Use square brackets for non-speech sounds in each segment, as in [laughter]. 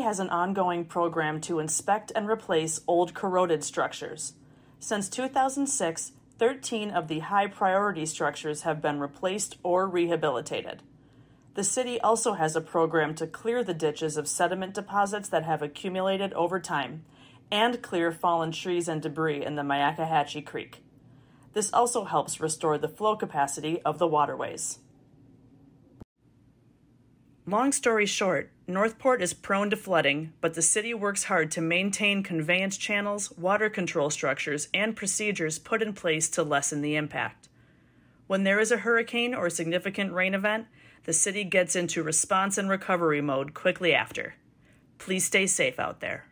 has an ongoing program to inspect and replace old corroded structures. Since 2006, 13 of the high priority structures have been replaced or rehabilitated. The city also has a program to clear the ditches of sediment deposits that have accumulated over time and clear fallen trees and debris in the Myakkahatchee Creek. This also helps restore the flow capacity of the waterways. Long story short, North Port is prone to flooding, but the city works hard to maintain conveyance channels, water control structures, and procedures put in place to lessen the impact. When there is a hurricane or significant rain event, the city gets into response and recovery mode quickly after. Please stay safe out there.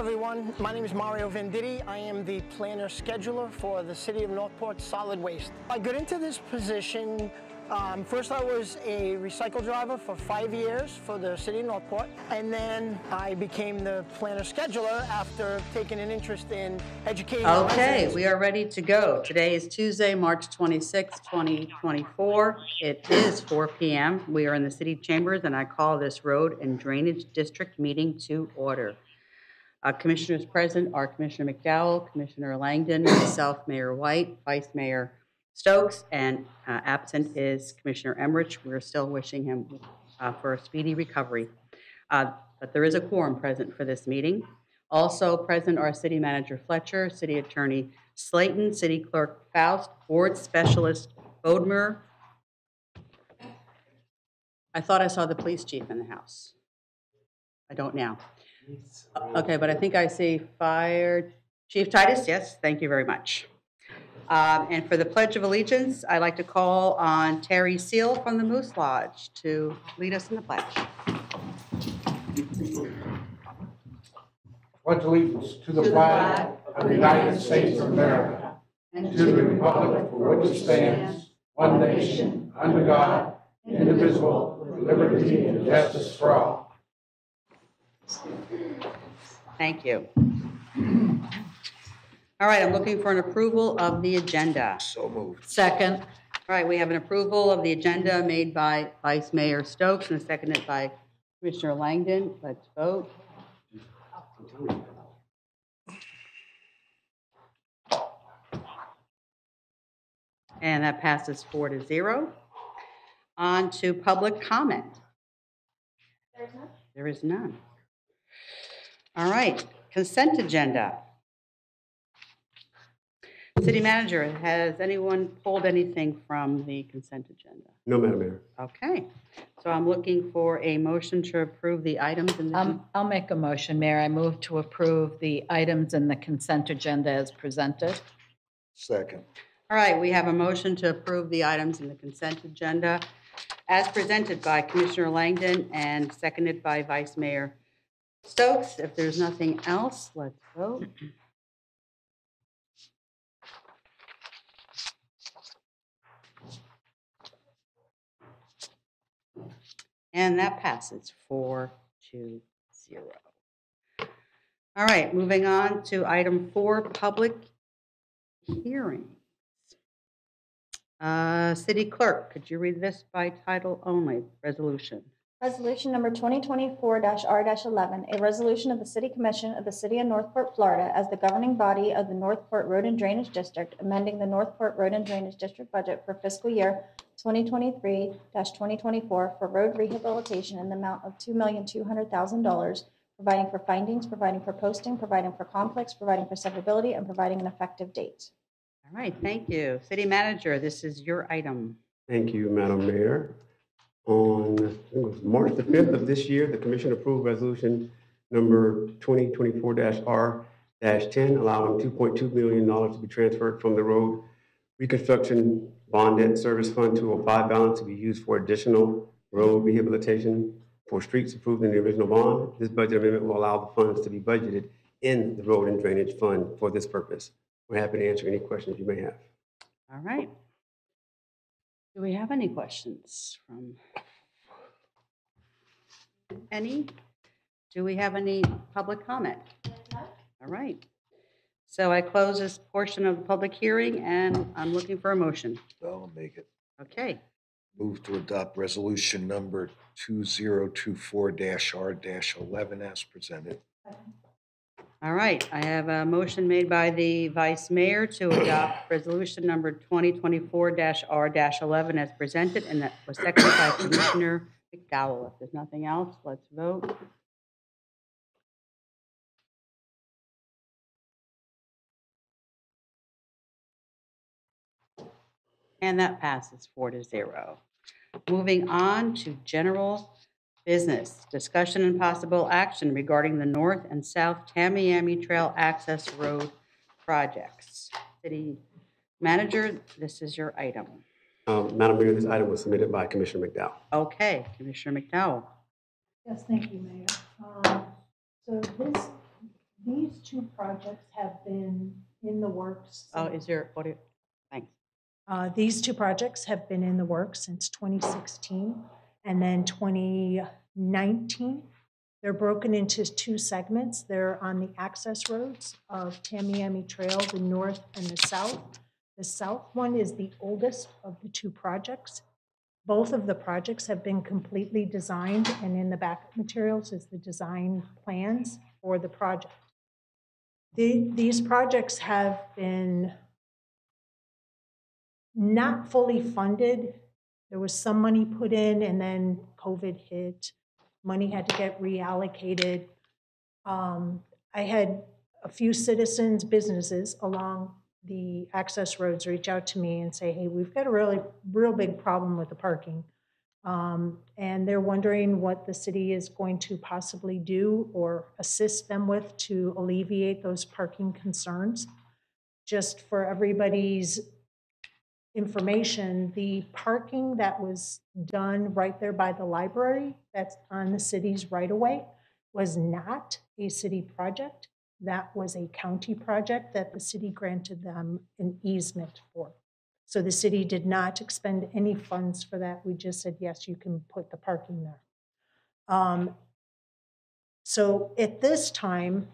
Hello, everyone. My name is Mario Venditti. I am the planner scheduler for the City of North Port Solid Waste. I got into this position. Um, first, I was a recycle driver for five years for the City of North Port, and then I became the planner scheduler after taking an interest in educating. Okay, we are ready to go. Today is Tuesday, March 26, 2024. It is 4 PM. We are in the city chambers, and I call this Road and Drainage District meeting to order. Uh, Commissioners present are Commissioner McDowell, Commissioner Langdon, myself, Mayor White, Vice Mayor Stokes, and uh, absent is Commissioner Emrich. We're still wishing him uh, for a speedy recovery. Uh, But there is a quorum present for this meeting. Also present are City Manager Fletcher, City Attorney Slayton, City Clerk Faust, Board Specialist Bodmer. I thought I saw the police chief in the house. I don't now. Okay, but I think I see Fire Chief Titus, yes, thank you very much. Um, And for the Pledge of Allegiance, I'd like to call on Terry Seal from the Moose Lodge to lead us in the pledge. pledge allegiance to the flag of the United States of America, and to the republic for which it stands, one nation, under God, indivisible, with liberty and justice for all. Thank you. All right, I'm looking for an approval of the agenda. So moved. Second. All right, we have an approval of the agenda made by Vice Mayor Stokes and seconded by Commissioner Langdon. Let's vote. And that passes four to zero. On to public comment. There is none. All right, consent agenda. City manager, has anyone pulled anything from the consent agenda? No, Madam Mayor. Okay, so I'm looking for a motion to approve the items in the, Um, I'll make a motion, Mayor. I move to approve the items in the consent agenda as presented. Second. all right, we have a motion to approve the items in the consent agenda as presented by Commissioner Langdon and seconded by Vice Mayor Stokes. If there's nothing else, let's vote. And that passes four to zero. All right, moving on to item four, public hearings. Uh, City Clerk, could you read this by title only, resolution? Resolution number 2024-R-11, a resolution of the City Commission of the City of North Port, Florida, as the governing body of the North Port Road and Drainage District, amending the North Port Road and Drainage District budget for fiscal year 2023-2024 for road rehabilitation in the amount of $2,200,000, providing for findings, providing for posting, providing for conflicts, providing for severability, and providing an effective date. All right, thank you. City Manager, this is your item. Thank you, Madam Mayor. On March the 5th of this year, the commission approved resolution number 2024-R-10, allowing $2.2 million to be transferred from the road reconstruction bond debt service fund to a five balance to be used for additional road rehabilitation for streets approved in the original bond. This budget amendment will allow the funds to be budgeted in the road and drainage fund for this purpose. We're happy to answer any questions you may have. All right. Do we have any questions from? Any? Do we have any public comment? All right. So I close this portion of the public hearing, and I'm looking for a motion. I'll make it. Okay, Move to adopt resolution number 2024-R-11 as presented. All right. I have a motion made by the vice mayor to adopt [coughs] resolution number 2024-R-11 as presented, and that was seconded by Commissioner McDowell. If there's nothing else, let's vote. And that passes four to zero. Moving on to general business, discussion and possible action regarding the North and South Tamiami Trail Access Road projects. City Manager, this is your item. Um, Madam Mayor, this item was submitted by Commissioner McDowell. Okay, Commissioner McDowell. Yes, thank you, Mayor. Um, So this These two projects have been in the works. Oh, is your audio, thanks. Uh, These two projects have been in the works since 2016 and then 2019. They're broken into two segments. They're on the access roads of Tamiami Trail, the north and the south. The south one is the oldest of the two projects. Both of the projects have been completely designed, and in the backup materials is the design plans for the project. The- These projects have been not fully funded. There was some money put in and then COVID hit. Money had to get reallocated. Um, I had a few citizens, businesses along the access roads reach out to me and say, hey, we've got a really, real big problem with the parking. Um, and they're wondering what the city is going to possibly do or assist them with to alleviate those parking concerns. Just for everybody's information, the parking that was done right there by the library, that's on the city's right-of-way, was not a city project. That was a county project that the city granted them an easement for. So the city did not expend any funds for that. We just said, yes, you can put the parking there. Um, So at this time,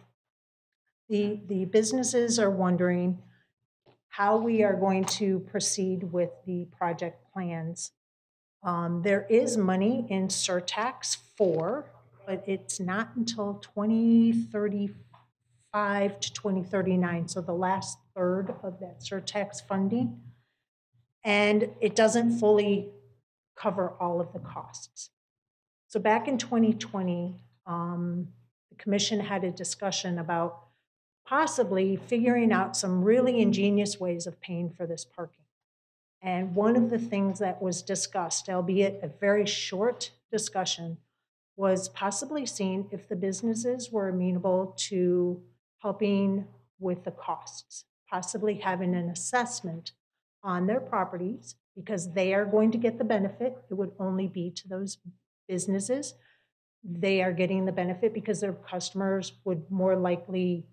the, the businesses are wondering how we are going to proceed with the project plans. Um, There is money in surtax for, but it's not until 2035 to 2039, so the last third of that surtax funding. And it doesn't fully cover all of the costs. So back in 2020, um, the commission had a discussion about possibly figuring out some really ingenious ways of paying for this parking. And one of the things that was discussed, albeit a very short discussion, was possibly seeing if the businesses were amenable to helping with the costs, possibly having an assessment on their properties because they are going to get the benefit. It would only be to those businesses. They are getting the benefit because their customers would more likely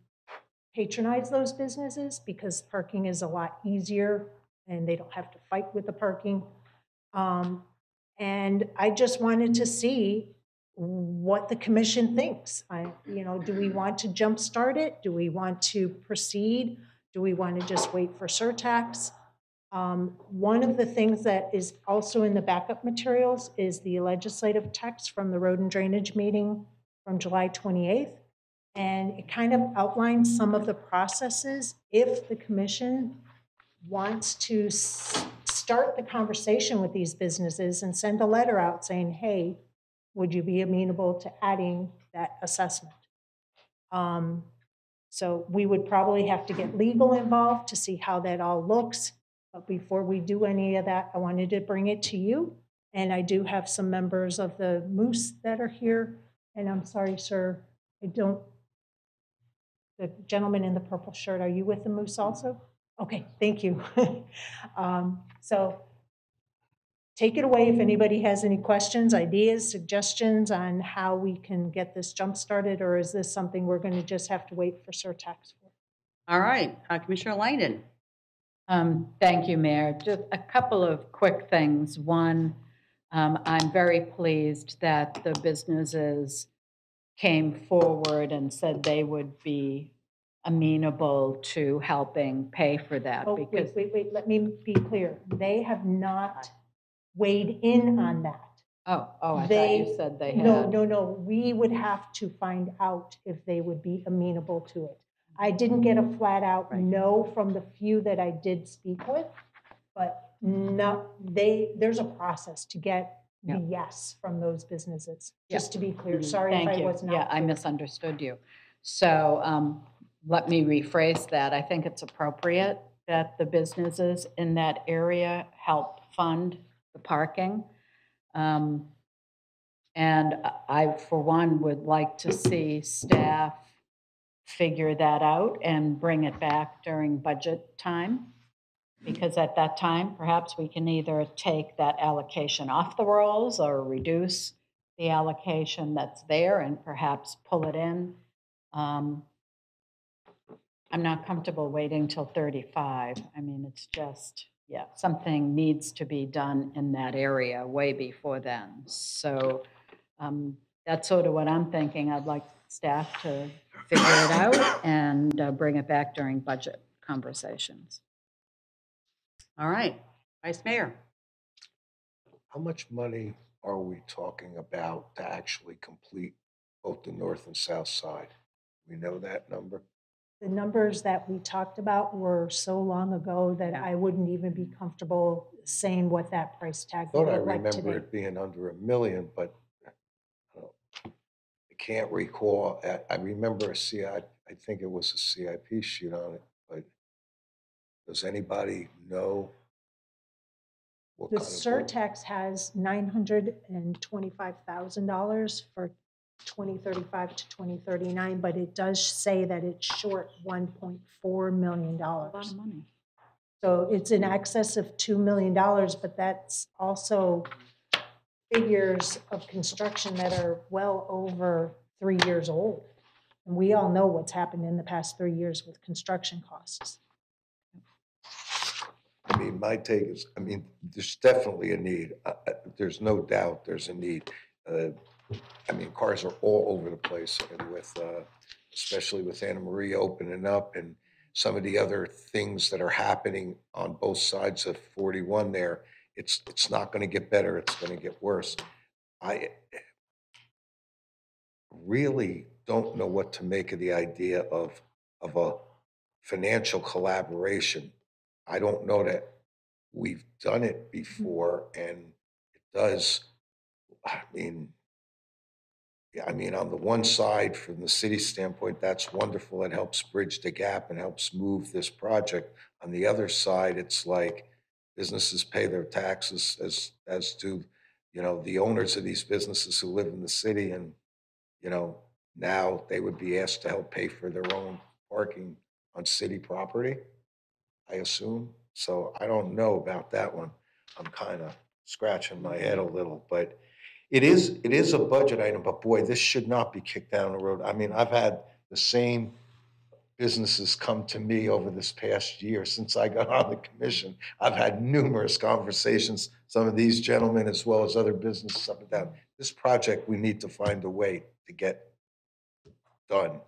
patronize those businesses because parking is a lot easier and they don't have to fight with the parking. Um, And I just wanted to see what the commission thinks. I, you know, do we want to jumpstart it? Do we want to proceed? Do we want to just wait for surtax? Um, One of the things that is also in the backup materials is the legislative text from the road and drainage meeting from July 28th. And it kind of outlines some of the processes if the commission wants to start the conversation with these businesses and send a letter out saying, hey, would you be amenable to adding that assessment? Um, So we would probably have to get legal involved to see how that all looks. But before we do any of that, I wanted to bring it to you. And I do have some members of the Moose that are here. And I'm sorry, sir, I don't, the gentleman in the purple shirt, are you with the Moose also? Okay, thank you. [laughs] Um, So take it away if anybody has any questions, ideas, suggestions on how we can get this jump-started, or is this something we're going to just have to wait for surtax for? All right, uh, Commissioner Langdon. Um, Thank you, Mayor. Just a couple of quick things. One, um, I'm very pleased that the businesses came forward and said they would be amenable to helping pay for that Oh, because, wait, wait, wait, let me be clear. They have not weighed in on that. oh, oh, I thought They- you said they had. No, no, no, we would have to find out if they would be amenable to it. I didn't get a flat-out Right. no from the few that I did speak with, but no, they, there's a process to get the Yeah. yes from those businesses, Yeah. just to be clear. Mhm. Sorry if Thank I you. was not. Yeah, I clear. misunderstood you. So um, let me rephrase that. I think it's appropriate that the businesses in that area help fund the parking. Um, And I, for one, would like to see staff figure that out and bring it back during budget time. Because at that time, perhaps we can either take that allocation off the rolls or reduce the allocation that's there and perhaps pull it in. Um, I'm not comfortable waiting till 35. I mean, it's just, yeah, something needs to be done in that area way before then. So um, that's sort of what I'm thinking. I'd like staff to figure it out and uh, bring it back during budget conversations. All right, Vice Mayor. How much money are we talking about to actually complete both the north and south side? We know that number? The numbers that we talked about were so long ago that I wouldn't even be comfortable saying what that price tag would Thought I remember it being under a million, but I can't recall. I- I remember a CI, I think it was a CIP sheet on it, but does anybody know? what The kind of work? surtax has nine hundred and twenty-five thousand dollars for twenty thirty-five to twenty thirty-nine, but it does say that it's short one point four million A lot dollars. of money. So it's in excess of two million dollars, but that's also figures of construction that are well over three years old. And we all know what's happened in the past three years with construction costs. I mean, my take is, I mean, there's definitely a need. Uh, uh, There's no doubt there's a need. Uh, I mean, cars are all over the place and with, uh, especially with Anna Maria opening up and some of the other things that are happening on both sides of 41 there. It's, it's not going to get better. It's going to get worse. I really don't know what to make of the idea of, of a financial collaboration. I don't know that we've done it mm-hmm. before and it does, I mean, yeah, I mean, on the one side, from the city standpoint, that's wonderful. It helps bridge the gap and helps move this project. On the other side, it's like businesses pay their taxes as, as do, you know, the owners of these businesses who live in the city and, you know, now they would be asked to help pay for their own parking on city property. I assume. So I don't know about that one. I'm kind of scratching my head a little, but it is, it is a budget item, but boy, this should not be kicked down the road. I mean, I've had the same businesses come to me over this past year since I got [laughs] on the commission. I've had numerous conversations, some of these gentlemen as well as other businesses up and down. This project, we need to find a way to get done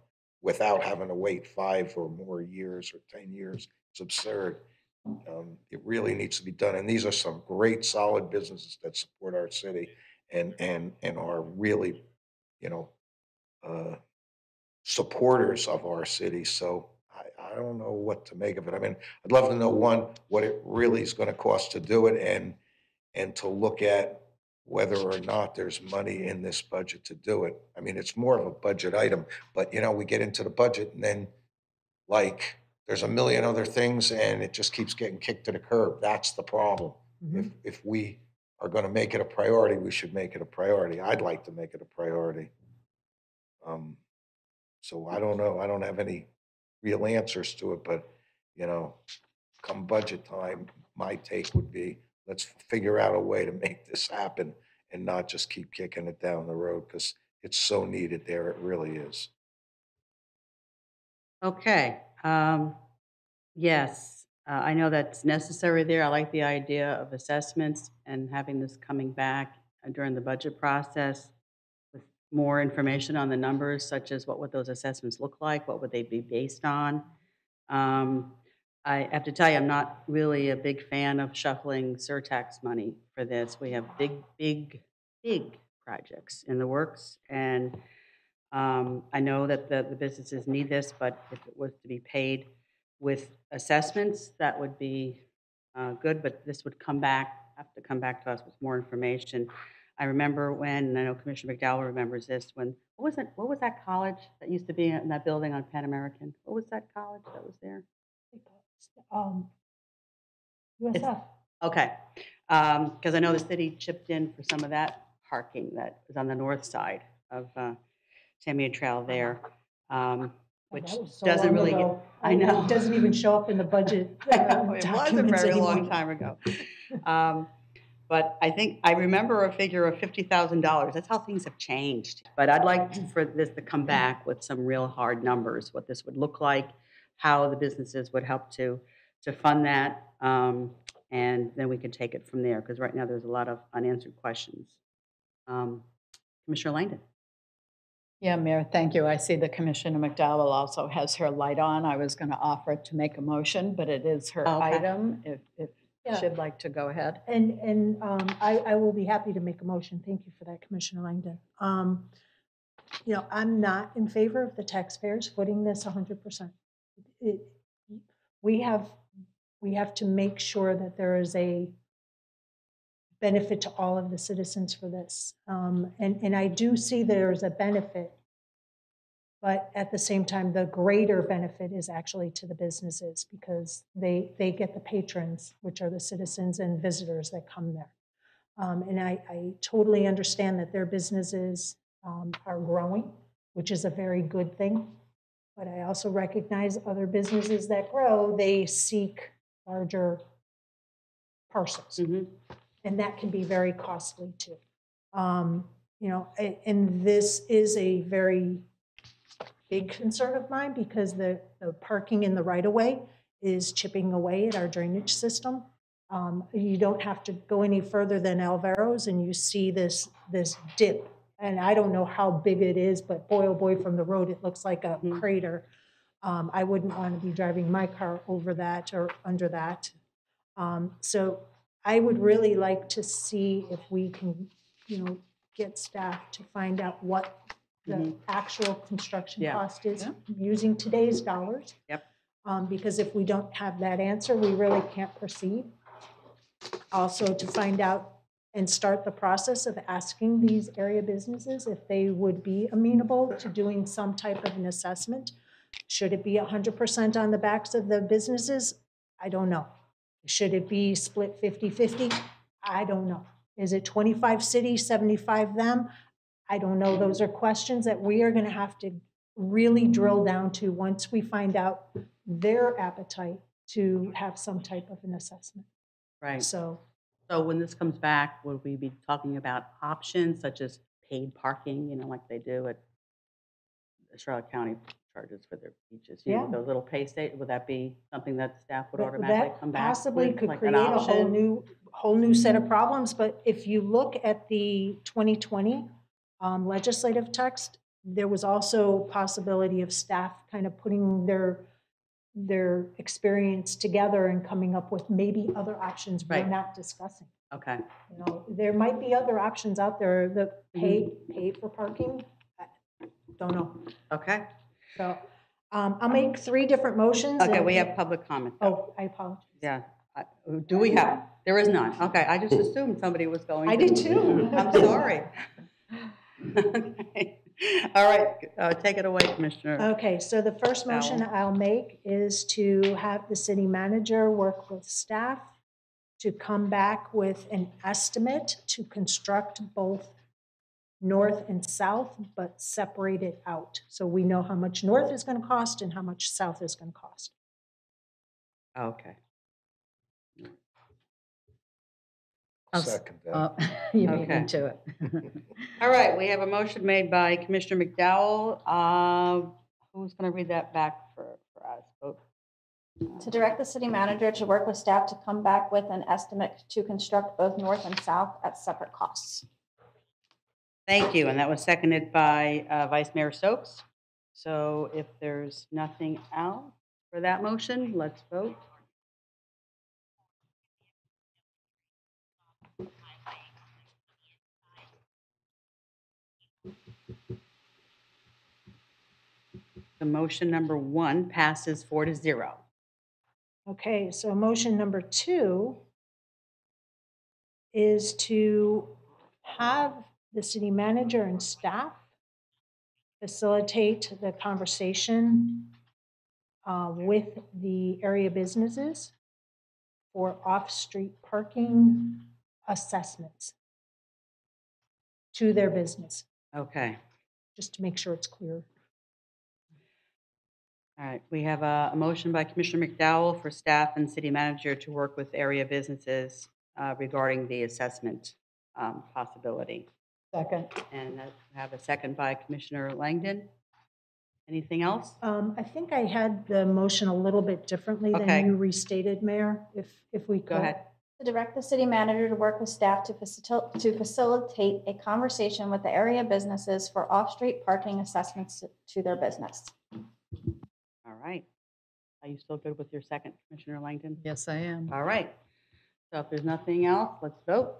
without having to wait five or more years or 10 years. It's absurd. Um, It really needs to be done. And these are some great, solid businesses that support our city and, and, and are really, you know, uh, supporters of our city. So I, I don't know what to make of it. I mean, I'd love to know, one, what it really is going to cost to do it and, and to look at whether or not there's money in this budget to do it. I mean, it's more of a budget item, but you know, we get into the budget and then like, there's a million other things and it just keeps getting kicked to the curb. That's the problem. If, if we are gonna make it a priority, we should make it a priority. I'd like to make it a priority. Um, so I don't know. I don't have any real answers to it, but, you know, come budget time, my take would be, let's figure out a way to make this happen and not just keep kicking it down the road, because it's so needed there. It really is. Okay, um, yes, uh, I know that's necessary there. I like the idea of assessments and having this coming back uh, during the budget process with more information on the numbers, such as what would those assessments look like? What would they be based on? Um, I have to tell you, I'm not really a big fan of shuffling surtax money for this. We have big, big, big projects in the works, and um, I know that the, the businesses need this, but if it was to be paid with assessments, that would be uh, good, but this would come back, have to come back to us with more information. I remember when, and I know Commissioner McDowell remembers this, when, what was it, what was that college that used to be in that building on Pan American? What was that college that was there? Um, USF. Okay, because I know the city chipped in for some of that parking that is on the north side of uh, Tamiami Trail there, um, Oh, which that was so doesn't long really get, ago. I know. It doesn't even show up in the budget. [laughs] It was a documents very long anymore. time ago. [laughs] Um, But I think, I remember a figure of $50,000. That's how things have changed. But I'd like for this to come back with some real hard numbers, what this would look like, how the businesses would help to, to fund that. um, And then we can take it from there, because right now there's a lot of unanswered questions. Um, Commissioner Langdon? Yeah, Mayor, thank you. I see the Commissioner McDowell also has her light on. I was going to offer to make a motion, but it is her Oh, okay. item, if, if Yeah. she'd like to go ahead. And, and um, I, I will be happy to make a motion. Thank you for that, Commissioner Langdon. Um, You know, I'm not in favor of the taxpayers footing this 100%. It- We have, we have to make sure that there is a benefit to all of the citizens for this. Um, And, and I do see there is a benefit, but at the same time, the greater benefit is actually to the businesses because they, they get the patrons, which are the citizens and visitors that come there. Um, And I, I totally understand that their businesses um, are growing, which is a very good thing. But I also recognize other businesses that grow, they seek larger parcels. Mhm. And that can be very costly too. Um, You know, and this is a very big concern of mine because the, the parking in the right-of-way is chipping away at our drainage system. Um, You don't have to go any further than Alvaro's and you see this, this dip. And I don't know how big it is, but boy, oh boy, from the road, it looks like a Mhm. crater. Um, I wouldn't want to be driving my car over that or under that. Um, So I would really like to see if we can, you know, get staff to find out what the Mhm. actual construction Yeah. cost is Yeah. using today's dollars. Yep. Um, Because if we don't have that answer, we really can't proceed. Also, to find out and start the process of asking these area businesses if they would be amenable to doing some type of an assessment. Should it be 100% on the backs of the businesses? I don't know. Should it be split 50/50? I don't know. Is it 25 cities, 75 them? I don't know. Those are questions that we are going to have to really drill down to once we find out their appetite to have some type of an assessment. Right. So, So when this comes back, will we be talking about options such as paid parking, you know, like they do at Charlotte County charges for their beaches? You know, Yeah. Those little pay state, would that be something that staff would that automatically come that back possibly with, could like create an a whole option? new, whole new set of problems. But if you look at the 2020 um, legislative text, there was also possibility of staff kind of putting their, their experience together and coming up with maybe other options we're Right. not discussing. Okay, You know, there might be other options out there that pay, Mm-hmm. pay for parking. I Don't know. okay. So um, I'll make three different motions. Okay, and- we have public comment. though. Oh, I apologize. Yeah. I- Do we have? There is none. Okay, I just assumed somebody was going. I to- did too. I'm sorry. Okay. [laughs] All right, uh, take it away, Commissioner. Okay, so the first motion. I'll make is to have the city manager work with staff to come back with an estimate to construct both north and south, but separate it out. So we know how much north is going to cost and how much south is going to cost. Okay. I'll s- Second that. Uh, [laughs] You beat Okay. me to it. [laughs] All right, we have a motion made by Commissioner McDowell. Uh, Who's going to read that back for, for us? Oh, To direct the city manager to work with staff to come back with an estimate to construct both north and south at separate costs. Thank you, and that was seconded by uh, Vice Mayor Stokes. So if there's nothing else for that motion, let's vote. The motion number one passes four to zero. Okay, so motion number two is to have the city manager and staff facilitate the conversation uh, with the area businesses for off-street parking assessments to their business, Okay, just to make sure it's clear. all right. We have a a motion by Commissioner McDowell for staff and city manager to work with area businesses uh, regarding the assessment um, possibility. Second. And I have a second by Commissioner Langdon. Anything else? Um, I think I had the motion a little bit differently Okay. than you restated, Mayor, if, if we could. Go ahead. To direct the city manager to work with staff to facil- to facilitate a conversation with the area businesses for off-street parking assessments to- to their business. All right. Are you still good with your second, Commissioner Langdon? Yes, I am. All right. So if there's nothing else, let's vote.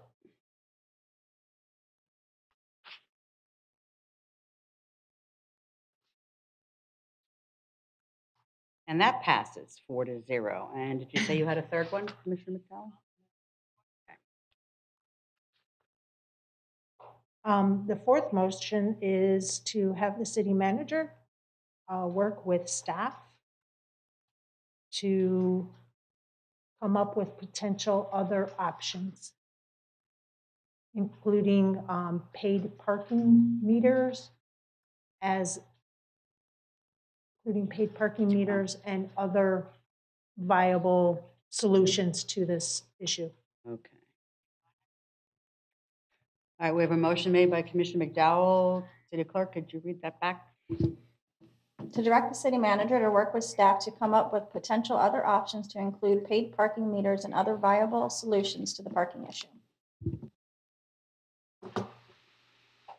And that passes four to zero. And did you say you had a third one, Commissioner McDowell? Um, The fourth motion is to have the city manager uh, work with staff to come up with potential other options, including um, paid parking meters as, including paid parking meters and other viable solutions to this issue. Okay. All right, we have a motion made by Commissioner McDowell. City Clerk, could you read that back? To direct the city manager to work with staff to come up with potential other options to include paid parking meters and other viable solutions to the parking issue.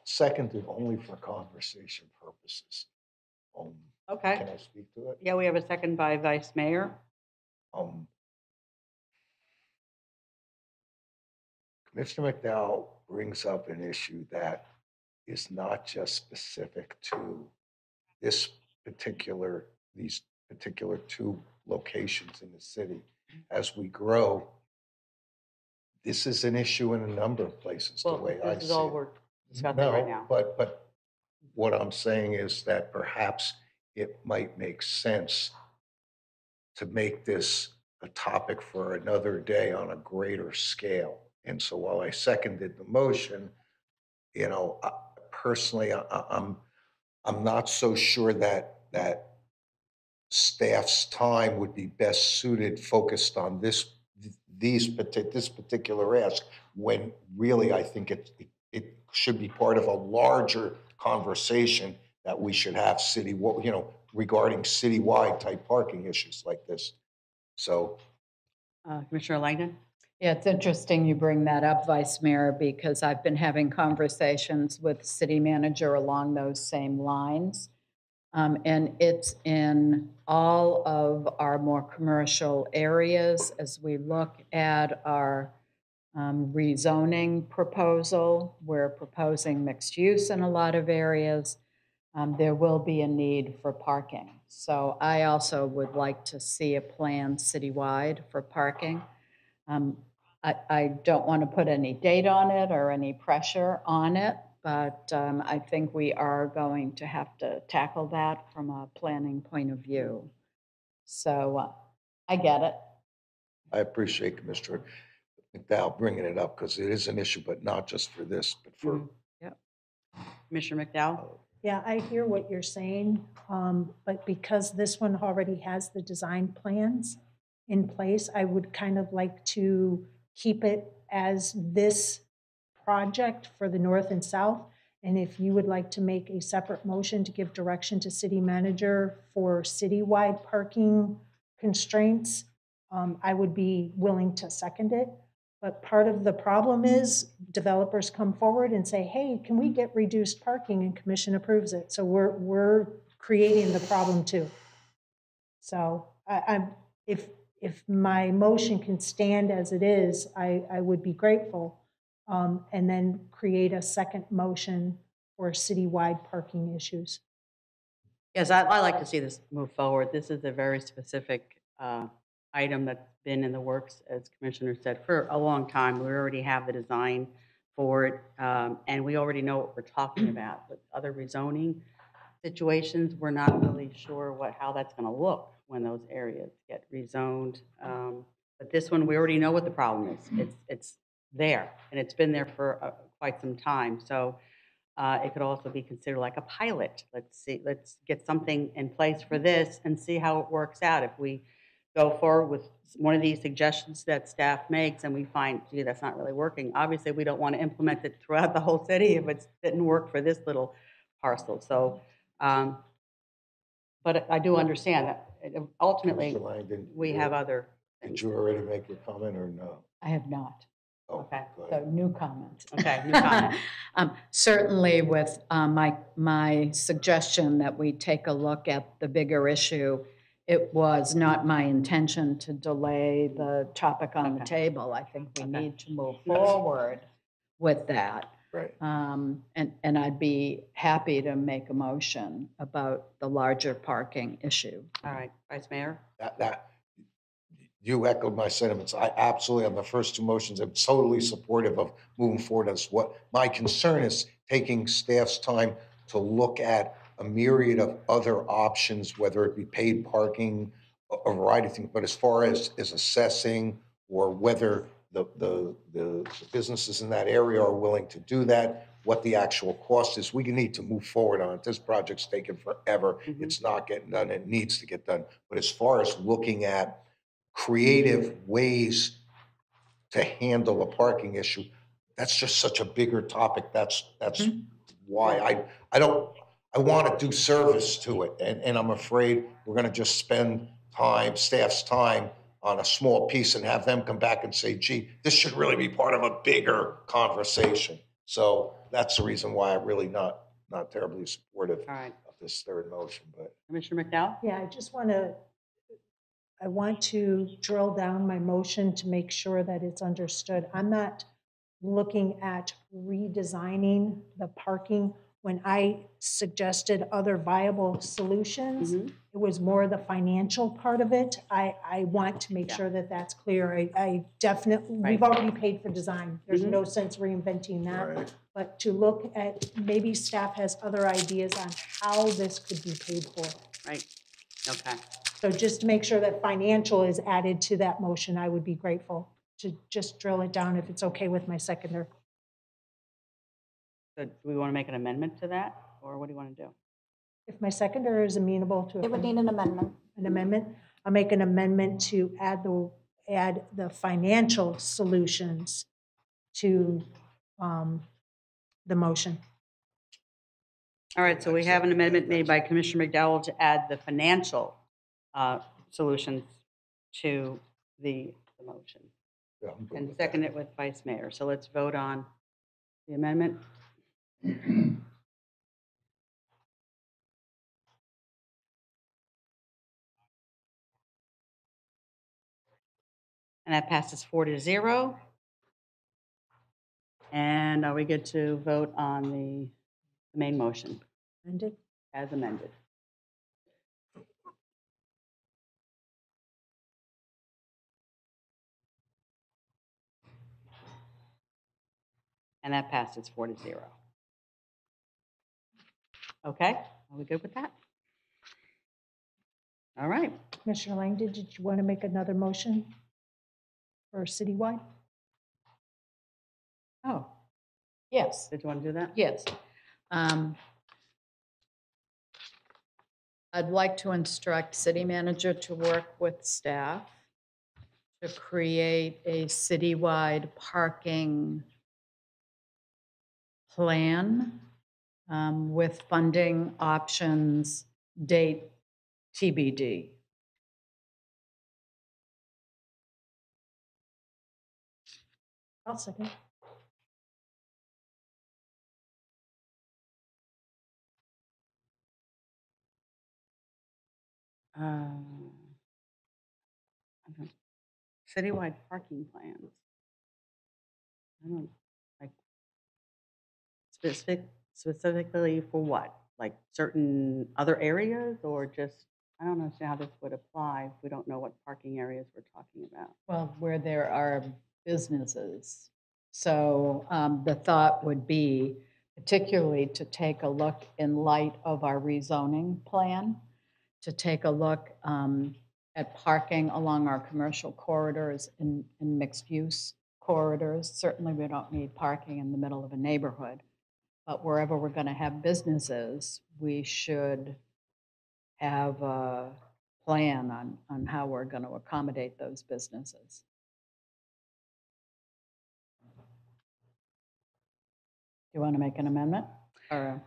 Seconded only for conversation purposes. Um, Okay. Can I speak to it? Yeah, we have a second by Vice Mayor. Um, Commissioner McDowell brings up an issue that is not just specific to this particular, these particular two locations in the city. As we grow, this is an issue in a number of places, the Well, way I see it. this is all we're discussing right No, now. But, but what I'm saying is that perhaps it might make sense to make this a topic for another day on a greater scale. And so while I seconded the motion, you know, I- personally, I, I'm, I'm not so sure that, that staff's time would be best suited, focused on this, these this particular ask, when really I think it, it- it should be part of a larger conversation that we should have city, you know, regarding citywide type parking issues like this. So, Uh, Commissioner Langdon? Yeah, it's interesting you bring that up, Vice Mayor, because I've been having conversations with city manager along those same lines. Um, And it's in all of our more commercial areas as we look at our um, rezoning proposal. We're proposing mixed use in a lot of areas. Um, There will be a need for parking. So I also would like to see a plan citywide for parking. Um, I, I don't want to put any date on it or any pressure on it, but um, I think we are going to have to tackle that from a planning point of view. So uh, I get it. I appreciate Commissioner McDowell bringing it up because it is an issue, but not just for this, but for, Mhm. Yep. Commissioner McDowell? Yeah, I hear what you're saying, um, but because this one already has the design plans in place, I would kind of like to keep it as this project for the north and south. And if you would like to make a separate motion to give direction to city manager for citywide parking constraints, um, I would be willing to second it. But part of the problem is developers come forward and say, hey, can we get reduced parking? And commission approves it. So we're, we're creating the problem too. So I, I'm, if, if my motion can stand as it is, I, I would be grateful. Um, and then create a second motion for citywide parking issues. Yes, I, I like to see this move forward. This is a very specific uh, item that's been in the works, as Commissioner said, for a long time. We already have the design for it, um, and we already know what we're talking about. With other rezoning situations, we're not really sure what, how that's going to look when those areas get rezoned. Um, But this one, we already know what the problem is. It's, it's there, and it's been there for uh, quite some time. So uh, It could also be considered like a pilot. Let's see, let's get something in place for this and see how it works out. If we go forward with one of these suggestions that staff makes and we find, gee, that's not really working, obviously, we don't want to implement it throughout the whole city if it didn't work for this little parcel. So um, But I do understand that uh, ultimately, Mr. Langdon, we have other Did things. you already make your comment or no? I have not. Oh, Okay. go So new comment. Okay, new [laughs] comment. Um, Certainly with um, my, my suggestion that we take a look at the bigger issue, it was not my intention to delay the topic on the Okay. table. I think we Okay. need to move forward with that. Right. Um, And, and I'd be happy to make a motion about the larger parking issue. All right, Vice Mayor? That, that, you echoed my sentiments. I absolutely, on the first two motions, I'm totally supportive of moving forward. as what, my concern is taking staff's time to look at a myriad of other options, whether it be paid parking, a variety of things. But as far as, as assessing or whether the, the, the businesses in that area are willing to do that, what the actual cost is, we need to move forward on it. This project's taken forever. Mhm. It's not getting done. It needs to get done. But as far as looking at creative ways to handle a parking issue, that's just such a bigger topic. That's, that's why I, I don't, I want to do service to it. And, and I'm afraid we're going to just spend time, staff's time on a small piece and have them come back and say, gee, this should really be part of a bigger conversation. So that's the reason why I'm really not, not terribly supportive All right, of this third motion, but. Commissioner McDowell? Yeah, I just want to, I want to drill down my motion to make sure that it's understood. I'm not looking at redesigning the parking. When I suggested other viable solutions, Mhm. it was more the financial part of it. I, I want to make Yeah. sure that that's clear. I, I definitely, Right. we've already paid for design. There's Mhm. no sense reinventing that. Right. But to look at, maybe staff has other ideas on how this could be paid for. Right, okay. So just to make sure that financial is added to that motion, I would be grateful to just drill it down if it's okay with my seconder. So do we want to make an amendment to that, or what do you want to do? If my seconder is amenable to It would need an amendment. an amendment, I'll make an amendment to add the, add the financial solutions to um, the motion. All right, so we have an amendment made by Commissioner McDowell to add the financial uh, solutions to the the motion. yeah, I'm good And with that. second it with Vice Mayor. So let's vote on the amendment. And that passes four to zero. And are we good to vote on the the main motion Amended? as amended? And that passes four to zero. Okay, are we good with that? All right, Commissioner Langdon, did you want to make another motion for citywide? Oh, yes. did you want to do that? Yes. Um, I'd like to instruct city manager to work with staff to create a citywide parking plan um, with funding options, date TBD. I'll second. Um, Citywide parking plans. I don't, like, specific, specifically for what? Like certain other areas or just, I don't understand how this would apply if we don't know what parking areas we're talking about. Well, where there are businesses. So um, the thought would be particularly to take a look in light of our rezoning plan, to take a look um, at parking along our commercial corridors and and mixed-use corridors. Certainly, we don't need parking in the middle of a neighborhood. But wherever we're going to have businesses, we should have a plan on, on how we're going to accommodate those businesses. Do you want to make an amendment? Or,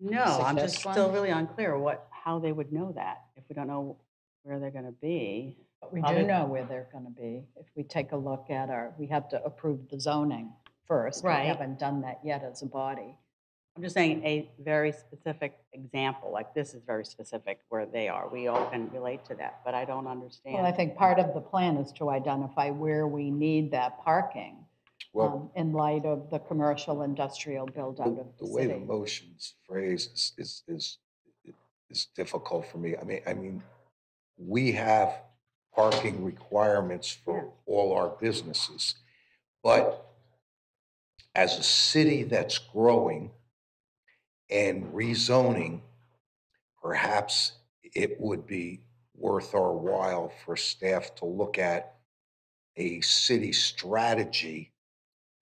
No, I'm just Suggest still one? really unclear what, how they would know that if we don't know where they're going to be. But we do know where they're going to be. If we take a look at our, we have to approve the zoning first. We Right. haven't done that yet as a body. I'm just saying a very specific example, like this is very specific where they are. We all can relate to that, but I don't understand. Well, I think part of the plan is to identify where we need that parking Well, um, in light of the commercial industrial build out the of the the way the city. motion's phrased is, is, is, is difficult for me. I mean, I mean, we have parking requirements for all our businesses. But as a city that's growing and rezoning, perhaps it would be worth our while for staff to look at a city strategy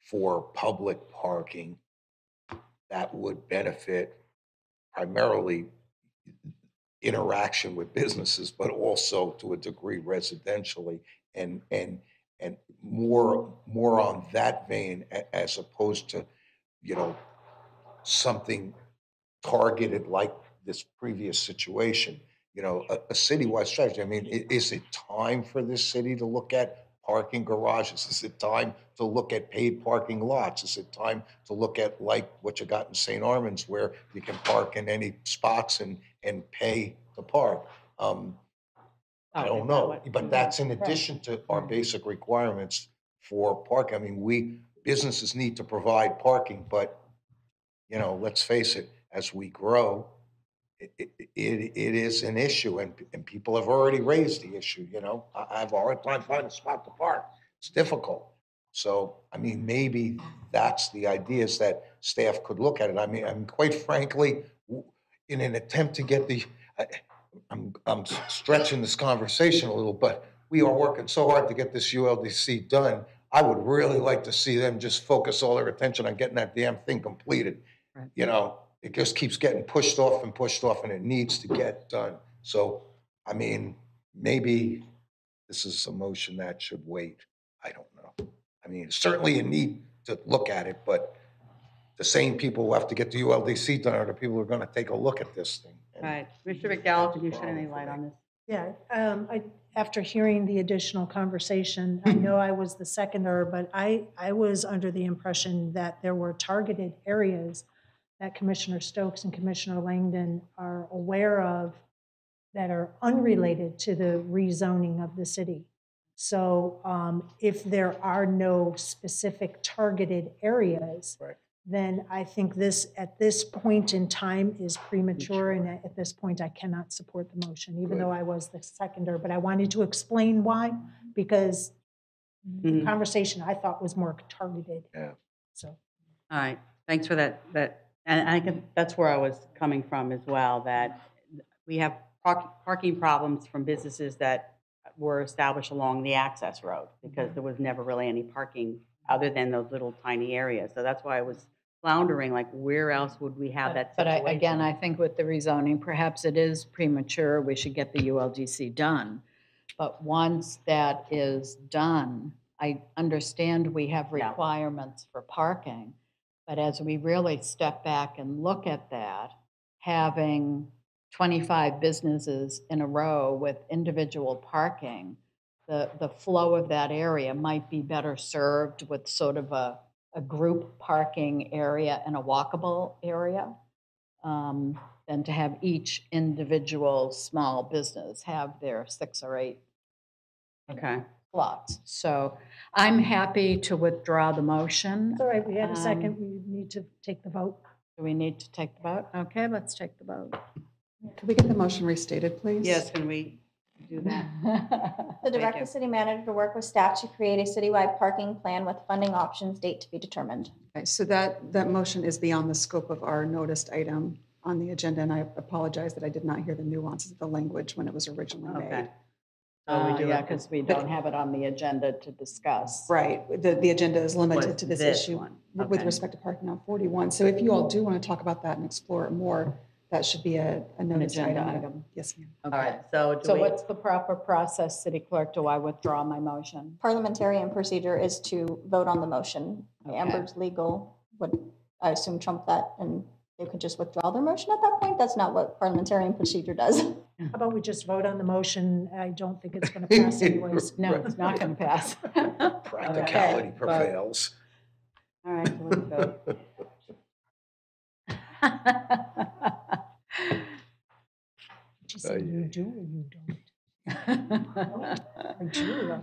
for public parking that would benefit primarily interaction with businesses, but also to a degree residentially and, and, and more, more on that vein as opposed to, you know, something targeted like this previous situation, you know, a, a citywide strategy. I mean, is it time for this city to look at parking garages? Is it time to look at paid parking lots? Is it time to look at like what you got in St. Armand's where you can park in any spots and, and pay to park? Um, I Oh, don't know, but that's in addition to our basic requirements for parking. I mean, we, businesses need to provide parking, but, you know, let's face it, as we grow, it, it, it it is an issue and, and people have already raised the issue, you know? I, have a hard time finding a spot to park. It's difficult. So, I mean, maybe that's the idea is that staff could look at it. I mean, I mean, quite frankly, in an attempt to get the, I- I'm, I'm stretching this conversation a little, but we are working so hard to get this ULDC done. I would really like to see them just focus all their attention on getting that damn thing completed. Right. You know, it just keeps getting pushed off and pushed off and it needs to get done. So, I mean, maybe this is a motion that should wait. I don't know. I mean, certainly you need to look at it, but the same people who have to get the ULDC done are the people who are gonna take a look at this thing. And Right. Commissioner McDowell, can you shed any light on this? Yeah, um, I, after hearing the additional conversation, I [clears throat] know I was the seconder, but I, I was under the impression that there were targeted areas that Commissioner Stokes and Commissioner Langdon are aware of that are unrelated to the rezoning of the city. So, um, if there are no specific targeted areas, Right. then I think this, at this point in time, is premature, and at at this point, I cannot support the motion, even though I was the seconder. But I wanted to explain why, because the Mhm. conversation I thought was more targeted. Yeah. So, All right, thanks for that, that, and I can, that's where I was coming from as well, that we have park- parking problems from businesses that were established along the access road, because mm-hmm. there was never really any parking other than those little tiny areas. So that's why I was floundering, like, where else would we have that But I, again, I think with the rezoning, perhaps it is premature, we should get the ULDC done. But once that is done, I understand we have requirements for parking. But as we really step back and look at that, having 25 businesses in a row with individual parking, the, the flow of that area might be better served with sort of a, a group parking area and a walkable area um, than to have each individual small business have their six or eight. Okay, slots. So I'm happy to withdraw the motion. it's all right, we had a Um, second, we need to take the vote. Do we need to take the vote? Okay, let's take the vote. Could we get the motion restated, please? yes, can we do that? To [laughs] Thank direct you. the city manager to work with staff to create a citywide parking plan with funding options, date to be determined. Okay, So that, that motion is beyond the scope of our noticed item on the agenda, and I apologize that I did not hear the nuances of the language when it was originally Okay. made. So we Uh, do Yeah, have to- because we but- don't have it on the agenda to discuss. Right, the, the agenda is limited to this this issue one, with okay. respect to parking on 41. So if you all do want to talk about that and explore it more, that should be a, a noticed agenda item. item. Yes, ma'am. All right, so do So we, what's the proper process, City Clerk? Do I withdraw my motion? Parliamentarian procedure is to vote on the motion. Okay. Amber's legal would, I assume, trump that, and they could just withdraw their motion at that point. That's not what parliamentarian procedure does. [laughs] How about we just vote on the motion? I don't think it's going to pass [laughs] anyways. No, it's not going to pass. [laughs] Practicality Okay, but- prevails. All right, so let's vote. [laughs] She said you do or you don't. I do.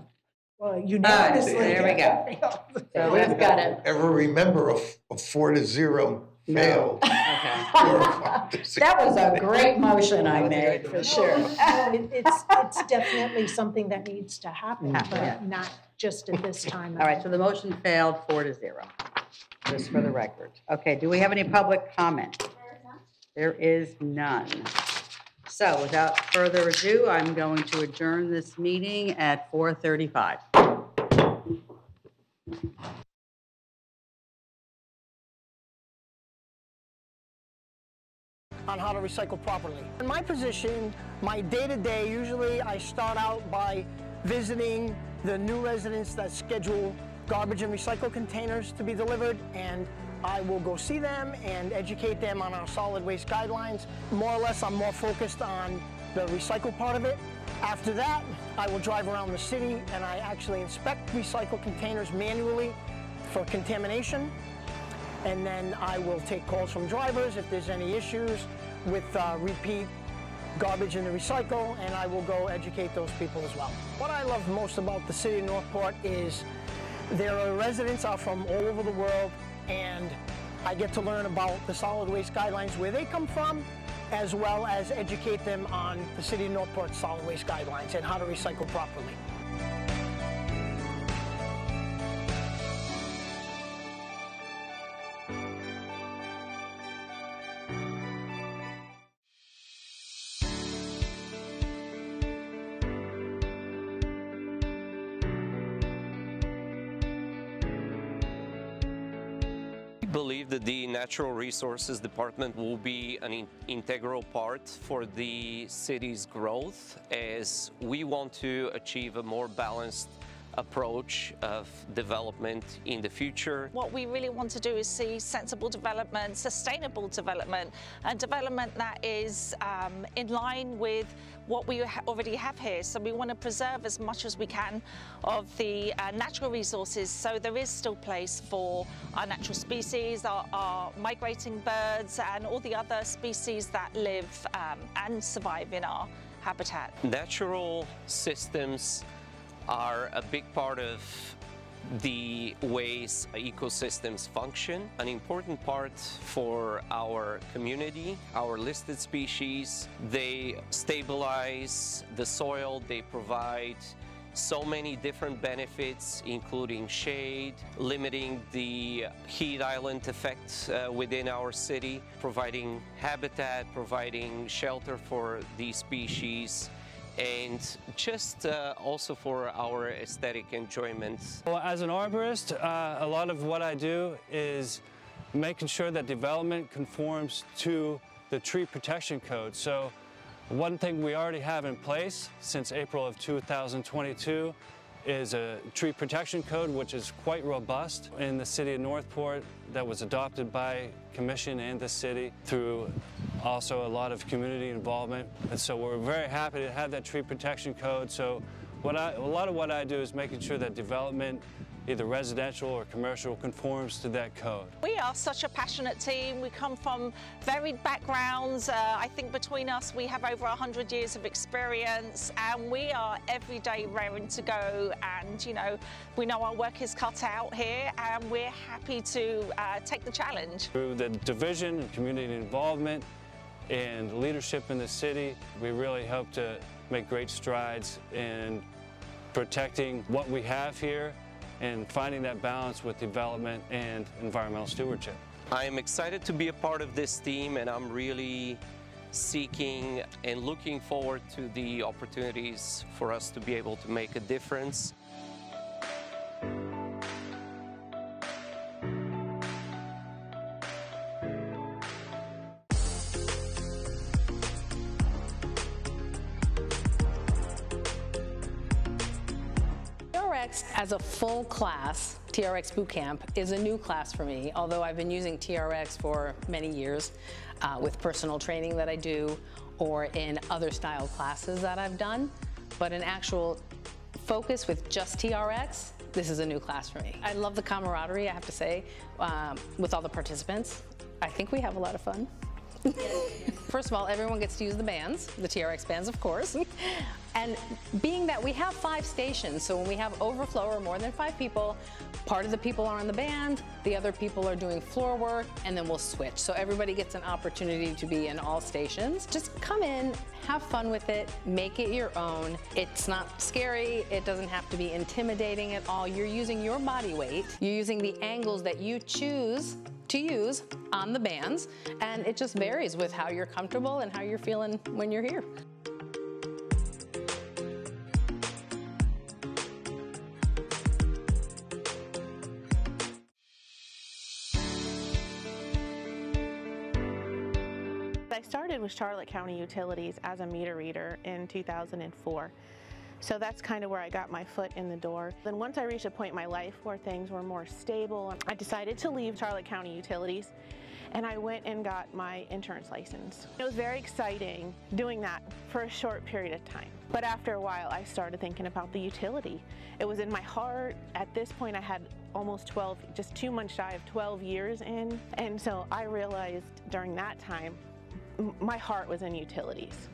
Well, unanimously. there we go. So we've got it. Ever remember a, f- a four to zero failed? Okay. Or a five to zero. That was a great motion I made, for sure. [laughs] No, it- It's, it's definitely something that needs to happen, mm, Yeah. but not just at this time. All right, so the motion failed four to zero, just for the record. Okay, do we have any public comment? There is none. So without further ado, I'm going to adjourn this meeting at 4:35. On how to recycle properly. In my position, my day-to-day, usually I start out by visiting the new residents that schedule garbage and recycle containers to be delivered, and I will go see them and educate them on our solid waste guidelines. More or less, I'm more focused on the recycle part of it. After that, I will drive around the city and I actually inspect recycle containers manually for contamination and then I will take calls from drivers if there's any issues with uh, repeat garbage in the recycle, and I will go educate those people as well. What I love most about the city of North Port is their residents are from all over the world, and I get to learn about the solid waste guidelines, where they come from, as well as educate them on the city of North Port solid waste guidelines and how to recycle properly. Natural Resources Department will be an in- integral part for the city's growth as we want to achieve a more balanced approach of development in the future. What we really want to do is see sensible development, sustainable development, and development that is um, in line with what we ha- already have here. So we want to preserve as much as we can of the uh, natural resources so there is still place for our natural species, our, our migrating birds, and all the other species that live um, and survive in our habitat. Natural systems are a big part of the ways ecosystems function, an important part for our community, our listed species. They stabilize the soil, they provide so many different benefits, including shade, limiting the heat island effect uh, within our city, providing habitat, providing shelter for these species, and just uh, also for our aesthetic enjoyment. Well, as an arborist, uh, a lot of what I do is making sure that development conforms to the tree protection code. So one thing we already have in place since April of 2022 is a tree protection code, which is quite robust in the city of North Port that was adopted by commission and the city through also a lot of community involvement. And so we're very happy to have that tree protection code. So what I, a lot of what I do is making sure that development, either residential or commercial, conforms to that code. We are such a passionate team. We come from varied backgrounds. Uh, I think between us we have over 100 years of experience and we are every day raring to go and you know we know our work is cut out here and we're happy to uh, take the challenge. Through the division and community involvement and leadership in the city, we really hope to make great strides in protecting what we have here and finding that balance with development and environmental stewardship. I am excited to be a part of this team and I'm really seeking and looking forward to the opportunities for us to be able to make a difference. PRX as a full class TRX Boot Camp is a new class for me, although I've been using TRX for many years uh, with personal training that I do or in other style classes that I've done. But an actual focus with just TRX, this is a new class for me. I love the camaraderie, I have to say, um, with all the participants. I think we have a lot of fun. [laughs] First of all, everyone gets to use the bands, the TRX bands, of course. [laughs] And being that we have five stations, so when we have overflow or more than five people, part of the people are on the band, the other people are doing floor work, and then we'll switch. So everybody gets an opportunity to be in all stations. Just come in, have fun with it, make it your own. It's not scary, it doesn't have to be intimidating at all. You're using your body weight, you're using the angles that you choose to use on the bands, and it just varies with how you're comfortable and how you're feeling when you're here. Started with Charlotte County Utilities as a meter reader in 2004. So that's kind of where I got my foot in the door. Then once I reached a point in my life where things were more stable, I decided to leave Charlotte County Utilities and I went and got my insurance license. It was very exciting doing that for a short period of time. But after a while, I started thinking about the utility. It was in my heart. At this point, I had almost 12, just two months shy of 12 years in. And so I realized during that time, my heart was in utilities.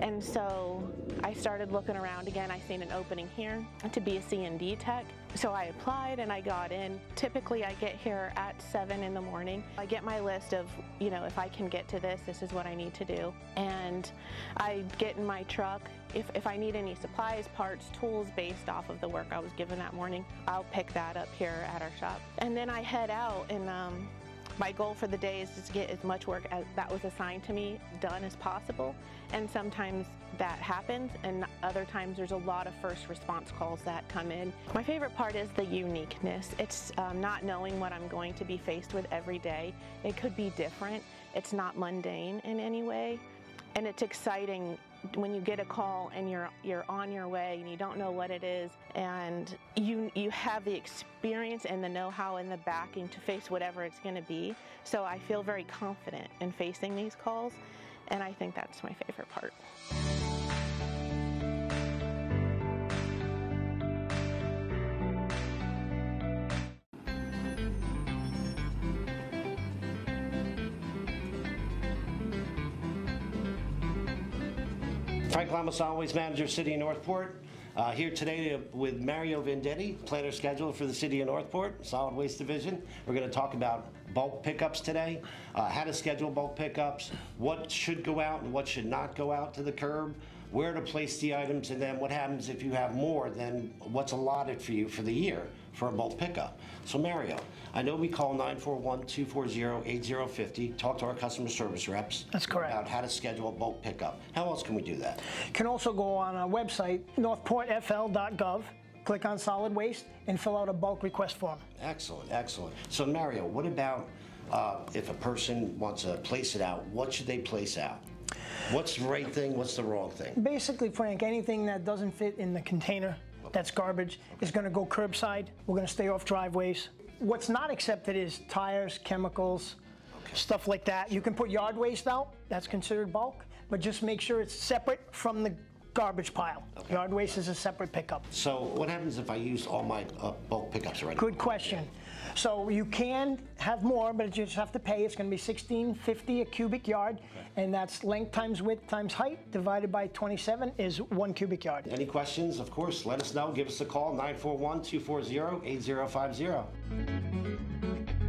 And so I started looking around again. I seen an opening here to be a C&D tech. So I applied and I got in. Typically I get here at seven in the morning. I get my list of, you know, if I can get to this, this is what I need to do. And I get in my truck. If, if I need any supplies, parts, tools based off of the work I was given that morning, I'll pick that up here at our shop. And then I head out and um, my goal for the day is to get as much work as that was assigned to me done as possible. And sometimes that happens and other times there's a lot of first response calls that come in. My favorite part is the uniqueness. It's um, not knowing what I'm going to be faced with every day. It could be different. It's not mundane in any way. And it's exciting when you get a call and you're you're on your way and you don't know what it is and you you have the experience and the know-how and the backing to face whatever it's going to be. So I feel very confident in facing these calls and I think that's my favorite part. Lamasson, Waste Manager, of City of North Port. Uh, here today with Mario Vendetti, planner schedule for the City of North Port, Solid Waste Division. We're going to talk about bulk pickups today, uh, how to schedule bulk pickups, what should go out and what should not go out to the curb, where to place the items, and then what happens if you have more than what's allotted for you for the year for a bulk pickup. So Mario, I know we call 941-240-8050, talk to our customer service reps. That's correct. About how to schedule a bulk pickup. How else can we do that? Can also go on our website, northportfl.gov, click on solid waste, and fill out a bulk request form. Excellent, excellent. So Mario, what about uh, if a person wants to place it out, what should they place out? What's the right thing, what's the wrong thing? Basically, Frank, anything that doesn't fit in the container that's garbage is going to go curbside. We're going to stay off driveways. What's not accepted is tires, chemicals, stuff like that. You can put yard waste out, that's considered bulk, but just make sure it's separate from the garbage pile. Yard waste is a separate pickup. So what happens if I use all my uh, bulk pickups already? Good question. So you can have more, but you just have to pay. It's going to be 1650 a cubic yard, and that's length times width times height divided by 27 is one cubic yard. Any questions? Of course, let us know. Give us a call, 941-240-8050. I'm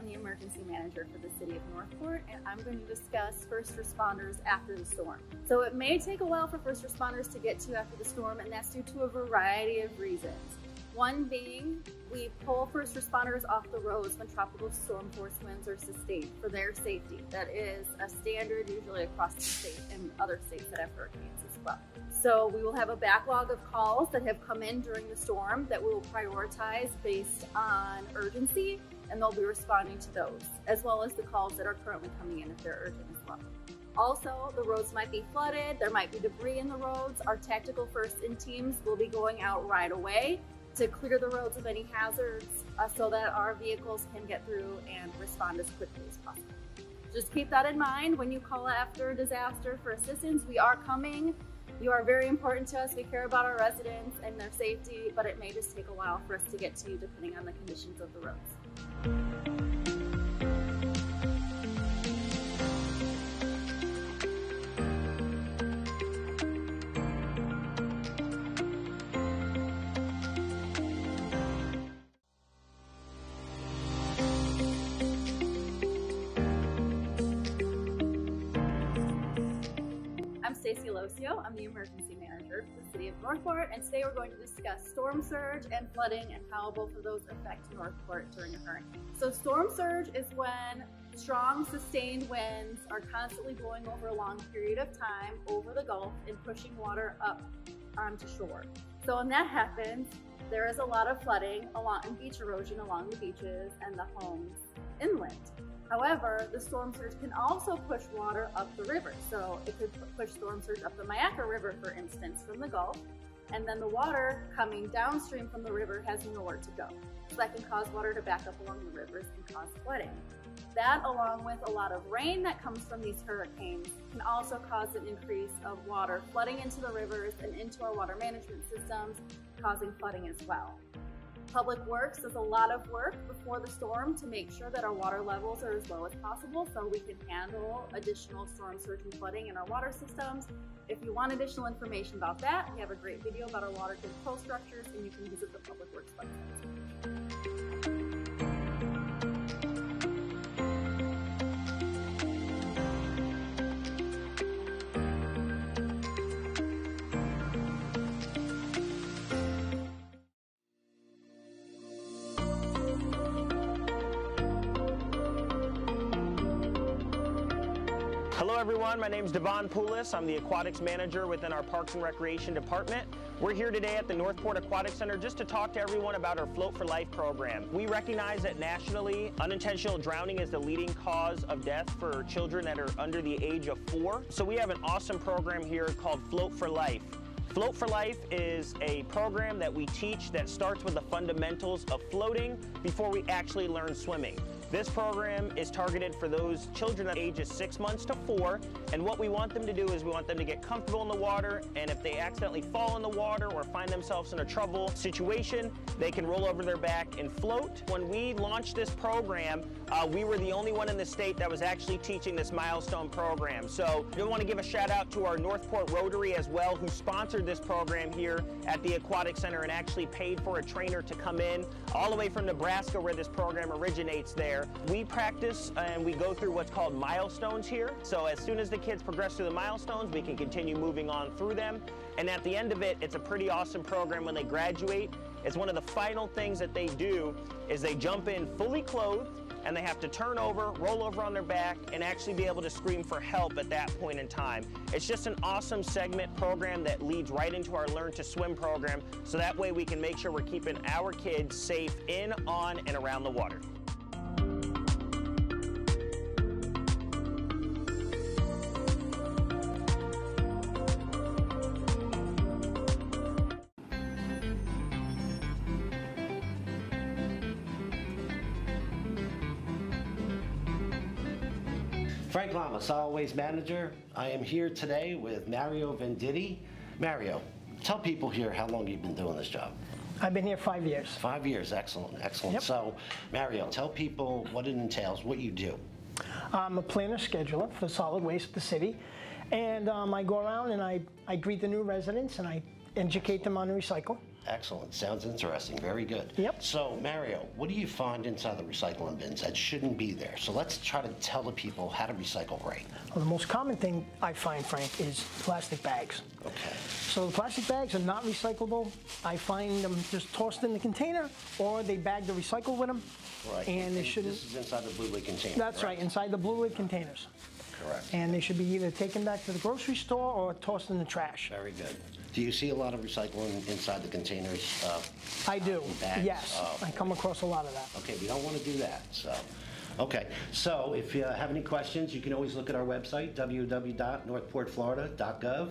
I'm the emergency manager for the city of North Port, and I'm going to discuss first responders after the storm. So it may take a while for first responders to get to after the storm, and that's due to a variety of reasons. One being we pull first responders off the roads when tropical storm force winds are sustained for their safety. That is a standard usually across the state and other states that have hurricanes as well. So we will have a backlog of calls that have come in during the storm that we will prioritize based on urgency and they'll be responding to those, as well as the calls that are currently coming in if they're urgent as well. Also, the roads might be flooded, there might be debris in the roads. Our tactical first in teams will be going out right away to clear the roads of any hazards uh, so that our vehicles can get through and respond as quickly as possible. Just keep that in mind when you call after a disaster for assistance. We are coming. You are very important to us. We care about our residents and their safety, but it may just take a while for us to get to you depending on the conditions of the roads. I'm Stacy Losio. I'm the emergency city of North Port, and today we're going to discuss storm surge and flooding and how both of those affect North Port during a hurricane. So, storm surge is when strong, sustained winds are constantly blowing over a long period of time over the Gulf and pushing water up onto shore. So, when that happens, there is a lot of flooding along and beach erosion along the beaches and the homes inland. However, the storm surge can also push water up the river. So it could push storm surge up the Myakka River, for instance, from the Gulf, and then the water coming downstream from the river has nowhere to go. So that can cause water to back up along the rivers and cause flooding. That, along with a lot of rain that comes from these hurricanes, can also cause an increase of water flooding into the rivers and into our water management systems, causing flooding as well. Public Works does a lot of work before the storm to make sure that our water levels are as low as possible so we can handle additional storm surge and flooding in our water systems. If you want additional information about that, we have a great video about our water control structures and you can visit the Public Works website. Everyone, my name is Devon Poulis. I'm the aquatics manager within our Parks and Recreation Department. We're here today at the North Port Aquatic Center just to talk to everyone about our Float for Life program. We recognize that nationally, unintentional drowning is the leading cause of death for children that are under the age of four. So we have an awesome program here called Float for Life. Float for Life is a program that we teach that starts with the fundamentals of floating before we actually learn swimming. This program is targeted for those children at ages six months to four, and what we want them to do is we want them to get comfortable in the water, and if they accidentally fall in the water or find themselves in a trouble situation, they can roll over their back and float. When we launched this program, uh, we were the only one in the state that was actually teaching this milestone program. So I want to give a shout out to our North Port Rotary as well, who sponsored this program here at the Aquatic Center and actually paid for a trainer to come in all the way from Nebraska where this program originates there. We practice and we go through what's called milestones here. So as soon as the kids progress through the milestones, we can continue moving on through them. And at the end of it, it's a pretty awesome program when they graduate. It's one of the final things that they do is they jump in fully clothed and they have to turn over, roll over on their back, and actually be able to scream for help at that point in time. It's just an awesome segment program that leads right into our Learn to Swim program, so that way we can make sure we're keeping our kids safe in, on, and around the water. Frank Lamas, Solid Waste Manager. I am here today with Mario Venditti. Mario, tell people here how long you've been doing this job. I've been here five years. Five years, excellent, excellent. So, Mario, tell people what it entails, what you do. I'm a planner scheduler for solid waste of the city. And um, I go around and I, I greet the new residents and I educate them on recycle. Excellent. Sounds interesting. Very good. Yep. So, Mario, what do you find inside the recycling bins that shouldn't be there? So let's try to tell the people how to recycle right. Well, the most common thing I find, Frank, is plastic bags. Okay. So the plastic bags are not recyclable. I find them just tossed in the container, or they bag the recycle with them. Right. And they shouldn't. This is inside the blue lid container. That's right, inside the blue lid containers. Correct. And they should be either taken back to the grocery store or tossed in the trash. Very good. Do you see a lot of recycling inside the containers? uh, I do, bags? yes. Oh, I come across a lot of that. Okay, we don't want to do that, so. Okay, so if you have any questions, you can always look at our website, www.northportflorida.gov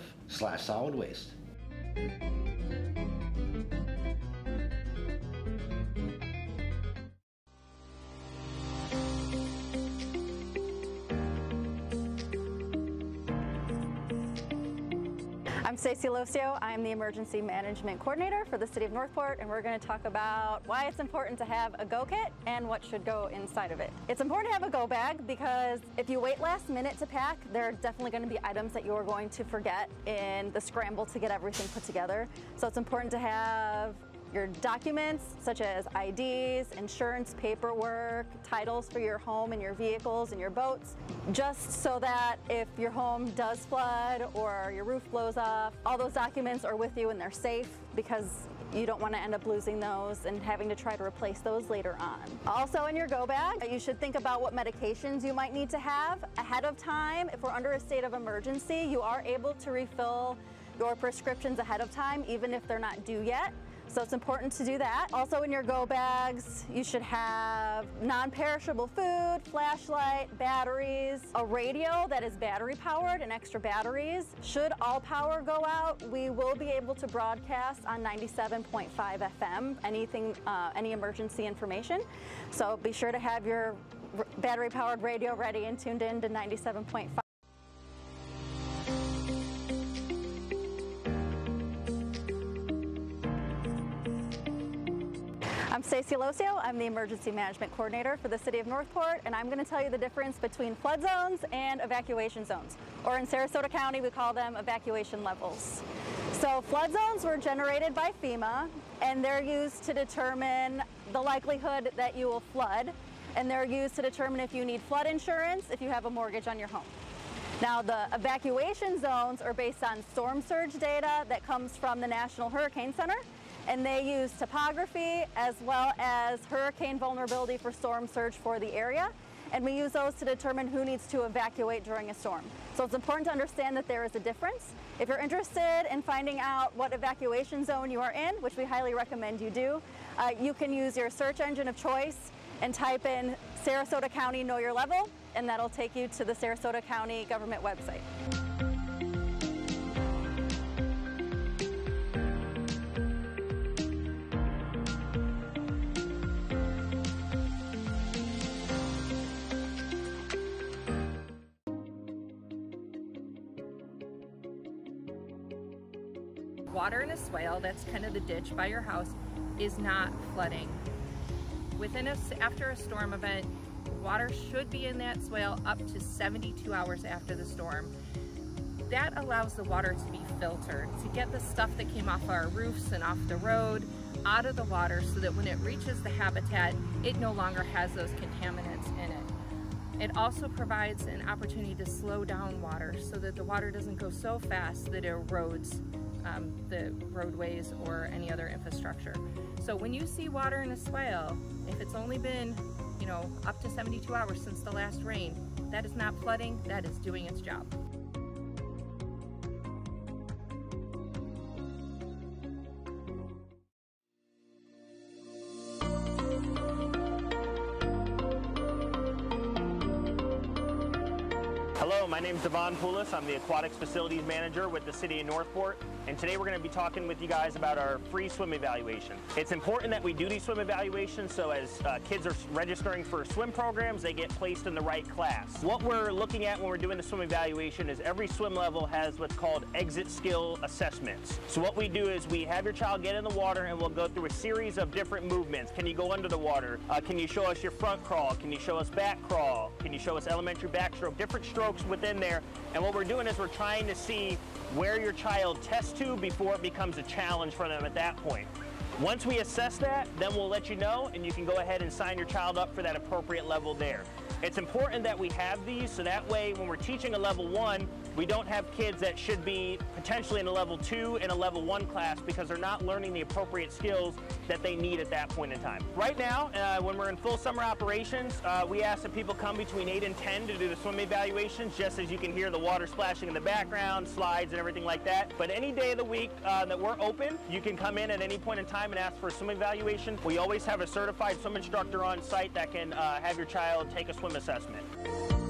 I'm Stacey Losio. I'm the Emergency Management Coordinator for the City of North Port, and we're going to talk about why it's important to have a Go Kit and what should go inside of it. It's important to have a Go Bag because if you wait last minute to pack, there are definitely going to be items that you're going to forget in the scramble to get everything put together. So it's important to have your documents such as IDs, insurance paperwork, titles for your home and your vehicles and your boats, just so that if your home does flood or your roof blows off, all those documents are with you and they're safe because you don't want to end up losing those and having to try to replace those later on. Also in your go bag, you should think about what medications you might need to have ahead of time. If we're under a state of emergency, you are able to refill your prescriptions ahead of time, even if they're not due yet. So it's important to do that. Also in your go bags, you should have non-perishable food, flashlight, batteries, a radio that is battery powered and extra batteries. Should all power go out, we will be able to broadcast on 97.5 FM, anything, uh, any emergency information. So be sure to have your battery powered radio ready and tuned in to 97.5. I'm Stacey Losio. I'm the Emergency Management Coordinator for the City of North Port, and I'm going to tell you the difference between flood zones and evacuation zones. Or in Sarasota County, we call them evacuation levels. So flood zones were generated by FEMA, and they're used to determine the likelihood that you will flood, and they're used to determine if you need flood insurance if you have a mortgage on your home. Now, the evacuation zones are based on storm surge data that comes from the National Hurricane Center, and they use topography as well as hurricane vulnerability for storm surge for the area. And we use those to determine who needs to evacuate during a storm. So it's important to understand that there is a difference. If you're interested in finding out what evacuation zone you are in, which we highly recommend you do, uh, you can use your search engine of choice and type in Sarasota County Know Your Level, and that'll take you to the Sarasota County government website. Water in a swale, that's kind of the ditch by your house, is not flooding. Within a, after a storm event, water should be in that swale up to 72 hours after the storm. That allows the water to be filtered, to get the stuff that came off our roofs and off the road out of the water so that when it reaches the habitat, it no longer has those contaminants in it. It also provides an opportunity to slow down water so that the water doesn't go so fast that it erodes um, the roadways or any other infrastructure. So when you see water in a swale, if it's only been, you know, up to 72 hours since the last rain, that is not flooding, that is doing its job. My name is Devon Poulis. I'm the Aquatics Facilities Manager with the City of North Port, and today we're going to be talking with you guys about our free swim evaluation. It's important that we do these swim evaluations so as uh, kids are registering for swim programs, they get placed in the right class. What we're looking at when we're doing the swim evaluation is every swim level has what's called exit skill assessments. So what we do is we have your child get in the water and we'll go through a series of different movements. Can you go under the water? Uh, can you show us your front crawl? Can you show us back crawl? Can you show us elementary backstroke? Different strokes within there. And what we're doing is we're trying to see where your child tests to before it becomes a challenge for them at that point. Once we assess that, then we'll let you know and you can go ahead and sign your child up for that appropriate level there. It's important that we have these so that way when we're teaching a level one, we don't have kids that should be potentially in a level two and a level one class because they're not learning the appropriate skills that they need at that point in time. Right now, uh, when we're in full summer operations, uh, we ask that people come between 8 and 10 to do the swim evaluations, just as you can hear the water splashing in the background, slides and everything like that. But any day of the week uh, that we're open, you can come in at any point in time and ask for a swim evaluation. We always have a certified swim instructor on site that can uh, have your child take a swim swim assessment.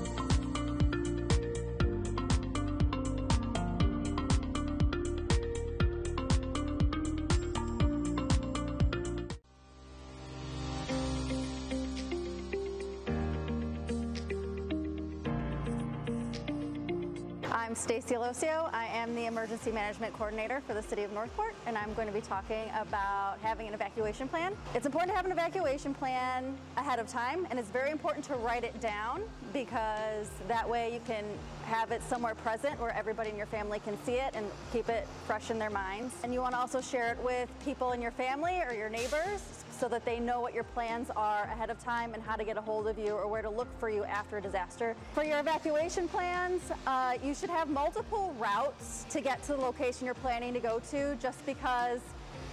I'm Stacy Alosio. I am the Emergency Management Coordinator for the City of North Port, and I'm going to be talking about having an evacuation plan. It's important to have an evacuation plan ahead of time, and it's very important to write it down because that way you can have it somewhere present where everybody in your family can see it and keep it fresh in their minds. And you want to also share it with people in your family or your neighbors so that they know what your plans are ahead of time and how to get a hold of you or where to look for you after a disaster. For your evacuation plans, uh, you should have multiple routes to get to the location you're planning to go to just because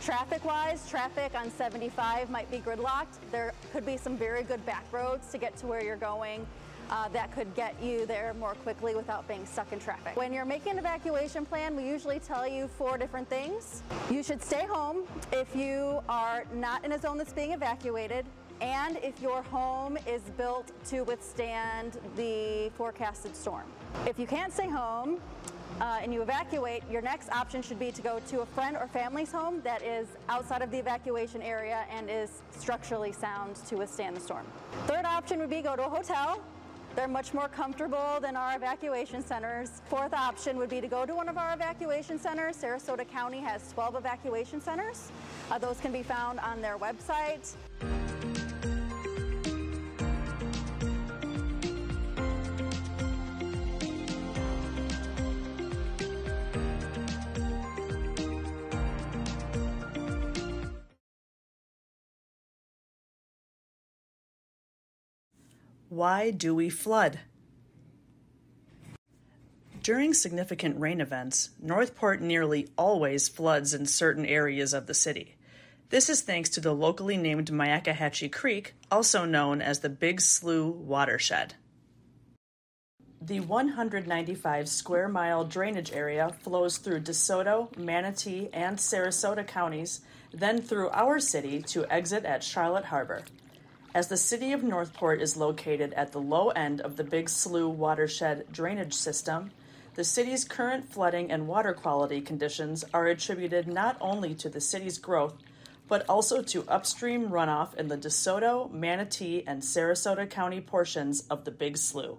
Traffic-wise, traffic on 75 might be gridlocked. There could be some very good back roads to get to where you're going uh, that could get you there more quickly without being stuck in traffic. When you're making an evacuation plan, we usually tell you four different things. You should stay home if you are not in a zone that's being evacuated and if your home is built to withstand the forecasted storm. If you can't stay home, uh, and you evacuate, your next option should be to go to a friend or family's home that is outside of the evacuation area and is structurally sound to withstand the storm. Third option would be go to a hotel they're much more comfortable than our evacuation centers. Fourth option would be to go to one of our evacuation centers. Sarasota County has 12 evacuation centers. Uh, those can be found on their website. Why do we flood? During significant rain events, North Port nearly always floods in certain areas of the city. This is thanks to the locally named Myakkahatchee Creek, also known as the Big Slough Watershed. The 195 square mile drainage area flows through DeSoto, Manatee, and Sarasota counties, then through our city to exit at Charlotte Harbor. As the city of North Port is located at the low end of the Big Slough watershed drainage system, the city's current flooding and water quality conditions are attributed not only to the city's growth, but also to upstream runoff in the DeSoto, Manatee, and Sarasota County portions of the Big Slough.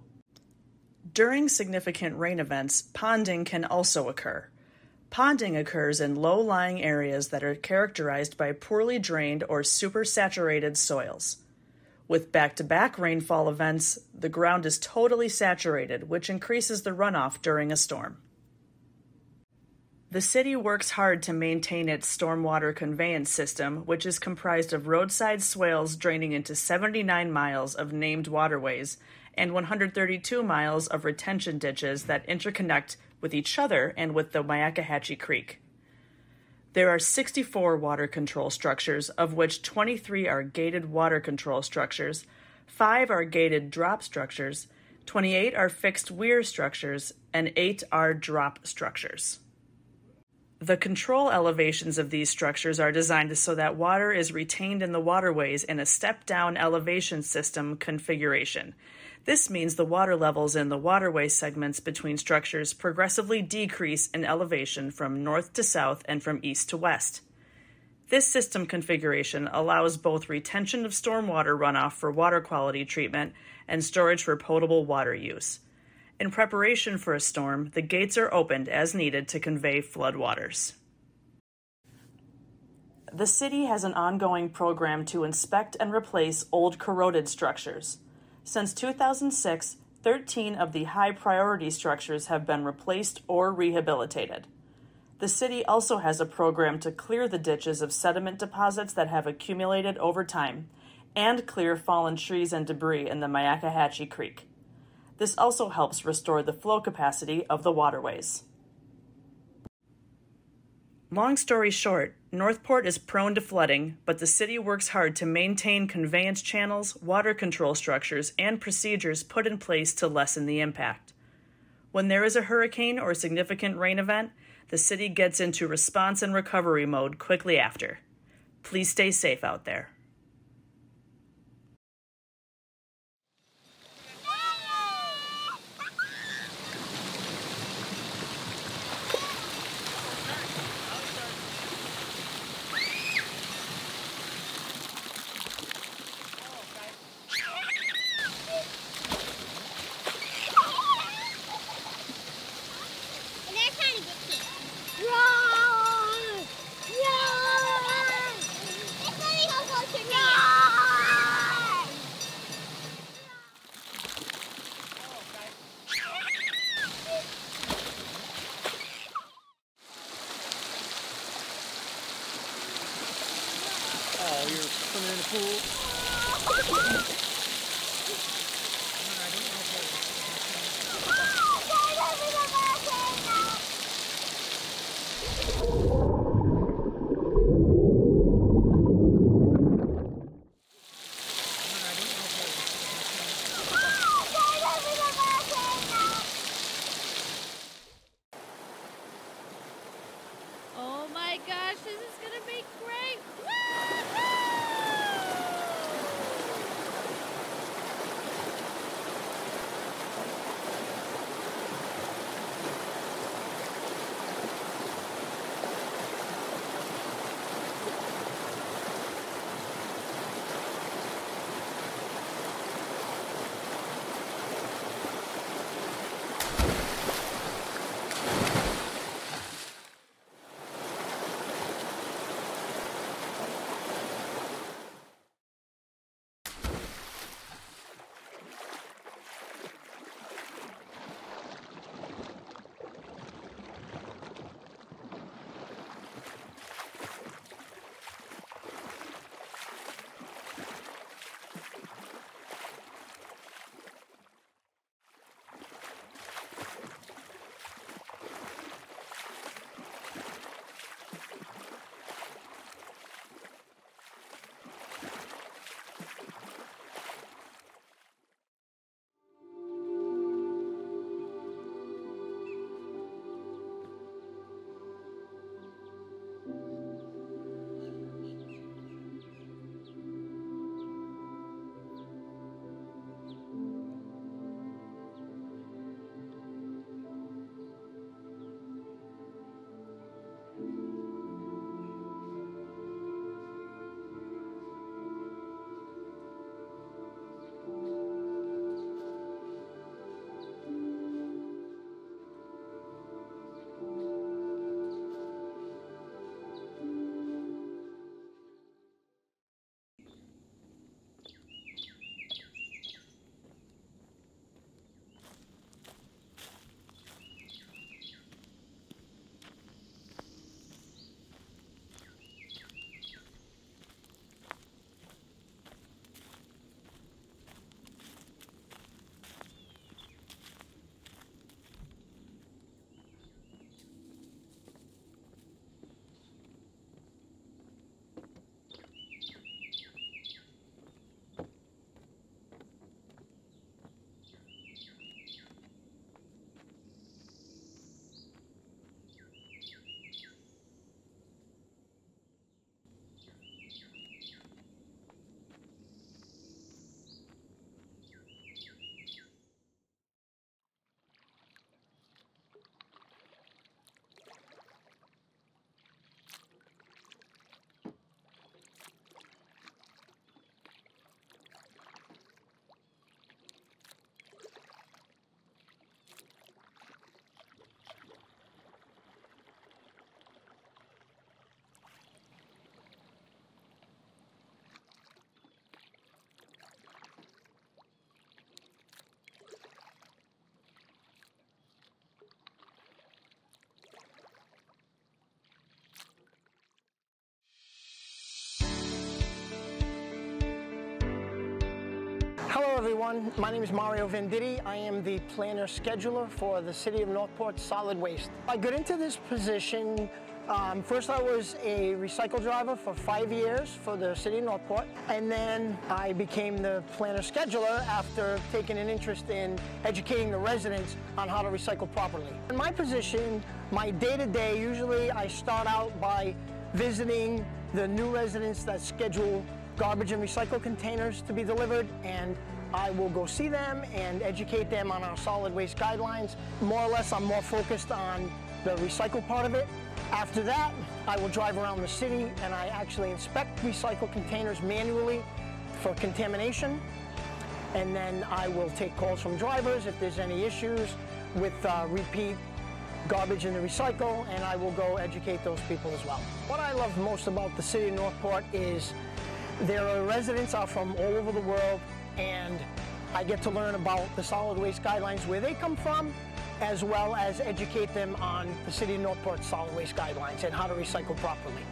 During significant rain events, ponding can also occur. Ponding occurs in low lying areas that are characterized by poorly drained or supersaturated soils. With back to back rainfall events, the ground is totally saturated, which increases the runoff during a storm. The city works hard to maintain its stormwater conveyance system, which is comprised of roadside swales draining into 79 miles of named waterways and 132 miles of retention ditches that interconnect with each other and with the Myakkahatchee Creek. There are 64 water control structures, of which 23 are gated water control structures, 5 are gated drop structures, 28 are fixed weir structures, and 8 are drop structures. The control elevations of these structures are designed so that water is retained in the waterways in a step down elevation system configuration, this means the water levels in the waterway segments between structures progressively decrease in elevation from north to south and from east to west. This system configuration allows both retention of stormwater runoff for water quality treatment and storage for potable water use. In preparation for a storm, the gates are opened as needed to convey floodwaters. The city has an ongoing program to inspect and replace old corroded structures. Since 2006, 13 of the high priority structures have been replaced or rehabilitated. The city also has a program to clear the ditches of sediment deposits that have accumulated over time and clear fallen trees and debris in the Myakkahatchee Creek. This also helps restore the flow capacity of the waterways. Long story short, North Port is prone to flooding, but the city works hard to maintain conveyance channels, water control structures, and procedures put in place to lessen the impact. When there is a hurricane or significant rain event, the city gets into response and recovery mode quickly after. Please stay safe out there. Everyone. My name is Mario Venditti. I am the planner scheduler for the City of North Port Solid Waste. I got into this position um, first, I was a recycle driver for five years for the city of North Port, and then I became the planner scheduler after taking an interest in educating the residents on how to recycle properly. In my position, my day-to-day, -day, usually I start out by visiting the new residents that schedule garbage and recycle containers to be delivered, and I will go see them and educate them on our solid waste guidelines. More or less, I'm more focused on the recycle part of it. After that, I will drive around the city and I actually inspect recycle containers manually for contamination. And then I will take calls from drivers if there's any issues with uh, repeat garbage in the recycle, and I will go educate those people as well. What I love most about the city of North Port is their residents are from all over the world, and I get to learn about the solid waste guidelines, where they come from, as well as educate them on the City of North Port solid waste guidelines and how to recycle properly.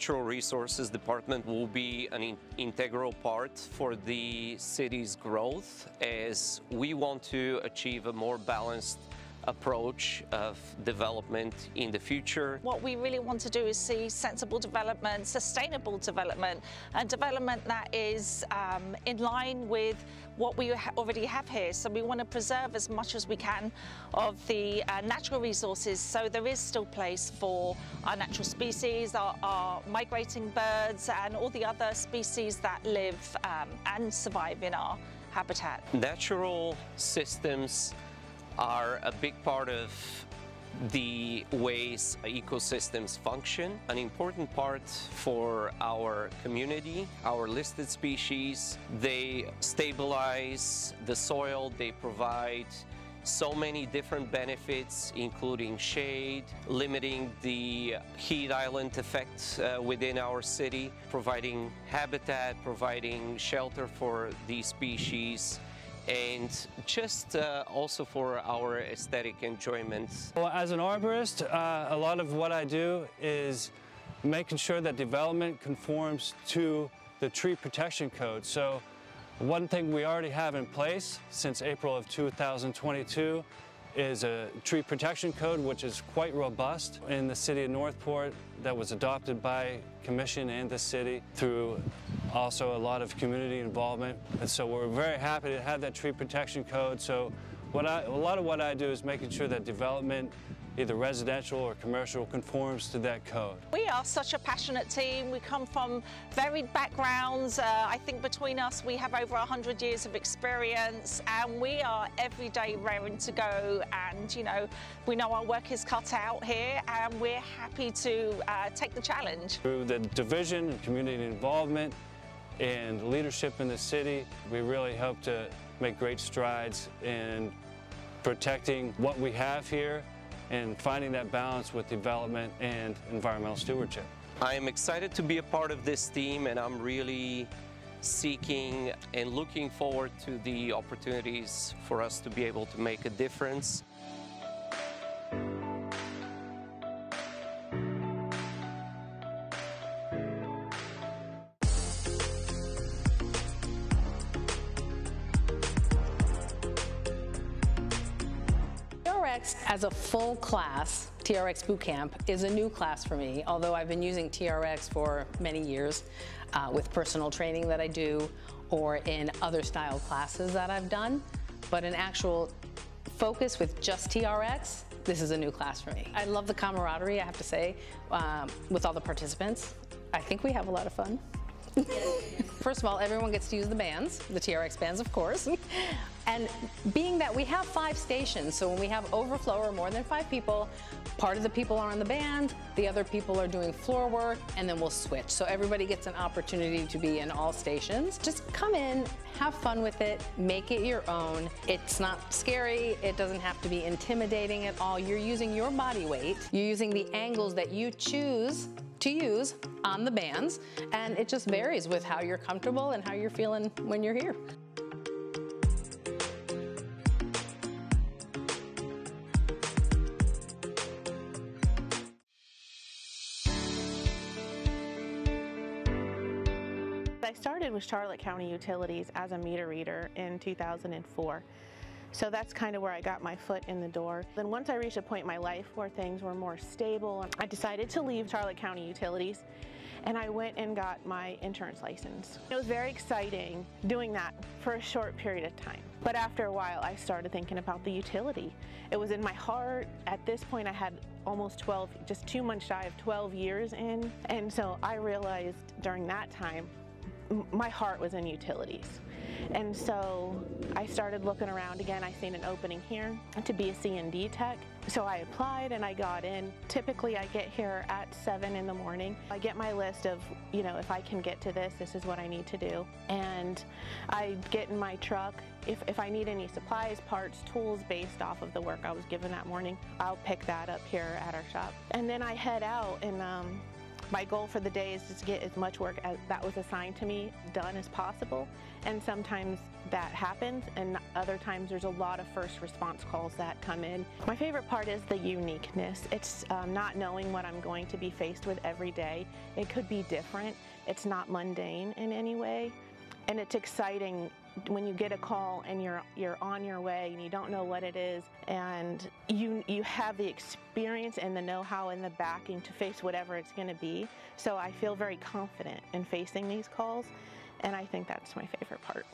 Natural Resources Department will be an in integral part for the city's growth as we want to achieve a more balanced approach of development in the future. What we really want to do is see sensible development, sustainable development, and development that is um, in line with what we ha already have here. So we want to preserve as much as we can of the uh, natural resources so there is still place for our natural species, our, our migrating birds, and all the other species that live um, and survive in our habitat. Natural systems are a big part of the ways ecosystems function, an important part for our community, our listed species. They stabilize the soil, they provide so many different benefits, including shade, limiting the heat island effect uh, within our city, providing habitat, providing shelter for these species, and just uh, also for our aesthetic enjoyment. Well, as an arborist, uh, a lot of what I do is making sure that development conforms to the tree protection code. So one thing we already have in place since April of 2022 is a tree protection code which is quite robust in the city of North Port that was adopted by commission and the city through also a lot of community involvement. And so we're very happy to have that tree protection code. So what I, a lot of what I do is making sure that development either residential or commercial conforms to that code. We are such a passionate team. We come from varied backgrounds. Uh, I think between us we have over 100 years of experience and we are every day raring to go and you know we know our work is cut out here and we're happy to uh, take the challenge. Through the division and community involvement and leadership in the city, we really hope to make great strides in protecting what we have here and finding that balance with development and environmental stewardship. I am excited to be a part of this team and I'm really seeking and looking forward to the opportunities for us to be able to make a difference. TRX as a full class, TRX Bootcamp, is a new class for me, although I've been using TRX for many years uh, with personal training that I do or in other style classes that I've done. But an actual focus with just TRX, this is a new class for me. I love the camaraderie, I have to say, um, with all the participants. I think we have a lot of fun. [laughs] First of all, everyone gets to use the bands, the TRX bands, of course. [laughs] And being that we have five stations, so when we have overflow or more than five people, part of the people are on the band, the other people are doing floor work, and then we'll switch. So everybody gets an opportunity to be in all stations. Just come in, have fun with it, make it your own. It's not scary, it doesn't have to be intimidating at all. You're using your body weight, you're using the angles that you choose to use on the bands, and it just varies with how you're comfortable and how you're feeling when you're here. Started with Charlotte County Utilities as a meter reader in 2004. So that's kind of where I got my foot in the door. Then once I reached a point in my life where things were more stable, I decided to leave Charlotte County Utilities and I went and got my insurance license. It was very exciting doing that for a short period of time. But after a while, I started thinking about the utility. It was in my heart. At this point, I had almost 12, just two months shy of 12 years in. And so I realized during that time, my heart was in utilities. And so I started looking around again. I seen an opening here to be a C&D tech. So I applied and I got in. Typically I get here at seven in the morning. I get my list of, you know, if I can get to this, this is what I need to do. And I get in my truck. If, if I need any supplies, parts, tools based off of the work I was given that morning, I'll pick that up here at our shop. And then I head out and um, my goal for the day is just to get as much work as that was assigned to me done as possible. And sometimes that happens, and other times there's a lot of first response calls that come in. My favorite part is the uniqueness. It's um, not knowing what I'm going to be faced with every day. It could be different. It's not mundane in any way. And it's exciting when you get a call and you're you're on your way and you don't know what it is and you you have the experience and the know-how and the backing to face whatever it's going to be. So I feel very confident in facing these calls and I think that's my favorite part.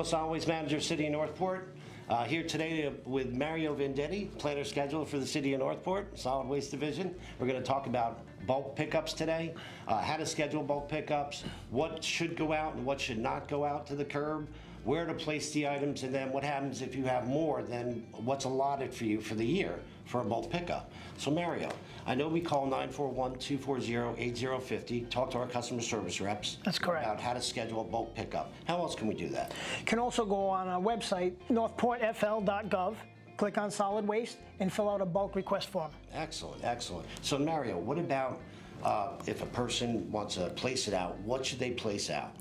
Lamasson, Waste Manager, of City of North Port. Uh, here today with Mario Venditti, planner scheduler for the City of North Port, Solid Waste Division. We're going to talk about bulk pickups today, uh, how to schedule bulk pickups, what should go out and what should not go out to the curb, where to place the items, and then what happens if you have more than what's allotted for you for the year for a bulk pickup. So Mario, I know we call 941-240-8050, talk to our customer service reps. That's correct. About how to schedule a bulk pickup. How else can we do that? Can also go on our website, northportfl.gov, click on solid waste, and fill out a bulk request form. Excellent, excellent. So Mario, what about uh, if a person wants to place it out, what should they place out?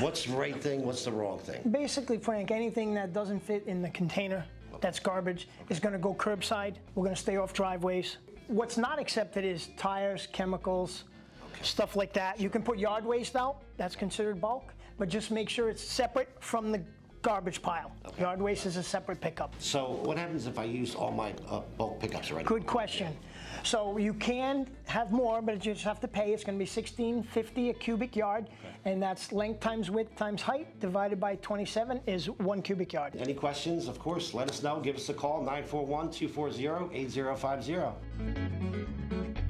What's the right thing, what's the wrong thing? Basically, Frank, anything that doesn't fit in the container that's garbage is going to go curbside. We're going to stay off driveways. What's not accepted is tires, chemicals, stuff like that. You can put yard waste out, that's considered bulk, but just make sure it's separate from the garbage pile. Yard waste is a separate pickup. So what happens if I use all my uh, bulk pickups already? Good question. So you can have more, but you just have to pay. It's going to be 1650 a cubic yard, and that's length times width times height divided by 27 is one cubic yard. Any questions? Of course, let us know. Give us a call, 941-240-8050. I'm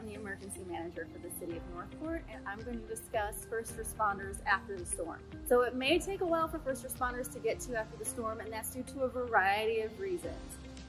I'm the emergency manager for the city of North Port, and I'm going to discuss first responders after the storm. So it may take a while for first responders to get to after the storm, and that's due to a variety of reasons.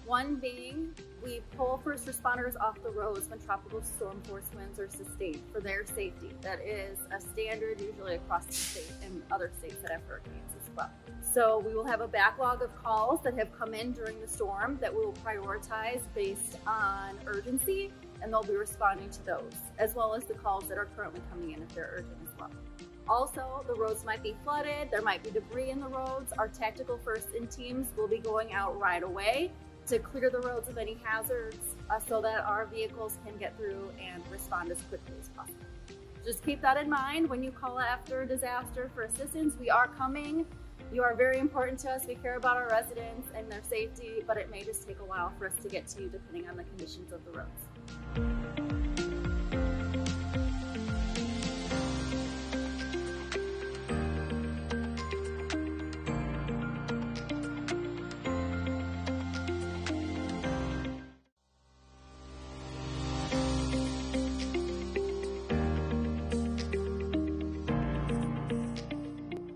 One being, we pull first responders off the roads when tropical storm force winds are sustained for their safety. That is a standard usually across the state and other states that have hurricanes as well. So we will have a backlog of calls that have come in during the storm that we will prioritize based on urgency and they'll be responding to those, as well as the calls that are currently coming in if they're urgent as well. Also, the roads might be flooded, there might be debris in the roads. Our tactical first in teams will be going out right away to clear the roads of any hazards uh, so that our vehicles can get through and respond as quickly as possible. Just keep that in mind when you call after a disaster for assistance. We are coming. You are very important to us. We care about our residents and their safety, but it may just take a while for us to get to you depending on the conditions of the roads.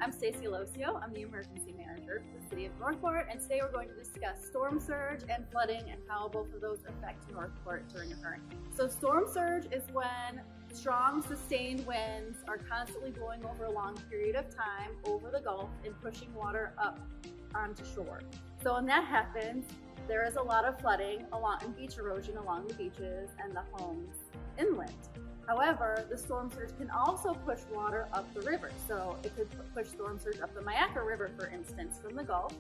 I'm Stacey Losio. I'm the emergency city of North Port, and today we're going to discuss storm surge and flooding and how both of those affect North Port during a hurricane. So, storm surge is when strong, sustained winds are constantly blowing over a long period of time over the Gulf and pushing water up onto shore. So, when that happens, there is a lot of flooding along and beach erosion along the beaches and the homes inland. However, the storm surge can also push water up the river. So it could push storm surge up the Myakka River, for instance, from the Gulf,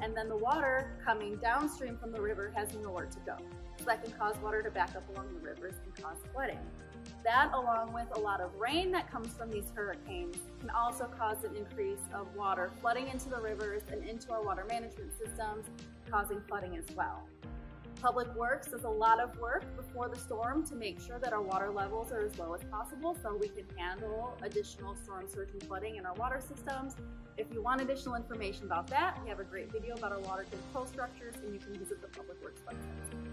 and then the water coming downstream from the river has nowhere to go. So that can cause water to back up along the rivers and cause flooding. That, along with a lot of rain that comes from these hurricanes, can also cause an increase of water flooding into the rivers and into our water management systems, causing flooding as well. Public Works does a lot of work before the storm to make sure that our water levels are as low as possible so we can handle additional storm surge and flooding in our water systems. If you want additional information about that, we have a great video about our water control structures and you can visit the Public Works website.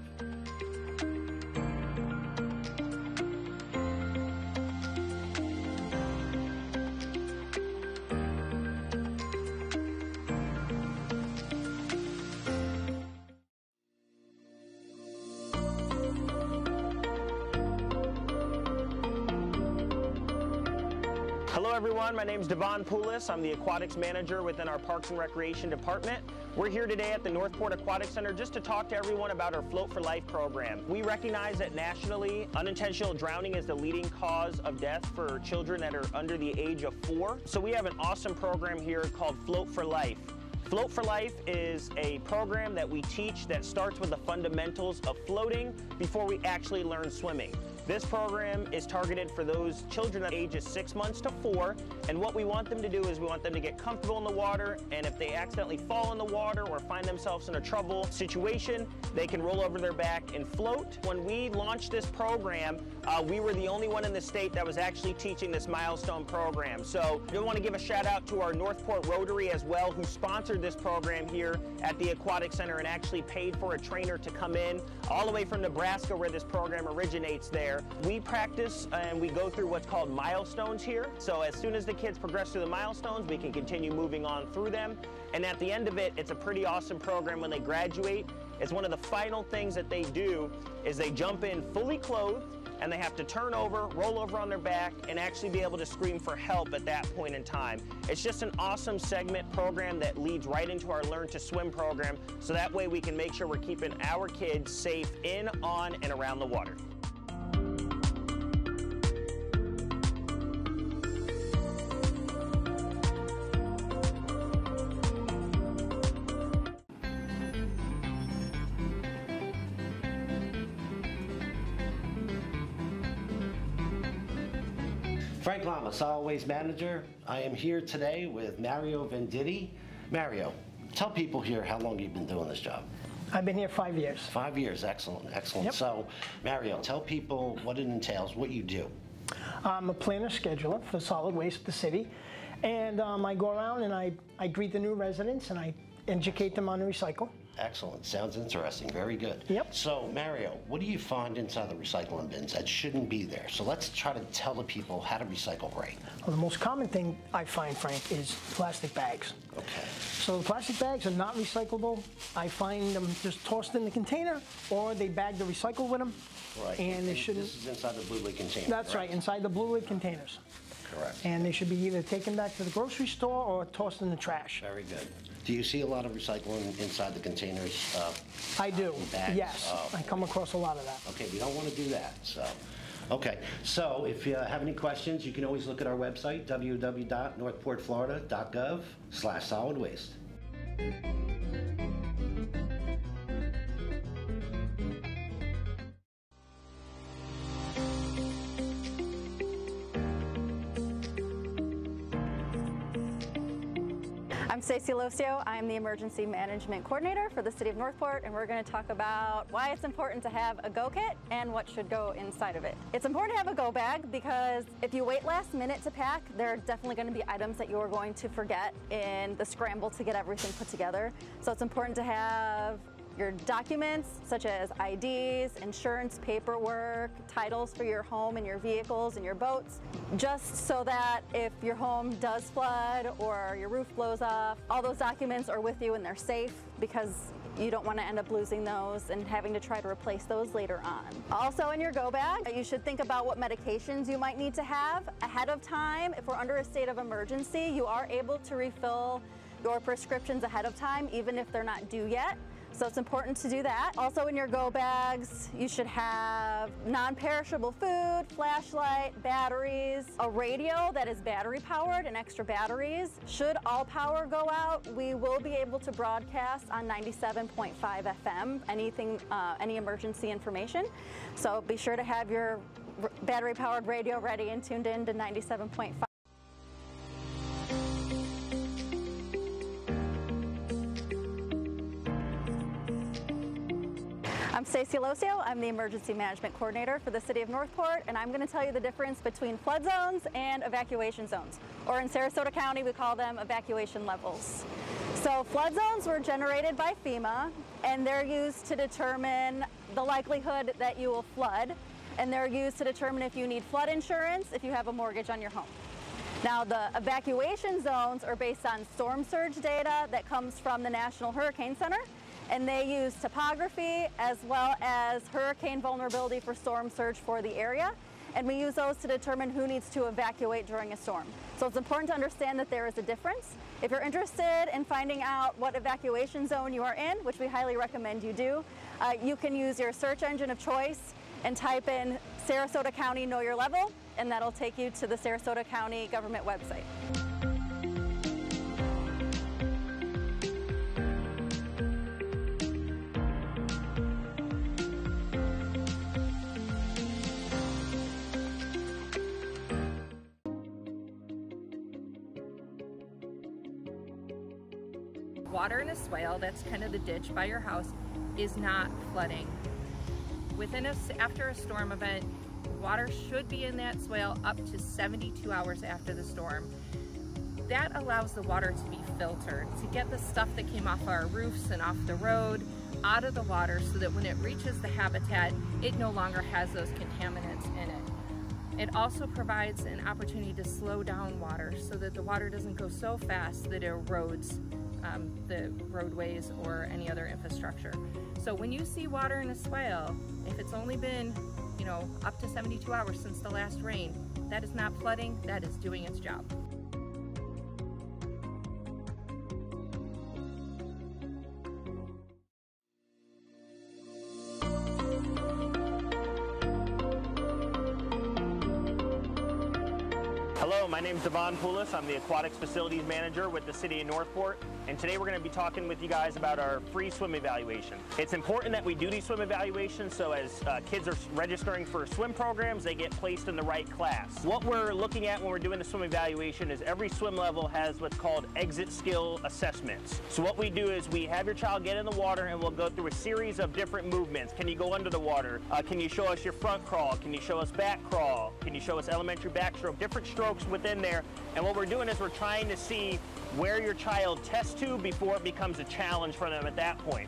Hello everyone, my name is Devon Poulis. I'm the aquatics manager within our Parks and Recreation Department. We're here today at the North Port Aquatic Center just to talk to everyone about our Float for Life program. We recognize that nationally, unintentional drowning is the leading cause of death for children that are under the age of four. So we have an awesome program here called Float for Life. Float for Life is a program that we teach that starts with the fundamentals of floating before we actually learn swimming. This program is targeted for those children at ages six months to four, and what we want them to do is we want them to get comfortable in the water, and if they accidentally fall in the water or find themselves in a trouble situation, they can roll over their back and float. When we launched this program, uh, we were the only one in the state that was actually teaching this milestone program. So I want to give a shout out to our North Port Rotary as well, who sponsored this program here at the Aquatic Center and actually paid for a trainer to come in all the way from Nebraska where this program originates there. We practice and we go through what's called milestones here. So as soon as the kids progress through the milestones, we can continue moving on through them. And at the end of it, it's a pretty awesome program when they graduate. It's one of the final things that they do is they jump in fully clothed and they have to turn over, roll over on their back, and actually be able to scream for help at that point in time. It's just an awesome segment program that leads right into our Learn to Swim program, so that way we can make sure we're keeping our kids safe in, on, and around the water. Frank Lama, Solid Waste Manager. I am here today with Mario Venditti. Mario, tell people here how long you've been doing this job. I've been here five years. Five years, excellent, excellent. Yep. So, Mario, tell people what it entails, what you do. I'm a planner scheduler for solid waste of the city. And um, I go around and I, I greet the new residents and I educate them on the recycle. Excellent, sounds interesting, very good. Yep. So, Mario, what do you find inside the recycling bins that shouldn't be there? So let's try to tell the people how to recycle right. Well, the most common thing I find, Frank, is plastic bags. Okay. So the plastic bags are not recyclable. I find them just tossed in the container or they bag the recycle with them. Right. And they shouldn't. This is inside the blue lid container. That's correct? right, inside the blue lid containers. Correct. And they should be either taken back to the grocery store or tossed in the trash. Very good. Do you see a lot of recycling inside the containers? uh, I do, bags? yes. Oh, I come across a lot of that. Okay, we don't want to do that, so. Okay, so if you have any questions, you can always look at our website, www.northportflorida.gov slash solid waste. I'm Stacey Losio. I'm the Emergency Management Coordinator for the City of North Port, and we're going to talk about why it's important to have a go kit and what should go inside of it. It's important to have a go bag because if you wait last minute to pack, there are definitely going to be items that you're going to forget in the scramble to get everything put together. So it's important to have your documents such as IDs, insurance paperwork, titles for your home and your vehicles and your boats, just so that if your home does flood or your roof blows off, all those documents are with you and they're safe because you don't want to end up losing those and having to try to replace those later on. Also in your go bag, you should think about what medications you might need to have ahead of time. If we're under a state of emergency, you are able to refill your prescriptions ahead of time, even if they're not due yet. So it's important to do that. Also in your go bags, you should have non-perishable food, flashlight, batteries, a radio that is battery powered and extra batteries. Should all power go out, we will be able to broadcast on 97.5 FM, anything, uh, any emergency information. So be sure to have your battery powered radio ready and tuned in to 97.5. I'm Stacy Losio. I'm the Emergency Management Coordinator for the City of North Port, and I'm going to tell you the difference between flood zones and evacuation zones. Or in Sarasota County, we call them evacuation levels. So flood zones were generated by FEMA, and they're used to determine the likelihood that you will flood, and they're used to determine if you need flood insurance if you have a mortgage on your home. Now, the evacuation zones are based on storm surge data that comes from the National Hurricane Center, and they use topography as well as hurricane vulnerability for storm surge for the area. And we use those to determine who needs to evacuate during a storm. So it's important to understand that there is a difference. If you're interested in finding out what evacuation zone you are in, which we highly recommend you do, uh, you can use your search engine of choice and type in Sarasota County Know Your Level, and that'll take you to the Sarasota County government website. Water in a swale, that's kind of the ditch by your house, is not flooding. Within a, after a storm event, water should be in that swale up to 72 hours after the storm. That allows the water to be filtered, to get the stuff that came off our roofs and off the road out of the water so that when it reaches the habitat, it no longer has those contaminants in it. It also provides an opportunity to slow down water so that the water doesn't go so fast that it erodes um, the roadways or any other infrastructure. So when you see water in a swale, if it's only been, you know, up to 72 hours since the last rain, that is not flooding, that is doing its job. My name is Devon Poulis. I'm the Aquatics Facilities Manager with the City of North Port, and today we're going to be talking with you guys about our free swim evaluation. It's important that we do these swim evaluations so as uh, kids are registering for swim programs, they get placed in the right class. What we're looking at when we're doing the swim evaluation is every swim level has what's called exit skill assessments. So what we do is we have your child get in the water and we'll go through a series of different movements. Can you go under the water? Uh, can you show us your front crawl? Can you show us back crawl? Can you show us elementary backstroke? Different strokes within there. And what we're doing is we're trying to see where your child tests to before it becomes a challenge for them at that point.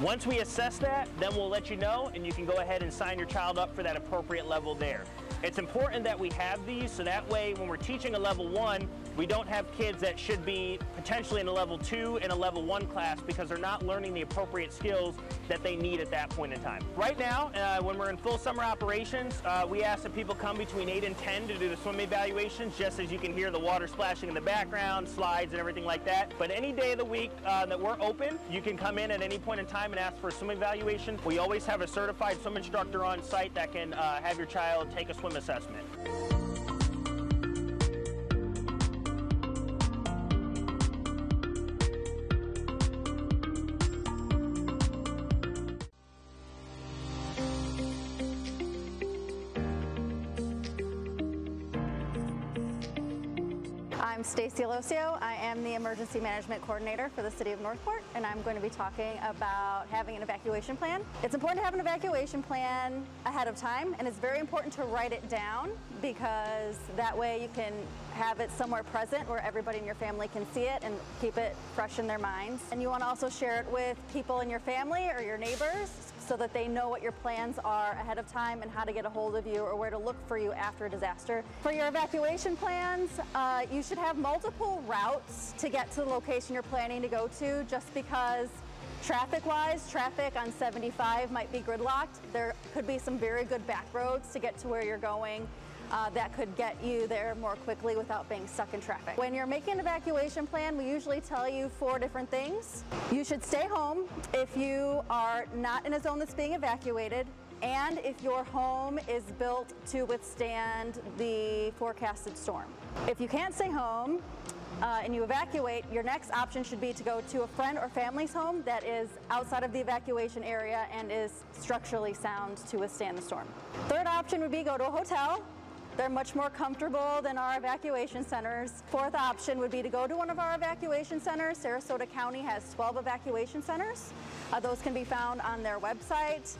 Once we assess that, then we'll let you know and you can go ahead and sign your child up for that appropriate level there. It's important that we have these so that way when we're teaching a level one, we don't have kids that should be potentially in a level two and a level one class because they're not learning the appropriate skills that they need at that point in time. Right now, uh, when we're in full summer operations, uh, we ask that people come between 8 and 10 to do the swim evaluations, just as you can hear the water splashing in the background, slides and everything like that. But any day of the week uh, that we're open, you can come in at any point in time and ask for a swim evaluation. We always have a certified swim instructor on site that can uh, have your child take a swim assessment. I'm Stacy Alosio. I am the Emergency Management Coordinator for the City of North Port, and I'm going to be talking about having an evacuation plan. It's important to have an evacuation plan ahead of time, and it's very important to write it down because that way you can have it somewhere present where everybody in your family can see it and keep it fresh in their minds. And you want to also share it with people in your family or your neighbors so that they know what your plans are ahead of time and how to get a hold of you or where to look for you after a disaster. For your evacuation plans, uh, you should have multiple routes to get to the location you're planning to go to just because Traffic-wise, traffic on 75 might be gridlocked. There could be some very good back roads to get to where you're going uh, that could get you there more quickly without being stuck in traffic. When you're making an evacuation plan, we usually tell you four different things. You should stay home if you are not in a zone that's being evacuated and if your home is built to withstand the forecasted storm. If you can't stay home, uh, and you evacuate, your next option should be to go to a friend or family's home that is outside of the evacuation area and is structurally sound to withstand the storm. Third option would be go to a hotel they're much more comfortable than our evacuation centers. Fourth option would be to go to one of our evacuation centers. Sarasota County has 12 evacuation centers. Uh, those can be found on their website.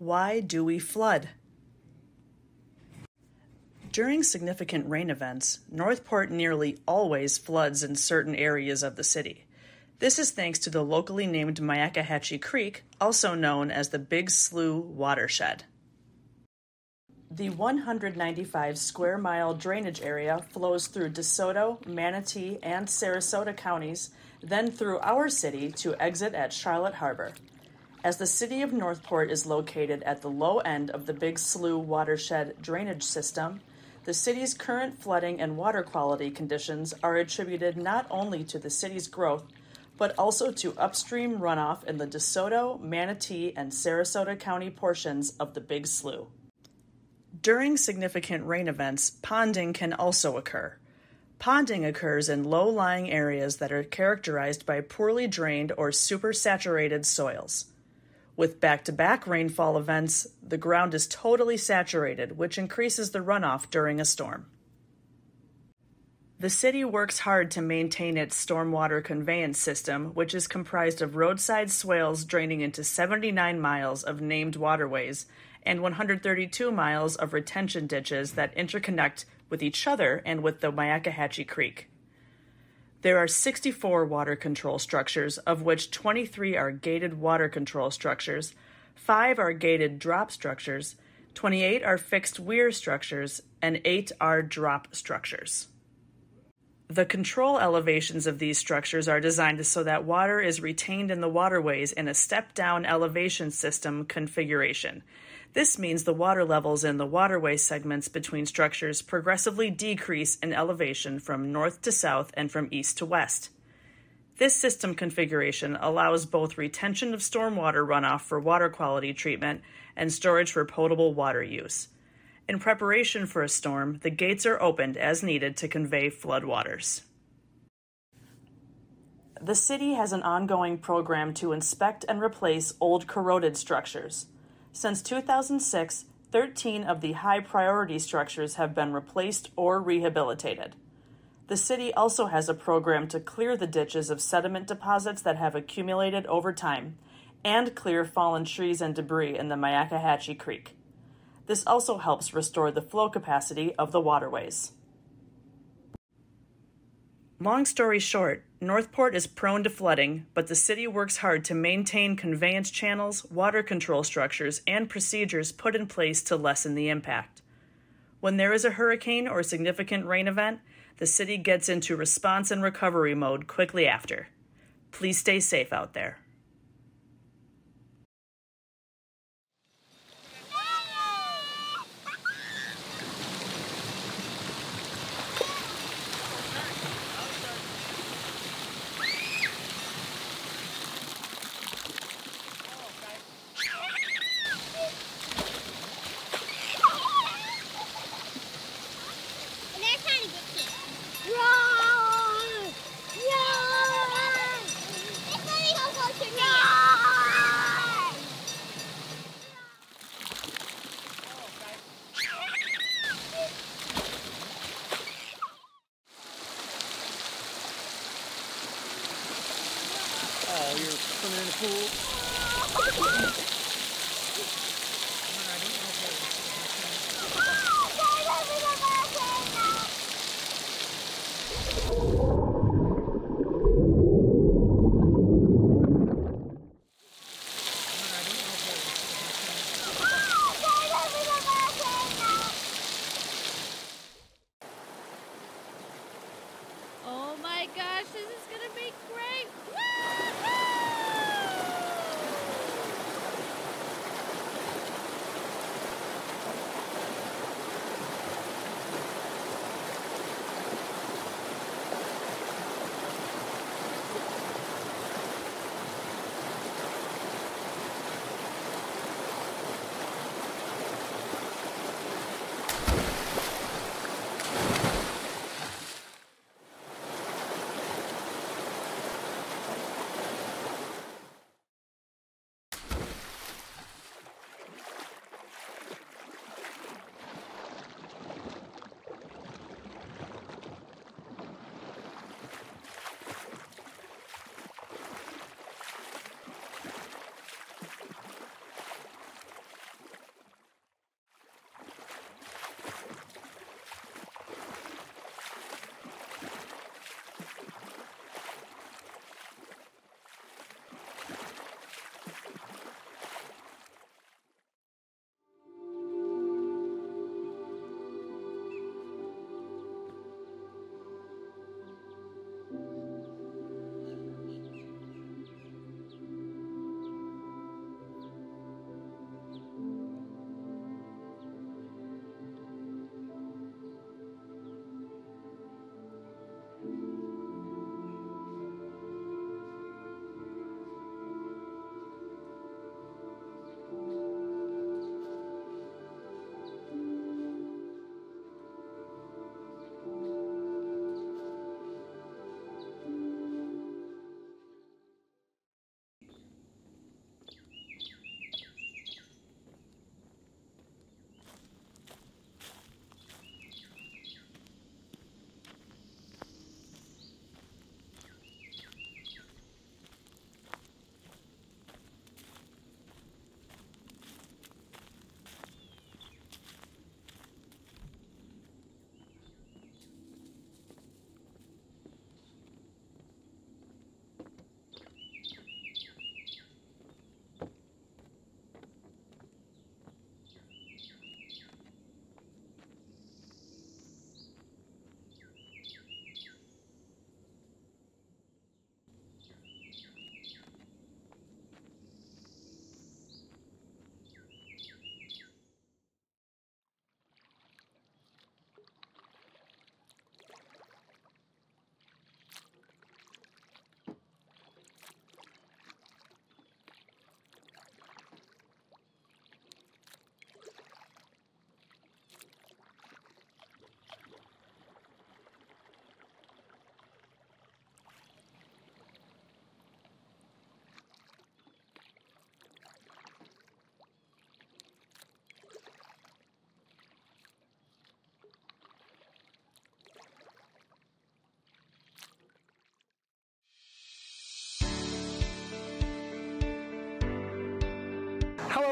Why do we flood? During significant rain events, North Port nearly always floods in certain areas of the city. This is thanks to the locally named Myakkahatchee Creek, also known as the Big Slough Watershed. The 195 square mile drainage area flows through DeSoto, Manatee, and Sarasota counties, then through our city to exit at Charlotte Harbor. As the city of North Port is located at the low end of the Big Slough watershed drainage system, the city's current flooding and water quality conditions are attributed not only to the city's growth, but also to upstream runoff in the DeSoto, Manatee, and Sarasota County portions of the Big Slough. During significant rain events, ponding can also occur. Ponding occurs in low lying areas that are characterized by poorly drained or supersaturated soils. With back to back rainfall events, the ground is totally saturated, which increases the runoff during a storm. The city works hard to maintain its stormwater conveyance system, which is comprised of roadside swales draining into 79 miles of named waterways and 132 miles of retention ditches that interconnect with each other and with the Myakkahatchee Creek. There are 64 water control structures, of which 23 are gated water control structures, 5 are gated drop structures, 28 are fixed weir structures, and 8 are drop structures. The control elevations of these structures are designed so that water is retained in the waterways in a step down elevation system configuration, this means the water levels in the waterway segments between structures progressively decrease in elevation from north to south and from east to west. This system configuration allows both retention of stormwater runoff for water quality treatment and storage for potable water use. In preparation for a storm, the gates are opened as needed to convey floodwaters. The city has an ongoing program to inspect and replace old corroded structures. Since 2006, 13 of the high priority structures have been replaced or rehabilitated. The city also has a program to clear the ditches of sediment deposits that have accumulated over time and clear fallen trees and debris in the Myakkahatchee Creek. This also helps restore the flow capacity of the waterways. Long story short, North Port is prone to flooding, but the city works hard to maintain conveyance channels, water control structures, and procedures put in place to lessen the impact. When there is a hurricane or significant rain event, the city gets into response and recovery mode quickly after. Please stay safe out there.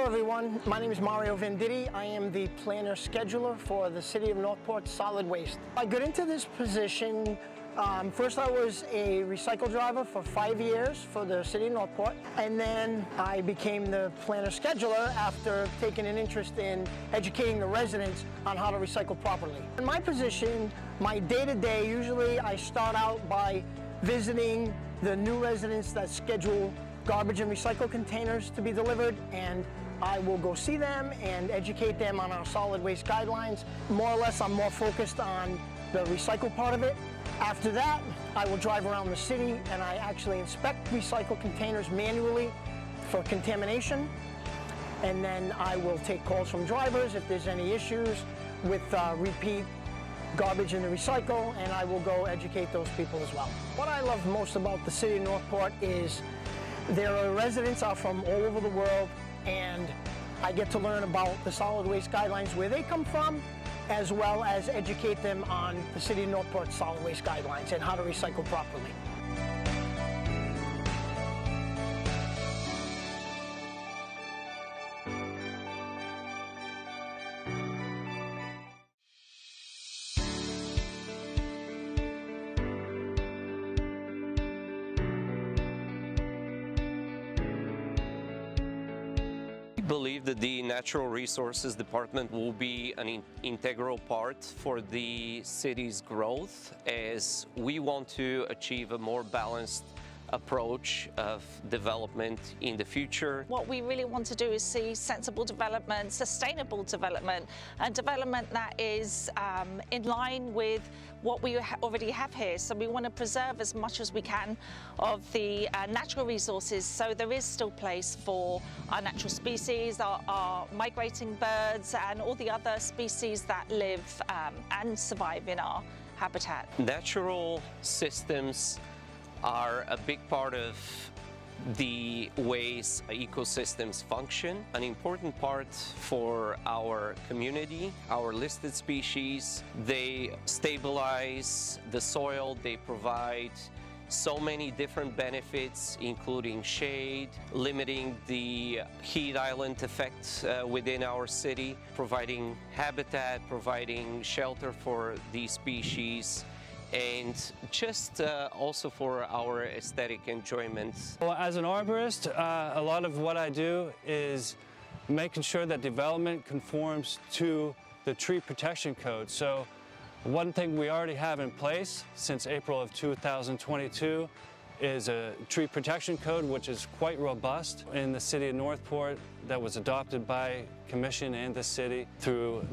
Everyone. My name is Mario Venditti. I am the planner scheduler for the City of North Port Solid Waste. I got into this position um, first, I was a recycle driver for five years for the city of North Port, and then I became the planner scheduler after taking an interest in educating the residents on how to recycle properly. In my position, my day-to-day, usually I start out by visiting the new residents that schedule garbage and recycle containers to be delivered, and I will go see them and educate them on our solid waste guidelines. More or less, I'm more focused on the recycle part of it. After that, I will drive around the city and I actually inspect recycle containers manually for contamination. And then I will take calls from drivers if there's any issues with uh, repeat garbage in the recycle, and I will go educate those people as well. What I love most about the city of North Port is there are residents are from all over the world, and I get to learn about the solid waste guidelines, where they come from, as well as educate them on the City of North Port solid waste guidelines and how to recycle properly. Natural Resources Department will be an in integral part for the city's growth as we want to achieve a more balanced approach of development in the future. What we really want to do is see sensible development, sustainable development, and development that is um, in line with what we ha already have here. So we want to preserve as much as we can of the uh, natural resources so there is still place for our natural species, our, our migrating birds and all the other species that live um, and survive in our habitat. Natural systems are a big part of the ways ecosystems function, an important part for our community, our listed species. They stabilize the soil, they provide so many different benefits, including shade, limiting the heat island effect uh, within our city, providing habitat, providing shelter for these species, and just uh, also for our aesthetic enjoyment. Well, as an arborist, uh, a lot of what I do is making sure that development conforms to the tree protection code. So one thing we already have in place since April of 2022 is a tree protection code which is quite robust in the city of North Port that was adopted by commission and the city through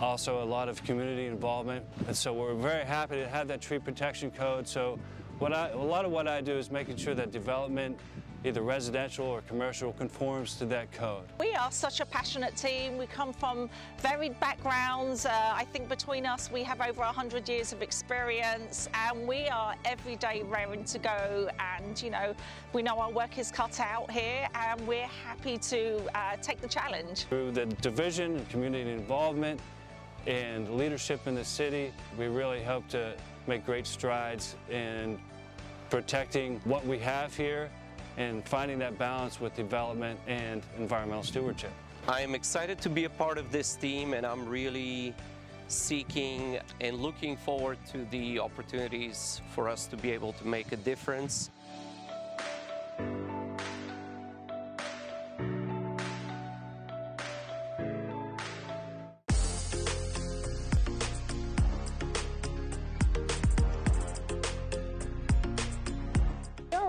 also a lot of community involvement. And so we're very happy to have that tree protection code. So what I, a lot of what I do is making sure that development either residential or commercial conforms to that code. We are such a passionate team. We come from varied backgrounds. Uh, I think between us we have over 100 years of experience and we are every day raring to go and you know we know our work is cut out here and we're happy to uh, take the challenge. Through the division and community involvement and leadership in the city, we really hope to make great strides in protecting what we have here and finding that balance with development and environmental stewardship. I am excited to be a part of this team and I'm really seeking and looking forward to the opportunities for us to be able to make a difference.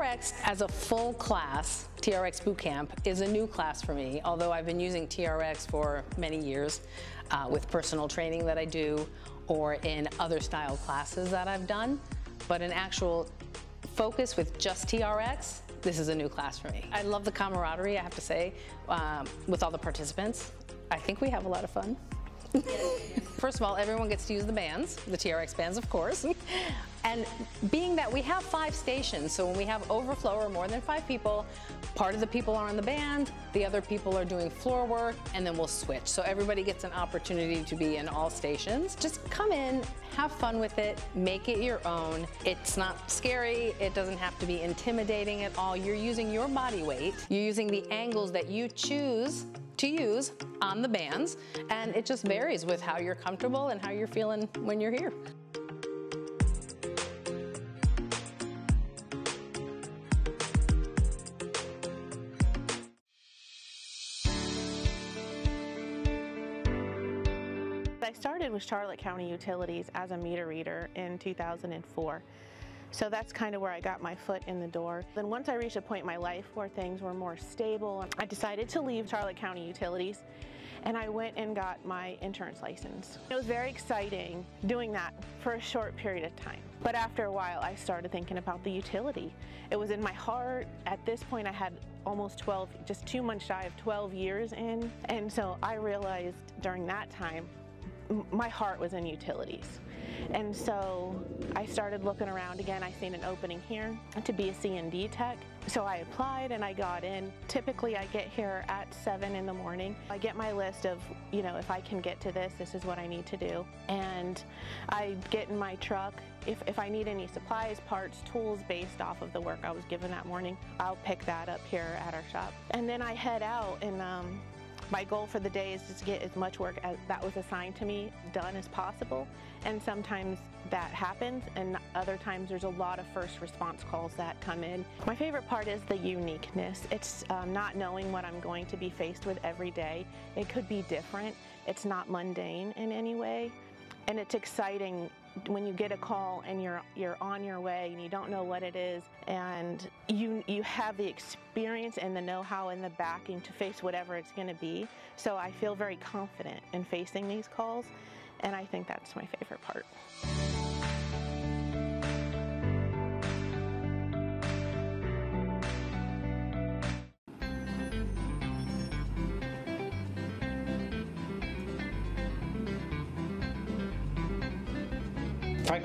TRX as a full class, TRX Bootcamp, is a new class for me, although I've been using TRX for many years uh, with personal training that I do or in other style classes that I've done. But an actual focus with just TRX, this is a new class for me. I love the camaraderie, I have to say, um, with all the participants. I think we have a lot of fun. [laughs] First of all, everyone gets to use the bands, the TRX bands, of course. And being that we have five stations, so when we have overflow or more than five people, part of the people are on the band, the other people are doing floor work, and then we'll switch. So everybody gets an opportunity to be in all stations. Just come in, have fun with it, make it your own. It's not scary, it doesn't have to be intimidating at all. You're using your body weight, you're using the angles that you choose to use on the bands, and it just varies with how you're comfortable and how you're feeling when you're here. Started with Charlotte County Utilities as a meter reader in 2004. So that's kind of where I got my foot in the door. Then once I reached a point in my life where things were more stable, I decided to leave Charlotte County Utilities and I went and got my insurance license. It was very exciting doing that for a short period of time. But after a while, I started thinking about the utility. It was in my heart. At this point, I had almost 12, just two months shy of 12 years in. And so I realized during that time, my heart was in utilities. And so I started looking around again. I seen an opening here to be a C&D tech. So I applied and I got in. Typically I get here at seven in the morning. I get my list of, you know, if I can get to this, this is what I need to do. And I get in my truck. If, if I need any supplies, parts, tools based off of the work I was given that morning, I'll pick that up here at our shop. And then I head out and um, My goal for the day is to get as much work as that was assigned to me done as possible. And sometimes that happens, and other times there's a lot of first response calls that come in. My favorite part is the uniqueness. It's um, not knowing what I'm going to be faced with every day. It could be different. It's not mundane in any way. And it's exciting when you get a call and you're you're on your way and you don't know what it is and you you have the experience and the know-how and the backing to face whatever it's going to be. So I feel very confident in facing these calls and I think that's my favorite part.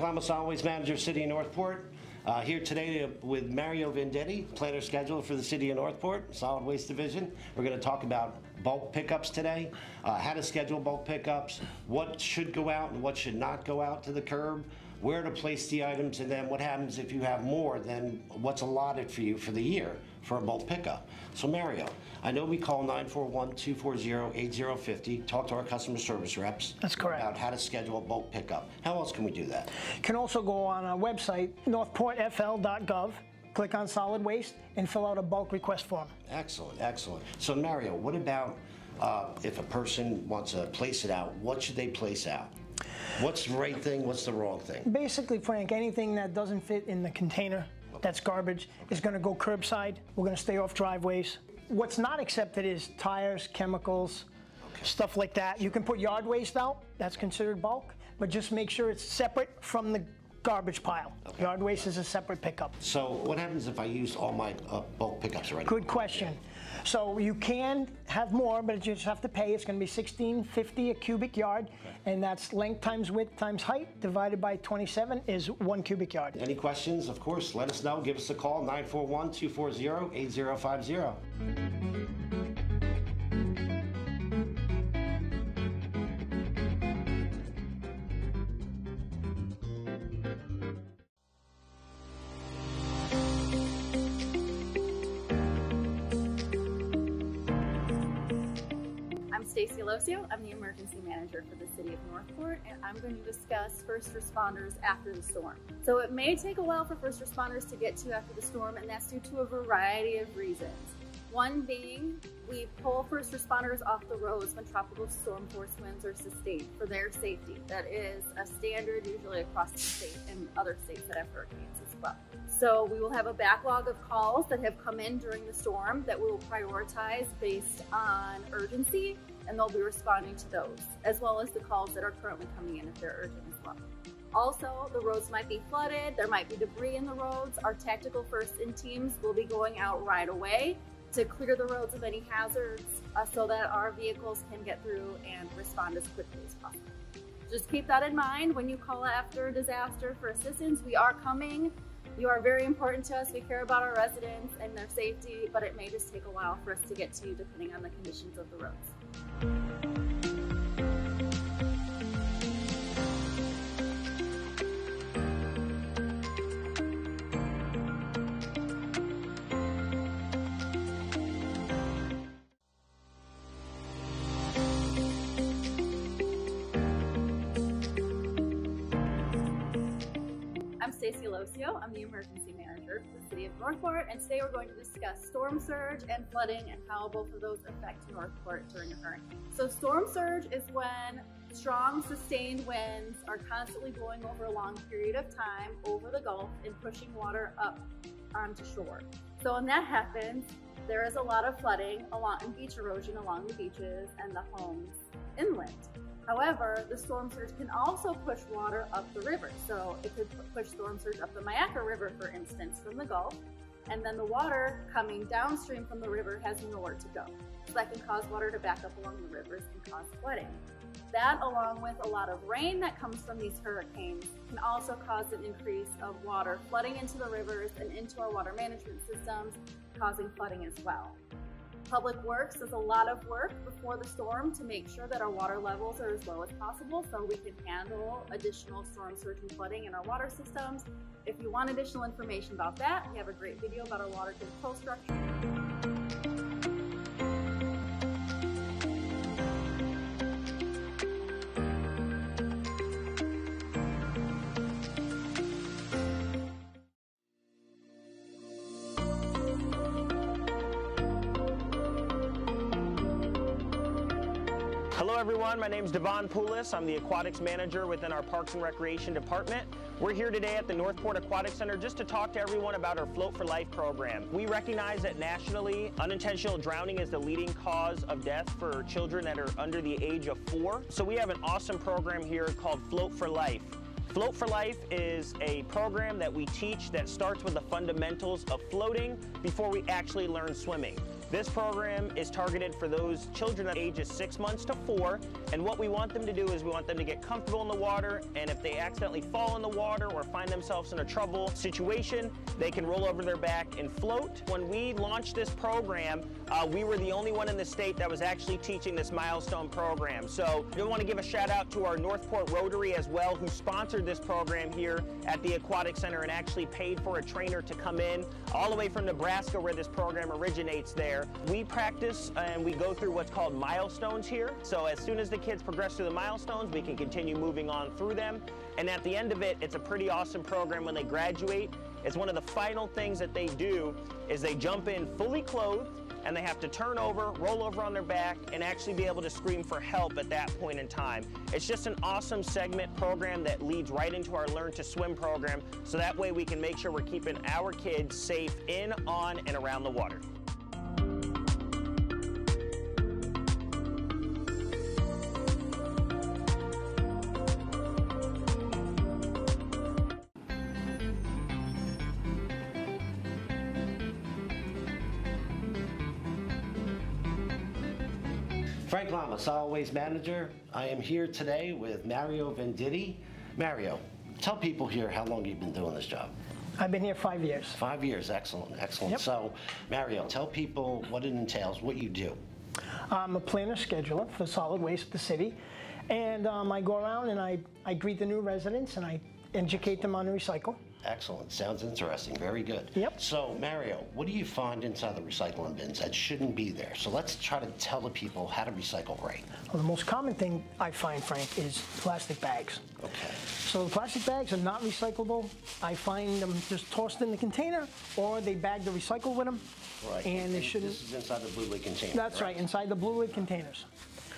Lamasson, Waste Manager, City of North Port. Uh, here today with Mario Venditti, planner scheduler for the City of North Port, Solid Waste Division. We're going to talk about bulk pickups today, uh, how to schedule bulk pickups, what should go out and what should not go out to the curb, where to place the items, and then what happens if you have more than what's allotted for you for the year for a bulk pickup. So Mario, I know we call 941-240-8050, talk to our customer service reps. That's correct. About how to schedule a bulk pickup. How else can we do that? Can also go on our website, northportfl.gov, click on solid waste, and fill out a bulk request form. Excellent, excellent. So Mario, what about uh, if a person wants to place it out, what should they place out? What's the right thing, what's the wrong thing? Basically, Frank, anything that doesn't fit in the container that's garbage is going to go curbside. We're going to stay off driveways. What's not accepted is tires, chemicals, stuff like that. You can put yard waste out, that's considered bulk, but just make sure it's separate from the garbage pile. Yard waste is a separate pickup. So what happens if I use all my uh, bulk pickups already? Good question. So you can have more, but you just have to pay. It's going to be 1650 a cubic yard, okay. and that's length times width times height divided by 27 is one cubic yard. Any questions? Of course, let us know. Give us a call 941 240 8050. Stacey Losio. I'm the emergency manager for the city of North Port, and I'm going to discuss first responders after the storm. So it may take a while for first responders to get to after the storm, and that's due to a variety of reasons. One being, we pull first responders off the roads when tropical storm force winds are sustained for their safety. That is a standard usually across the state and other states that have hurricanes as well. So we will have a backlog of calls that have come in during the storm that we will prioritize based on urgency and they'll be responding to those, as well as the calls that are currently coming in if they're urgent as well. Also, the roads might be flooded, there might be debris in the roads. Our tactical first in teams will be going out right away to clear the roads of any hazards uh, so that our vehicles can get through and respond as quickly as possible. Just keep that in mind when you call after a disaster for assistance. We are coming. You are very important to us. We care about our residents and their safety, but it may just take a while for us to get to you depending on the conditions of the roads. I'm Stacy Losio. I'm the emergency of North Port, and today we're going to discuss storm surge and flooding and how both of those affect North Port during a hurricane. So, storm surge is when strong, sustained winds are constantly blowing over a long period of time over the Gulf and pushing water up onto shore. So, when that happens, there is a lot of flooding along and beach erosion along the beaches and the homes inland. However, the storm surge can also push water up the river. So it could push storm surge up the Myakka River, for instance, from the Gulf. And then the water coming downstream from the river has nowhere to go. So that can cause water to back up along the rivers and cause flooding. That, along with a lot of rain that comes from these hurricanes, can also cause an increase of water flooding into the rivers and into our water management systems, causing flooding as well. Public Works does a lot of work before the storm to make sure that our water levels are as low as possible so we can handle additional storm surge and flooding in our water systems. If you want additional information about that, we have a great video about our water control structure. Everyone, my name is Devon Poulis. I'm the aquatics manager within our Parks and Recreation Department. We're here today at the North Port Aquatic Center just to talk to everyone about our Float for Life program. We recognize that nationally, unintentional drowning is the leading cause of death for children that are under the age of four. So we have an awesome program here called Float for Life. Float for Life is a program that we teach that starts with the fundamentals of floating before we actually learn swimming. This program is targeted for those children that ages six months to four, and what we want them to do is we want them to get comfortable in the water, and if they accidentally fall in the water or find themselves in a trouble situation, they can roll over their back and float. When we launched this program, uh, we were the only one in the state that was actually teaching this milestone program. So I want to give a shout out to our North Port Rotary as well, who sponsored this program here at the Aquatic Center and actually paid for a trainer to come in all the way from Nebraska where this program originates there. We practice and we go through what's called milestones here. So as soon as the kids progress through the milestones, we can continue moving on through them. And at the end of it, it's a pretty awesome program when they graduate. It's one of the final things that they do is they jump in fully clothed and they have to turn over, roll over on their back, and actually be able to scream for help at that point in time. It's just an awesome segment program that leads right into our Learn to Swim program, so that way we can make sure we're keeping our kids safe in, on, and around the water. Frank Lama, solid waste manager. I am here today with Mario Venditti. Mario, tell people here how long you've been doing this job. I've been here five years. Five years, excellent, excellent. Yep. So, Mario, tell people what it entails, what you do. I'm a planner scheduler for solid waste of the city. And um, I go around and I, I greet the new residents and I educate them on recycle. Excellent, sounds interesting, very good. Yep. So, Mario, what do you find inside the recycling bins that shouldn't be there? So let's try to tell the people how to recycle right. Well, the most common thing I find, Frank, is plastic bags. Okay. So the plastic bags are not recyclable. I find them just tossed in the container or they bag the recycle with them. Right. And they shouldn't. This is inside the blue lid container. That's right, correct? inside the blue lid containers.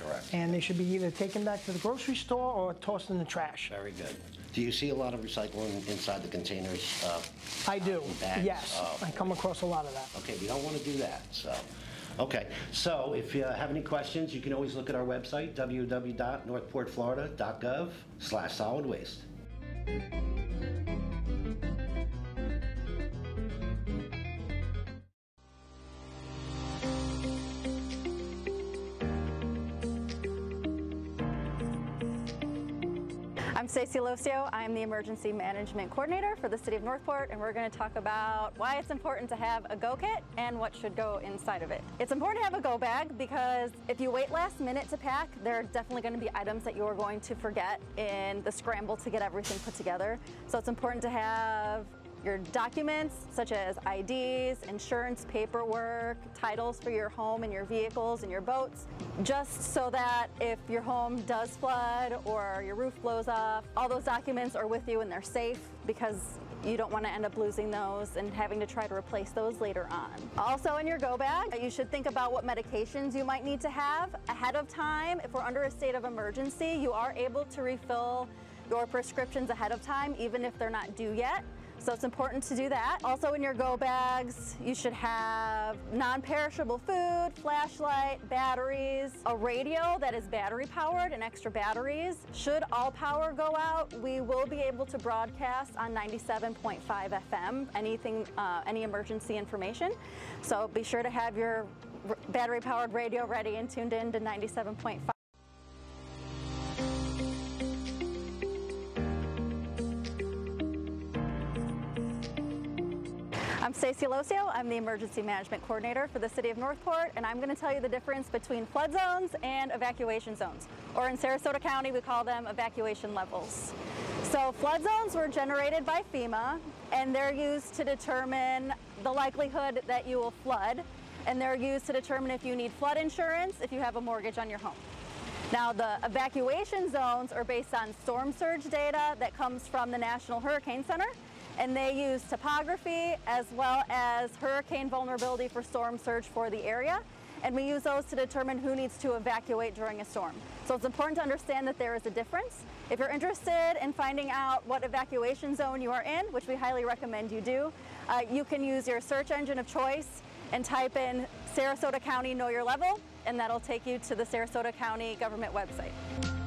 Correct. And they should be either taken back to the grocery store or tossed in the trash. Very good. Do you see a lot of recycling inside the containers? uh, I do, bags? yes. Oh, I come across a lot of that. Okay, we don't want to do that, so. Okay, so if you have any questions, you can always look at our website, www.northportflorida.gov slash solid waste. I'm Stacey Losio. I'm the Emergency Management Coordinator for the City of North Port, and we're going to talk about why it's important to have a Go Kit and what should go inside of it. It's important to have a Go Bag because if you wait last minute to pack, there are definitely going to be items that you're going to forget in the scramble to get everything put together. So it's important to have your documents such as IDs, insurance paperwork, titles for your home and your vehicles and your boats, just so that if your home does flood or your roof blows off, all those documents are with you and they're safe because you don't want to end up losing those and having to try to replace those later on. Also in your go bag, you should think about what medications you might need to have ahead of time. If we're under a state of emergency, you are able to refill your prescriptions ahead of time, even if they're not due yet. So it's important to do that. Also in your go bags, you should have non-perishable food, flashlight, batteries, a radio that is battery powered and extra batteries. Should all power go out, we will be able to broadcast on 97.5 FM, anything, uh, any emergency information. So be sure to have your battery powered radio ready and tuned in to 97.5. I'm Stacey Losio. I'm the Emergency Management Coordinator for the City of North Port, and I'm going to tell you the difference between flood zones and evacuation zones. Or in Sarasota County, we call them evacuation levels. So flood zones were generated by FEMA, and they're used to determine the likelihood that you will flood, and they're used to determine if you need flood insurance, if you have a mortgage on your home. Now, the evacuation zones are based on storm surge data that comes from the National Hurricane Center, and they use topography as well as hurricane vulnerability for storm surge for the area. and we use those to determine who needs to evacuate during a storm. So it's important to understand that there is a difference. If you're interested in finding out what evacuation zone you are in, which we highly recommend you do, uh, you can use your search engine of choice and type in Sarasota County Know Your Level, and that'll take you to the Sarasota County government website.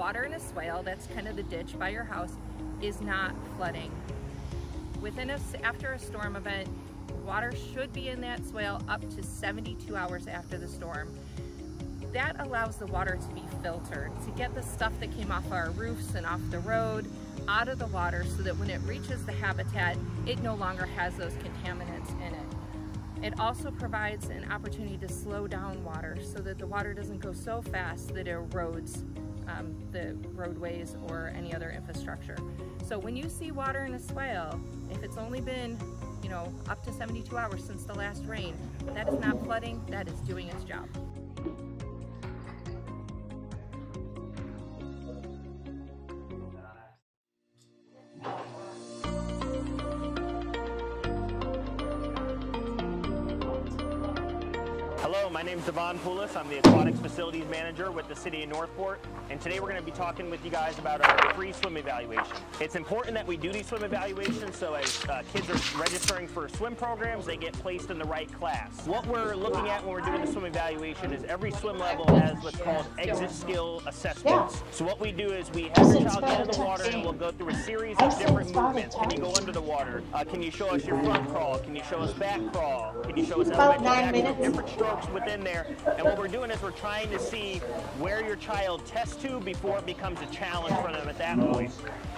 Water in a swale, that's kind of the ditch by your house, is not flooding. Within a, after a storm event, water should be in that swale up to 72 hours after the storm. That allows the water to be filtered, to get the stuff that came off our roofs and off the road out of the water so that when it reaches the habitat, it no longer has those contaminants in it. It also provides an opportunity to slow down water so that the water doesn't go so fast that it erodes um, the roadways or any other infrastructure. So when you see water in a swale, if it's only been, you know, up to 72 hours since the last rain, that is not flooding, that is doing its job. My name is Devon Poulis. I'm the Aquatics Facilities Manager with the City of North Port, and today we're going to be talking with you guys about our free swim evaluation. It's important that we do these swim evaluations so as uh, kids are registering for swim programs, they get placed in the right class. What we're looking at when we're doing the swim evaluation is every swim level has what's called exit skill assessments. So what we do is we have your child get in the water and we'll go through a series of different movements. Can you go under the water? Uh, can you show us your front crawl? Can you show us back crawl? Can you show us elementary different strokes within there. And what we're doing is we're trying to see where your child tests to before it becomes a challenge for them at that point.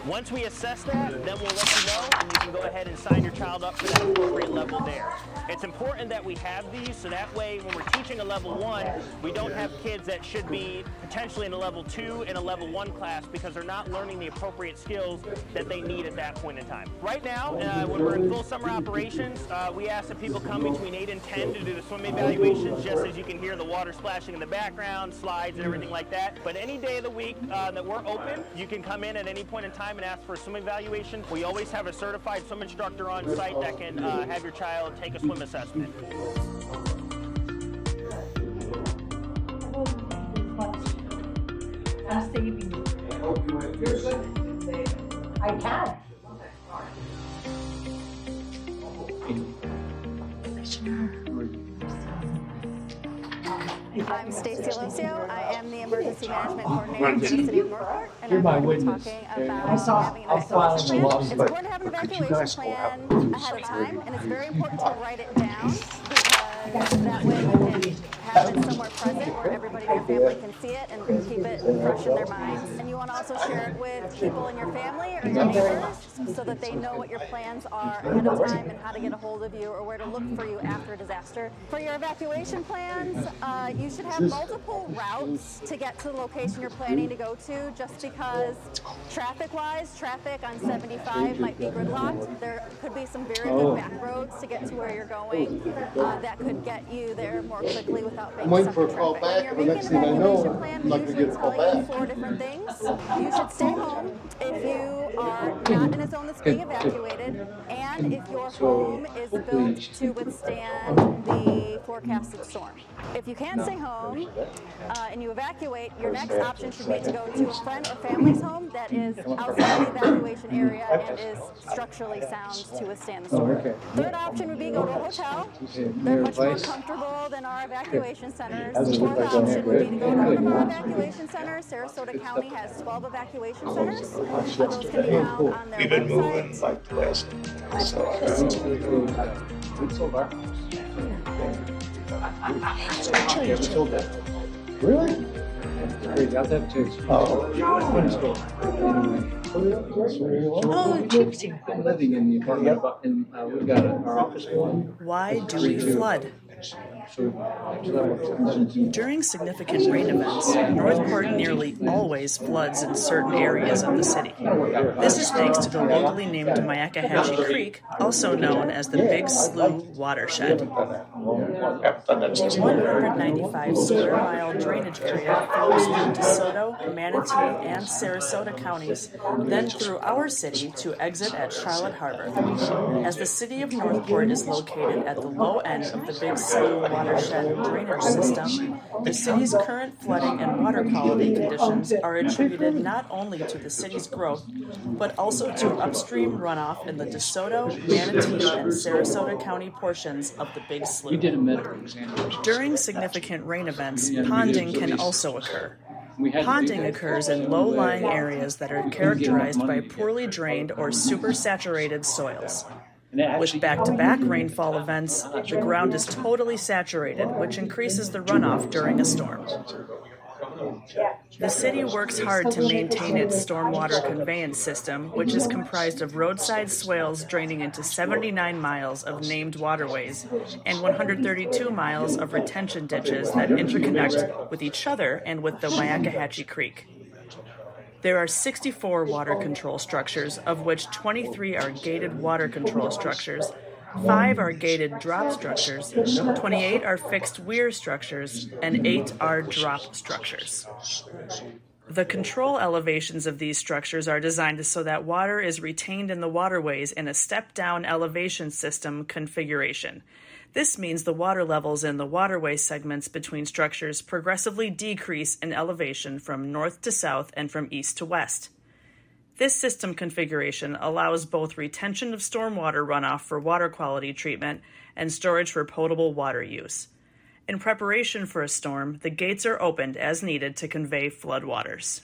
Once we assess that, then we'll let you know and you can go ahead and sign your child up for that appropriate level there. It's important that we have these so that way when we're teaching a level one, we don't have kids that should be potentially in a level two and a level one class because they're not learning the appropriate skills that they need at that point in time. Right now, uh, when we're in full summer operations, uh, we ask that people come between 8 and 10 to do the swim evaluations just as you can hear the water splashing in the background, slides and everything like that. But any day of the week uh, that we're open, you can come in at any point in time and ask for a swim evaluation. We always have a certified swim instructor on site that can uh, have your child take a swim assessment. I'm saving you. I can. I'm Stacy Losio. I am the Emergency Management Coordinator for the City of North Port, and You're I'm going to be talking I about saw- having an evacuation plan. It's important to have an you evacuation plan out and do ahead of time, and it's very important to write it down because that way we can have it somewhere present where everybody in your family can see it and keep it fresh in their minds. And you want to also share it with people in your family or your neighbors so that they know what your plans are ahead of time and how to get a hold of you or where to look for you after a disaster. For your evacuation plans, uh, you should have multiple routes to get to the location you're planning to go to just because traffic-wise, traffic on 75 might be gridlocked. There could be some very good back roads to get to where you're going uh, that could get you there more quickly without I'm waiting for a call traffic. back, and the next thing I know, I'm not gonna get a call back. four different things. You should stay home if you are not in a zone that's being evacuated, and if your home is built to withstand the forecasted storm. If you can't stay home uh, and you evacuate, your next option should be to go to a friend or family's home that is outside the evacuation area and is structurally sound to withstand the storm. Third option would be go to a hotel. They're much more comfortable than our evacuation centers. How's The it fourth look like on option would be to go to one of our grid? evacuation centers. Sarasota County has 12 evacuation centers. Those can be found on their We've been moving like the last. So, We sold our house. Yeah, we sold that. Really? It's crazy. How's that taste? Oh. Oh, gypsy. I'm living in the apartment, and uh, we've got our office. Why do we flood? During significant rain events, North Port nearly always floods in certain areas of the city. This is thanks to the locally named Myakkahatchee Creek, also known as the Big Slough Watershed. The 195 square mile drainage area flows through DeSoto, Manatee, and Sarasota counties, then through our city to exit at Charlotte Harbor. As the city of North Port is located at the low end of the Big Slough watershed drainage system, the city's current flooding and water quality conditions are attributed not only to the city's growth, but also to upstream runoff in the DeSoto, Manatee, and Sarasota County portions of the Big Slough. During significant rain events, ponding can also occur. Ponding occurs in low lying areas that are characterized by poorly drained or supersaturated soils. With back to back rainfall events, the ground is totally saturated, which increases the runoff during a storm. The city works hard to maintain its stormwater conveyance system, which is comprised of roadside swales draining into 79 miles of named waterways and 132 miles of retention ditches that interconnect with each other and with the Myakkahatchee Creek. There are 64 water control structures, of which 23 are gated water control structures, 5 are gated drop structures, 28 are fixed weir structures, and 8 are drop structures. The control elevations of these structures are designed so that water is retained in the waterways in a step down elevation system configuration. This means the water levels in the waterway segments between structures progressively decrease in elevation from north to south and from east to west. This system configuration allows both retention of stormwater runoff for water quality treatment and storage for potable water use. In preparation for a storm, the gates are opened as needed to convey floodwaters.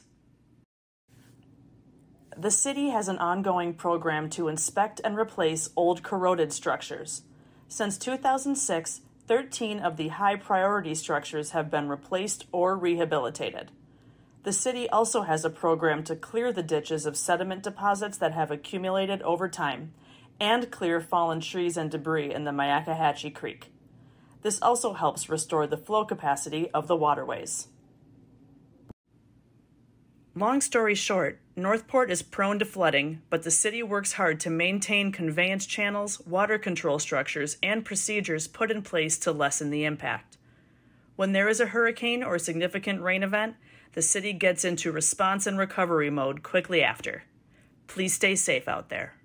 The city has an ongoing program to inspect and replace old corroded structures. Since 2006, 13 of the high priority structures have been replaced or rehabilitated. The city also has a program to clear the ditches of sediment deposits that have accumulated over time and clear fallen trees and debris in the Myakkahatchee Creek. This also helps restore the flow capacity of the waterways. Long story short, North Port is prone to flooding, but the city works hard to maintain conveyance channels, water control structures, and procedures put in place to lessen the impact. When there is a hurricane or significant rain event, the city gets into response and recovery mode quickly after. Please stay safe out there.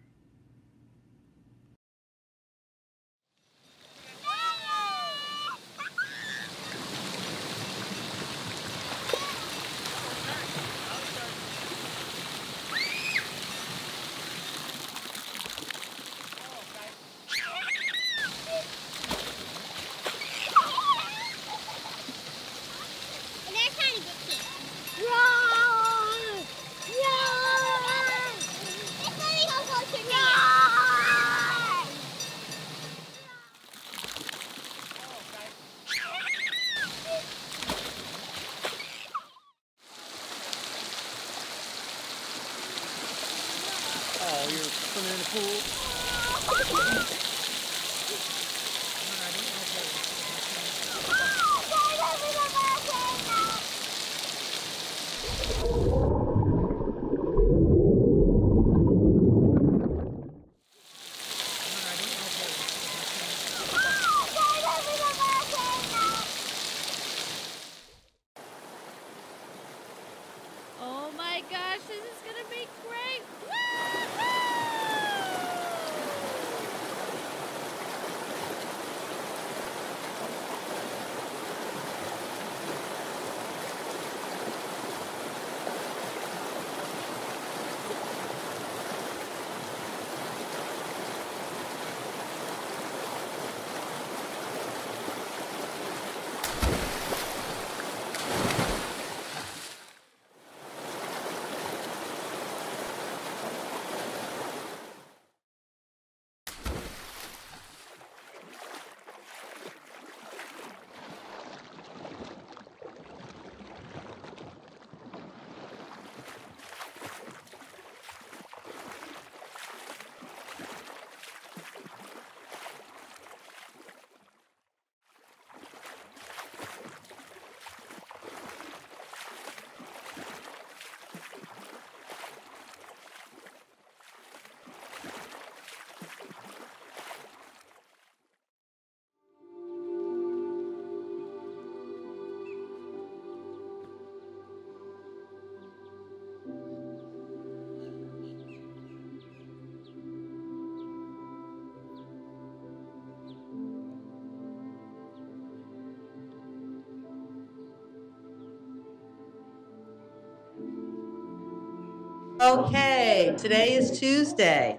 Okay, today is Tuesday,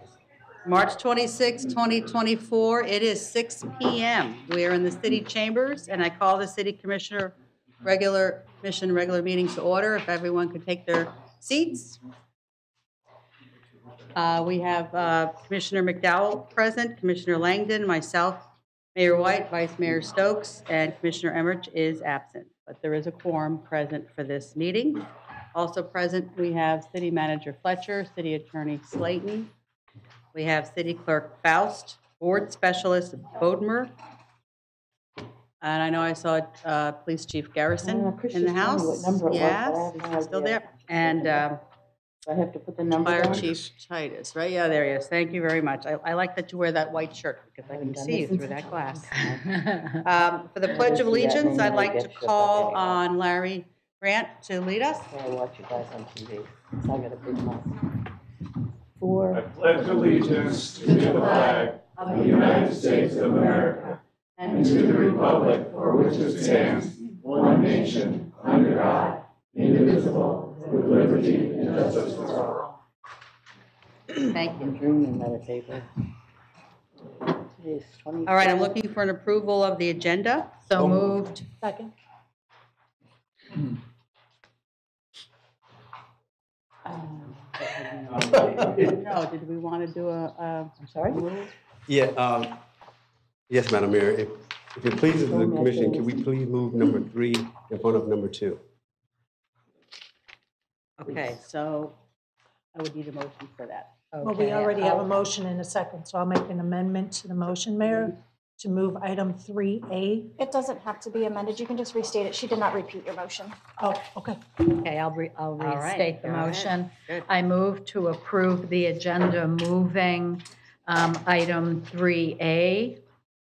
March 26, 2024. It is 6 PM. We are in the city chambers, and I call the city commissioner regular, mission regular meeting to order. If everyone could take their seats. Uh, We have uh, Commissioner McDowell present, Commissioner Langdon, myself, Mayor White, Vice Mayor Stokes, and Commissioner Emrich is absent. But there is a quorum present for this meeting. Also present, we have City Manager Fletcher, City Attorney Slayton. We have City Clerk Faust, Board Specialist Bodmer. And I know I saw uh, Police Chief Garrison in the house. what number it was, but I Yes, he's still there. And um, I have to put the number Fire down? Chief Titus, right? Yeah, there he is. Thank you very much. I I like that you wear that white shirt because I can see you through that glass. [laughs] Um, For the Pledge of didn't see that Allegiance, I'd like to call on Larry Grant to lead us. I watch you guys on TV, so I got a big mouth. For. pledge allegiance to the flag of the United States of America and to the republic for which it stands, one nation, under God, indivisible, with liberty and justice for all. Thank you. Dreaming about it, paper. All right, I'm looking for an approval of the agenda. So moved. Second. [clears throat] No, did we want to do a, a- I'm sorry? Yeah, um, yes, Madam Mayor, if, if it pleases the commission, can we please move number three in front of number two? Okay, so I would need a motion for that. Well, we Okay, already have a I'll- motion in a second, so I'll make an amendment to the motion, Mayor, to move item 3A. It doesn't have to be amended, you can just restate it. She did not repeat your motion. Oh, okay. Okay, I'll re, I'll All right, restate the go ahead. motion. Good. I move to approve the agenda moving um, item 3A,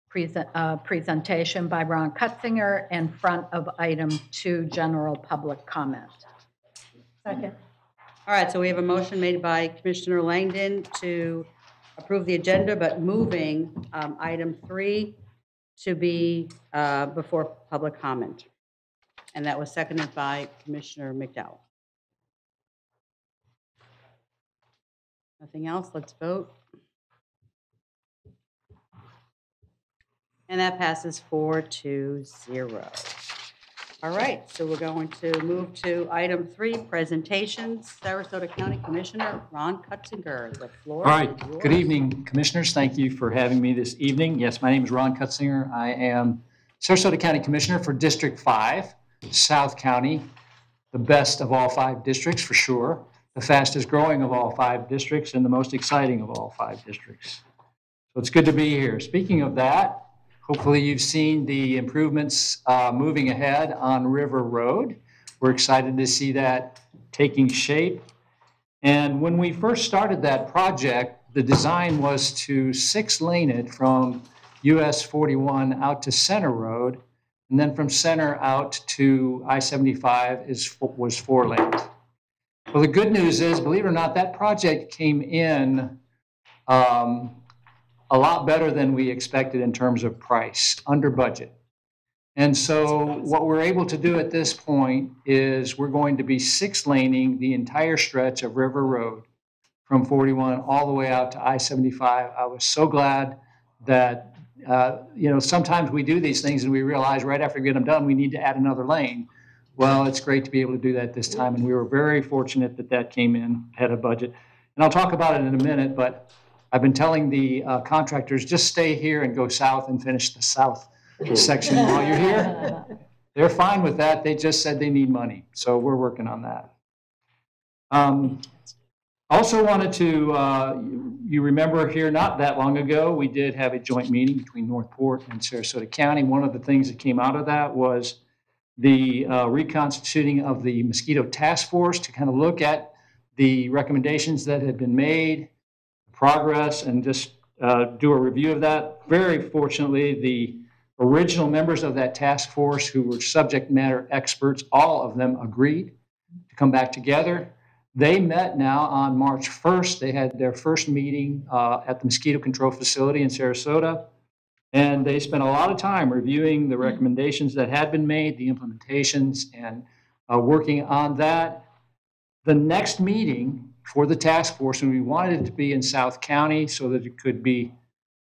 present, uh, presentation by Ron Cutsinger in front of item 2, general public comment. Second. All right, so we have a motion made by Commissioner Langdon to approve the agenda, but moving um, item three to be uh, before public comment. And that was seconded by Commissioner McDowell. Nothing else? Let's vote. And that passes four to zero. All right, so we're going to move to item three, presentations. Sarasota County Commissioner Ron Cutsinger, the floor All right, is yours. good evening, Commissioners. Thank you for having me this evening. Yes, my name is Ron Cutsinger. I am Sarasota County Commissioner for District 5, South County, the best of all five districts for sure, the fastest growing of all five districts, and the most exciting of all five districts. So it's good to be here. Speaking of that, hopefully you've seen the improvements uh, moving ahead on River Road. We're excited to see that taking shape. And when we first started that project, the design was to six lane it from US 41 out to Center Road, and then from Center out to I 75 is, was four lanes. Well, the good news is, believe it or not, that project came in um, a lot better than we expected in terms of price, under budget. And so what we're able to do at this point is we're going to be six laning the entire stretch of River Road from 41 all the way out to I-75. I was so glad that, uh, you know, sometimes we do these things and we realize right after we get them done, we need to add another lane. Well, it's great to be able to do that this time, and we were very fortunate that that came in ahead of budget. And I'll talk about it in a minute, but I've been telling the uh, contractors, just stay here and go south and finish the south section while you're here. They're fine with that. They just said they need money. So we're working on that. Um, Also wanted to, uh, you remember here not that long ago, we did have a joint meeting between North Port and Sarasota County. One of the things that came out of that was the uh, reconstituting of the mosquito task force to kind of look at the recommendations that had been made, progress, and just uh, do a review of that. Very fortunately, the original members of that task force who were subject matter experts, all of them agreed to come back together. They met now on March 1st. They had their first meeting uh, at the mosquito control facility in Sarasota. And they spent a lot of time reviewing the recommendations that had been made, the implementations, and uh, working on that. The next meeting for the task force, and we wanted it to be in South County so that it could be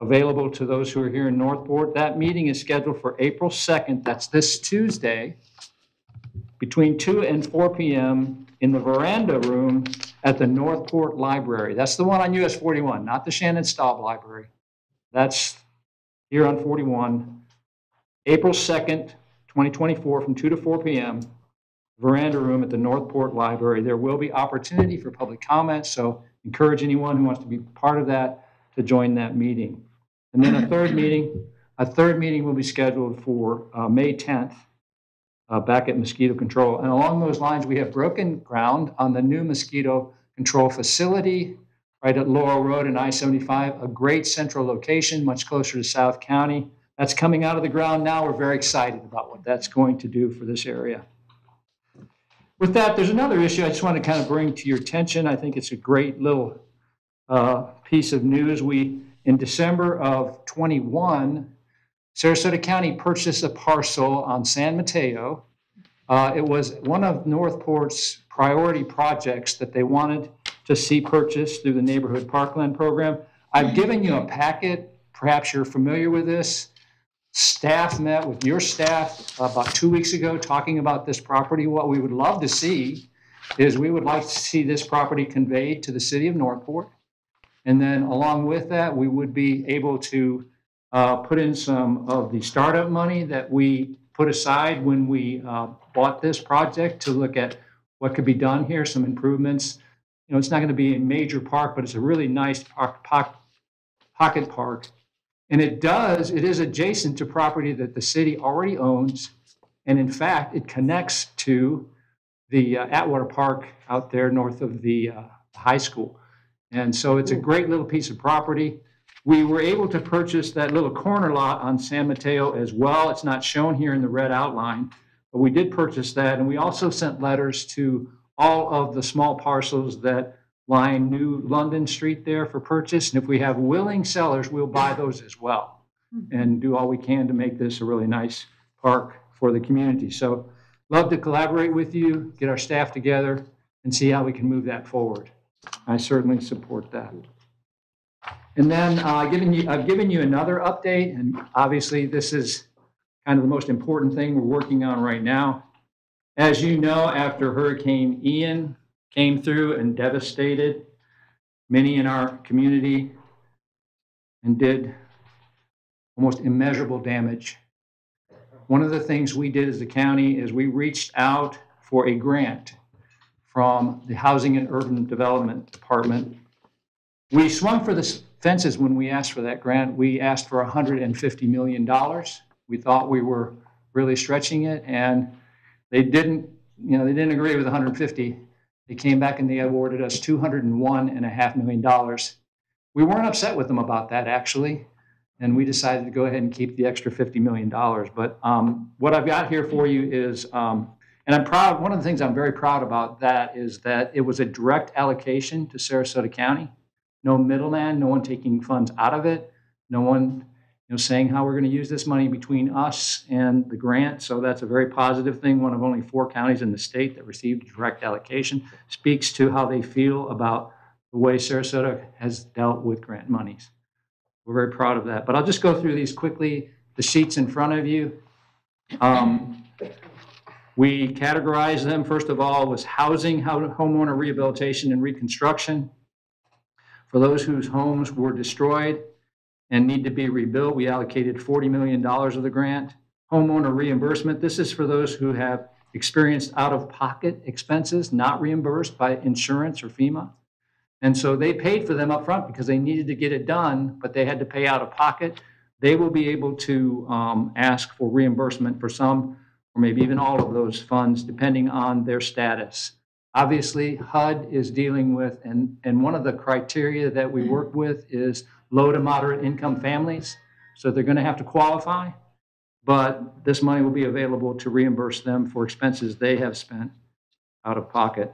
available to those who are here in North Port. That meeting is scheduled for April 2nd, that's this Tuesday, between 2 and 4 PM in the veranda room at the North Port Library. That's the one on US 41, not the Shannon Staub Library. That's here on 41, April 2nd, 2024, from 2 to 4 PM, veranda room at the North Port Library. There will be opportunity for public comment, so encourage anyone who wants to be part of that to join that meeting. And then a third [coughs] meeting, a third meeting will be scheduled for uh, May 10th, uh, back at mosquito control. And along those lines, we have broken ground on the new mosquito control facility right at Laurel Road and I-75, a great central location, much closer to South County. That's coming out of the ground now. We're very excited about what that's going to do for this area. With that, there's another issue I just want to kind of bring to your attention. I think it's a great little uh, piece of news. We, in December of 21, Sarasota County purchased a parcel on San Mateo. Uh, it was one of North Port's priority projects that they wanted to see purchased through the Neighborhood Parkland Program. I've given you a packet. Perhaps you're familiar with this. Staff met with your staff about two weeks ago talking about this property. What we would love to see is we would like to see this property conveyed to the city of North Port. And then along with that, we would be able to uh, put in some of the startup money that we put aside when we uh, bought this project to look at what could be done here, some improvements. You know, it's not going to be a major park, but it's a really nice park, pock- pocket park. And it does, it is adjacent to property that the city already owns. And in fact, it connects to the uh, Atwater Park out there north of the uh, high school. And so it's a great little piece of property. We were able to purchase that little corner lot on San Mateo as well. It's not shown here in the red outline, but we did purchase that. And we also sent letters to all of the small parcels that line New London Street there for purchase. And if we have willing sellers, we'll buy those as well and do all we can to make this a really nice park for the community. So love to collaborate with you, get our staff together, and see how we can move that forward. I certainly support that. And then uh, given you, I've given you another update, and obviously this is kind of the most important thing we're working on right now. As you know, after Hurricane Ian came through and devastated many in our community and did almost immeasurable damage, one of the things we did as a county is we reached out for a grant from the Housing and Urban Development Department. We swung for the fences when we asked for that grant. We asked for $150 million. We thought we were really stretching it, and they didn't, you know, they didn't agree with 150. They came back and they awarded us $201.5 million. We weren't upset with them about that, actually, and we decided to go ahead and keep the extra $50 million. But um, what I've got here for you is, um, and I'm proud, one of the things I'm very proud about that is that it was a direct allocation to Sarasota County. No middleman, no one taking funds out of it, no one you know, saying how we're going to use this money between us and the grant. So that's a very positive thing. One of only four counties in the state that received direct allocation speaks to how they feel about the way Sarasota has dealt with grant monies. We're very proud of that. But I'll just go through these quickly. The sheets in front of you. Um, we categorize them, first of all, was housing, homeowner rehabilitation and reconstruction. For those whose homes were destroyed, and need to be rebuilt. We allocated $40 million of the grant. Homeowner reimbursement, this is for those who have experienced out-of-pocket expenses not reimbursed by insurance or FEMA. And so they paid for them up front because they needed to get it done, but they had to pay out of pocket. They will be able to um, ask for reimbursement for some or maybe even all of those funds, depending on their status. Obviously, HUD is dealing with, and, and one of the criteria that we work with is low to moderate income families. So they're going to have to qualify, but this money will be available to reimburse them for expenses they have spent out of pocket.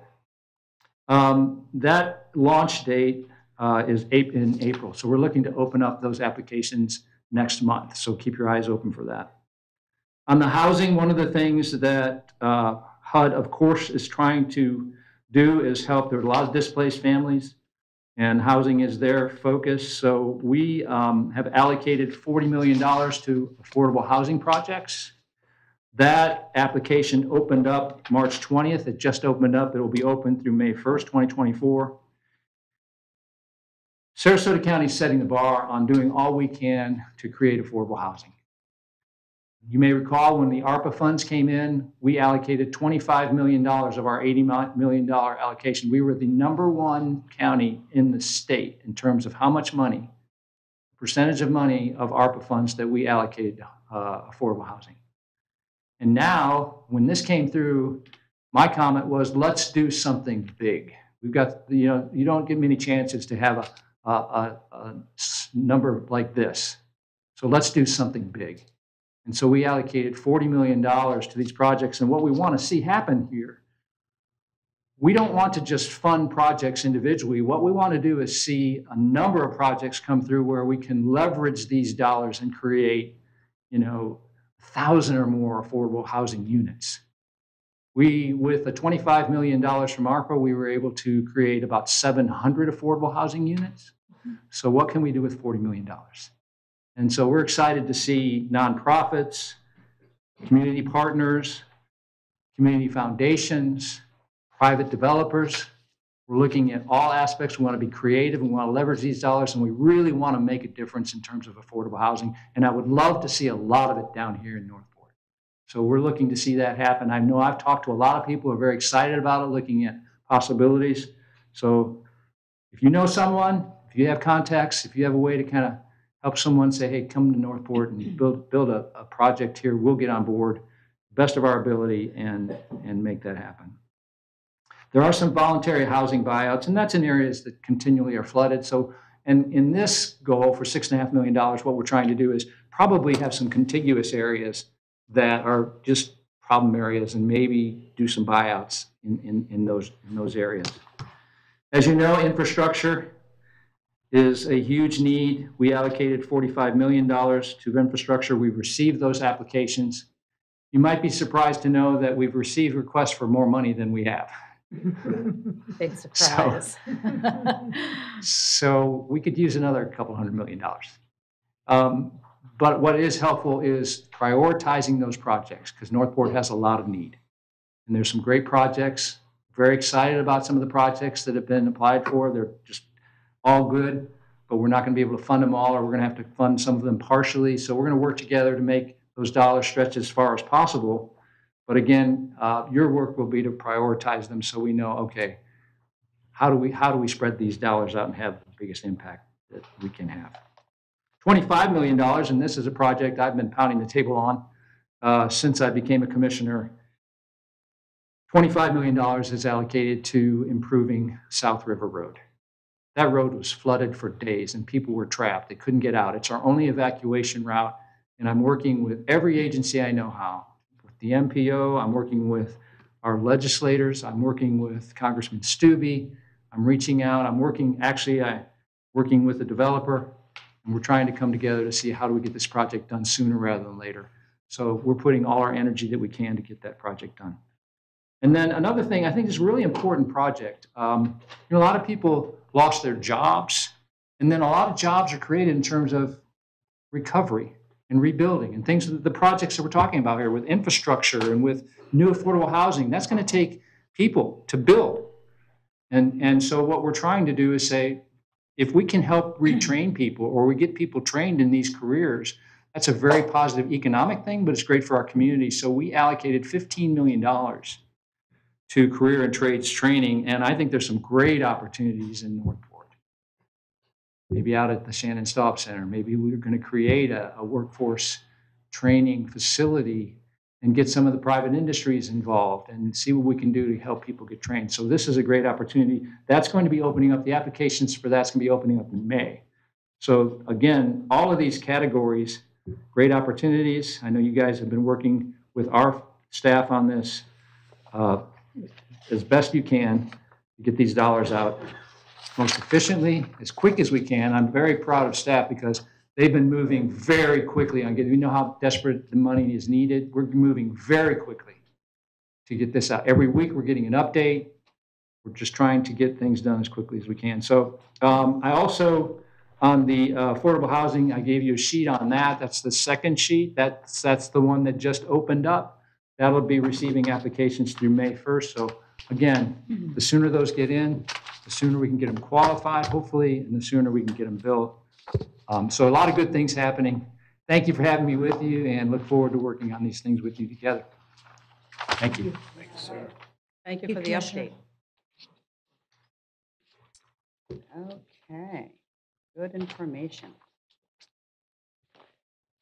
Um, that launch date uh, is in April. So we're looking to open up those applications next month. So keep your eyes open for that. On the housing, one of the things that uh, HUD, of course, is trying to do is help. There are a lot of displaced families, and housing is their focus. So we um, have allocated $40 million to affordable housing projects. That application opened up March 20th. It just opened up. It will be open through May 1st, 2024. Sarasota County is setting the bar on doing all we can to create affordable housing. You may recall when the ARPA funds came in, we allocated $25 million of our $80 million allocation. We were the number one county in the state in terms of how much money, percentage of money of ARPA funds that we allocated to uh, affordable housing. And now, when this came through, my comment was, let's do something big. We've got, you know, you don't get many chances to have a, a, a, a number like this. So let's do something big. And so we allocated $40 million to these projects. And what we want to see happen here, we don't want to just fund projects individually. What we want to do is see a number of projects come through where we can leverage these dollars and create, you know, a thousand or more affordable housing units. We, with the $25 million from ARPA, we were able to create about 700 affordable housing units. Mm-hmm. So what can we do with $40 million? And so we're excited to see nonprofits, community partners, community foundations, private developers. We're looking at all aspects. We want to be creative. We want to leverage these dollars, and we really want to make a difference in terms of affordable housing. And I would love to see a lot of it down here in North Port. So we're looking to see that happen. I know I've talked to a lot of people who are very excited about it, looking at possibilities. So if you know someone, if you have contacts, if you have a way to kind of help someone say, hey, come to North Port and [clears throat] build, build a, a project here. We'll get on board best of our ability and, and make that happen. There are some voluntary housing buyouts, and that's in areas that continually are flooded. So, and in this goal for six and a half million dollars, what we're trying to do is probably have some contiguous areas that are just problem areas and maybe do some buyouts in, in, in those in those areas. As you know, infrastructure is a huge need. We allocated $45 million to infrastructure. We've received those applications. You might be surprised to know that we've received requests for more money than we have. [laughs] Big surprise. [laughs] So we could use another couple hundred million dollars. Um, But what is helpful is prioritizing those projects because North Port has a lot of need. And there's some great projects. Very excited about some of the projects that have been applied for. They're just all good, but we're not going to be able to fund them all, or we're going to have to fund some of them partially. So we're going to work together to make those dollars stretch as far as possible. But again, uh, your work will be to prioritize them so we know, okay, how do we how do we spread these dollars out and have the biggest impact that we can have? $25 million, and this is a project I've been pounding the table on uh, since I became a commissioner. $25 million is allocated to improving South River Road. That road was flooded for days and people were trapped. They couldn't get out. It's our only evacuation route. And I'm working with every agency I know how. With the MPO, I'm working with our legislators, I'm working with Congressman Steube. I'm reaching out. I'm working, actually, I'm working with the developer, and we're trying to come together to see how do we get this project done sooner rather than later. So we're putting all our energy that we can to get that project done. And then another thing, I think is a really important project. Um, you know, a lot of people lost their jobs, and then a lot of jobs are created in terms of recovery and rebuilding and things that the projects that we're talking about here with infrastructure and with new affordable housing. That's going to take people to build. And, and so what we're trying to do is say, if we can help [clears throat] retrain people or we get people trained in these careers, that's a very positive economic thing, but it's great for our community. So we allocated $15 million to career and trades training. And I think there's some great opportunities in North Port. Maybe out at the Shannon Staub Center, maybe we're going to create a, a workforce training facility and get some of the private industries involved and see what we can do to help people get trained. So this is a great opportunity. That's going to be opening up. The applications for that's going to be opening up in May. So again, all of these categories, great opportunities. I know you guys have been working with our staff on this. Uh, as best you can to get these dollars out most efficiently, as quick as we can. I'm very proud of staff because they've been moving very quickly on getting, we know how desperate the money is needed. We're moving very quickly to get this out. Every week, we're getting an update. We're just trying to get things done as quickly as we can. So um, I also, on the uh, affordable housing, I gave you a sheet on that. That's the second sheet. That's, that's the one that just opened up. That'll be receiving applications through May 1st. So again, the sooner those get in, the sooner we can get them qualified, hopefully, and the sooner we can get them built. Um, So a lot of good things happening. Thank you for having me with you and look forward to working on these things with you together. Thank you. Thank you sir. Thank you, for the update. Okay, good information.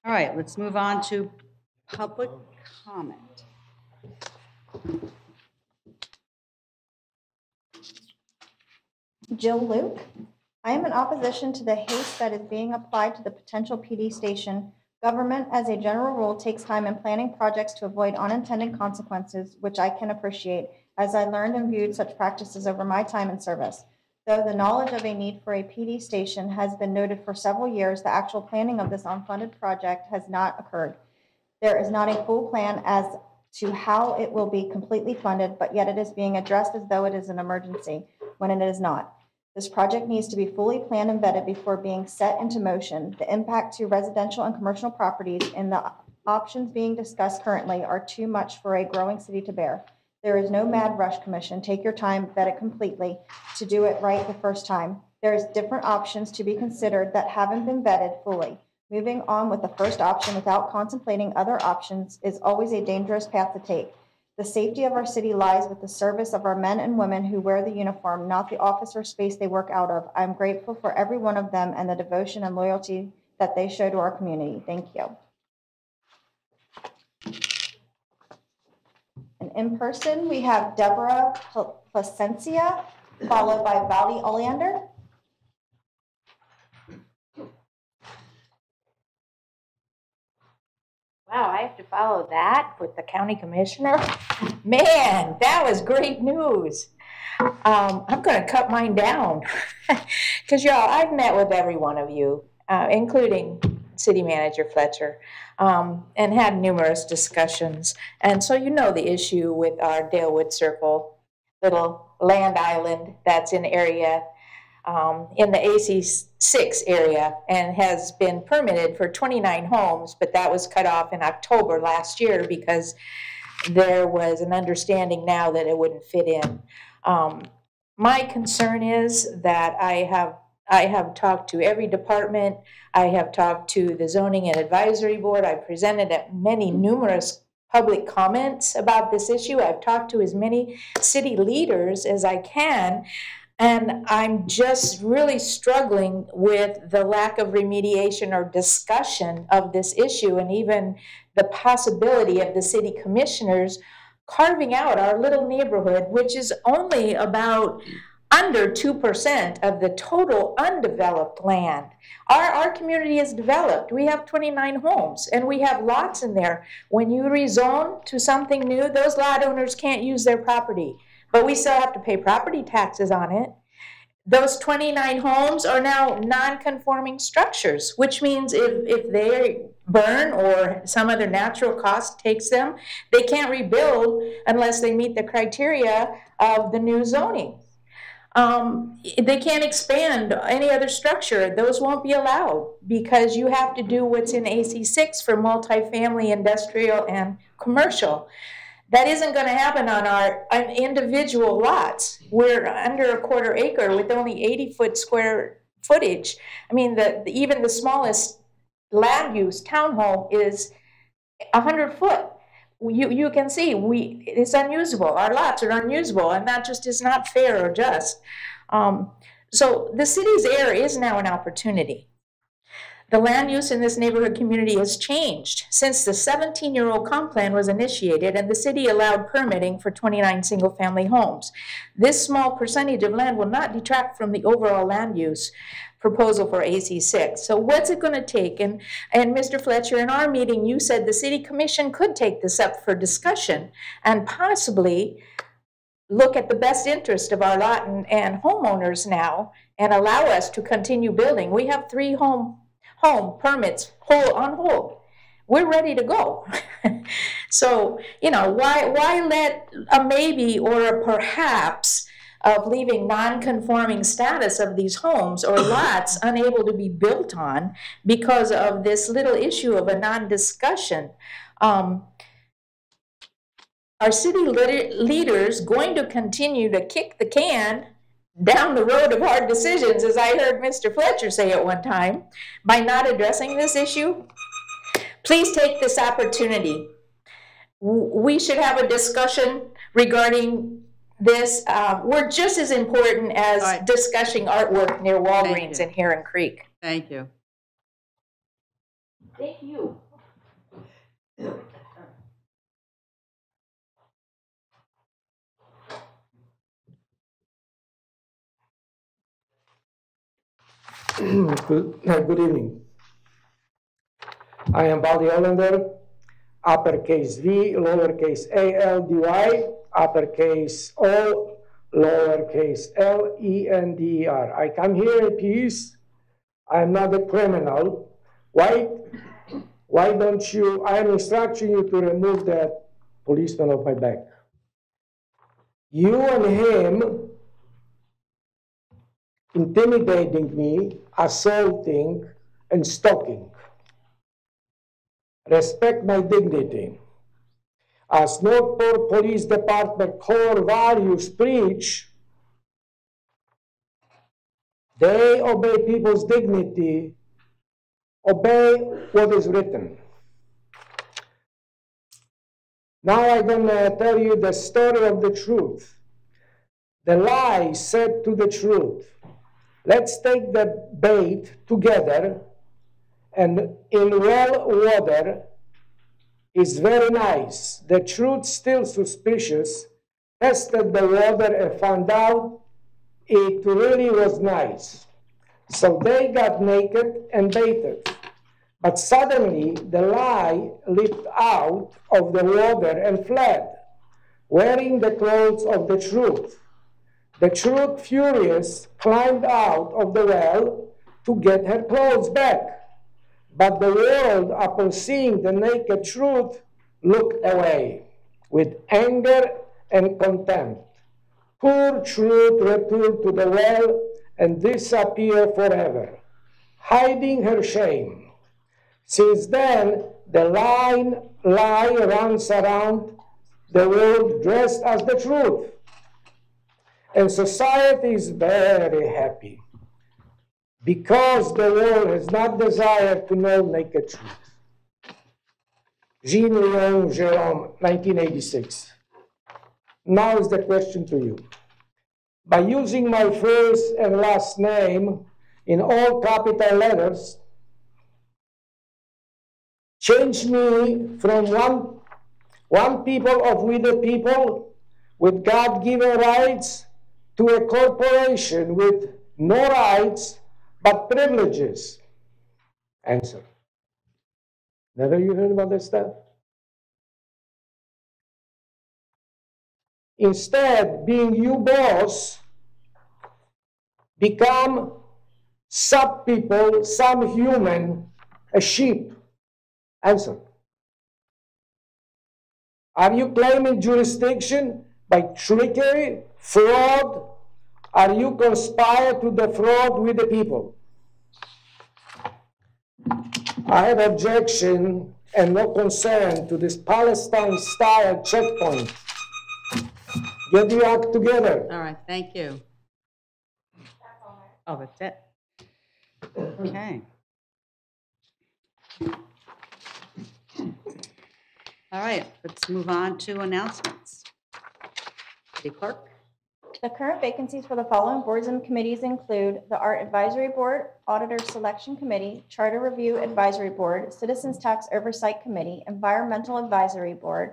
All right, let's move on to public comment. Jill Luke. I am in opposition to the haste that is being applied to the potential PD station. Government, as a general rule, takes time in planning projects to avoid unintended consequences, which I can appreciate, as I learned and viewed such practices over my time in service. Though the knowledge of a need for a PD station has been noted for several years, the actual planning of this unfunded project has not occurred. There is not a full plan as to how it will be completely funded, but yet it is being addressed as though it is an emergency, when it is not. This project needs to be fully planned and vetted before being set into motion. The impact to residential and commercial properties and the options being discussed currently are too much for a growing city to bear. There is no mad rush, Commission. Take your time, vet it completely to do it right the first time. There's different options to be considered that haven't been vetted fully. Moving on with the first option without contemplating other options is always a dangerous path to take. The safety of our city lies with the service of our men and women who wear the uniform, not the office or space they work out of. I'm grateful for every one of them and the devotion and loyalty that they show to our community. Thank you. And in person, we have Deborah Pl- Placencia, followed by Valdy Olender. Wow, I have to follow that with the county commissioner? Man, that was great news. Um, I'm going to cut mine down. [laughs] Because, y'all, I've met with every one of you, uh, including City Manager Fletcher, um, and had numerous discussions. And so you know the issue with our Dalewood Circle, little land island that's in area um, in the AC6 area and has been permitted for 29 homes, but that was cut off in October last year because there was an understanding now that it wouldn't fit in. Um, my concern is that I have I have talked to every department. I have talked to the zoning and advisory board. I presented at many numerous public comments about this issue. I've talked to as many city leaders as I can. And I'm just really struggling with the lack of remediation or discussion of this issue and even the possibility of the city commissioners carving out our little neighborhood, which is only about under 2% of the total undeveloped land. Our, our community is developed. We have 29 homes and we have lots in there. When you rezone to something new, those lot owners can't use their property, but we still have to pay property taxes on it. Those 29 homes are now non-conforming structures, which means if, if they burn or some other natural cost takes them, they can't rebuild unless they meet the criteria of the new zoning. Um, they can't expand any other structure. Those won't be allowed because you have to do what's in AC6 for multifamily, industrial, and commercial. That isn't going to happen on our individual lots. We're under a quarter acre with only 80 foot square footage. I mean, the, the even the smallest land use townhome is 100 foot. You, you can see we it's unusable. Our lots are unusable, and that just is not fair or just. Um, so the city's air is now an opportunity. The land use in this neighborhood community has changed since the 17 year old comp plan was initiated and the city allowed permitting for 29 single family homes. This small percentage of land will not detract from the overall land use proposal for AC6. So what's it going to take? And, and Mr. Fletcher, in our meeting, you said the city commission could take this up for discussion and possibly look at the best interest of our lot and, and homeowners now and allow us to continue building. We have three home home permits whole on hold. We're ready to go. [laughs] so, you know, why why let a maybe or a perhaps of leaving non-conforming status of these homes or [coughs] lots unable to be built on because of this little issue of a non-discussion. Um, Are city leaders going to continue to kick the can down the road of hard decisions, as I heard Mr. Fletcher say at one time, by not addressing this issue? Please take this opportunity. We should have a discussion regarding this. Uh, We're just as important as discussing artwork near Walgreens in Heron Creek. Thank you. Thank you. Good good evening. I am Valdy Olender, uppercase V, lowercase a, l, d, y, uppercase O, lowercase l, e, n, d, e, r. I come here in peace. I'm not a criminal. Why, why don't you, I am instructing you to remove that policeman off my back. You and him intimidating me, assaulting, and stalking. Respect my dignity. As North Port Police Department core values preach, they obey people's dignity, obey what is written. Now I'm gonna tell you the story of the truth. The lie said to the truth. Let's take the bait together and in well water is very nice. The truth still suspicious. Tested the water and found out it really was nice. So they got naked and baited. But suddenly the lie leaped out of the water and fled, wearing the clothes of the truth. The truth, furious, climbed out of the well to get her clothes back. But the world, upon seeing the naked truth, looked away with anger and contempt. Poor truth returned to the well and disappeared forever, hiding her shame. Since then, the line, lie runs around the world dressed as the truth. And society is very happy because the world has not desired to know naked truth. Jean-Léon Gérôme, 1986. Now is the question to you. By using my first and last name in all capital letters, change me from one, one people of we the people with God given rights to a corporation with no rights but privileges? Answer. Never you heard about that stuff? Instead, being you boss, become sub people, some human, a sheep. Answer. Are you claiming jurisdiction by trickery, fraud? Are you conspire to defraud with the people? I have objection and no concern to this Palestine-style checkpoint. Get your act together. All right, thank you. Oh, that's it? Okay. All right, let's move on to announcements. City Clerk? The current vacancies for the following boards and committees include the Art Advisory Board, Auditor Selection Committee, Charter Review Advisory Board, Citizens Tax Oversight Committee, Environmental Advisory Board,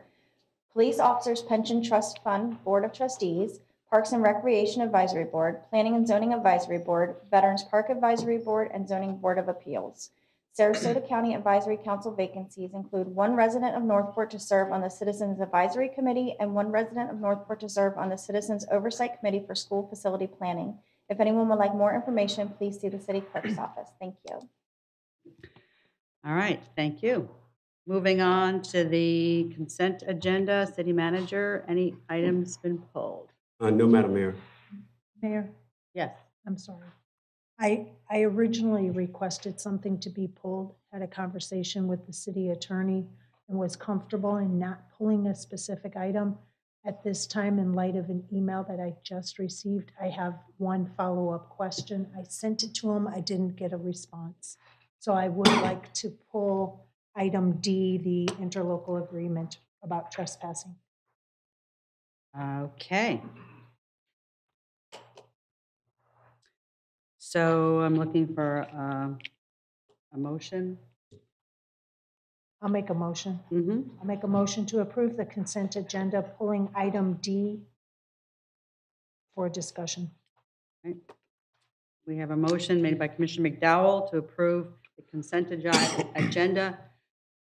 Police Officers Pension Trust Fund Board of Trustees, Parks and Recreation Advisory Board, Planning and Zoning Advisory Board, Veterans Park Advisory Board, and Zoning Board of Appeals. Sarasota County Advisory Council vacancies include one resident of North Port to serve on the Citizens Advisory Committee and one resident of North Port to serve on the Citizens Oversight Committee for School Facility Planning. If anyone would like more information, please see the city clerk's [clears throat] office. Thank you. All right, thank you. Moving on to the consent agenda, City Manager, any items been pulled? Uh, no, Madam Mayor. Mayor? Yes. I'm sorry. I, I originally requested something to be pulled, had a conversation with the city attorney, and was comfortable in not pulling a specific item. At this time, in light of an email that I just received, I have one follow-up question. I sent it to him, I didn't get a response. So I would like to pull item D, the interlocal agreement about trespassing. Okay. So I'm looking for uh, a motion. I'll make a motion. Mm-hmm. I'll make a motion to approve the consent agenda, pulling item D for discussion. We have a motion made by Commissioner McDowell to approve the consent agi- agenda,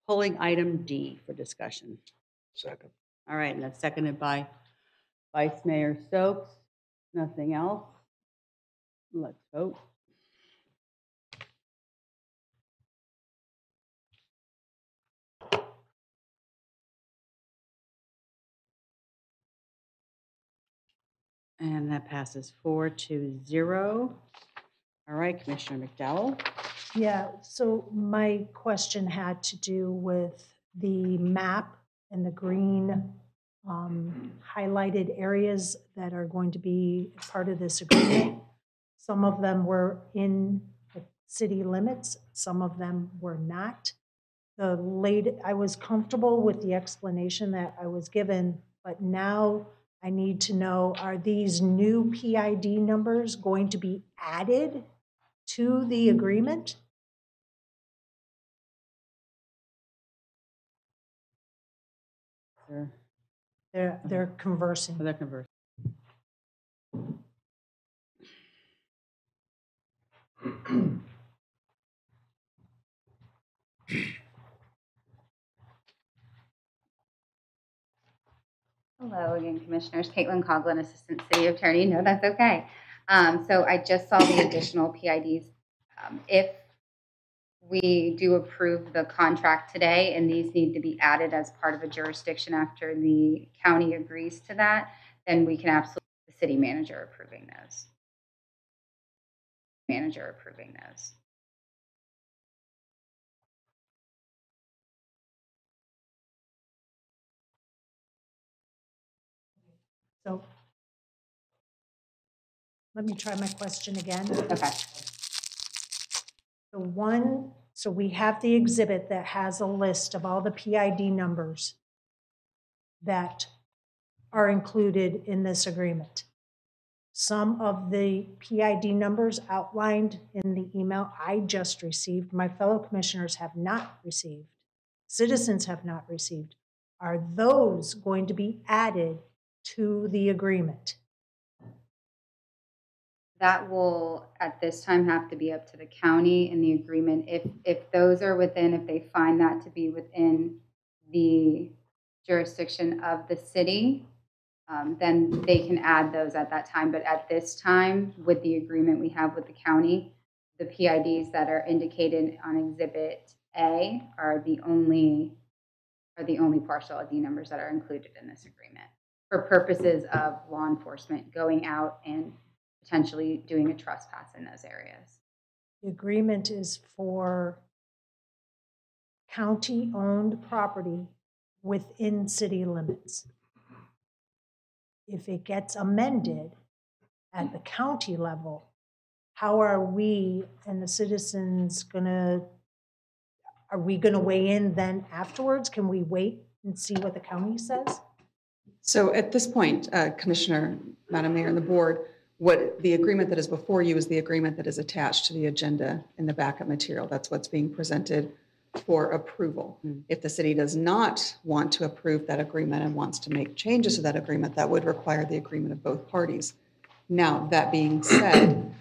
pulling item D for discussion. Second. All right, and that's seconded by Vice Mayor Stokes. Nothing else? Let's vote. And that passes four to zero. All right, Commissioner McDowell? Yeah, so my question had to do with the map and the green um, highlighted areas that are going to be part of this agreement. Some of them were in the city limits, some of them were not. The late, I was comfortable with the explanation that I was given, but now I need to know, are these new PID numbers going to be added to the agreement? Sir? They're, they're conversing. Oh, they're conversing. Hello again, Commissioners. Caitlin Coughlin, Assistant City Attorney. No, that's okay. Um, So I just saw the additional PIDs. Um, If we do approve the contract today, and these need to be added as part of a jurisdiction after the county agrees to that, then we can absolutely, the city manager approving those. Manager approving those. So let me try my question again. Okay. The one, so we have the exhibit that has a list of all the PID numbers that are included in this agreement. Some of the PID numbers outlined in the email I just received, my fellow commissioners have not received, citizens have not received. Are those going to be added to the agreement? That will, at this time, have to be up to the county and the agreement. If, if those are within, if they find that to be within the jurisdiction of the city, um, then they can add those at that time. But at this time, with the agreement we have with the county, the PIDs that are indicated on Exhibit A are the only, are the only parcel ID numbers that are included in this agreement for purposes of law enforcement going out and potentially doing a trespass in those areas. The agreement is for county-owned property within city limits. If it gets amended at the county level, how are we and the citizens gonna, are we gonna weigh in then afterwards? Can we wait and see what the county says? So at this point, uh, Commissioner, Madam Mayor, and the board, what the agreement that is before you is the agreement that is attached to the agenda in the backup material. That's what's being presented for approval. If the city does not want to approve that agreement and wants to make changes to that agreement, that would require the agreement of both parties. Now, that being [clears throat] said,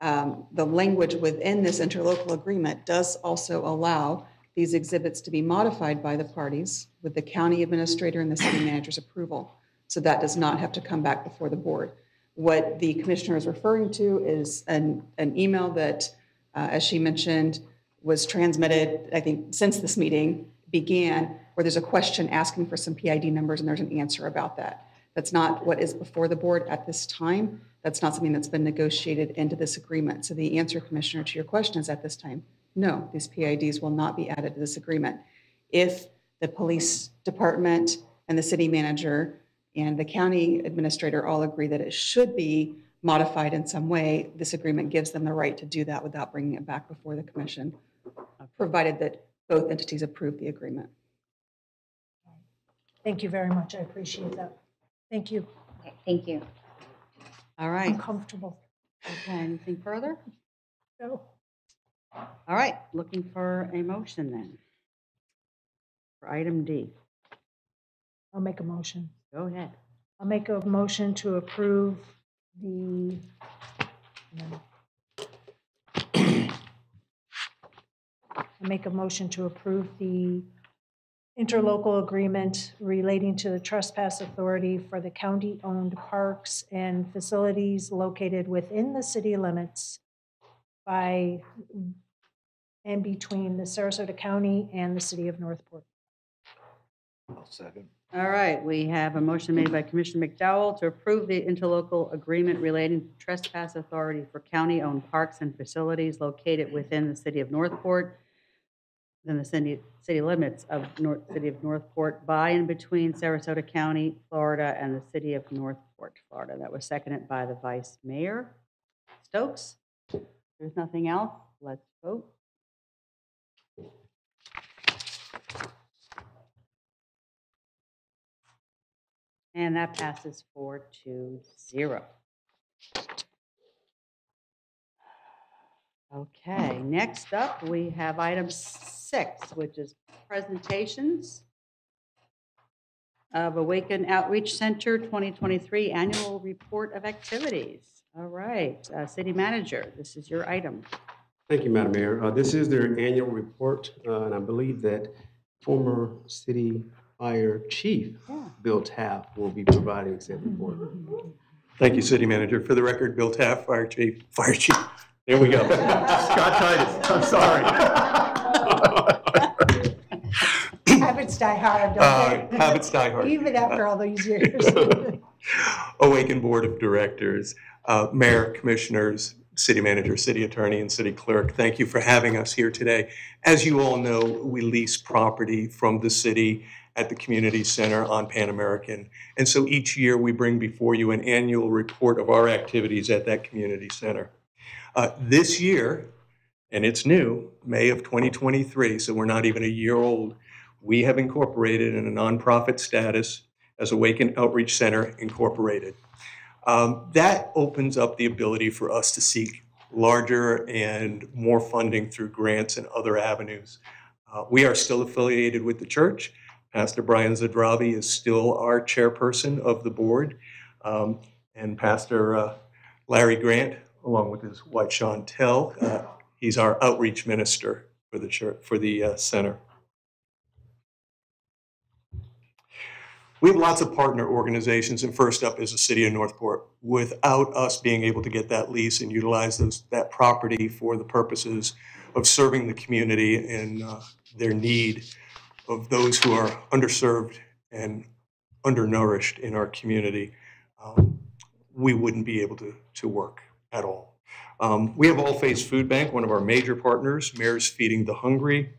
um, the language within this interlocal agreement does also allow these exhibits to be modified by the parties with the county administrator and the city [clears throat] manager's approval. So that does not have to come back before the board. What the commissioner is referring to is an, an email that, uh, as she mentioned, was transmitted, I think, since this meeting began, where there's a question asking for some PID numbers and there's an answer about that. That's not what is before the board at this time. That's not something that's been negotiated into this agreement. So the answer, Commissioner, to your question is at this time, no, these PIDs will not be added to this agreement. If the police department and the city manager and the county administrator all agree that it should be modified in some way, this agreement gives them the right to do that without bringing it back before the commission, provided that both entities approve the agreement. Thank you very much. I appreciate that. Thank you. Okay, Thank you. All right. I'm comfortable. Okay, anything further? No. All right, looking for a motion then. For item D. I'll make a motion. Go ahead. I'll make a motion to approve the. I make a motion to approve the interlocal agreement relating to the trespass authority for the county-owned parks and facilities located within the city limits by and between the Sarasota County and the city of North Port. I'll second. All right, we have a motion made by Commissioner McDowell to approve the interlocal agreement relating to trespass authority for county-owned parks and facilities located within the city of North Port, within the city, city limits of North, city of North Port, by and between Sarasota County, Florida, and the city of North Port, Florida. That was seconded by the Vice Mayor Stokes. There's nothing else. Let's vote. And that passes four to zero. Okay, next up, we have item six, which is presentations of Awaken Outreach Center 2023 Annual Report of Activities. All right, uh, City Manager, this is your item. Thank you, Madam Mayor. Uh, This is their annual report, uh, and I believe that former city fire chief, Bill Taft, will be providing said report. Thank you, City Manager. For the record, Bill Taft, Fire Chief, Fire Chief. There we go. [laughs] Scott Titus, I'm sorry. Habits die hard, Uh, don't they? [laughs] habits die hard. Even after all these years. [laughs] Awaken Board of Directors, uh, Mayor, Commissioners, City Manager, City Attorney, and City Clerk, thank you for having us here today. As you all know, we lease property from the city at the community center on Pan American. And so each year, we bring before you an annual report of our activities at that community center. Uh, This year, and it's new, May of 2023, so we're not even a year old, we have incorporated in a nonprofit status as Awaken Outreach Center Incorporated. Um, That opens up the ability for us to seek larger and more funding through grants and other avenues. Uh, We are still affiliated with the church. Pastor Brian Zadravi is still our chairperson of the board. Um, And Pastor uh, Larry Grant, along with his wife Chantel, uh, he's our outreach minister for the church, for the uh, center. We have lots of partner organizations, and first up is the city of North Port. Without us being able to get that lease and utilize those, that property for the purposes of serving the community and uh, their need of those who are underserved and undernourished in our community, um, we wouldn't be able to, to work at all. Um, we have All Faiths Food Bank, one of our major partners, Mayor's Feeding the Hungry,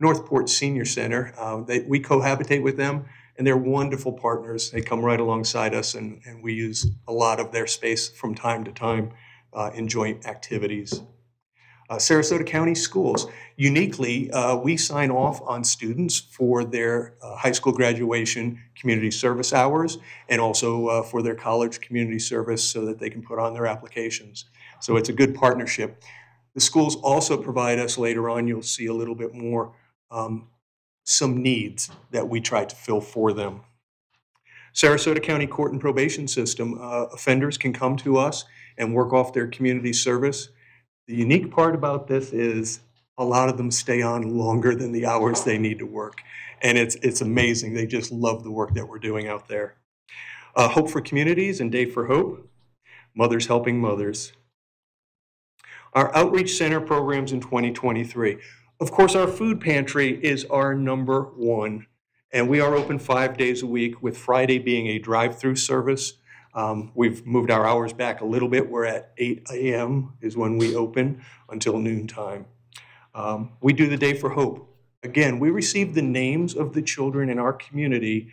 North Port Senior Center. Uh, they, we cohabitate with them, and they're wonderful partners. They come right alongside us, and, and we use a lot of their space from time to time uh, in joint activities. Uh, Sarasota County Schools, uniquely, uh, we sign off on students for their uh, high school graduation community service hours and also uh, for their college community service so that they can put on their applications. So it's a good partnership. The schools also provide us later on, you'll see a little bit more, um, some needs that we try to fill for them. Sarasota County Court and Probation System, uh, offenders can come to us and work off their community service. The unique part about this is a lot of them stay on longer than the hours they need to work. And it's, it's amazing. They just love the work that we're doing out there. Uh, Hope for Communities and Day for Hope, Mothers Helping Mothers. Our outreach center programs in 2023. Of course, our food pantry is our number one And we are open five days a week, with Friday being a drive-through service. Um, We've moved our hours back a little bit. We're at 8 AM is when we open until noontime. Um, We do the Day for Hope. Again, we receive the names of the children in our community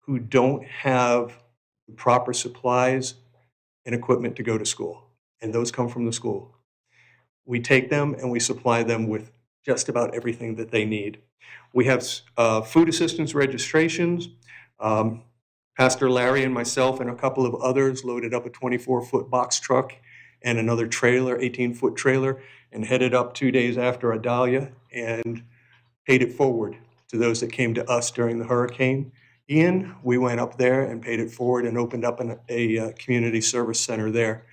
who don't have the proper supplies and equipment to go to school, and those come from the school. We take them and we supply them with just about everything that they need. We have uh, food assistance registrations. Um, Pastor Larry and myself and a couple of others loaded up a 24-foot box truck and another trailer, 18-foot trailer, and headed up two days after Idalia and paid it forward to those that came to us during the hurricane. Ian, we went up there and paid it forward and opened up an, a uh, community service center there.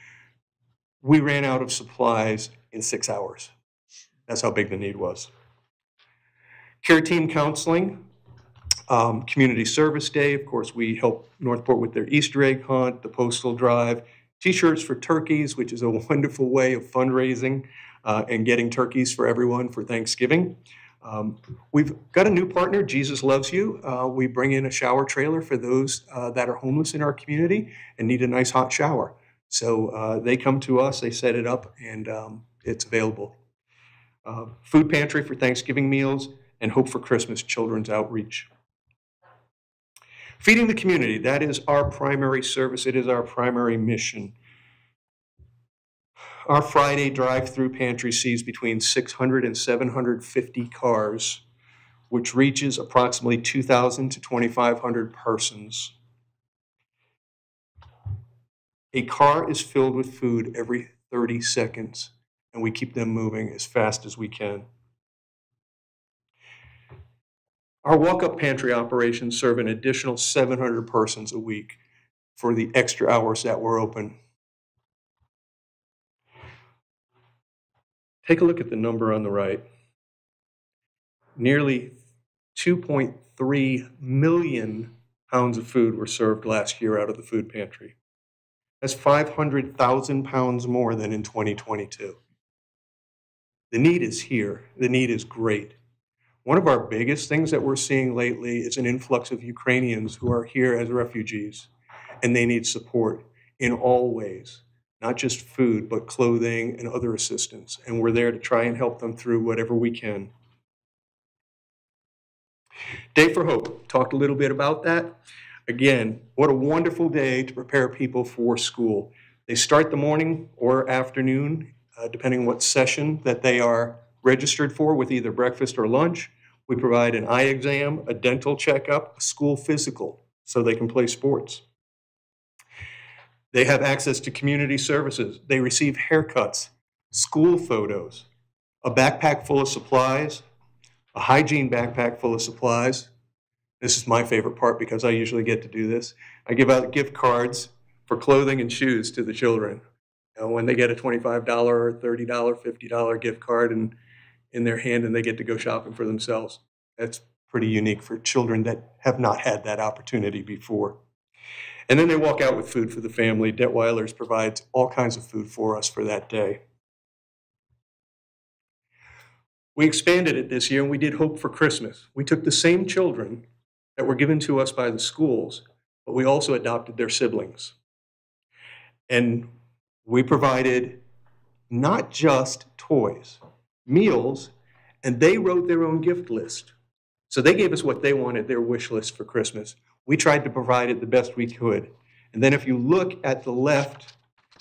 We ran out of supplies in six hours. That's how big the need was. Care team counseling, um, community service day. Of course, we help North Port with their Easter egg hunt, the postal drive, T-shirts for turkeys, which is a [laughs] wonderful way of fundraising uh, and getting turkeys for everyone for Thanksgiving. Um, we've got a new partner, Jesus Loves You. Uh, we bring in a shower trailer for those uh, that are homeless in our community and need a nice hot shower. So uh, they come to us, they set it up, and um, it's available. Uh, food pantry for Thanksgiving meals and Hope for Christmas Children's Outreach. Feeding the community, that is our primary service, it is our primary mission. Our Friday drive-through pantry sees between 600 and 750 cars, which reaches approximately 2,000 to 2,500 persons. A car is filled with food every 30 seconds, and we keep them moving as fast as we can. Our walk-up pantry operations serve an additional 700 persons a week for the extra hours that we're open. Take a look at the number on the right. Nearly 2.3 million pounds of food were served last year out of the food pantry. That's 500,000 pounds more than in 2022. The need is here. The need is great. One of our biggest things that we're seeing lately is an influx of Ukrainians who are here as refugees, and they need support in all ways not just food, but clothing and other assistance. And we're there to try and help them through whatever we can. Day for Hope, talked a little bit about that. Again, what a wonderful day to prepare people for school. They start the morning or afternoon, uh, depending on what session that they are registered for with either breakfast or lunch. We provide an eye exam, a dental checkup, a school physical, so they can play sports. They have access to community services. They receive haircuts, school photos, a backpack full of supplies, a hygiene backpack full of supplies. This is my favorite part because I usually get to do this. I give out gift cards for clothing and shoes to the children. You know, when they get a $25 or $30, $50 gift card in, in their hand and they get to go shopping for themselves. That's pretty unique for children that have not had that opportunity before. And then they walk out with food for the family. Detwiler's provides all kinds of food for us for that day. We expanded it this year and we did Hope for Christmas. We took the same children that were given to us by the schools, but we also adopted their siblings. And we provided not just toys, meals, and they wrote their own gift list. So they gave us what they wanted, their wish list for Christmas. We tried to provide it the best we could. And then if you look at the left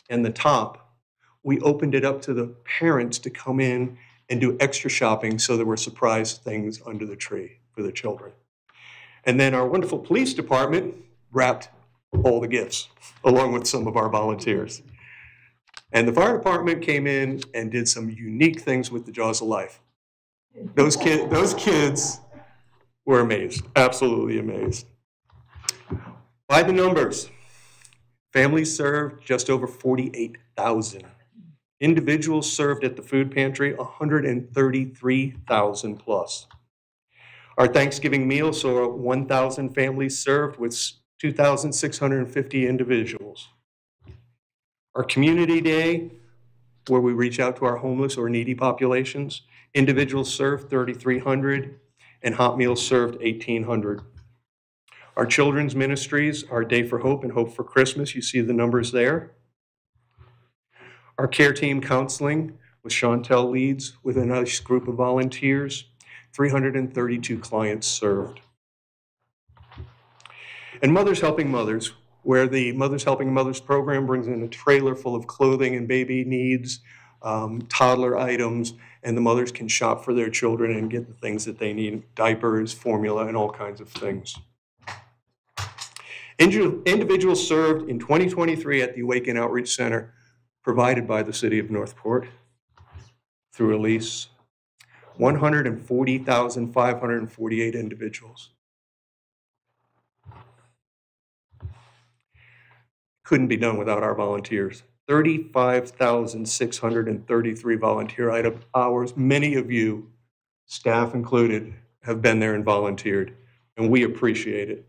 and the top, we opened it up to the parents to come in and do extra shopping so there were surprise things under the tree for the children. And then our wonderful police department wrapped all the gifts along with some of our volunteers. And the fire department came in and did some unique things with the Jaws of Life. Those, those kids were amazed, absolutely amazed. By the numbers, families served just over 48,000. Individuals served at the food pantry, 133,000 plus. Our Thanksgiving meal saw 1,000 families served with 2,650 individuals. Our community day, where we reach out to our homeless or needy populations, individuals served 3,300 and hot meals served 1,800. Our children's ministries our Day for Hope and Hope for Christmas. You see the numbers there. Our care team counseling with Chantel leads with a nice group of volunteers, 332 clients served. And Mothers Helping Mothers, where the Mothers Helping Mothers program brings in a trailer full of clothing and baby needs, um, toddler items, and the mothers can shop for their children and get the things that they need diapers, formula, and all kinds of things. Individuals served in 2023 at the Awaken Outreach Center provided by the City of North Port through a lease 140,548 individuals. Couldn't be done without our volunteers. 35,633 volunteer item hours. Many of you, staff included, have been there and volunteered, and we appreciate it.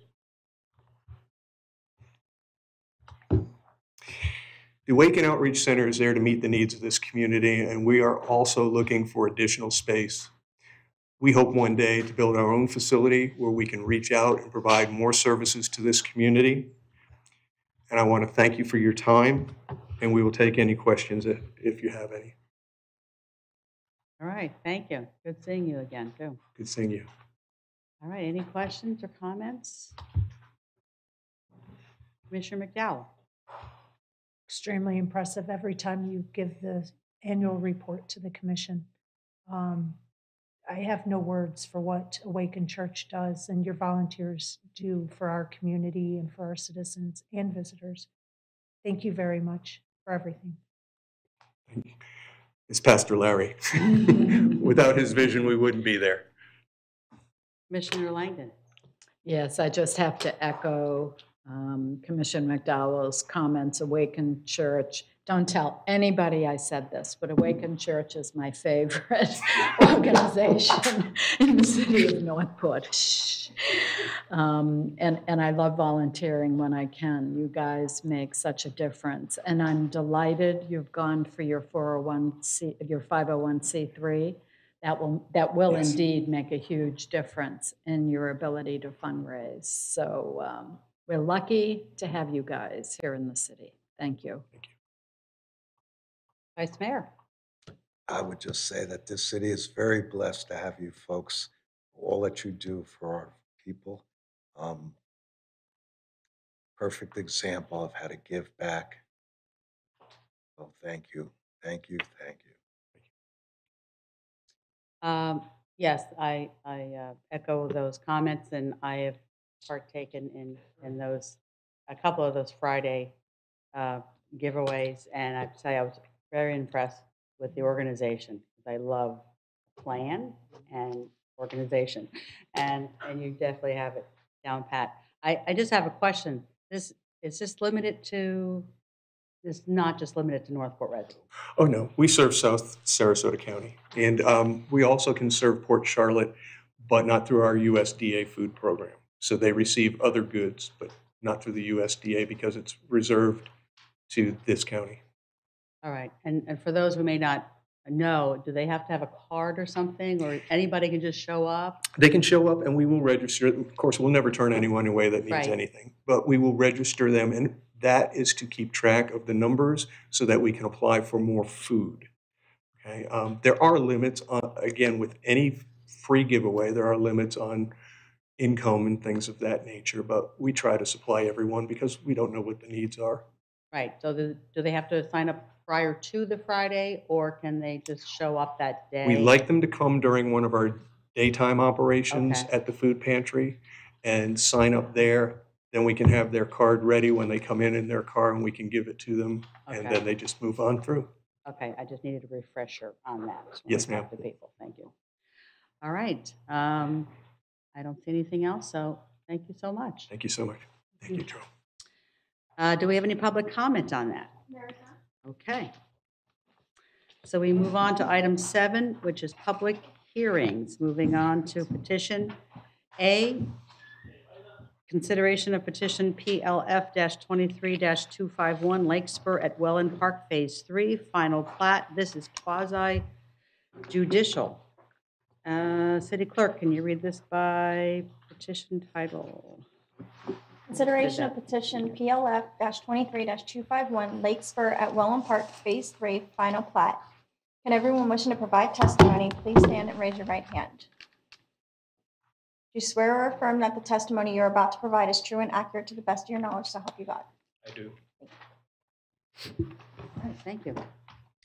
The Awaken Outreach Center is there to meet the needs of this community, and we are also looking for additional space. We hope one day to build our own facility where we can reach out and provide more services to this community. And I want to thank you for your time, and we will take any questions if, if you have any. All right, thank you. Good seeing you again, too. Good seeing you. All right, any questions or comments? Commissioner McDowell? Extremely impressive every time you give the annual report to the commission. Um, I have no words for what Awaken Church does and your volunteers do for our community and for our citizens and visitors. Thank you very much for everything. It's Pastor Larry. [laughs] [laughs] Without his vision, we wouldn't be there. Commissioner Langdon? Yes, I just have to echo um, Commissioner McDowell's comments, Awaken Church. Don't tell anybody I said this, but Awaken Church is my favorite [laughs] [laughs] organization in the city of North Port. Um, And, and I love volunteering when I can. You guys make such a difference. And I'm delighted you've gone for your 401C, your 501c3. That will, that will Yes. indeed make a huge difference in your ability to fundraise. So um, we're lucky to have you guys here in the city. Thank you. Vice Mayor? I would just say that this city is very blessed to have you folks, all that you do for our people. Um, Perfect example of how to give back. So thank you, thank you, thank you. Um, Yes, I, I uh, echo those comments, and I have partaken in, in those, a couple of those Friday uh, giveaways, and I say, I was very impressed with the organization. I love plan and organization, [laughs] and, and you definitely have it down pat. I, I just have a question. This, is this limited to, this not just limited to North Port residents? Oh, no, we serve South Sarasota County. And um, we also can serve Port Charlotte, but not through our USDA food program. So they receive other goods, but not through the USDA because it's reserved to this county. All right, and, and for those who may not know, do they have to have a card or something, or anybody can just show up? They can show up and we will register. Of course, we'll never turn anyone away that needs Right. anything, but we will register them. And that is to keep track of the numbers so that we can apply for more food. Okay, um, there are limits on, again, with any free giveaway, there are limits on income and things of that nature, but we try to supply everyone because we don't know what the needs are. Right, so do, do they have to sign up prior to the Friday, or can they just show up that day? We like them to come during one of our daytime operations Okay. at the food pantry and sign up there. Then we can have their card ready when they come in in their car and we can give it to them. And Okay. then they just move on through. Okay, I just needed a refresher on that. when Yes, we talk ma'am. to people, thank you. All right, um, I don't see anything else, so thank you so much. Thank you so much. Thank you, Joe. Uh, do we have any public comment on that? Okay. So we move on to item seven, which is public hearings. Moving on to petition A, consideration of petition PLF-23-251 Lake Spur at Wellen Park Phase 3, final plat. This is quasi judicial. Uh, City Clerk, can you read this by petition title? Consideration of petition PLF twenty-three two five one Lake Spur at Wellen Park Phase Three Final Plat. Can everyone wishing to provide testimony, please stand and raise your right hand. Do you swear or affirm that the testimony you're about to provide is true and accurate to the best of your knowledge, so help you God? I do. All right, Thank you.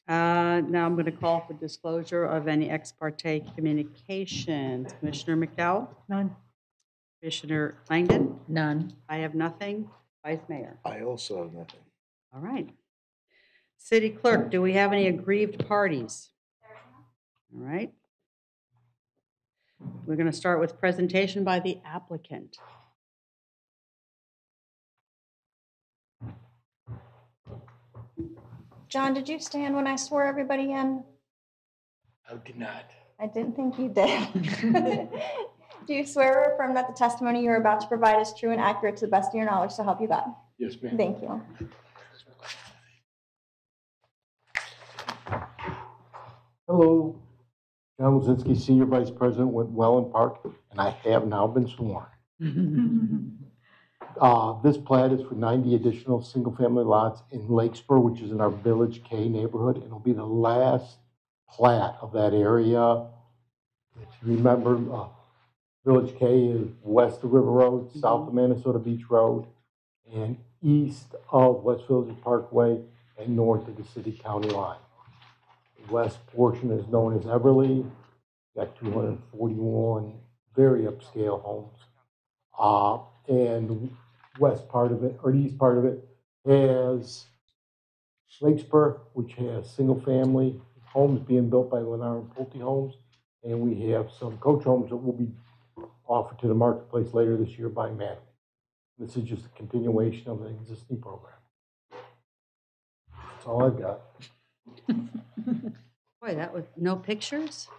Uh, Now I'm going to call for disclosure of any ex parte communications. Commissioner McDowell? None. Commissioner Langdon? None. I have nothing. Vice Mayor? I also have nothing. All right. City Clerk, do we have any aggrieved parties? All right. We're going to start with presentation by the applicant. John, did you stand when I swore everybody in? I did not. I didn't think you did. [laughs] Do you swear or affirm that the testimony you're about to provide is true and accurate to the best of your knowledge, so help you God? Yes, ma'am. Thank you. Hello, John Luczynski, Senior Vice President with Wellen Park, and I have now been sworn. [laughs] Uh, This plat is for 90 additional single-family lots in Lakespur, which is in our Village K neighborhood. It'll be the last plat of that area. If you remember, uh, Village K is west of River Road, south of Manasota Beach Road, and east of West Village Parkway and north of the city-county line. The West portion is known as Everly, got 241 very upscale homes. Uh, And west part of it, or the east part of it, has Lakespur, which has single-family homes being built by Lennar and Pulte Homes. And we have some coach homes that will be offered to the marketplace later this year by Matt. This is just a continuation of the existing program. That's all I've got. [laughs] Boy, that was, no pictures? [laughs]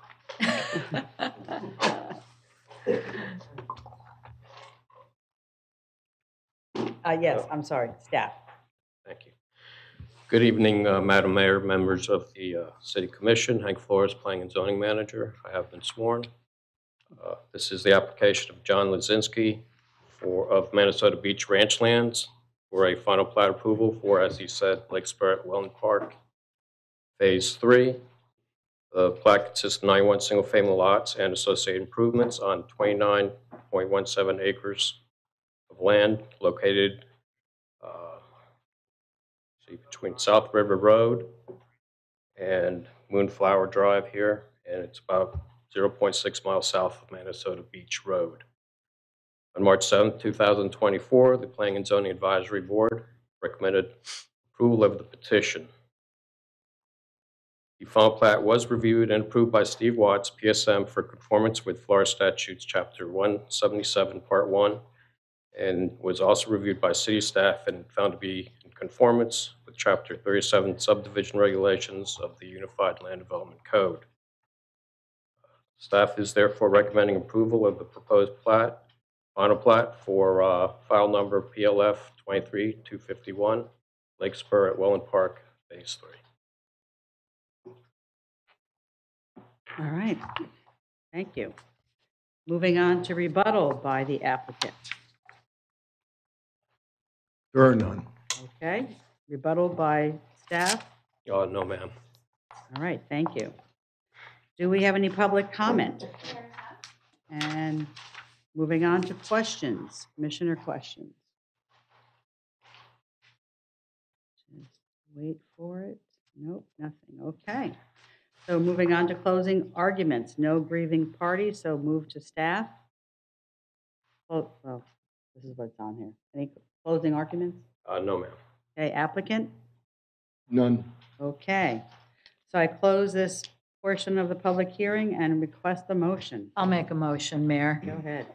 Uh, yes, I'm sorry, staff. Thank you. Good evening, uh, Madam Mayor, members of the uh, City Commission. Hank Flores, Planning and Zoning Manager. I have been sworn. Uh, This is the application of John Luczynski for, of Manasota Beach Ranch Lands for a final plat approval for, as he said, Lakespur at Wellen Park, Phase 3. The plat consists of 91 single-family lots and associated improvements on 29.17 acres of land located uh, see, between South River Road and Moonflower Drive here, and it's about 0.6 miles south of Manasota Beach Road. On March 7th, 2024, the Planning and Zoning Advisory Board recommended approval of the petition. The final plat was reviewed and approved by Steve Watts, PSM, for conformance with Florida statutes, Chapter 177, Part 1, and was also reviewed by city staff and found to be in conformance with Chapter 37 subdivision regulations of the Unified Land Development Code. Staff is therefore recommending approval of the proposed plat, final plat for uh, file number PLF 23-251, Lake Spur at Wellen Park, Phase 3. All right, thank you. Moving on to rebuttal by the applicant. There are none. Okay, rebuttal by staff. Uh, No, ma'am. All right, thank you. Do we have any public comment? And moving on to questions, commissioner questions. Just Wait for it. Nope, nothing. Okay. So moving on to closing arguments. No grieving party, so move to staff. Oh, well, this is what's on here. Any closing arguments? Uh, No, ma'am. Okay, applicant? None. Okay. So I close this portion of the public hearing and request a motion. I'll make a motion, Mayor. Go ahead.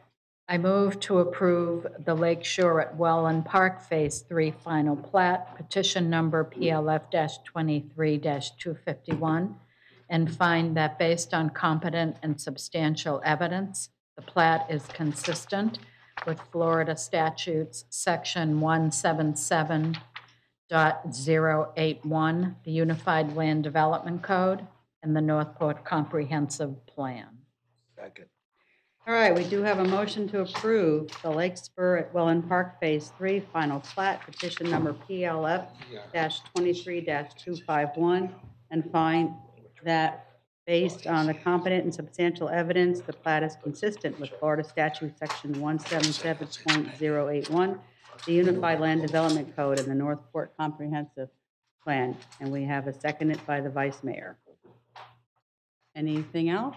I move to approve the Lake Spur at Wellen Park Phase 3 final plat, petition number PLF-23-251, and find that based on competent and substantial evidence, the plat is consistent with Florida statutes, Section 177.081, the Unified Land Development Code, and the North Port Comprehensive Plan. Second. All right, we do have a motion to approve the Lake Spur at Wellen Park Phase Three Final Plat Petition Number PLF twenty-three two five one and find that based on the competent and substantial evidence, the plat is consistent with Florida Statute Section one seven seven point zero eight one, the Unified Land Development Code and the North Port Comprehensive Plan. And we have a seconded by the Vice Mayor. Anything else?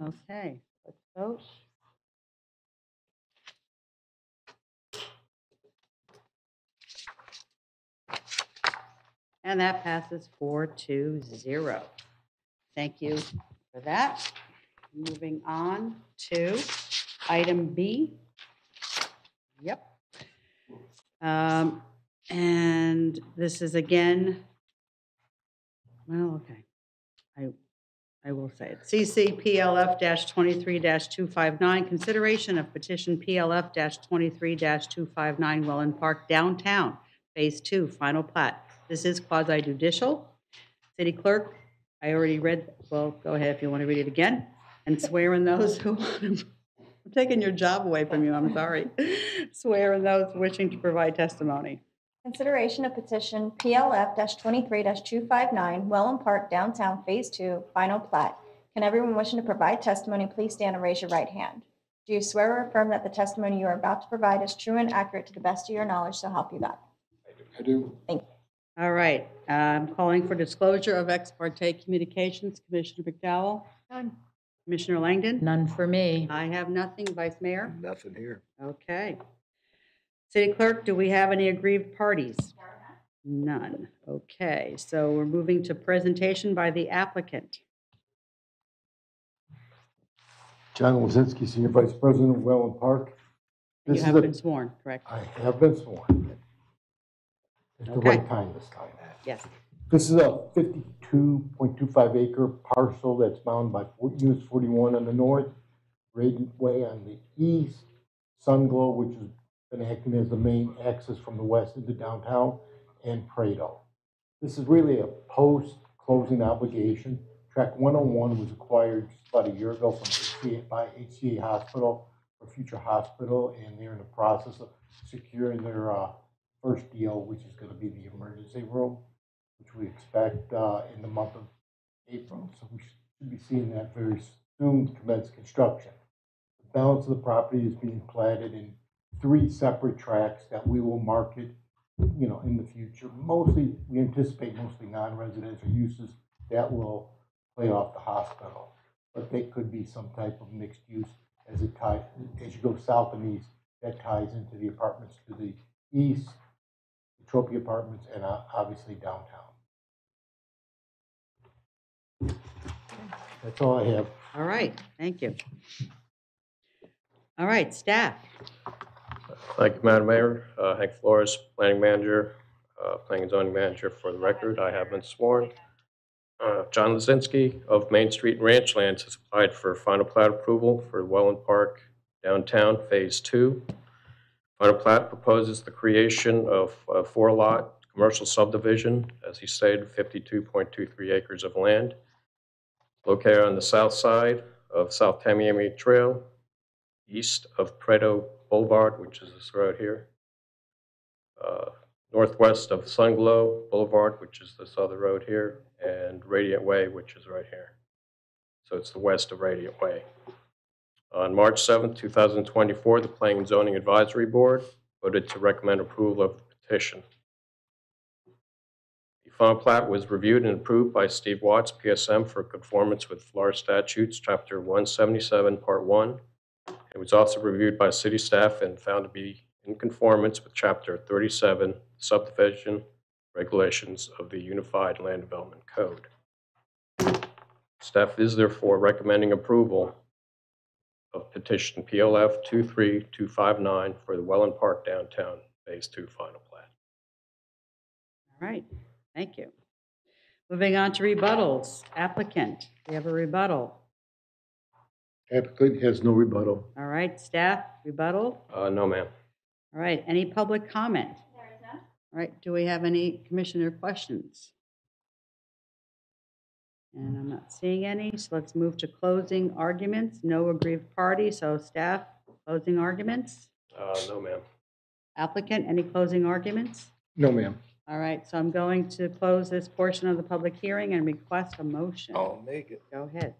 Okay, let's vote. And that passes four to zero. Thank you for that. Moving on to item B. Yep. Um, And this is again, well, okay. I, I will say it. CC PLF twenty-three two five nine, consideration of petition PLF twenty-three two five nine Wellen Park downtown, Phase Two, final plat. This is quasi judicial. City clerk, I already read, well, go ahead if you want to read it again, and swear in those who, I'm taking your job away from you, I'm sorry. [laughs] Swear in those wishing to provide testimony. Consideration of petition PLF twenty-three two five nine, Wellen Park Downtown Phase Two, final plat. Can everyone wishing to provide testimony please stand and raise your right hand? Do you swear or affirm that the testimony you are about to provide is true and accurate to the best of your knowledge, so help you God? I do. Thank you. All right, I'm calling for disclosure of ex parte communications. Commissioner McDowell? None. Commissioner Langdon? None for me. I have nothing. Vice Mayor? Nothing here. Okay. City Clerk, do we have any aggrieved parties? None. Okay, so we're moving to presentation by the applicant. John Luczynski, Senior Vice President of Wellen Park. You This is have a- been sworn, correct? I have been sworn. At the Okay. right time this time. Yes. This is a fifty-two point two five acre parcel that's bound by four- US forty-one on the north, Radiant Way on the east, Sunglow, which has been acting as the main access from the west into downtown, and Prado. This is really a post-closing obligation. Track one oh one was acquired just about a year ago from HCA, by HCA Hospital for future hospital, and they're in the process of securing their, uh, first deal, which is gonna be the emergency room which we expect uh, in the month of April. So we should be seeing that very soon commence construction. The balance of the property is being platted in three separate tracks that we will market, you know, in the future. Mostly, we anticipate mostly non-residential uses that will play off the hospital. But they could be some type of mixed use as it ties, as you go south and east, that ties into the apartments to the east, the Trophy Apartments, and uh, obviously downtown. That's all I have. All right, thank you. All right, staff. Thank you, Madam Mayor. Uh, Hank Flores, Planning Manager, uh, Planning and Zoning Manager for the record. I have been sworn. Uh, John Luczynski of Main Street and Ranch Lands has applied for final plat approval for Wellen Park Downtown Phase Two. Final plat proposes the creation of a four-lot commercial subdivision, as he stated, 52.23 acres of land, located on the south side of South Tamiami Trail, east of Preto Boulevard, which is this road here, uh, northwest of Sunglow Boulevard, which is this other road here, and Radiant Way, which is right here. So it's the west of Radiant Way. On March 7th, 2024, the Planning and Zoning Advisory Board voted to recommend approval of the petition. The final plat was reviewed and approved by Steve Watts, PSM, for conformance with Florida statutes, Chapter 177, Part 1. It was also reviewed by city staff and found to be in conformance with Chapter 37 subdivision regulations of the Unified Land Development Code. Staff is therefore recommending approval of petition PLF 23259 for the Wellen Park Downtown Phase 2 final plat. All right, thank you. Moving on to rebuttals. Applicant, we have a rebuttal. Applicant has no rebuttal. All right, staff, rebuttal. Uh, No, ma'am. All right, any public comment? There is none. All right, do we have any commissioner questions? And I'm not seeing any, so let's move to closing arguments. No aggrieved party, so staff, closing arguments. Uh, No, ma'am. Applicant, any closing arguments? No, ma'am. All right, so I'm going to close this portion of the public hearing and request a motion. I'll make it. Go ahead.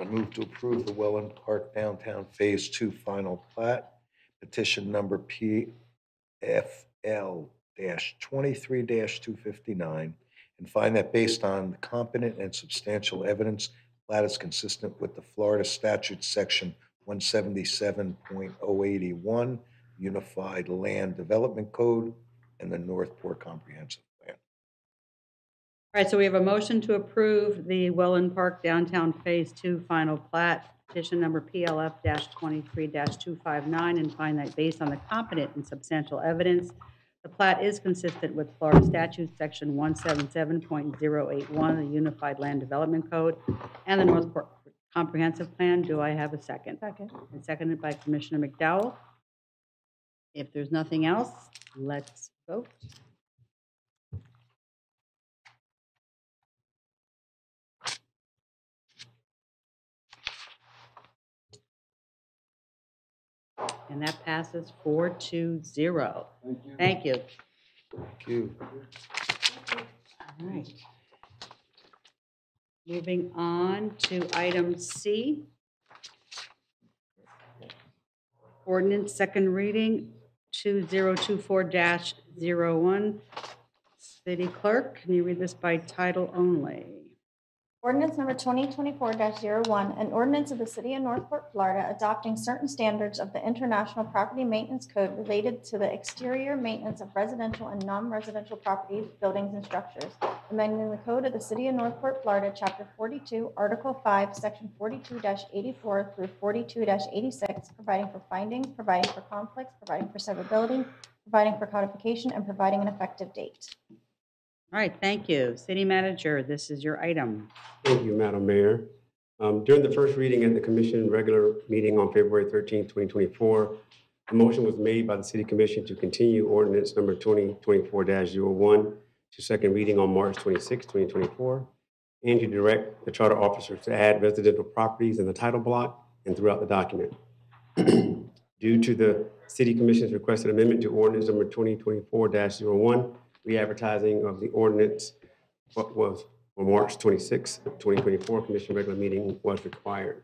I move to approve the Wellen Park Downtown Phase Two Final Plat, petition number PFL twenty-three two fifty-nine, and find that based on competent and substantial evidence, plat is consistent with the Florida statute section one seventy-seven point oh eighty-one, Unified Land Development Code, and the North Port Comprehensive. All right, so we have a motion to approve the Wellen Park Downtown Phase Two Final Plat, petition number PLF twenty-three two five nine, and find that based on the competent and substantial evidence, the plat is consistent with Florida statute, section one seven seven point zero eight one, the Unified Land Development Code, and the North Port Comprehensive Plan. Do I have a second? Second. And seconded by Commissioner McDowell. If there's nothing else, let's vote. And that passes four to zero. Thank you. Thank you. All right. Moving on to item C. Ordinance second reading, 2024-01. City Clerk, can you read this by title only? Ordinance number 2024-01, an ordinance of the City of North Port, Florida, adopting certain standards of the International Property Maintenance Code related to the exterior maintenance of residential and non-residential properties, buildings, and structures, amending the Code of the City of North Port, Florida, Chapter 42, Article 5, Section 42-84 through 42-86, providing for findings, providing for conflicts, providing for severability, providing for codification, and providing an effective date. All right, thank you. City Manager, this is your item. Thank you, Madam Mayor. Um, During the first reading at the commission regular meeting on February 13, 2024, a motion was made by the city commission to continue ordinance number 2024-01 to second reading on March 26, 2024, and to direct the charter officer to add residential properties in the title block and throughout the document. [clears throat] Due to the city commission's requested amendment to ordinance number 2024-01, re-advertising of the ordinance what was on March 26, 2024, commission regular meeting was required.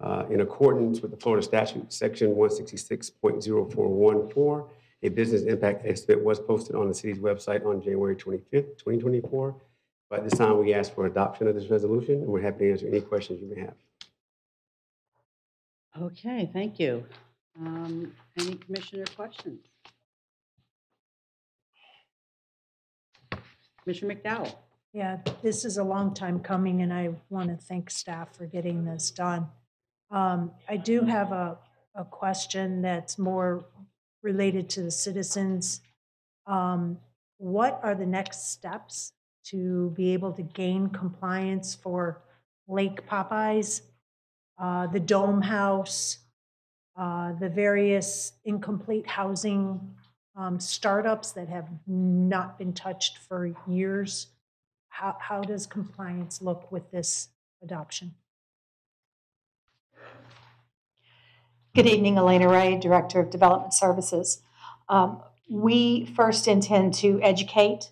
Uh, In accordance with the Florida statute, section 166.0414, a business impact estimate was posted on the city's website on January 25th, 2024. But at this time, we ask for adoption of this resolution, and we're happy to answer any questions you may have. Okay, thank you. Um, Any commissioner questions? Commissioner McDowell? Yeah, this is a long time coming, and I want to thank staff for getting this done. Um, I do have a, a question that's more related to the citizens. Um, What are the next steps to be able to gain compliance for Lake Popeyes, uh, the Dome House, uh, the various incomplete housing um, startups that have not been touched for years? How, how does compliance look with this adoption? Good evening, Alaina Ray, Director of Development Services. Um, We first intend to educate.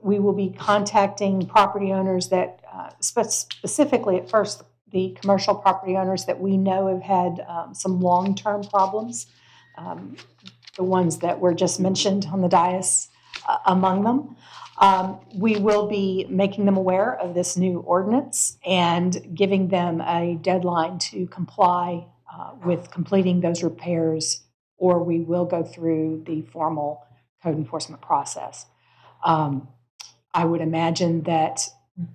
We will be contacting property owners that, uh, spe- specifically at first, the commercial property owners that we know have had um, some long-term problems, um, the ones that were just mentioned on the dais uh, among them. Um, We will be making them aware of this new ordinance and giving them a deadline to comply uh, with completing those repairs, or we will go through the formal code enforcement process. Um, I would imagine that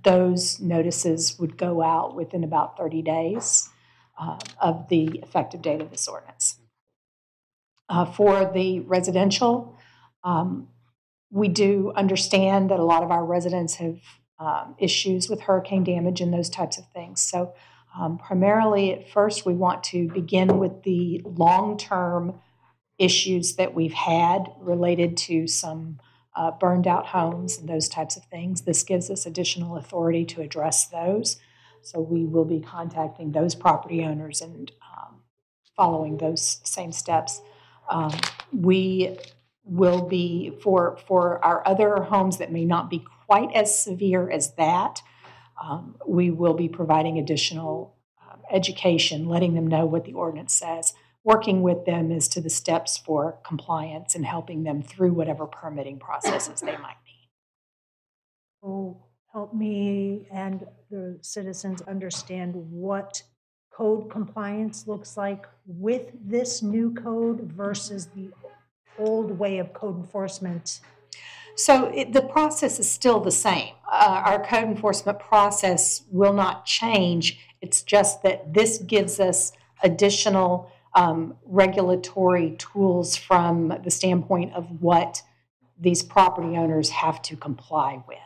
those notices would go out within about 30 days uh, of the effective date of this ordinance. Uh, For the residential, um, we do understand that a lot of our residents have um, issues with hurricane damage and those types of things. So um, primarily, at first, we want to begin with the long-term issues that we've had related to some uh, burned out homes and those types of things. This gives us additional authority to address those. So we will be contacting those property owners and um, following those same steps. Um, We will be, for, for our other homes that may not be quite as severe as that, um, we will be providing additional um, education, letting them know what the ordinance says, working with them as to the steps for compliance and helping them through whatever permitting processes they might need. will help me and the citizens understand what code compliance looks like with this new code versus the old way of code enforcement. So it, the process is still the same. Uh, our code enforcement process will not change. It's just that this gives us additional um, regulatory tools from the standpoint of what these property owners have to comply with.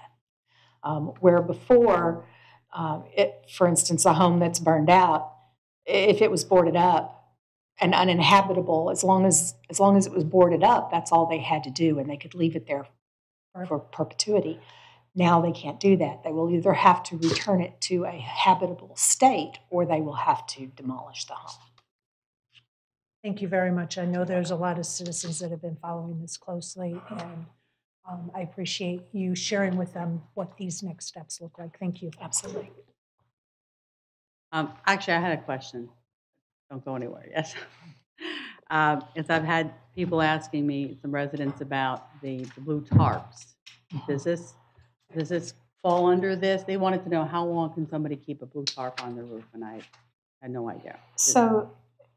Um, where before, uh, it, for instance, a home that's burned out, if it was boarded up and uninhabitable, as long as as long as it was boarded up, that's all they had to do, and they could leave it there for perpetuity. Now they can't do that. They will either have to return it to a habitable state, or they will have to demolish the home. Thank you very much. I know there's a lot of citizens that have been following this closely, and um, I appreciate you sharing with them what these next steps look like. Thank you. Absolutely. Um, Actually, I had a question. Don't go anywhere, [laughs] yes. Um, As I've had people asking me, some residents about the the blue tarps. Does this, does this fall under this? They wanted to know how long can somebody keep a blue tarp on their roof, and I had no idea. So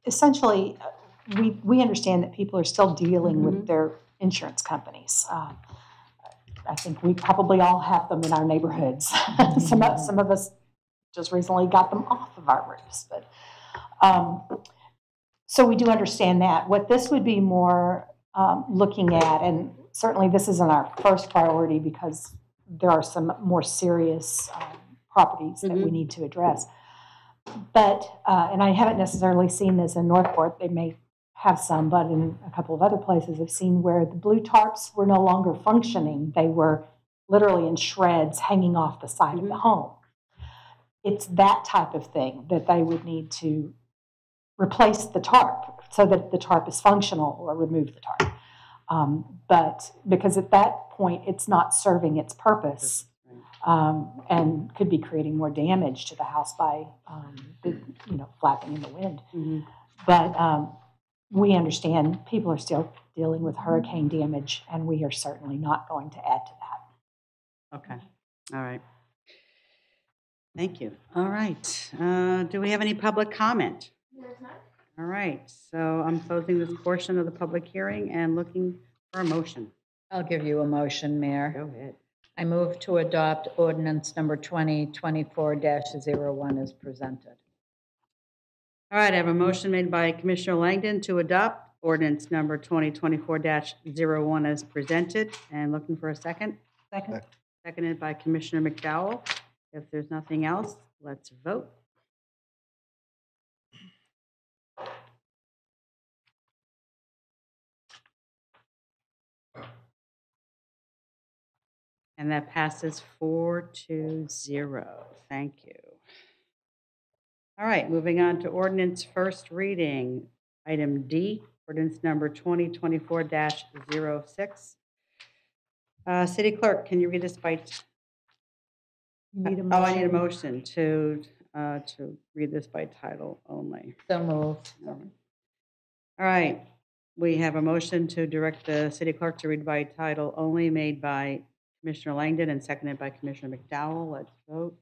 essentially, uh, we, we understand that people are still dealing with their insurance companies. Um, I think we probably all have them in our neighborhoods. [laughs] Some of, some of us just recently got them off of our roofs, but, um, so we do understand that. What this would be more um, looking at, and certainly this isn't our first priority because there are some more serious um, properties that we need to address. But, uh, and I haven't necessarily seen this in North Port, they may have some, but in a couple of other places, I've seen where the blue tarps were no longer functioning. They were literally in shreds hanging off the side of the home. It's that type of thing that they would need to replace the tarp so that the tarp is functional or remove the tarp. Um, but because at that point, it's not serving its purpose um, and could be creating more damage to the house by, um, the, you know, flapping in the wind. But um, we understand people are still dealing with hurricane damage, and we are certainly not going to add to that. Okay, all right. Thank you. All right, uh, do we have any public comment? All right, so I'm closing this portion of the public hearing and looking for a motion. I'll give you a motion, Mayor. Go ahead. I move to adopt ordinance number 2024-01 as presented. All right, I have a motion made by Commissioner Langdon to adopt ordinance number 2024-01 as presented, and looking for a second. Second. Seconded by Commissioner McDowell. If there's nothing else, let's vote. And that passes four to zero. Thank you. All right, moving on to ordinance first reading. Item D, ordinance number 2024-06. Uh, City Clerk, can you read this by? T- You need a Oh, I need a motion? motion to, uh, to read this by title only. So moved. All right, we have a motion to direct the city clerk to read by title only made by Commissioner Langdon and seconded by Commissioner McDowell. Let's vote.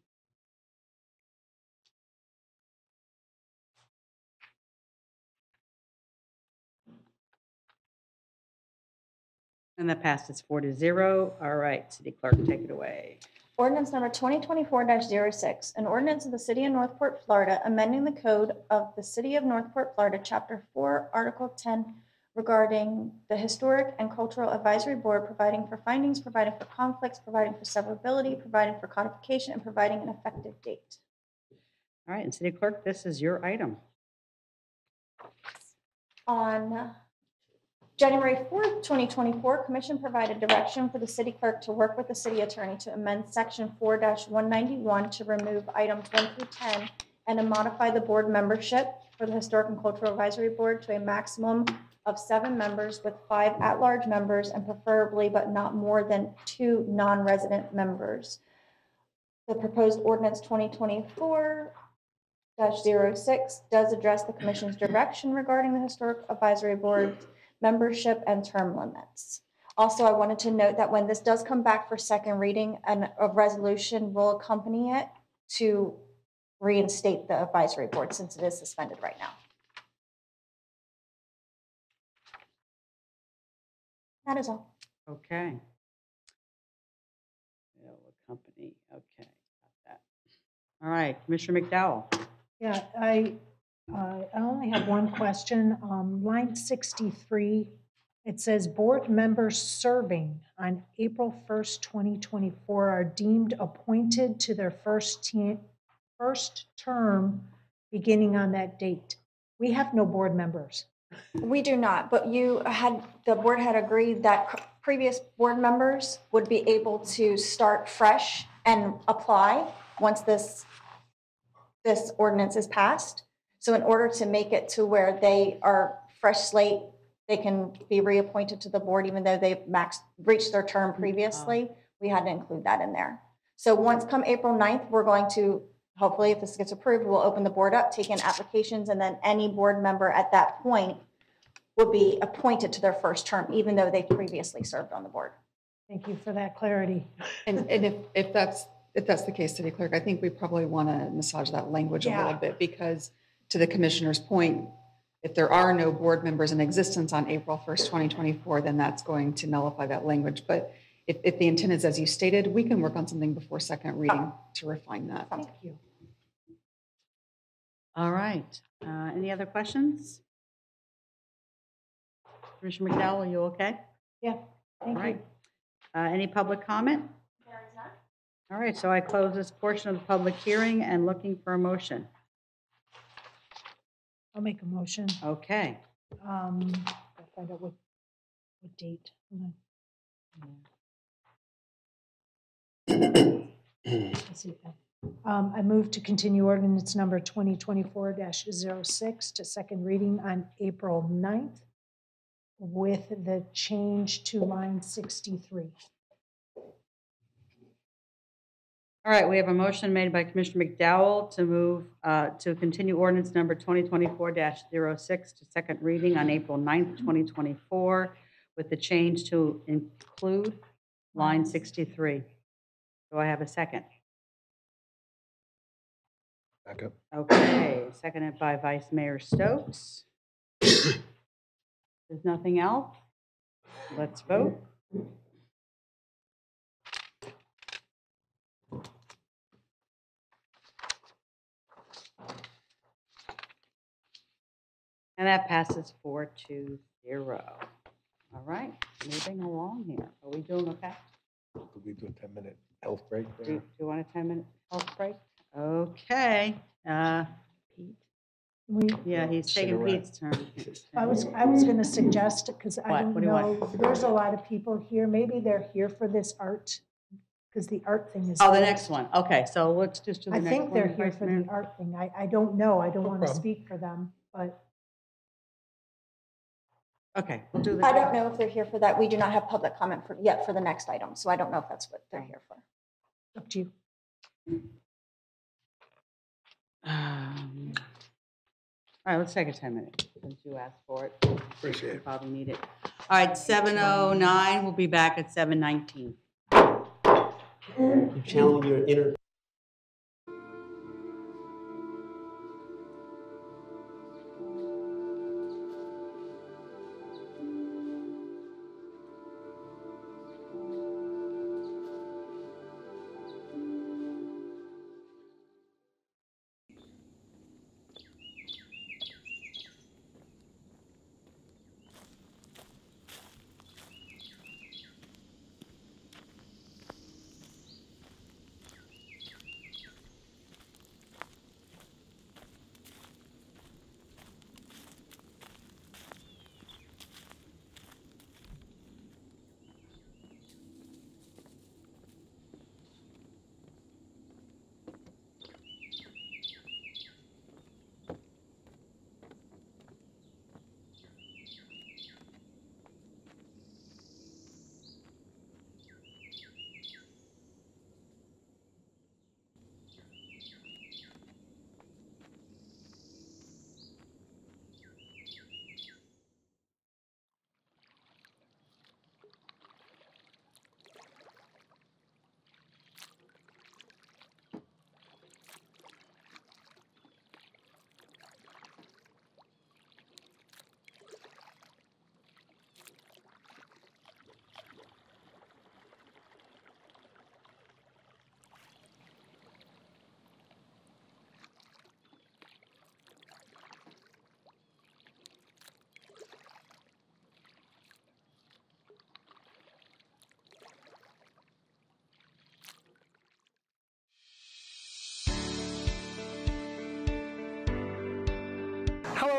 And that passes four to zero. All right, city clerk, take it away. Ordinance number 2024-06, an ordinance of the City of North Port, Florida, amending the code of the City of North Port, Florida, Chapter 4, Article 10, regarding the Historic and Cultural Advisory Board, providing for findings, providing for conflicts, providing for severability, providing for codification, and providing an effective date. All right, and city clerk, this is your item. On January 4th, 2024, Commission provided direction for the city clerk to work with the city attorney to amend Section 4-191 to remove items 1 through 10 and to modify the board membership for the Historic and Cultural Advisory Board to a maximum of seven members with five at-large members and preferably but not more than two non-resident members. The proposed ordinance 2024 06 does address the commission's direction regarding the Historic Advisory Board's membership and term limits. Also, I wanted to note that when this does come back for second reading, an, a resolution will accompany it to reinstate the advisory board since it is suspended right now. That is all. Okay. Bill, company, okay, got that. All right, Commissioner McDowell. Yeah, I, uh, I only have one question. Um, Line 63, it says, "Board members serving on April 1st, 2024 are deemed appointed to their first te- first term beginning on that date." We have no board members. We do not, but you had, the board had agreed that c- previous board members would be able to start fresh and apply once this, this ordinance is passed. So in order to make it to where they are fresh slate, they can be reappointed to the board even though they've maxed, reached their term mm-hmm. previously, we had to include that in there. So once come April 9th, we're going to, hopefully if this gets approved, we'll open the board up, take in applications, and then any board member at that point will be appointed to their first term, even though they previously served on the board. Thank you for that clarity. And, and if, if that's, if that's the case, City Clerk, I think we probably want to massage that language a little bit because to the Commissioner's point, if there are no board members in existence on April 1st, 2024, then that's going to nullify that language. But if, if the intent is as you stated, we can work on something before second reading to refine that. Thank you. All right, uh, any other questions? Commissioner McDowell, are you okay? Yeah, thank All you. right. Uh, Any public comment? All right, so I close this portion of the public hearing and looking for a motion. I'll make a motion. Okay. Um, I'll find out what, what date. Hold on. Let's see. Um, I move to continue ordinance number 2024-06 to second reading on April 9th with the change to line 63. All right, we have a motion made by Commissioner McDowell to move, uh, to continue ordinance number 2024-06 to second reading on April 9th, 2024, with the change to include line 63. Do I have a second? Second. Okay, seconded by Vice Mayor Stokes. There's nothing else? Let's vote. And that passes four to zero. All right, moving along here. Are we doing okay? Could we do a 10-minute health break Do there? do you want a 10-minute health break? Okay. uh, We, Yeah, he's taking Cigarette. Pete's turn. I was, I was going to suggest, because I don't What do you want? know, there's a lot of people here, maybe they're here for this art, because the art thing is. Oh, the next one. Okay, so let's just do the I next one. think they're here Vice for Mayor. the art thing. I, I don't know. I don't No want to problem. speak for them, but Okay, we'll do the. I don't know if they're here for that. We do not have public comment for, yet for the next item, so I don't know if that's what they're here for. up to you. Um, All right, let's take a 10-minute, since you asked for it. Appreciate You it. Probably need it. All right, 7:09, we'll be back at 7:19. You channel your inner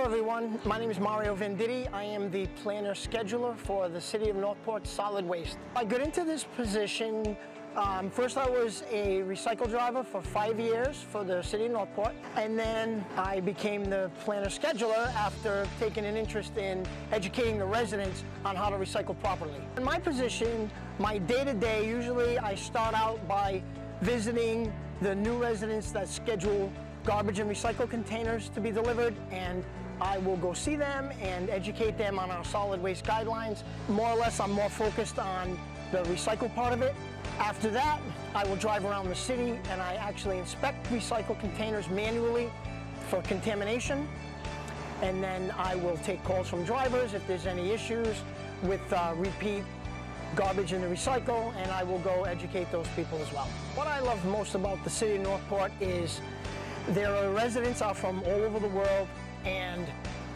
Hello, everyone. My name is Mario Venditti. I am the planner scheduler for the City of North Port Solid Waste. I got into this position um, first, I was a recycle driver for five years for the city of North Port, and then I became the planner scheduler after taking an interest in educating the residents on how to recycle properly. In my position, my day-to-day, -day, usually I start out by visiting the new residents that schedule garbage and recycle containers to be delivered, and I will go see them and educate them on our solid waste guidelines. More or less, I'm more focused on the recycle part of it. After that, I will drive around the city and I actually inspect recycle containers manually for contamination. And then I will take calls from drivers if there's any issues with uh, repeat garbage in the recycle, and I will go educate those people as well. What I love most about the city of North Port is their residents are from all over the world, and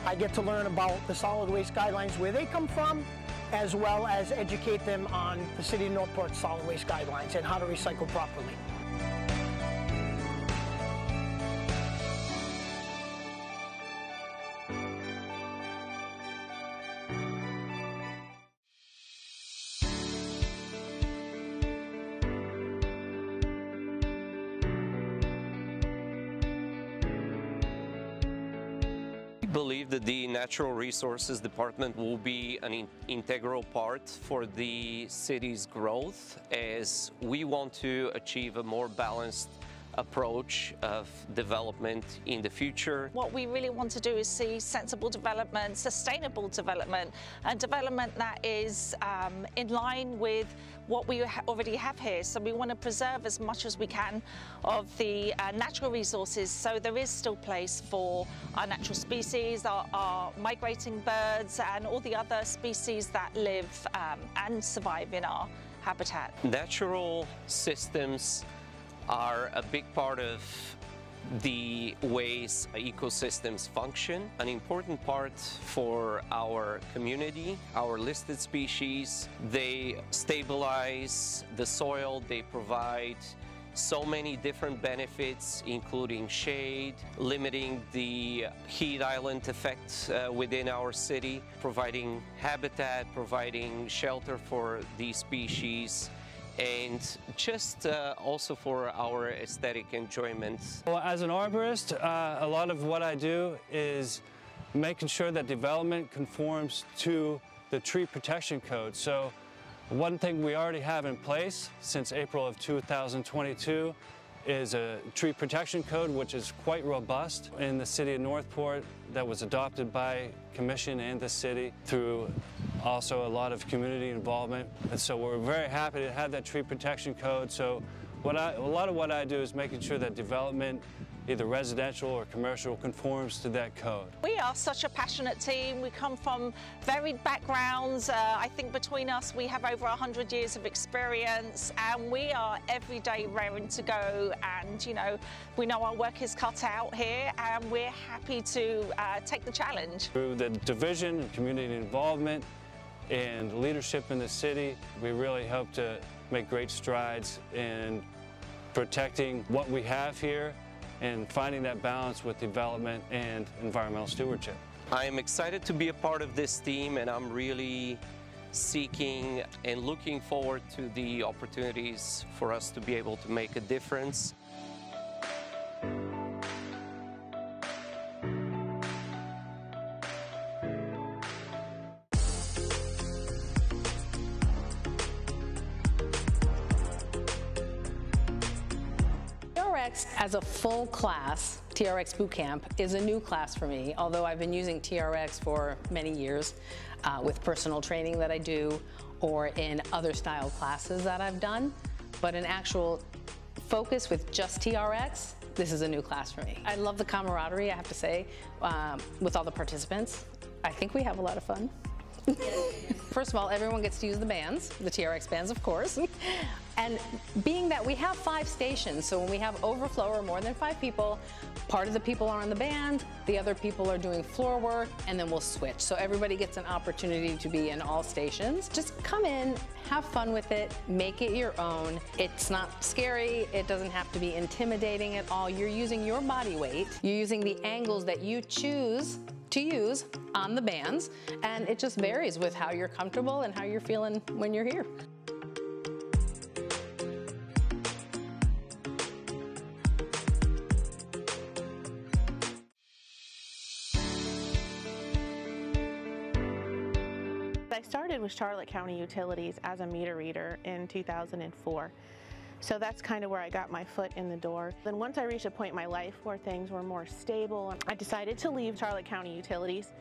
I get to learn about the solid waste guidelines, where they come from, as well as educate them on the City of North Port solid waste guidelines and how to recycle properly. Natural Resources Department will be an in integral part for the city's growth as we want to achieve a more balanced approach of development in the future. What we really want to do is see sensible development, sustainable development, and development that is um, in line with what we ha already have here. So we want to preserve as much as we can of the uh, natural resources so there is still place for our natural species, our, our migrating birds, and all the other species that live um, and survive in our habitat. Natural systems are a big part of the ways ecosystems function, an important part for our community, our listed species. They stabilize the soil, they provide so many different benefits, including shade, limiting the heat island effect uh, within our city, providing habitat, providing shelter for these species, and just uh, also for our aesthetic enjoyment. Well, as an arborist, uh, a lot of what I do is making sure that development conforms to the tree protection code. So one thing we already have in place since April of 2022 is a tree protection code which is quite robust in the city of North Port that was adopted by commission and the city through also a lot of community involvement. And so we're very happy to have that tree protection code. So what I, a lot of what I do is making sure that development either residential or commercial conforms to that code. We are such a passionate team. We come from varied backgrounds. Uh, I think between us we have over 100 years of experience and we are every day raring to go and you know we know our work is cut out here and we're happy to uh, take the challenge. Through the division and community involvement and leadership in the city, we really hope to make great strides in protecting what we have here and finding that balance with development and environmental stewardship. I am excited to be a part of this team and I'm really seeking and looking forward to the opportunities for us to be able to make a difference. As a full class, TRX Bootcamp is a new class for me, although I've been using TRX for many years uh, with personal training that I do or in other style classes that I've done. But an actual focus with just TRX, this is a new class for me. I love the camaraderie, I have to say, um, with all the participants. I think we have a lot of fun. First of all, everyone gets to use the bands, the TRX bands, of course. [laughs] And being that we have five stations, so when we have overflow or more than five people, part of the people are on the band, the other people are doing floor work, and then we'll switch. So everybody gets an opportunity to be in all stations. Just come in, have fun with it, make it your own. It's not scary, it doesn't have to be intimidating at all. You're using your body weight, you're using the angles that you choose to use on the bands, and it just varies with how you're comfortable and how you're feeling when you're here. I started with Charlotte County Utilities as a meter reader in 2004. So that's kind of where I got my foot in the door. Then once I reached a point in my life where things were more stable, I decided to leave Charlotte County Utilities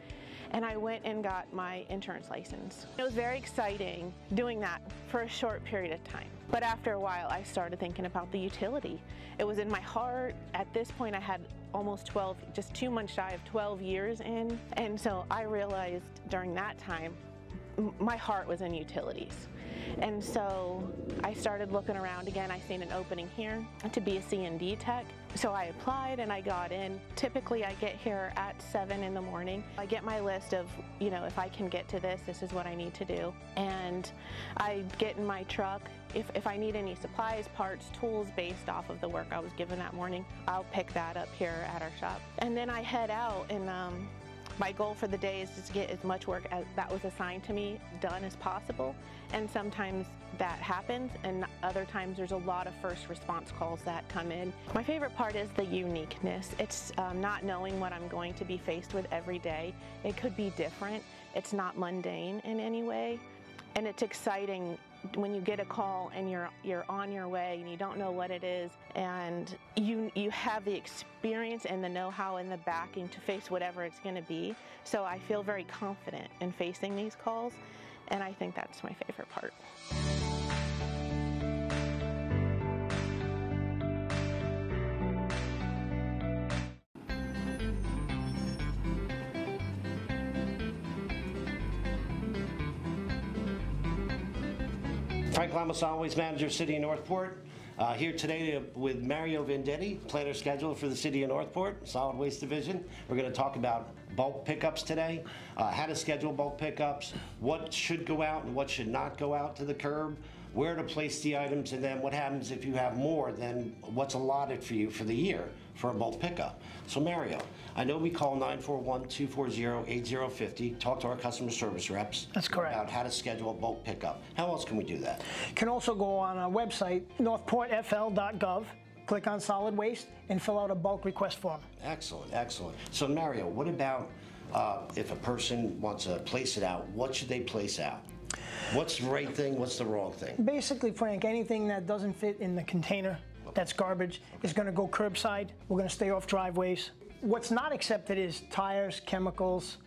and I went and got my insurance license. It was very exciting doing that for a short period of time. But after a while, I started thinking about the utility. It was in my heart. At this point, I had almost 12, just two months shy of 12 years in. And so I realized during that time, my heart was in utilities. And so I started looking around again. I seen an opening here to be a C&D tech. So I applied and I got in. Typically I get here at seven in the morning. I get my list of, you know, if I can get to this, this is what I need to do. And I get in my truck. If, if I need any supplies, parts, tools based off of the work I was given that morning, I'll pick that up here at our shop. And then I head out and um, my goal for the day is just to get as much work as that was assigned to me done as possible. And sometimes that happens, and other times there's a lot of first response calls that come in. My favorite part is the uniqueness. It's um, not knowing what I'm going to be faced with every day. It could be different. It's not mundane in any way. And it's exciting when you get a call and you're you're on your way and you don't know what it is and you you have the experience and the know-how and the backing to face whatever it's going to be. So I feel very confident in facing these calls and I think that's my favorite part. Frank Lamas, always manager, City of North Port. Uh, here today with Mario Venditti, planner schedule for the City of North Port, Solid Waste Division. We're going to talk about bulk pickups today, uh, how to schedule bulk pickups, what should go out and what should not go out to the curb, where to place the items, and then what happens if you have more than what's allotted for you for the year for a bulk pickup. So Mario, I know we call 941-240-8050, talk to our customer service reps. That's correct. About how to schedule a bulk pickup. How else can we do that? You Can also go on our website, northportfl.gov, click on solid waste, and fill out a bulk request form. Excellent, excellent. So Mario, what about uh, if a person wants to place it out, what should they place out? What's the right thing, what's the wrong thing? Basically, Frank, anything that doesn't fit in the container that's garbage is going to go curbside. We're going to stay off driveways. What's not accepted is tires, chemicals,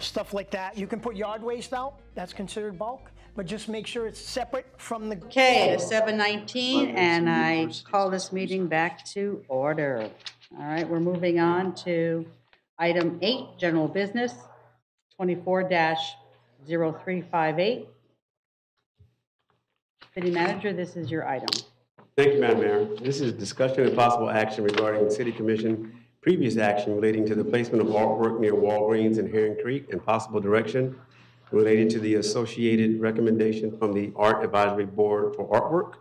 stuff like that. You can put yard waste out. That's considered bulk. But just make sure it's separate from the. Okay, it's 7:19, and I call this meeting back to order. All right, we're moving on to item eight, general business, 24-0358. City manager, this is your item. Thank you, Madam Mayor. This is discussion and possible action regarding the City Commission previous action relating to the placement of artwork near Walgreens and Heron Creek and possible direction related to the associated recommendation from the Art Advisory Board for artwork.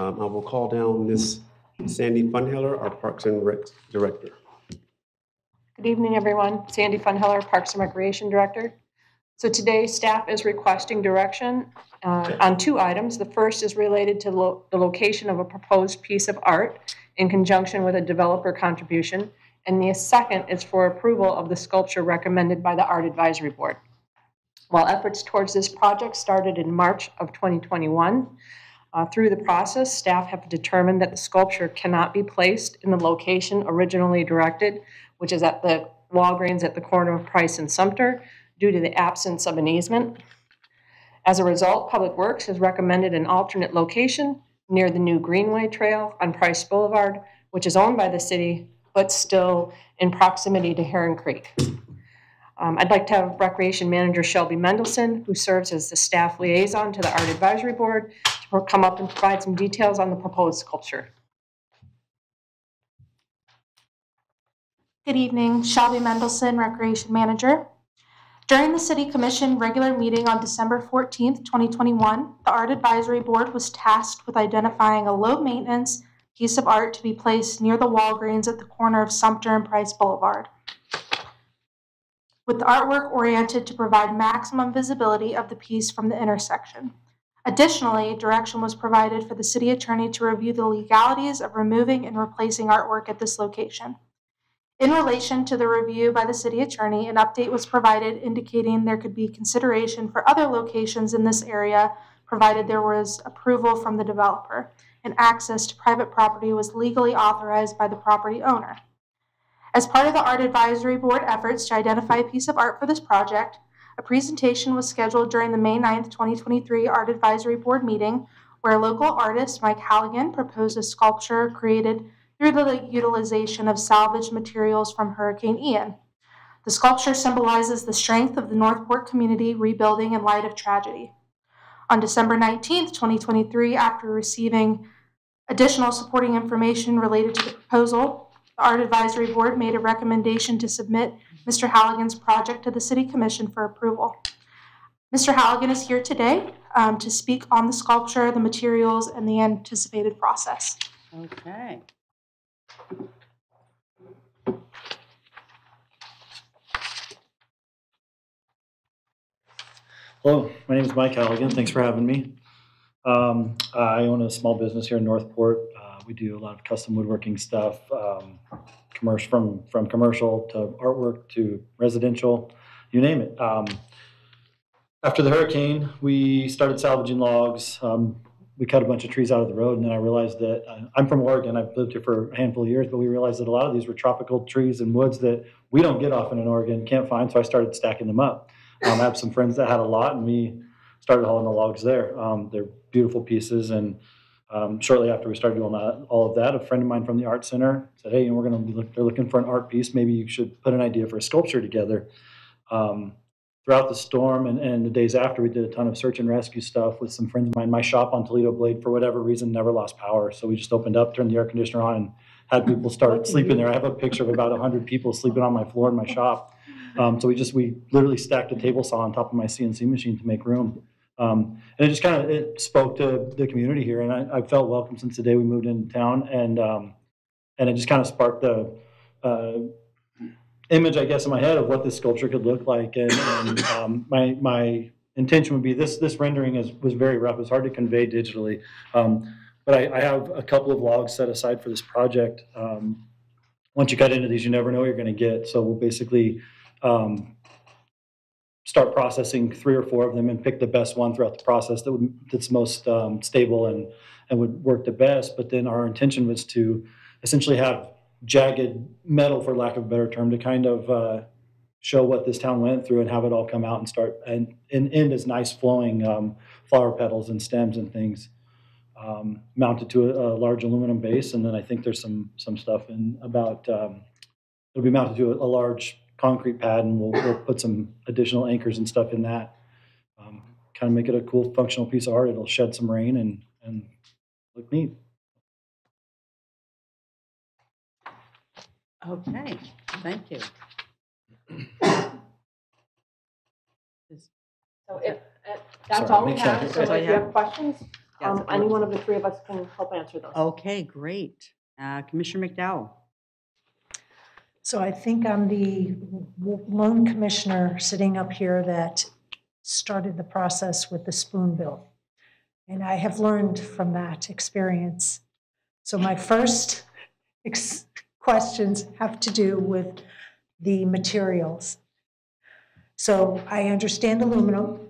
Um, I will call down Ms. Sandy Pfundheller, our Parks and Rec Director. Good evening, everyone. Sandy Pfundheller, Parks and Recreation Director. So today, staff is requesting direction uh, on two items. The first is related to lo- the location of a proposed piece of art in conjunction with a developer contribution. And the second is for approval of the sculpture recommended by the Art Advisory Board. While efforts towards this project started in March of 2021, uh, through the process, staff have determined that the sculpture cannot be placed in the location originally directed, which is at the Walgreens at the corner of Price and Sumter, due to the absence of an easement. As a result, Public Works has recommended an alternate location near the new Greenway Trail on Price Boulevard, which is owned by the city, but still in proximity to Heron Creek. Um, I'd like to have Recreation Manager Shelby Mendelson, who serves as the staff liaison to the Art Advisory Board, to come up and provide some details on the proposed sculpture. Good evening, Shelby Mendelson, Recreation Manager. During the City Commission regular meeting on December 14th, 2021, the Art Advisory Board was tasked with identifying a low-maintenance piece of art to be placed near the Walgreens at the corner of Sumter and Price Boulevard. with the artwork oriented to provide maximum visibility of the piece from the intersection. Additionally, direction was provided for the city attorney to review the legalities of removing and replacing artwork at this location. In relation to the review by the city attorney, an update was provided indicating there could be consideration for other locations in this area, provided there was approval from the developer, and access to private property was legally authorized by the property owner. As part of the Art Advisory Board efforts to identify a piece of art for this project, a presentation was scheduled during the May 9th, 2023 Art Advisory Board meeting where local artist Mike Halligan proposed a sculpture created through the utilization of salvaged materials from Hurricane Ian. The sculpture symbolizes the strength of the North Port community rebuilding in light of tragedy. On December 19th, 2023, after receiving additional supporting information related to the proposal, the Art Advisory Board made a recommendation to submit Mr. Halligan's project to the City Commission for approval. Mr. Halligan is here today um, to speak on the sculpture, the materials, and the anticipated process. Okay. Hello, my name is Mike Halligan. Thanks for having me. Um, I own a small business here in North Port. Uh, we do a lot of custom woodworking stuff, um, commercial from from commercial to artwork to residential, you name it. Um, after the hurricane, we started salvaging logs. Um, we cut a bunch of trees out of the road, and then I realized that uh, I'm from Oregon. I've lived here for a handful of years, but we realized that a lot of these were tropical trees and woods that we don't get often in Oregon, can't find. So I started stacking them up. Um, I have some friends that had a lot, and we started hauling the logs there. Um, they're beautiful pieces, and um, shortly after we started doing that, all of that, a friend of mine from the art center said, "Hey, we're going to be look, they're looking for an art piece. Maybe you should put an idea for a sculpture together." Um, throughout the storm and, and the days after, we did a ton of search and rescue stuff with some friends of mine. My shop on Toledo Blade, for whatever reason, never lost power, so we just opened up, turned the air conditioner on, and had people start sleeping there. I have a picture of about 100 people sleeping on my floor in my shop. Um, so we just we literally stacked a table saw on top of my CNC machine to make room. Um, and it just kind of it spoke to the community here, and I, I, felt welcome since the day we moved into town, and um, and it just kind of sparked the uh, image, I guess, in my head of what this sculpture could look like. And, and um, my my intention would be this this rendering is was very rough; it's hard to convey digitally. Um, but I, I, have a couple of logs set aside for this project. Um, once you cut into these, you never know what you're going to get. So we'll basically um, start processing three or four of them and pick the best one throughout the process that would, that's most um, stable and, and would work the best. But then our intention was to essentially have jagged metal, for lack of a better term, to kind of uh, show what this town went through and have it all come out and start and, and end as nice flowing um, flower petals and stems and things. Um, mounted to a, a, large aluminum base, and then I think there's some some stuff in about um, it'll be mounted to a, a large concrete pad, and we'll, we'll put some additional anchors and stuff in that. Um, kind of make it a cool functional piece of art. It'll shed some rain and, and look neat. Okay, thank you. So if, if that's all we have, so if you have questions, Yes, um, any one of the three of us can help answer those. Okay, great. Uh, Commissioner McDowell? So I think I'm the lone commissioner sitting up here that started the process with the spoon bill. And I have learned from that experience. So my first questions have to do with the materials. So I understand aluminum,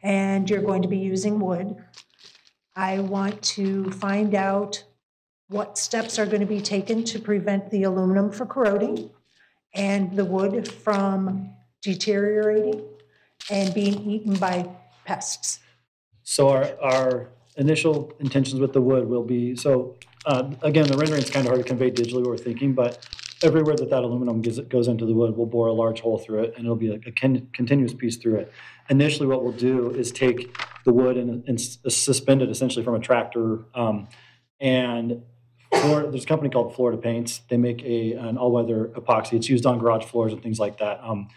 and you're going to be using wood. I want to find out what steps are going to be taken to prevent the aluminum from corroding and the wood from deteriorating and being eaten by pests. So our, our initial intentions with the wood will be, so uh, again, the rendering is kind of hard to convey digitally what we're thinking, but everywhere that that aluminum goes, goes into the wood, we'll bore a large hole through it and it'll be a, a con- continuous piece through it. Initially, what we'll do is take the wood and, and suspend it essentially from a tractor um, and There's a company called Florida Paints. They make a an all-weather epoxy. It's used on garage floors and things like that. Um,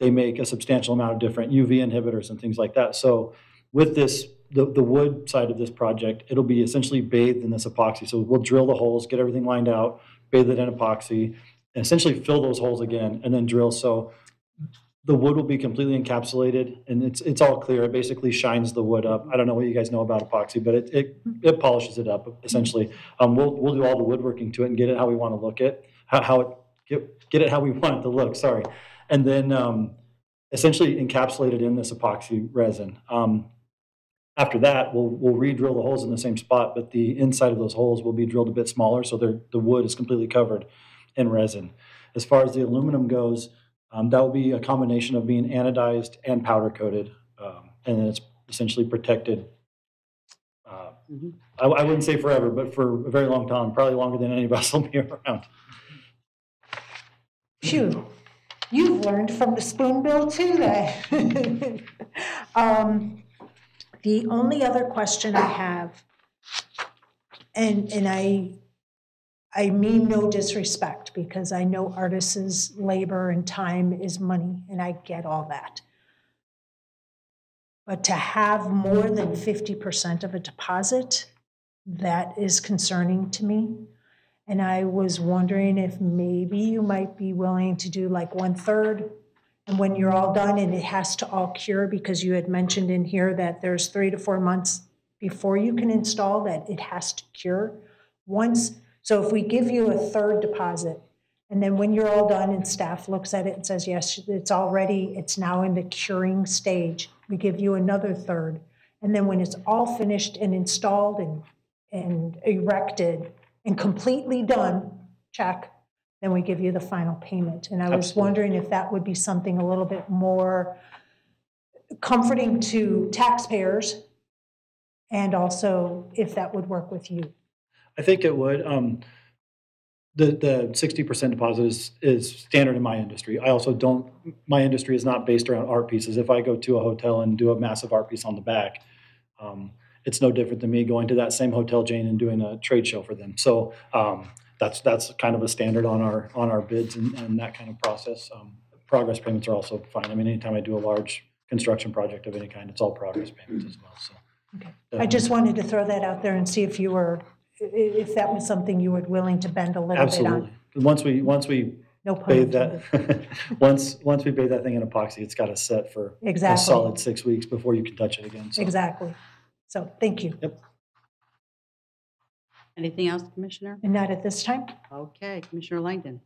they make a substantial amount of different UV inhibitors and things like that. So with this, the, the wood side of this project, it'll be essentially bathed in this epoxy. So we'll drill the holes, get everything lined out, bathe it in epoxy, and essentially fill those holes again, and then drill. So the wood will be completely encapsulated and it's, it's all clear. It basically shines the wood up. I don't know what you guys know about epoxy, but it, it, it polishes it up essentially. Um, we'll, we'll do all the woodworking to it and get it how we want to look it, how, how it, get, get it how we [laughs] want it to look, sorry. And then, um, essentially encapsulate it in this epoxy resin. Um, after that, we'll, we'll re-drill the holes in the same spot, but the inside of those holes will be drilled a bit smaller, so the wood is completely covered in resin. As far as the aluminum goes, um, that will be a combination of being anodized and powder coated, um, and then it's essentially protected. Uh, I, I wouldn't say forever, but for a very long time, probably longer than any of us [laughs] will be around. Phew, you've learned from the spoonbill too then. [laughs] Um, The only other question I have, and, and I, I mean no disrespect, because I know artists' labor and time is money, and I get all that. But to have more than fifty percent of a deposit, that is concerning to me. And I was wondering if maybe you might be willing to do like one-third, and when you're all done and it has to all cure, because you had mentioned in here that there's three to four months before you can install, that it has to cure. Once, so if we give you a third deposit, and then when you're all done and staff looks at it and says, yes, it's already, it's now in the curing stage, we give you another third. And then when it's all finished and installed and, and erected and completely done, check, then we give you the final payment. And I was wondering if that would be something a little bit more comforting to taxpayers, and also if that would work with you. I think it would. Um, the the sixty percent deposit is is standard in my industry. I also don't. My industry is not based around art pieces. If I go to a hotel and do a massive art piece on the back, um, it's no different than me going to that same hotel chain and doing a trade show for them. So um, that's that's kind of a standard on our on our bids and, and that kind of process. Um, progress payments are also fine. I mean, anytime I do a large construction project of any kind, it's all progress payments as well. So. I just wanted to throw that out there and see if you were, if that was something you were willing to bend a little bit Absolutely. on. Once we, once we No pun bathe that, [laughs] once, once we bathe that thing in epoxy, it's got to set for exactly a Exactly. solid six weeks before you can touch it again. So Exactly. So, thank you. Yep. Anything else, Commissioner? And not at this time? Okay, Commissioner Langdon.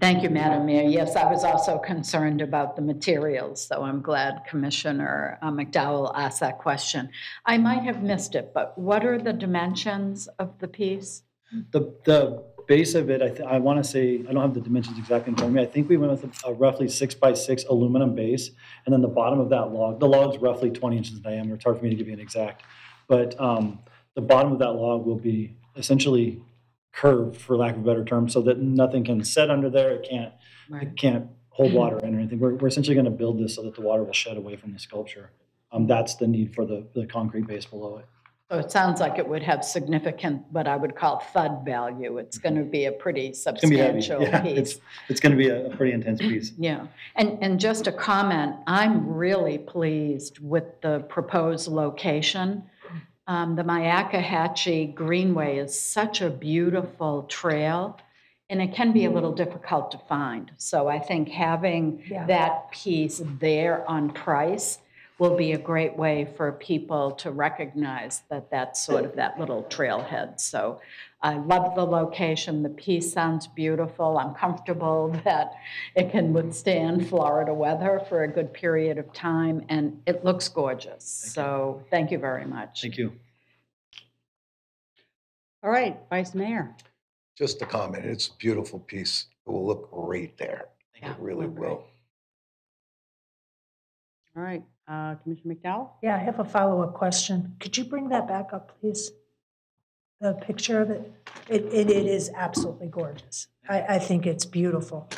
Thank you, Madam Mayor. Yes, I was also concerned about the materials, so I'm glad Commissioner uh, McDowell asked that question. I might have missed it, but what are the dimensions of the piece? the, the base of it, I, I want to say, I don't have the dimensions exactly in front of me. I think we went with a roughly six by six aluminum base. And then the bottom of that log, the log's roughly 20 inches in diameter. It's hard for me to give you an exact. But um, the bottom of that log will be essentially curved, for lack of a better term, so that nothing can set under there. It can't, it can't hold [clears throat] water in or anything. We're, we're essentially going to build this so that the water will shed away from the sculpture. Um, that's the need for the, the concrete base below it. So it sounds like it would have significant, what I would call thud value. It's going to be a pretty It's going to be substantial Yeah, piece. it's, it's going to be a a pretty intense [clears throat] piece. Yeah, and, and just a comment, I'm really pleased with the proposed location. Um, the Myakkahatchee Greenway is such a beautiful trail, and it can be a little difficult to find. So I think having Yeah. that piece there on Price will be a great way for people to recognize that that's sort of that little trailhead. So I love the location. The piece sounds beautiful. I'm comfortable [laughs] that it can withstand Florida weather for a good period of time, and it looks gorgeous. So thank you very much. Thank you. All right, Vice Mayor. Just a comment, it's a beautiful piece. It will look great there. It really will. All right, uh, Commissioner McDowell? Yeah, I have a follow-up question. Could you bring that back up, please? The picture of it? It, it it is absolutely gorgeous. I, I think it's beautiful.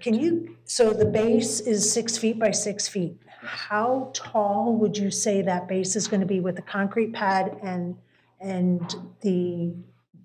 Can you, so the base is six feet by six feet. How tall would you say that base is going to be with the concrete pad and, and the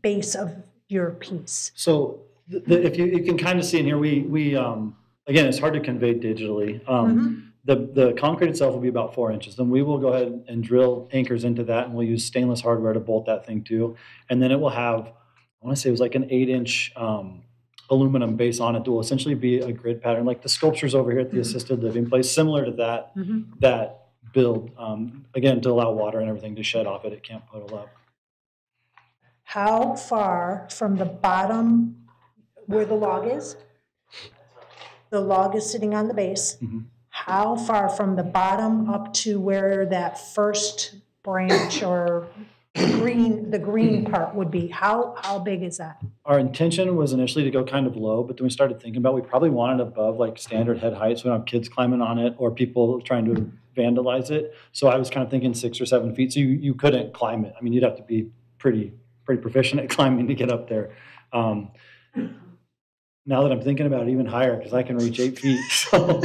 base of your piece? So the, the, if you, you can kind of see in here, we, we, um, again, it's hard to convey digitally. Um, the, the concrete itself will be about four inches. Then we will go ahead and drill anchors into that and we'll use stainless hardware to bolt that thing to. And then it will have, I want to say it was like an eight inch, um, aluminum base on it that will essentially be a grid pattern, like the sculptures over here at the assisted living place, similar to that, that build, um, again, to allow water and everything to shed off it, it can't puddle up. How far from the bottom where the log is? The log is sitting on the base. How far from the bottom up to where that first branch or green, the green part would be? How, how big is that? Our intention was initially to go kind of low, but then we started thinking about, we probably want it above like standard head height, so we don't have kids climbing on it or people trying to vandalize it. So I was kind of thinking six or seven feet, so you, you couldn't climb it. I mean, you'd have to be pretty, pretty proficient at [laughs] climbing to get up there. Um, Now that I'm thinking about it, even higher, because I can reach eight feet, [laughs] so.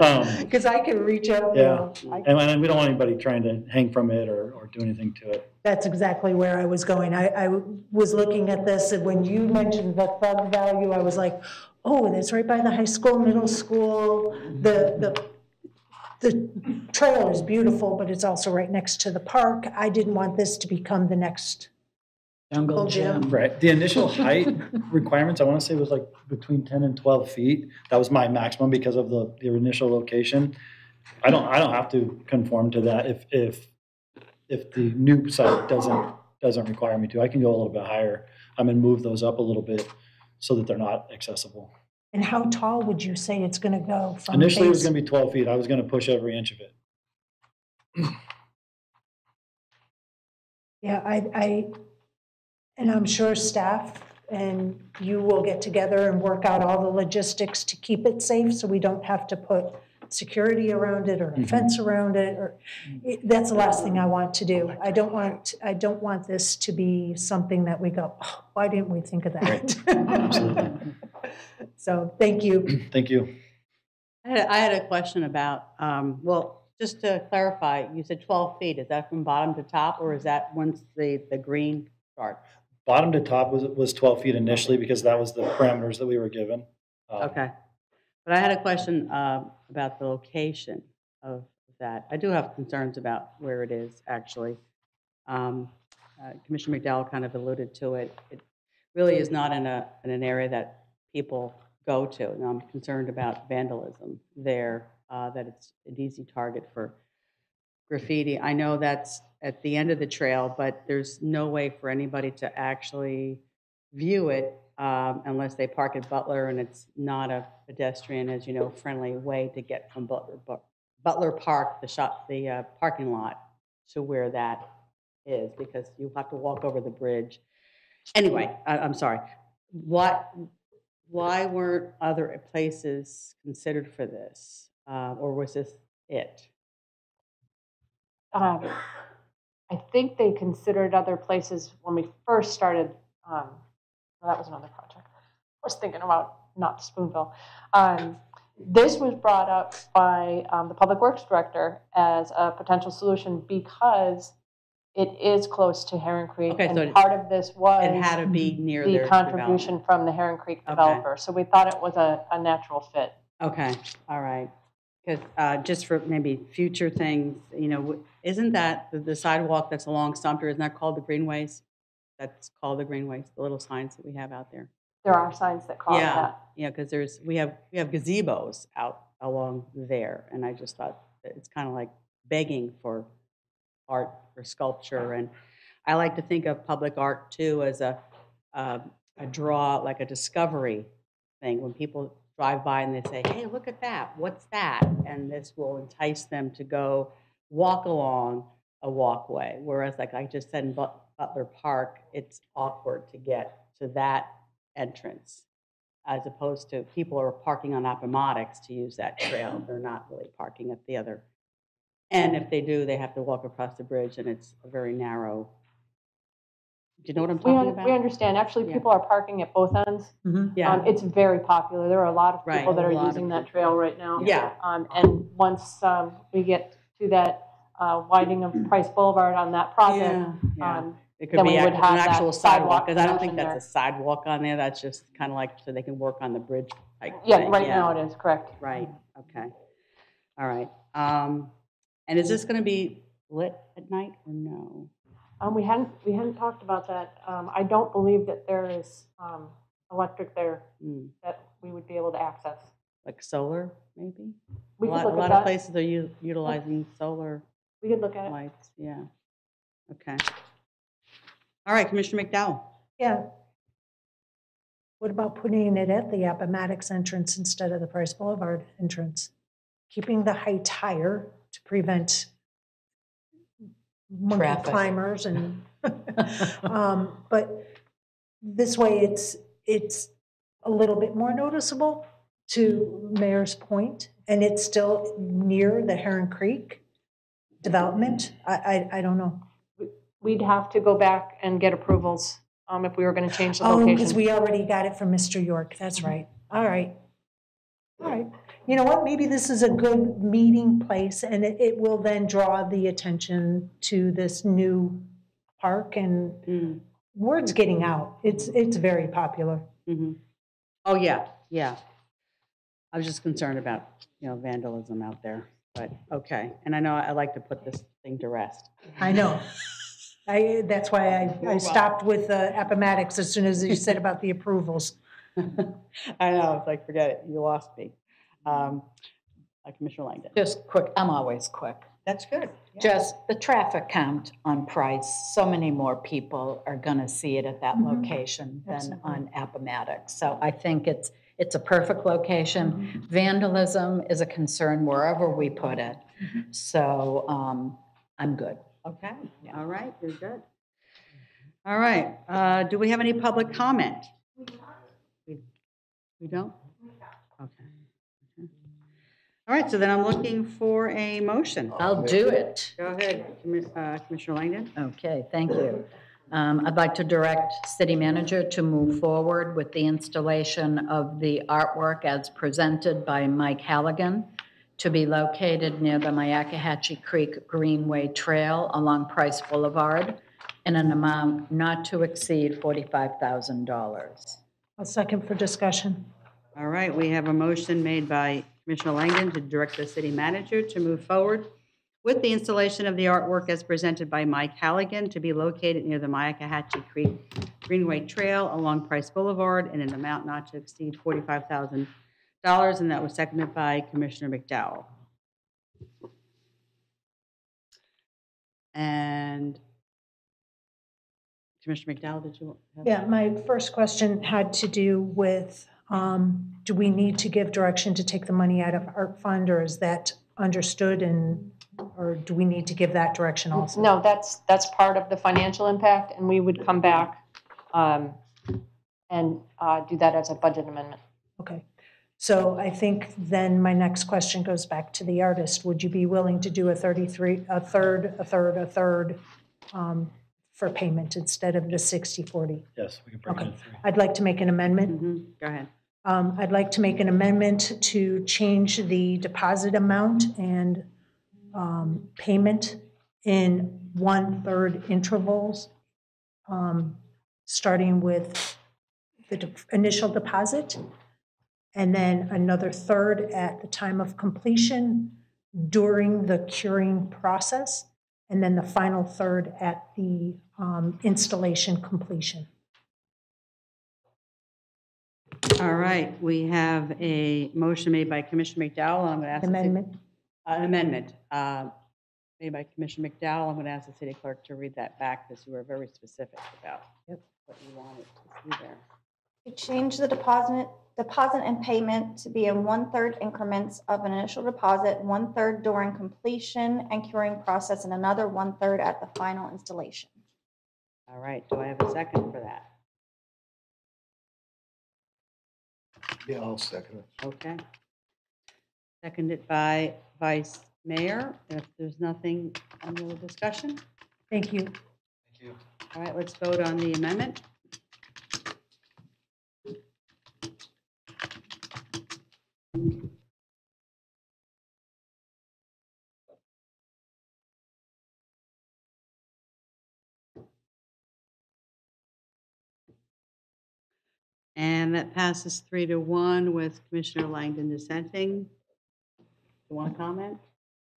um, Because I can reach up. you Yeah, know, I- and, and we don't want anybody trying to hang from it or, or do anything to it. That's exactly where I was going. I, I was looking at this, and when you mentioned the thug value, I was like, oh, that's right by the high school, middle school. The, the, the trail is beautiful, but it's also right next to the park. I didn't want this to become the next jungle gym. Right, the initial [laughs] height requirements, I want to say was like between ten and twelve feet. That was my maximum because of the, the initial location. I don't, I don't have to conform to that if, if, if the new site doesn't, doesn't require me to. I can go a little bit higher. I'm gonna move those up a little bit so that they're not accessible. And how tall would you say it's gonna go from Initially, it was gonna be twelve feet. I was gonna push every inch of it. Yeah, I, I, and I'm sure staff and you will get together and work out all the logistics to keep it safe, so we don't have to put security around it or a fence around it, or, it- that's the last thing I want to do. I don't want, I don't want this to be something that we go, "Oh, why didn't we think of that? [laughs] [laughs] So, thank you. [clears throat] Thank you. I had, I had a question about, um, well, just to clarify, you said 12 feet. Is that from bottom to top, or is that once the, the green starts? Bottom to top was, was twelve feet initially because that was the parameters that we were given. Um, Okay. But I had a question uh, about the location of that. I do have concerns about where it is, actually. Um, uh, Commissioner McDowell kind of alluded to it. It really is not in a, in an area that people go to. And I'm concerned about vandalism there, uh, that it's an easy target for graffiti. I know that's at the end of the trail, but there's no way for anybody to actually view it um, unless they park at Butler, and it's not a pedestrian, as you know, friendly way to get from Butler, Butler Park, the shop, the uh, parking lot, to where that is, because you have to walk over the bridge. Anyway, I, I'm sorry. What, why weren't other places considered for this? Uh, Or was this it? Um, I think they considered other places when we first started, um, well, that was another project. I was thinking about not Spoonbill. Um, this was brought up by, um, the Public Works Director as a potential solution because it is close to Heron Creek. Okay, so And it- part of this was. It had to be near their The contribution from the Heron Creek Okay. developer. So we thought it was a, a natural fit. Okay, all right. Because just for maybe future things, you know, isn't that the- the sidewalk that's along Sumter, isn't that called the Greenways? That's called the Greenways, the little signs that we have out there. There are signs that call Yeah, that. yeah, because there's, we have, we have gazebos out along there, and I just thought that it's kind of like begging for art, or sculpture, and I like to think of public art too as a, uh, a draw, like a discovery thing, when people drive by and they say, hey, look at that, what's that? And this will entice them to go walk along a walkway, whereas like I just said in But- Butler Park, it's awkward to get to that entrance, as opposed to people are parking on Appomattox to use that trail. They're not really parking at the other. And if they do, they have to walk across the bridge, and it's a very narrow. Do you know what I'm We, talking un- about? we understand, actually, Yeah. people are parking at both ends. Yeah. Um, It's very popular, there are a lot of Right, people that a are using that trail right now. Yeah. Um, And once um, we get to that uh, widening of [clears throat] Price Boulevard on that project, Yeah, yeah. um, It could then be we act- would an have that actual sidewalk, because I don't think connection that's a sidewalk on there, that's just kind of like, so they can work on the bridge type Yeah, thing, right now it is, correct. Right, okay. All right. Um, And is this going to be lit at night or no? Um, we hadn't, we hadn't talked about that. Um, I don't believe that there is, um, electric there Mm. that we would be able to access. Like solar, maybe? We A could lot, look a at lot that. of places are u- utilizing solar We could look at it. lights, yeah. Okay. All right, Commissioner McDowell. Yeah. What about putting it at the Appomattox entrance instead of the Price Boulevard entrance? Keeping the height higher to prevent monkey Traffic. climbers and, [laughs] um, but this way it's, it's a little bit more noticeable to Mayor's point, and it's still near the Heron Creek development. I, I, I don't know. We'd have to go back and get approvals um, if we were going to change the Oh, location. because we already got it from Mr. York, that's right. All right. All right. You know what, maybe this is a good meeting place, and it, it will then draw the attention to this new park, and word's getting out. It's, it's very popular. Mhm. Oh, yeah, yeah. I was just concerned about, you know, vandalism out there, but, okay. And I know I like to put this thing to rest. I know. I, that's why I, I stopped with uh, Appomattox as soon as you said about the approvals. [laughs] I know, it's like, forget it, you lost me. Um, uh, Commissioner Langdon. Just quick, I'm always quick. That's good. Just the traffic count on Price, so many more people are going to see it at that Mhm. location than Absolutely. on Appomattox. So I think it's, it's a perfect location. Vandalism is a concern wherever we put it. So um, I'm good. Okay, all right, you're good. All right, uh, do we have any public comment? We we don't? Okay. All right, so then I'm looking for a motion. I'll do it. Go ahead, Commi- uh, Commissioner Langdon. Okay, thank you. Um, I'd like to direct city manager to move forward with the installation of the artwork as presented by Mike Halligan to be located near the Myakkahatchee Creek Greenway Trail along Price Boulevard in an amount not to exceed $45,000. A second for discussion. All right, we have a motion made by Commissioner Langdon to direct the city manager to move forward with the installation of the artwork as presented by Mike Halligan to be located near the Myakkahatchee Creek Greenway Trail along Price Boulevard in an amount not to exceed $45,000, and that was seconded by Commissioner McDowell. And Commissioner McDowell, did you? Yeah, my first question had to do with, um, do we need to give direction to take the money out of art fund, or is that understood and, or do we need to give that direction also? No, that's, that's part of the financial impact, and we would come back um, and uh, do that as a budget amendment. Okay, so I think then my next question goes back to the artist. Would you be willing to do a 33, a third, a third, a third um, for payment instead of the 60/40? Yes, we can break it Okay, in three. I'd like to make an amendment. Mm-hmm. Go ahead. Um, I'd like to make an amendment to change the deposit amount and um, payment in one-third intervals, um, starting with the de- initial deposit, and then another third at the time of completion during the curing process, and then the final third at the um, installation completion. All right, we have a motion made by Commissioner McDowell, I'm going to ask. the city- Amendment. uh, An amendment, uh, made by Commissioner McDowell. I'm going to ask the city clerk to read that back, because you were very specific about what you wanted to see there. To change the deposit, deposit and payment to be in one-third increments of an initial deposit, one-third during completion and curing process, and another one-third at the final installation. All right, do I have a second for that? Yeah, I'll second it. Okay. Seconded by Vice Mayor. If there's nothing, any other discussion? Thank you. Thank you. All right, let's vote on the amendment. And that passes three to one with Commissioner Langdon dissenting. You want to comment?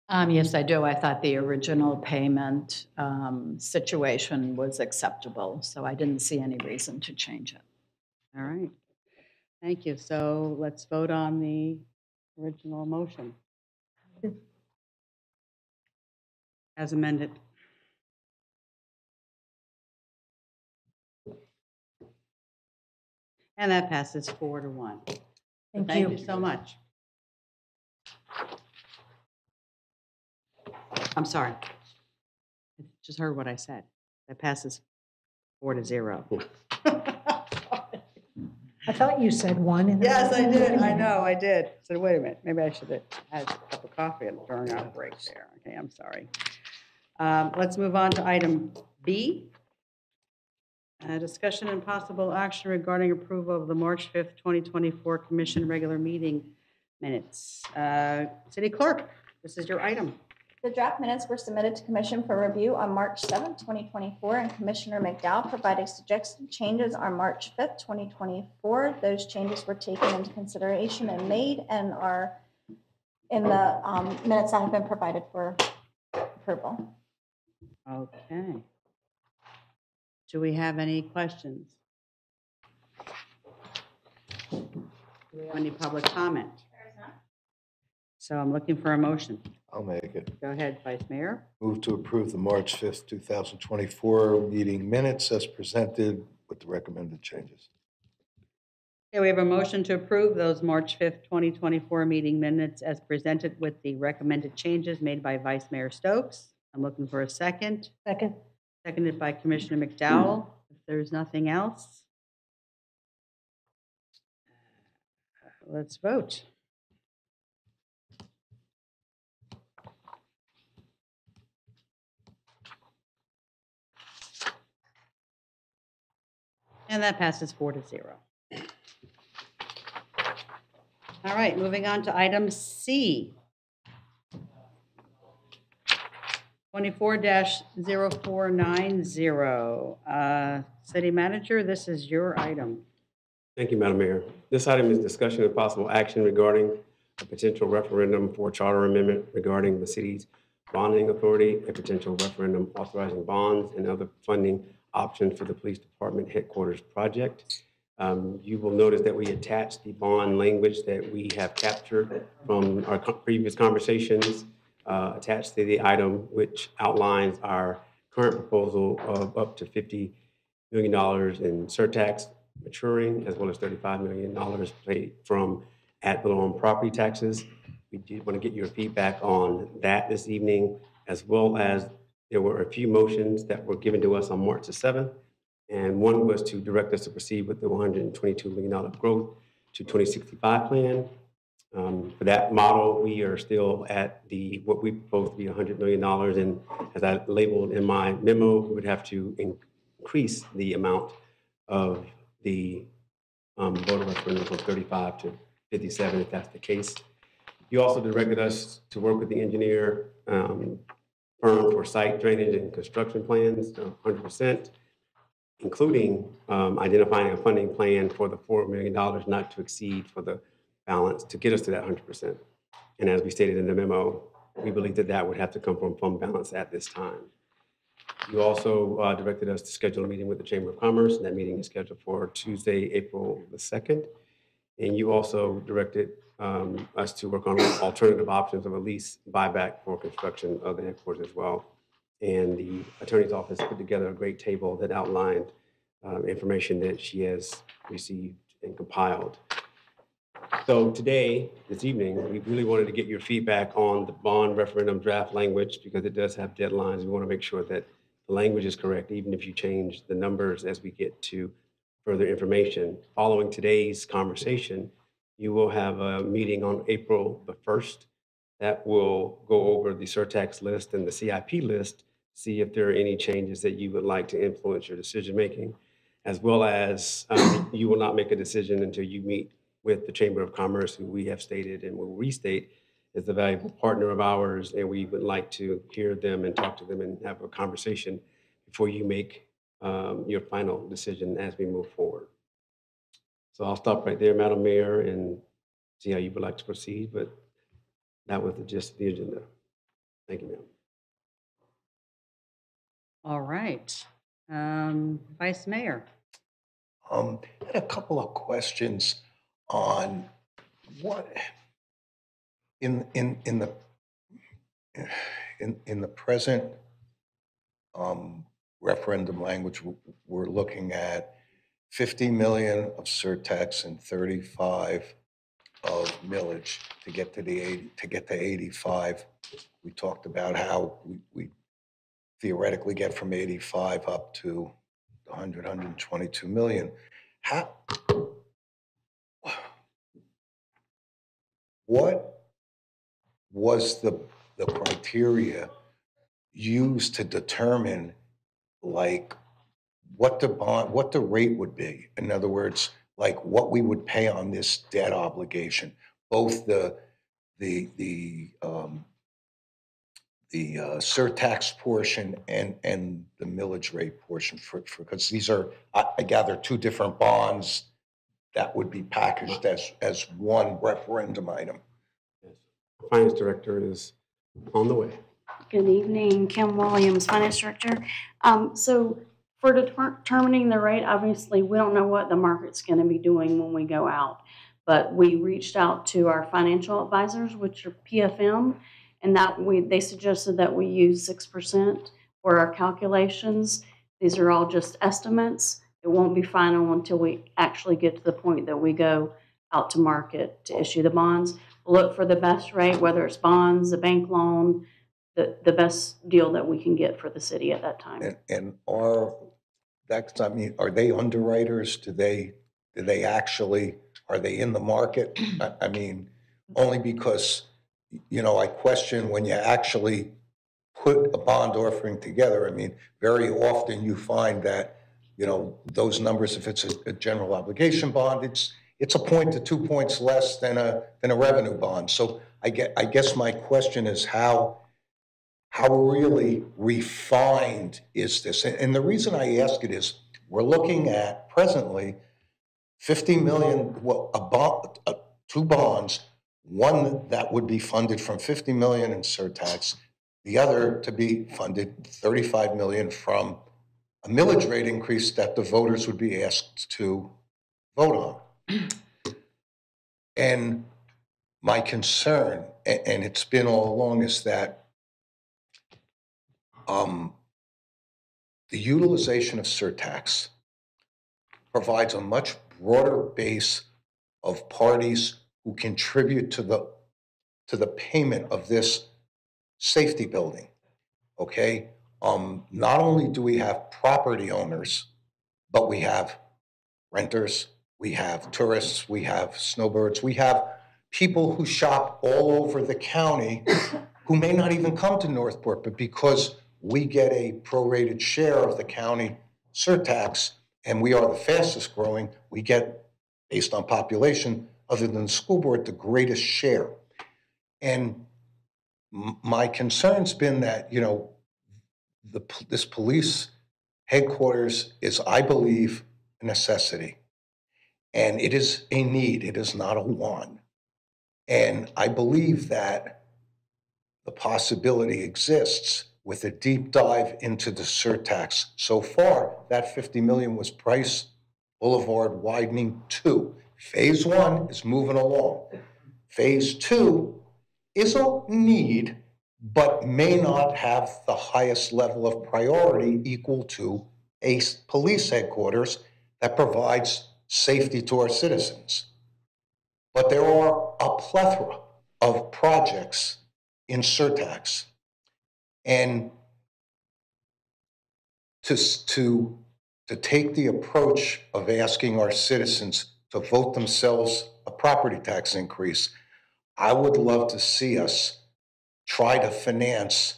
Um, yes, I do. I thought the original payment um, situation was acceptable, so I didn't see any reason to change it. All right. Thank you. So let's vote on the original motion. As amended. And that passes four to one. So Thank Thank you. you so much. I'm sorry. I Just heard what I said. That passes four to zero. I thought you said one. and then- Yes, I did. I know, I did. So wait a minute, maybe I should have had a cup of coffee during our break there. Okay, I'm sorry. Um, Let's move on to item B. Uh, Discussion and possible action regarding approval of the March 5th, 2024 Commission regular meeting minutes. Uh, City Clerk, this is your item. The draft minutes were submitted to commission for review on March 7, 2024, and Commissioner McDowell provided suggested changes on March 5, 2024. Those changes were taken into consideration and made and are in the um, minutes that have been provided for approval. Okay. Do we have any questions? Do we have any public comment? So I'm looking for a motion. I'll make it. Go ahead, Vice Mayor. Move to approve the March 5th, 2024 meeting minutes as presented with the recommended changes. Okay, we have a motion to approve those March 5th, 2024 meeting minutes as presented with the recommended changes made by Vice Mayor Stokes. I'm looking for a second. Second. Seconded by Commissioner McDowell. If there's nothing else, uh, let's vote. And that passes four to zero. All right, moving on to item C. 24-0490. Uh, City Manager, this is your item. Thank you, Madam Mayor. This item is discussion and possible action regarding a potential referendum for charter amendment regarding the city's bonding authority, a potential referendum authorizing bonds and other funding options for the police department headquarters project. Um, You will notice that we attached the bond language that we have captured from our co- previous conversations uh, attached to the item, which outlines our current proposal of up to $50 million in surtax maturing, as well as $35 million paid from ad valorem property taxes. We did want to get your feedback on that this evening, as well as there were a few motions that were given to us on March the 7th. And one was to direct us to proceed with the $122 million growth to 2065 plan. Um, For that model, we are still at the, what we propose to be $100 million. And as I labeled in my memo, we would have to increase the amount of the um, voter referendum from 35 to 57, if that's the case. You also directed us to work with the engineer um, firm for site drainage and construction plans, uh, 100%, including um, identifying a funding plan for the $4 million not to exceed for the balance to get us to that 100%. And as we stated in the memo, we believe that that would have to come from fund balance at this time. You also uh, directed us to schedule a meeting with the Chamber of Commerce, and that meeting is scheduled for Tuesday, April the 2nd. And you also directed um, us to work on alternative options of a lease buyback for construction of the headquarters as well. And the Attorney's Office put together a great table that outlined um, information that she has received and compiled. So today, this evening, we really wanted to get your feedback on the bond referendum draft language because it does have deadlines. We want to make sure that the language is correct, even if you change the numbers as we get to further information. Following today's conversation, you will have a meeting on April the 1st that will go over the surtax list and the CIP list, see if there are any changes that you would like to influence your decision-making, as well as um, you will not make a decision until you meet with the Chamber of Commerce, who we have stated and will restate is a valuable partner of ours, and we would like to hear them and talk to them and have a conversation before you make um, your final decision as we move forward. So I'll stop right there, Madam Mayor, and see how you would like to proceed, but that was the gist of the agenda. Thank you, ma'am. All right. Um, Vice Mayor. Um, I had a couple of questions on what, in, in, in the, in, in the present um, referendum language, we're looking at 50 million of surtax and 35 of millage to get to the 80, to get to 85. We talked about how we, we theoretically get from 85 up to 100, 122 million. How, what was the, the criteria used to determine like what the bond, what the rate would be? In other words, like what we would pay on this debt obligation, both the, the, the, um, the uh, surtax portion and, and the millage rate portion for, for, because these are, I, I gather, two different bonds that would be packaged as, as one referendum item. Finance Director is on the way. Good evening, Kim Williams, Finance Director. Um, so for deter- determining the rate, obviously, we don't know what the market's gonna be doing when we go out. But we reached out to our financial advisors, which are PFM, and that we, they suggested that we use six percent for our calculations. These are all just estimates. It won't be final until we actually get to the point that we go out to market to issue the bonds. Look for the best rate, whether it's bonds, a bank loan, the, the best deal that we can get for the city at that time. And, and are, that's, I mean, are they underwriters? Do they, do they actually, are they in the market? [clears throat] I, I mean, only because, you know, I question when you actually put a bond offering together. I mean, very often you find that, you know, those numbers, if it's a, a general obligation bond, it's, it's a point to two points less than a, than a revenue bond. So I get, I guess my question is how, how really refined is this? And, the reason I ask it is, we're looking at presently 50 million, well, a bond, uh, two bonds, one that would be funded from 50 million in surtax, the other to be funded 35 million from a millage rate increase that the voters would be asked to vote on. And my concern, and it's been all along, is that um, the utilization of surtax provides a much broader base of parties who contribute to the, to the payment of this safety building, okay? Um, not only do we have property owners, but we have renters, we have tourists, we have snowbirds, we have people who shop all over the county [coughs] who may not even come to North Port, but because we get a prorated share of the county surtax, and we are the fastest growing, we get, based on population, other than the school board, the greatest share. And my concern's been that, you know, the, this police headquarters is, I believe, a necessity. And it is a need, it is not a want. And I believe that the possibility exists with a deep dive into the surtax. So far, that 50 million was Price Boulevard widening two. Phase one is moving along. Phase two is a need, but may not have the highest level of priority equal to a police headquarters that provides safety to our citizens. But there are a plethora of projects in surtax. And to, to, to take the approach of asking our citizens to vote themselves a property tax increase, I would love to see us try to finance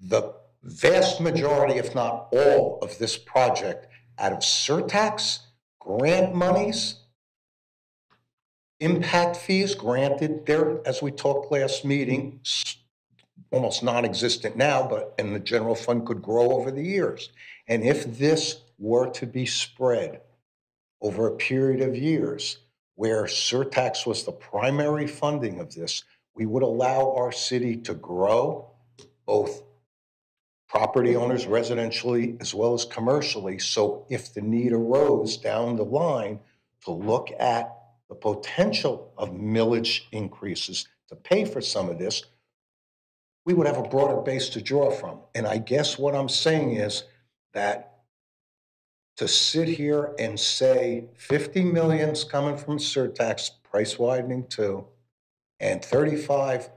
the vast majority, if not all, of this project out of surtax, grant monies, impact fees granted there, as we talked last meeting, almost non-existent now, but, and the general fund could grow over the years. And if this were to be spread over a period of years where surtax was the primary funding of this, we would allow our city to grow both property owners residentially as well as commercially. So if the need arose down the line to look at the potential of millage increases to pay for some of this, we would have a broader base to draw from. And I guess what I'm saying is that to sit here and say 50 million's coming from surtax price widening two, and 35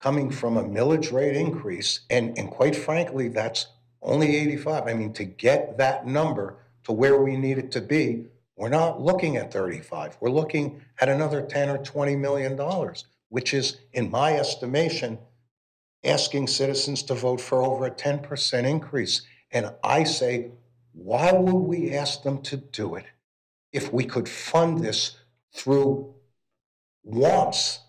coming from a millage rate increase, and, and quite frankly, that's only 85. I mean, to get that number to where we need it to be, we're not looking at 35. We're looking at another 10 or 20 million dollars, which is, in my estimation, asking citizens to vote for over a 10% increase. And I say, why would we ask them to do it if we could fund this through wants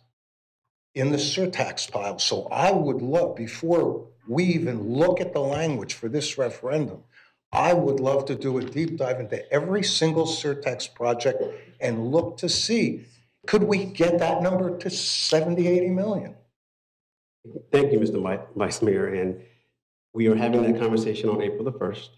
in the surtax pile? So I would look, before we even look at the language for this referendum, I would love to do a deep dive into every single surtax project and look to see, could we get that number to 70, 80 million? Thank you, Mr. Vi- Vice Mayor, and we are having that conversation on April the 1st,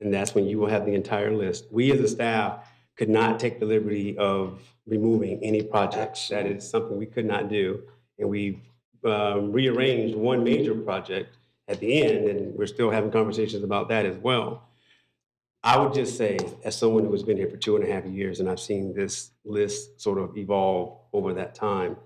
and that's when you will have the entire list. We as a staff could not take the liberty of removing any projects. That is something we could not do, and we've um, rearranged one major project at the end, and we're still having conversations about that as well. I would just say, as someone who has been here for two and a half years, and I've seen this list sort of evolve over that time,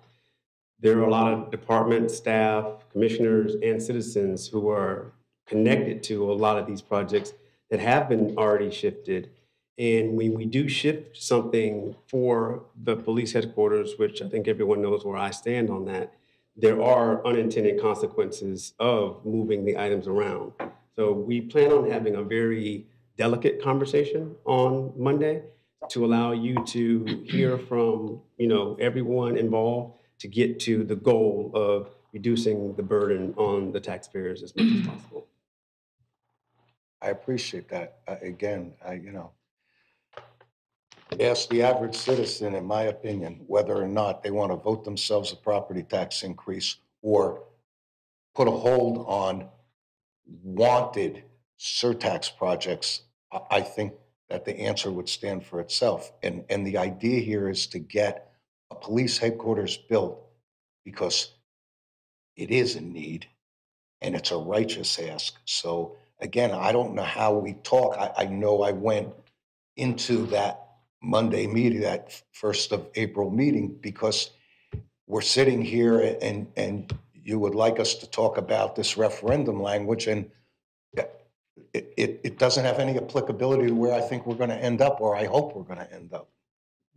there are a lot of department staff, commissioners, and citizens who are connected to a lot of these projects that have been already shifted. And when we do shift something for the police headquarters, which I think everyone knows where I stand on that, there are unintended consequences of moving the items around. So we plan on having a very delicate conversation on Monday to allow you to hear from, you know, everyone involved to get to the goal of reducing the burden on the taxpayers as much as possible. I appreciate that. Uh, Again, I, you know, ask the average citizen, in my opinion, whether or not they want to vote themselves a property tax increase or put a hold on wanted surtax projects. I, think that the answer would stand for itself. And, and the idea here is to get a police headquarters built because it is in need and it's a righteous ask. So again, I don't know how we talk. I, I know I went into that Monday meeting, that first of April meeting, because we're sitting here and, and you would like us to talk about this referendum language and it, it, it doesn't have any applicability to where I think we're going to end up, or I hope we're going to end up.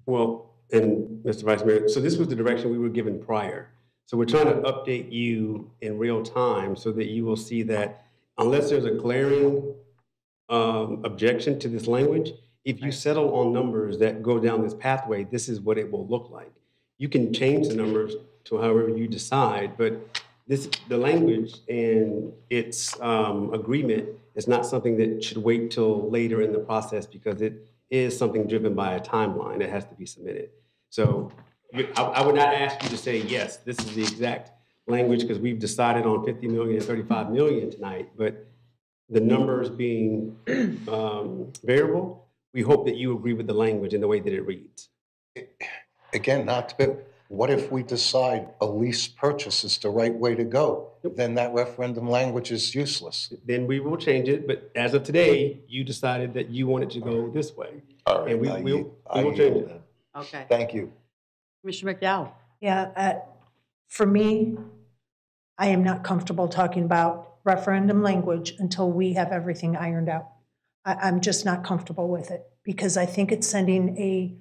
Well, and Mr. Vice Mayor, so this was the direction we were given prior. So we're trying to update you in real time so that you will see that unless there's a glaring um, objection to this language, if you settle on numbers that go down this pathway, this is what it will look like. You can change the numbers to however you decide, but this, the language and its um, agreement is not something that should wait till later in the process because it is something driven by a timeline that has to be submitted. So you- I, I would not ask you to say, yes, this is the exact language because we've decided on 50 million and 35 million tonight, but the numbers being um, variable, we hope that you agree with the language and the way that it reads. Again, not to, but what if we decide a lease purchase is the right way to go? Then that referendum language is useless. Then we will change it, but as of today, you decided that you wanted to go this way. All right, And we I will, yield- we I will change yield it. Okay. Thank you. Commissioner McDowell? Yeah, uh, for me, I am not comfortable talking about referendum language until we have everything ironed out. I, I'm just not comfortable with it because I think it's sending a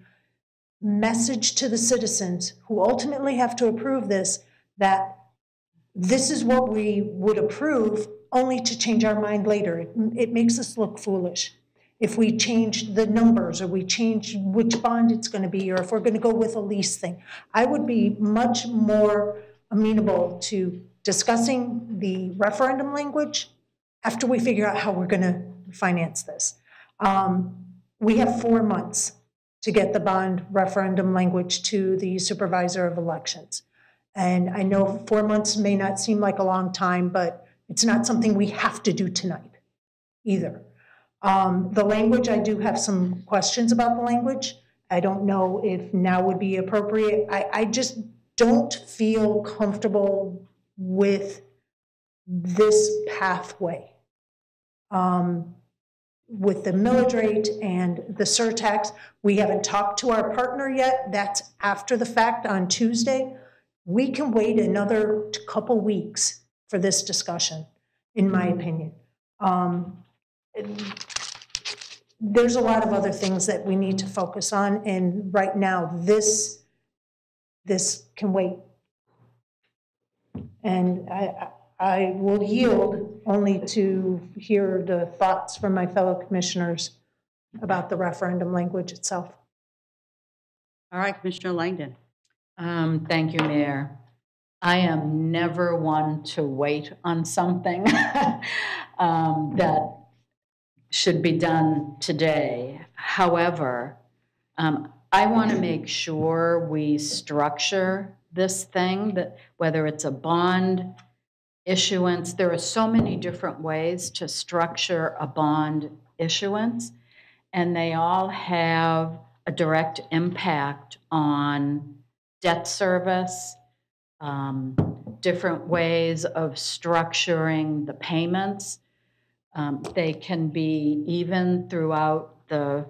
message to the citizens who ultimately have to approve this that this is what we would approve, only to change our mind later. It, it makes us look foolish. If we change the numbers or we change which bond it's going to be, or if we're going to go with a lease thing, I would be much more amenable to discussing the referendum language after we figure out how we're going to finance this. Um, we have four months to get the bond referendum language to the supervisor of elections. And I know four months may not seem like a long time, but It's not something we have to do tonight either. Um, The language, I do have some questions about the language. I don't know if now would be appropriate. I, I just don't feel comfortable with this pathway. Um, With the millage rate and the surtax, we haven't talked to our partner yet. That's after the fact on Tuesday. We can wait another couple weeks for this discussion, in my opinion. Um, There's a lot of other things that we need to focus on, and right now, this, this can wait. And I, I will yield only to hear the thoughts from my fellow commissioners about the referendum language itself. All right, Commissioner Langdon. Um, Thank you, Mayor. I am never one to wait on something [laughs] um, that should be done today. However, um, I want to make sure we structure this thing, that whether it's a bond issuance, there are so many different ways to structure a bond issuance, and they all have a direct impact on debt service, um, different ways of structuring the payments. Um, They can be even throughout the,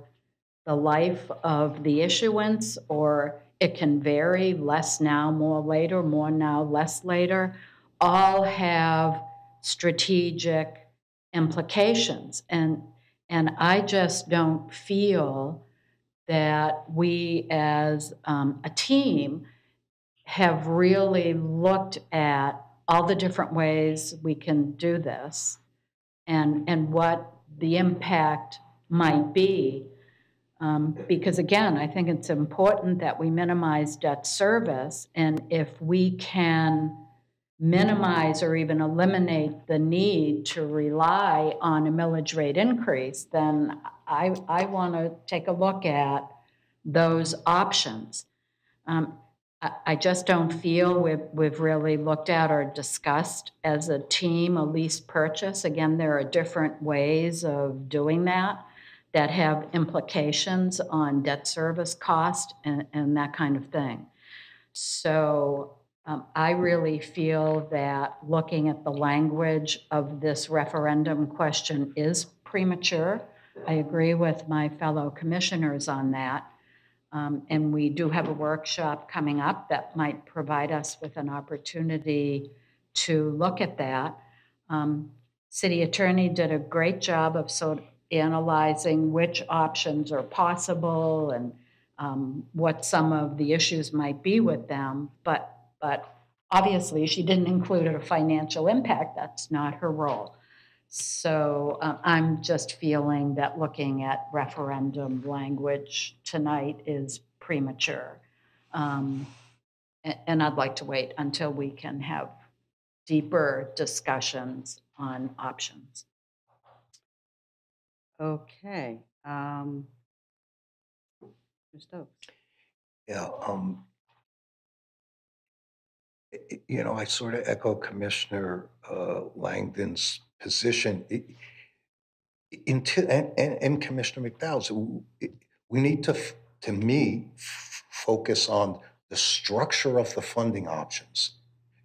the life of the issuance, or it can vary, less now, more later, more now, less later. All have strategic implications. And, and I just don't feel that we as um, a team have really looked at all the different ways we can do this and, and what the impact might be. Um, because again, I think it's important that we minimize debt service. And if we can minimize or even eliminate the need to rely on a millage rate increase, then I, I want to take a look at those options. Um, I, I just don't feel we've, we've really looked at or discussed as a team a lease purchase. Again, there are different ways of doing that that have implications on debt service cost and, and that kind of thing. So um, I really feel that looking at the language of this referendum question is premature. I agree with my fellow commissioners on that. Um, and we do have a workshop coming up that might provide us with an opportunity to look at that. Um, City Attorney did a great job of sort of analyzing which options are possible and um, what some of the issues might be with them. But but obviously, she didn't include a financial impact. That's not her role. So uh, I'm just feeling that looking at referendum language tonight is premature. Um, and I'd like to wait until we can have deeper discussions on options. Okay. um, Mr. Stokes. Yeah, um, i- i- you know, I sort of echo Commissioner uh, Langdon's position. I- Until, and, and and Commissioner McDowell's, w- i- we need to, to me, focus on the structure of the funding options.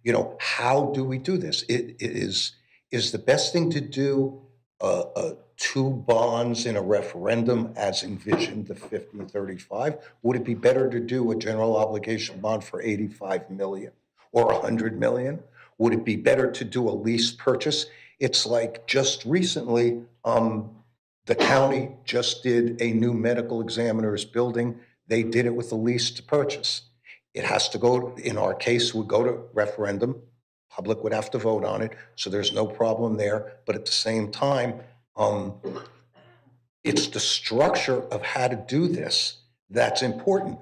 You know, how do we do this? It it is, is the best thing to do uh, uh, two bonds in a referendum as envisioned, the 50 and 35? Would it be better to do a general obligation bond for 85 million or 100 million? Would it be better to do a lease purchase? It's like just recently, um, the county just did a new medical examiner's building. They did it with a lease to purchase. It has to go, in our case, would go to referendum. Public would have to vote on it, so there's no problem there. But at the same time, um, it's the structure of how to do this that's important.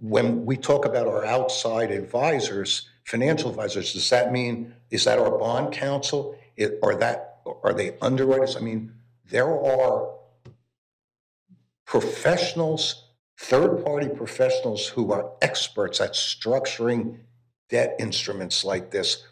When we talk about our outside advisors, financial advisors, does that mean, is that our bond counsel? It- Are that, are they underwriters? I mean, there are professionals, third-party professionals who are experts at structuring debt instruments like this.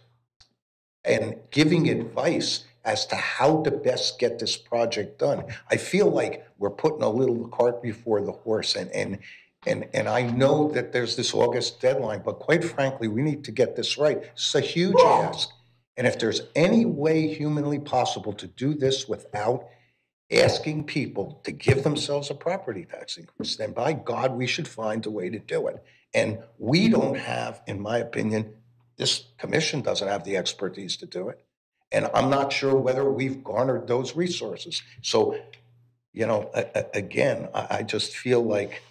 and giving advice as to how to best get this project done. I feel like we're putting a little cart before the horse and, and, and, and I know that there's this August deadline, but quite frankly, we need to get this right. It's a huge ask. And if there's any way humanly possible to do this without asking people to give themselves a property tax increase, then by God, we should find a way to do it. And we don't have, in my opinion, this commission doesn't have the expertise to do it. And I'm not sure whether we've garnered those resources. So, you know, again, I just feel like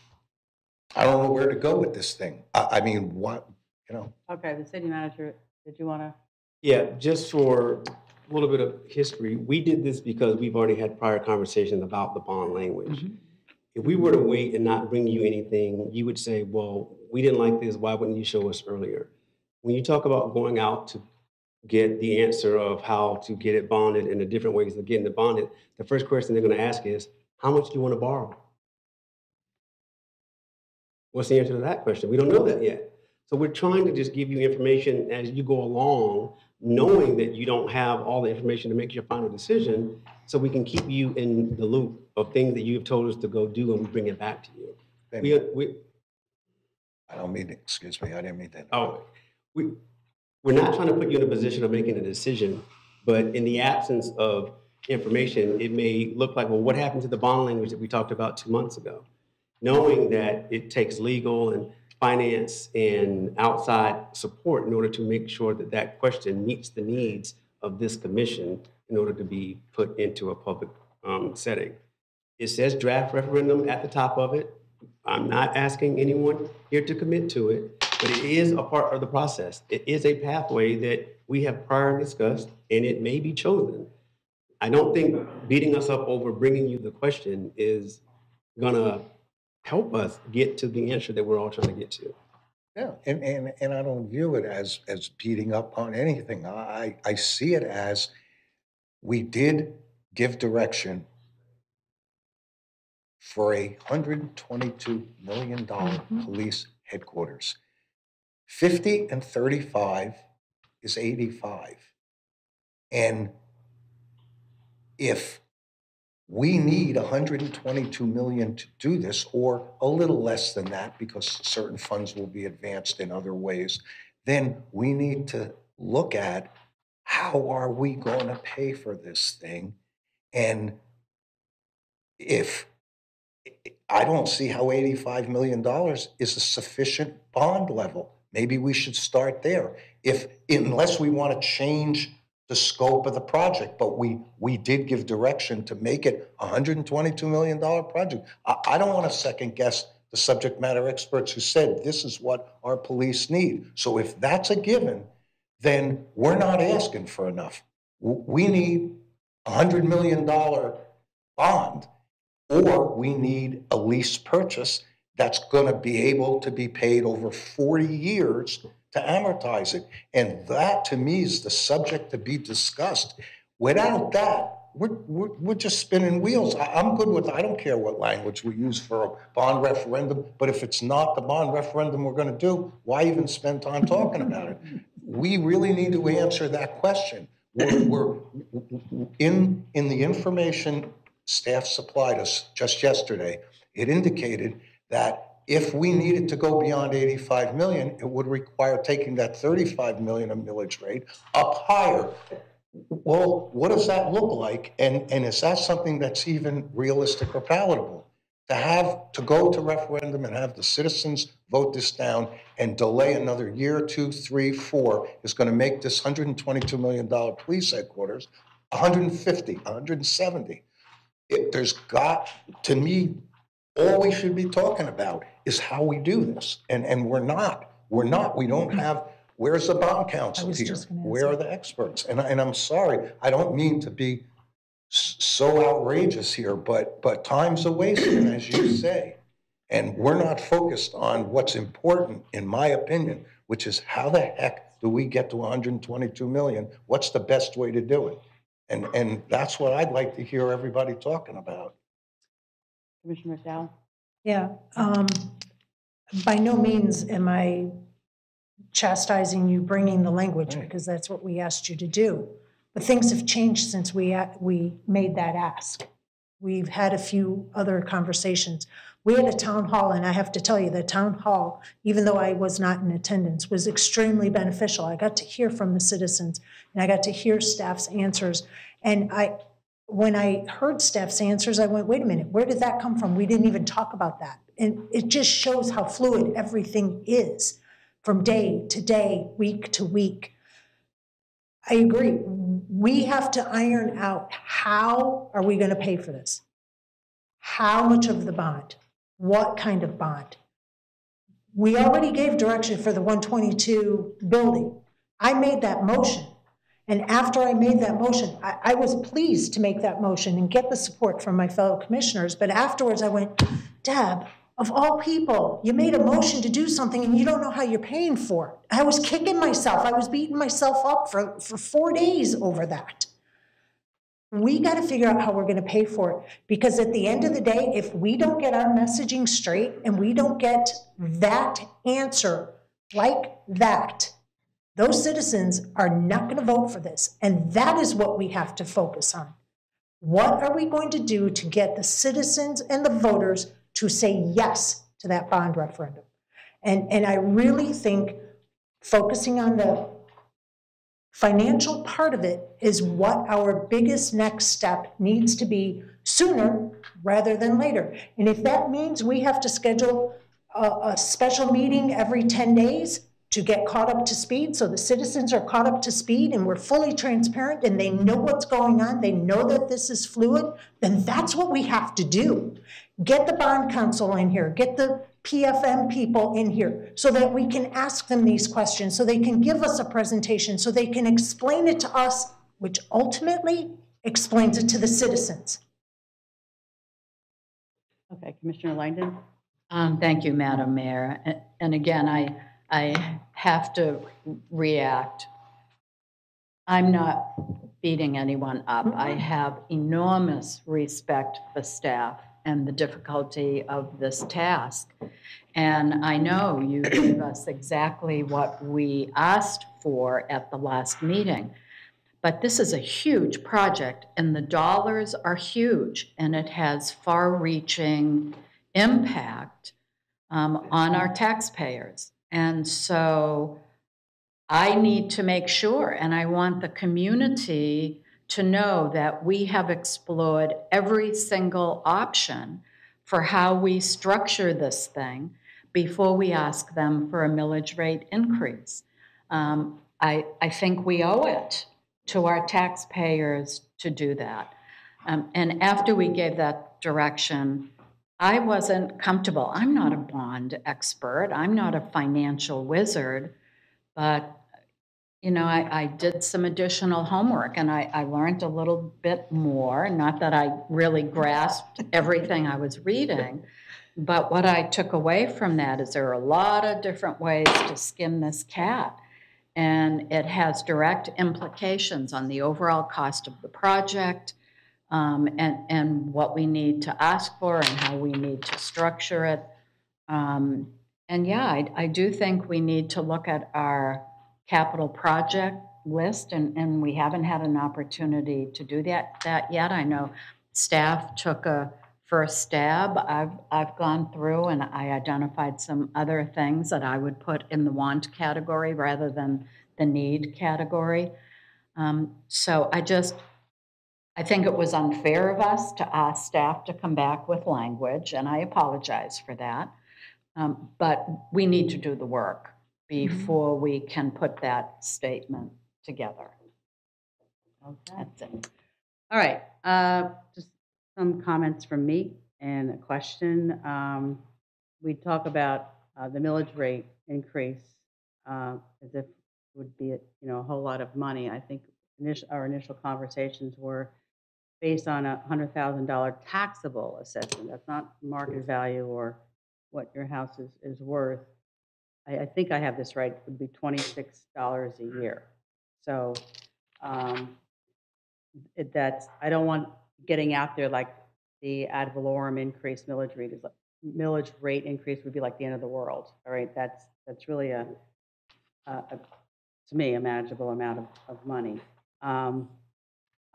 I don't know where to go with this thing. I, I mean, what, you know, Okay, the city manager, did you want to? Yeah, just for a little bit of history, we did this because we've already had prior conversations about the bond language. Mm-hmm. If we were to wait and not bring you anything, you would say, well, we didn't like this, why wouldn't you show us earlier? When you talk about going out to get the answer of how to get it bonded and the different ways of getting it bonded, the first question they're gonna ask is, how much do you want to borrow? What's the answer to that question? We don't know that yet. So we're trying to just give you information as you go along, knowing that you don't have all the information to make your final decision, so we can keep you in the loop of things that you've told us to go do and we bring it back to you. We, we, I don't mean, excuse me, I didn't mean that. Oh, we, we're not trying to put you in a position of making a decision, but in the absence of information, it may look like, well, what happened to the bond language that we talked about two months ago? Knowing that it takes legal and finance and outside support in order to make sure that that question meets the needs of this commission in order to be put into a public um, setting. It says draft referendum at the top of it. I'm not asking anyone here to commit to it, but it is a part of the process. It is a pathway that we have prior discussed, and it may be chosen. I don't think beating us up over bringing you the question is gonna help us get to the answer that we're all trying to get to. Yeah, and, and, and I don't view it as, as beating up on anything. I, I see it as we did give direction for a hundred and twenty-two million dollar mm-hmm. police headquarters. Fifty and thirty-five is eighty-five. And if we need 122 million to do this, or a little less than that, because certain funds will be advanced in other ways, then we need to look at how are we going to pay for this thing? And if I don't see how $85 million is a sufficient bond level. Maybe we should start there. If, unless we want to change the scope of the project, but we, we did give direction to make it a $122 million project. I, I don't want to second guess the subject matter experts who said this is what our police need. So if that's a given, then we're not asking for enough. We need a $100 million bond or we need a lease purchase that's going to be able to be paid over 40 years to amortize it. And that, to me, is the subject to be discussed. Without that, we're, we're, we're just spinning wheels. I, I'm good with, I don't care what language we use for a bond referendum, but if it's not the bond referendum we're going to do, why even spend time talking about it? We really need to answer that question. We're, we're in, in the information staff supplied us just yesterday, it indicated that if we needed to go beyond 85 million, it would require taking that 35 million of millage rate up higher. Well, what does that look like? And, and is that something that's even realistic or palatable? To have, to go to referendum and have the citizens vote this down and delay another year, two, three, four, is gonna make this $122 million police headquarters 150, 170. It, there's got, to me, all we should be talking about is how we do this. And, and we're not. We're not. We don't have, where's the bond counsel here? Where are the experts? And, I- and I'm sorry, I don't mean to be so outrageous here, but, but time's a wasting, as you [clears throat] say. And we're not focused on what's important, in my opinion, which is how the heck do we get to 122 million? What's the best way to do it? And, and that's what I'd like to hear everybody talking about. Commissioner McDowell? Yeah, um, by no means am I chastising you bringing the language because that's what we asked you to do. But things have changed since we, we made that ask. We've had a few other conversations. We had a town hall, and I have to tell you, the town hall, even though I was not in attendance, was extremely beneficial. I got to hear from the citizens, and I got to hear staff's answers. And I, when I heard staff's answers, I went, wait a minute, where did that come from? We didn't even talk about that. And it just shows how fluid everything is from day to day, week to week. I agree. We have to iron out how are we going to pay for this? How much of the bond? What kind of bond? We already gave direction for the 122 building. I made that motion. And after I made that motion, I, I was pleased to make that motion and get the support from my fellow commissioners. But afterwards, I went, Deb, of all people, you made a motion to do something and you don't know how you're paying for it. I was kicking myself. I was beating myself up for, for four days over that. We got to figure out how we're going to pay for it because at the end of the day, if we don't get our messaging straight and we don't get that answer like that, those citizens are not going to vote for this. And that is what we have to focus on. What are we going to do to get the citizens and the voters to say yes to that bond referendum? And, and I really think focusing on the financial part of it is what our biggest next step needs to be sooner rather than later. And if that means we have to schedule a, a special meeting every 10 days to get caught up to speed, so the citizens are caught up to speed and we're fully transparent and they know what's going on, they know that this is fluid, then that's what we have to do. Get the bond counsel in here, get the PFM people in here so that we can ask them these questions, so they can give us a presentation, so they can explain it to us, which ultimately explains it to the citizens. Okay, Commissioner Langdon? Um, Thank you, Madam Mayor. A- And again, I, I have to react. I'm not beating anyone up. I have enormous respect for staff and the difficulty of this task. And I know you gave us exactly what we asked for at the last meeting. But this is a huge project, and the dollars are huge, and it has far-reaching impact um, on our taxpayers. And so I need to make sure, and I want the community to know that we have explored every single option for how we structure this thing before we ask them for a millage rate increase. Um, I, I think we owe it to our taxpayers to do that. Um, and after we gave that direction, I wasn't comfortable. I'm not a bond expert, I'm not a financial wizard, but you know, I, I did some additional homework and I, I learned a little bit more. Not that I really grasped everything I was reading, but what I took away from that is there are a lot of different ways to skin this cat. And it has direct implications on the overall cost of the project um, and, and what we need to ask for and how we need to structure it. Um, and yeah, I, I do think we need to look at our capital project list, and, and we haven't had an opportunity to do that, that yet. I know staff took a first stab. I've, I've gone through and I identified some other things that I would put in the want category rather than the need category. Um, so I just, I think it was unfair of us to ask staff to come back with language, and I apologize for that. Um, but we need to do the work before we can put that statement together. That's it. All right, uh, just some comments from me and a question. Um, We talk about uh, the millage rate increase uh, as if it would be, you know, a whole lot of money. I think initial, our initial conversations were based on a $100,000 taxable assessment. That's not market value or what your house is, is worth. I, I think I have this right, it would be $26 a year. So um, it, that's, I don't want getting out there like the ad valorem increase millage rate is, like- millage rate increase would be like the end of the world, all right? That's, that's really a, uh, to me, a manageable amount of, of money. Um,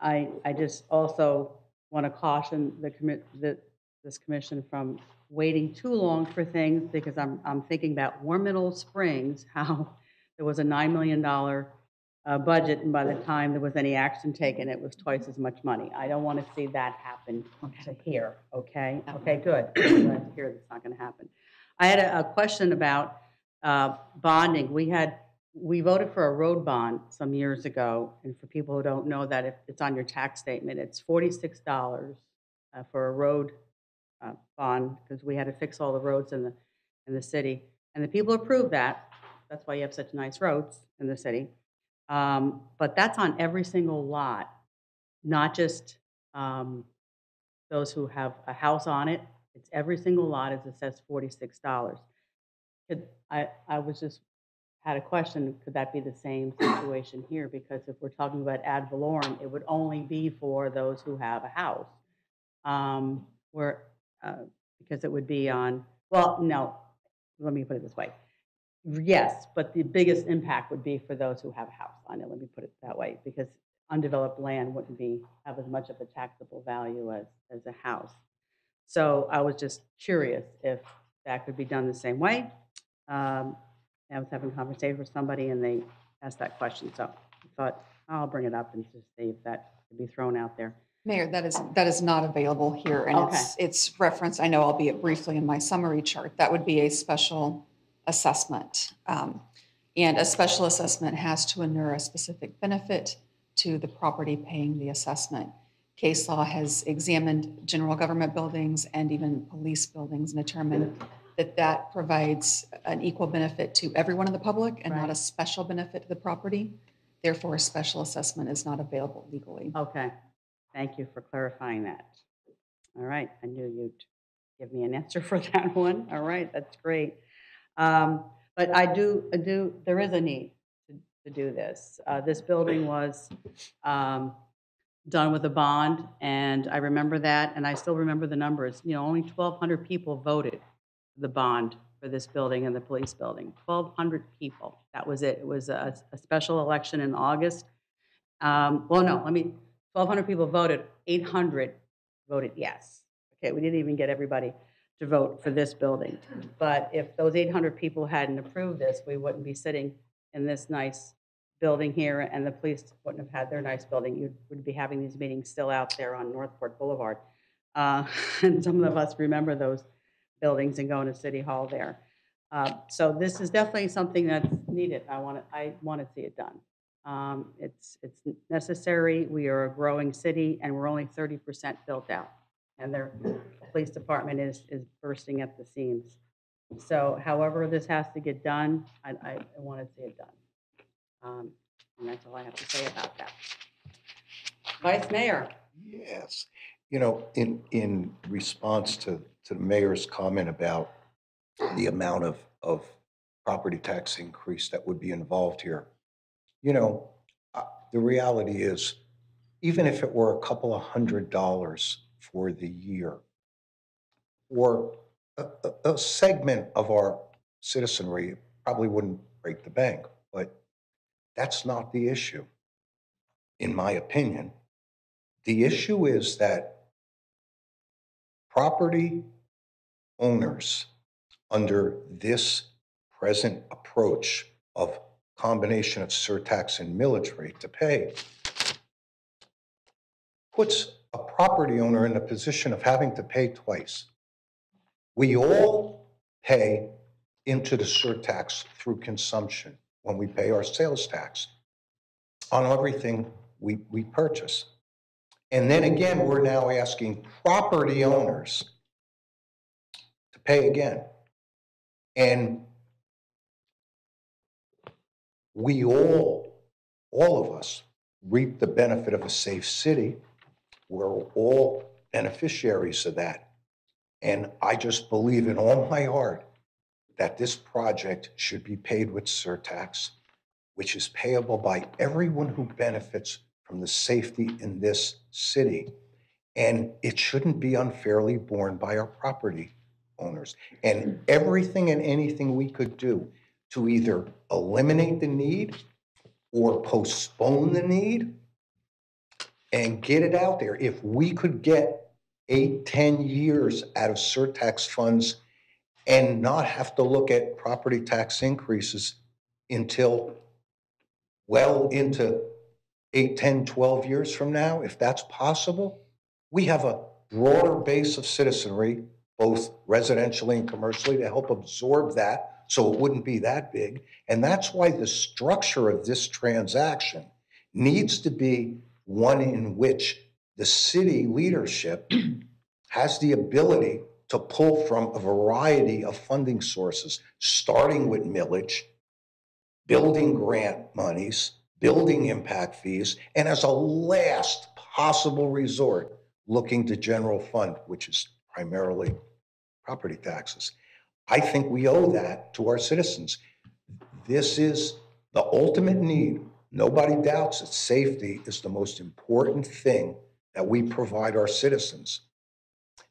I, I just also want to caution the commit, the, this commission from waiting too long for things because I'm, I'm thinking about Warm Mineral Springs, [laughs] how there was a $9 million uh, budget and by the time there was any action taken, it was twice as much money. I don't want to see that happen to here, okay? Okay, good. [clears throat] I'm Glad to hear that's not going to happen. I had a, a question about uh, bonding. We had, we voted for a road bond some years ago, and for people who don't know that, if it's on your tax statement, it's forty-six dollars uh, for a road uh, bond, because we had to fix all the roads in the, in the city. And the people approved that. That's why you have such nice roads in the city. Um, But that's on every single lot, not just um, those who have a house on it. It's every single lot is says forty-six dollars. I, I was just, had a question, could that be the same situation here? Because if we're talking about ad valorem, it would only be for those who have a house. Um, Where, uh, because it would be on, well, no, let me put it this way. Yes, but the biggest impact would be for those who have a house on it, let me put it that way, because undeveloped land wouldn't be, have as much of a taxable value as, as a house. So I was just curious if that could be done the same way. Um, I was having a conversation with somebody and they asked that question, so I thought I'll bring it up and just see if that could be thrown out there. Mayor, that is, that is not available here, and it's, it's referenced, I know, albeit briefly in my summary chart. That would be a special assessment. Um, And a special assessment has to inure a specific benefit to the property paying the assessment. Case law has examined general government buildings and even police buildings and determined that that provides an equal benefit to everyone in the public and not a special benefit to the property. Therefore, a special assessment is not available legally. Okay, thank you for clarifying that. All right, I knew you'd give me an answer [laughs] for that one. All right, that's great. Um, But I do, I do, there is a need to to do this. Uh, This building was um, done with a bond, and I remember that, and I still remember the numbers. You know, only 1,200 people voted the bond for this building and the police building. 1,200 people, that was it. It was a, a special election in August. Um, Well, no, let me, 1,200 people voted, 800 voted yes. Okay, we didn't even get everybody to vote for this building. But if those 800 people hadn't approved this, we wouldn't be sitting in this nice building here, and the police wouldn't have had their nice building. You would be having these meetings still out there on North Port Boulevard. Uh, [laughs] And some of us remember those buildings and going to City Hall there. Uh, So this is definitely something that's needed. I want to, I want to see it done. Um, It's, it's necessary. We are a growing city, and we're only 30% built out. And their police department is, is bursting at the seams. So however this has to get done, I, I want to see it done. Um, And that's all I have to say about that. Vice Mayor? Yes. You know, in, in response to, to the mayor's comment about the amount of, of property tax increase that would be involved here, you know, uh, the reality is, even if it were a couple of hundred dollars for the year, or a, a, a segment of our citizenry probably wouldn't break the bank, but that's not the issue, in my opinion. The issue is that property owners under this present approach of combination of surtax and millage rate to pay puts a property owner in a position of having to pay twice. We all pay into the surtax through consumption when we pay our sales tax on everything we, we purchase. And then again, we're now asking property owners pay again. And we all, all of us, reap the benefit of a safe city. We're all beneficiaries of that. And I just believe in all my heart that this project should be paid with surtax, which is payable by everyone who benefits from the safety in this city. And it shouldn't be unfairly borne by our property owners. And everything and anything we could do to either eliminate the need or postpone the need and get it out there. If we could get eight, 10 years out of surtax funds and not have to look at property tax increases until well into eight, 10, 12 years from now, if that's possible, we have a broader base of citizenry, both residentially and commercially, to help absorb that so it wouldn't be that big. And that's why the structure of this transaction needs to be one in which the city leadership has the ability to pull from a variety of funding sources, starting with millage, building grant monies, building impact fees, and as a last possible resort, looking to general fund, which is primarily property taxes. I think we owe that to our citizens. This is the ultimate need. Nobody doubts that safety is the most important thing that we provide our citizens.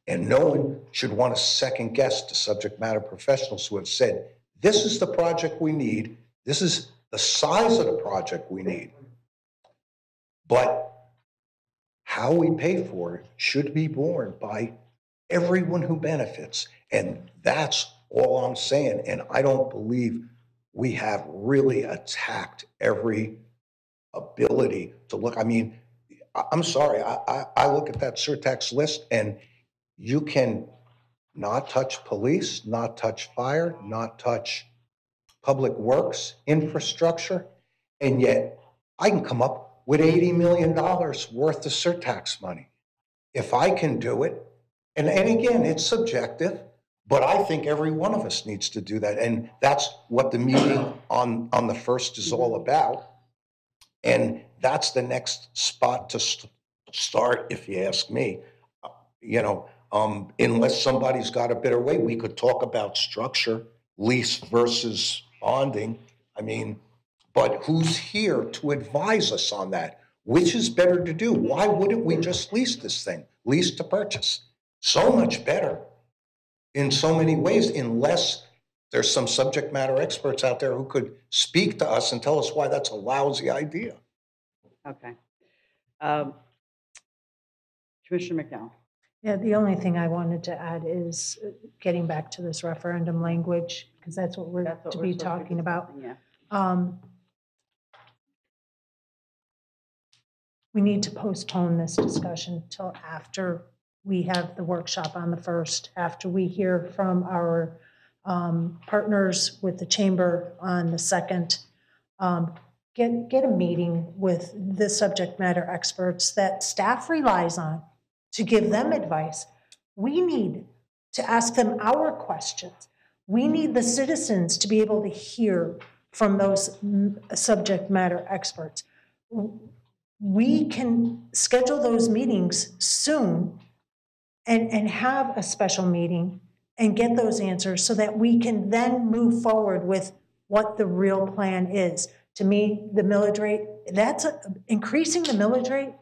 And no one should want to second guess the subject matter professionals who have said, this is the project we need, this is the size of the project we need. But how we pay for it should be borne by everyone who benefits. And that's all I'm saying. And I don't believe we have really attacked every ability to look. I mean, I'm sorry, I, I, I look at that surtax list and you can not touch police, not touch fire, not touch public works, infrastructure, and yet I can come up with $80 million worth of surtax money. If I can do it, and, and again, it's subjective, but I think every one of us needs to do that. And that's what the meeting [clears throat] on, on the first is all about. And that's the next spot to st- start, if you ask me. Uh, You know, um, unless somebody's got a better way, we could talk about structure, lease versus bonding. I mean, but who's here to advise us on that? Which is better to do? Why wouldn't we just lease this thing? Lease to purchase. So much better in so many ways, unless there's some subject matter experts out there who could speak to us and tell us why that's a lousy idea. Okay. Um, Commissioner McDowell? Yeah, the only thing I wanted to add is uh, getting back to this referendum language, because that's what we're That's what to we're be supposed to talking about. discussing, Um, We need to postpone this discussion till after we have the workshop on the first, after we hear from our um, partners with the chamber on the second. Um, Get, get a meeting with the subject matter experts that staff relies on to give them advice. We need to ask them our questions. We need the citizens to be able to hear from those subject matter experts. We can schedule those meetings soon and, and have a special meeting and get those answers so that we can then move forward with what the real plan is. To me, the millage rate, that's a- increasing the millage rate.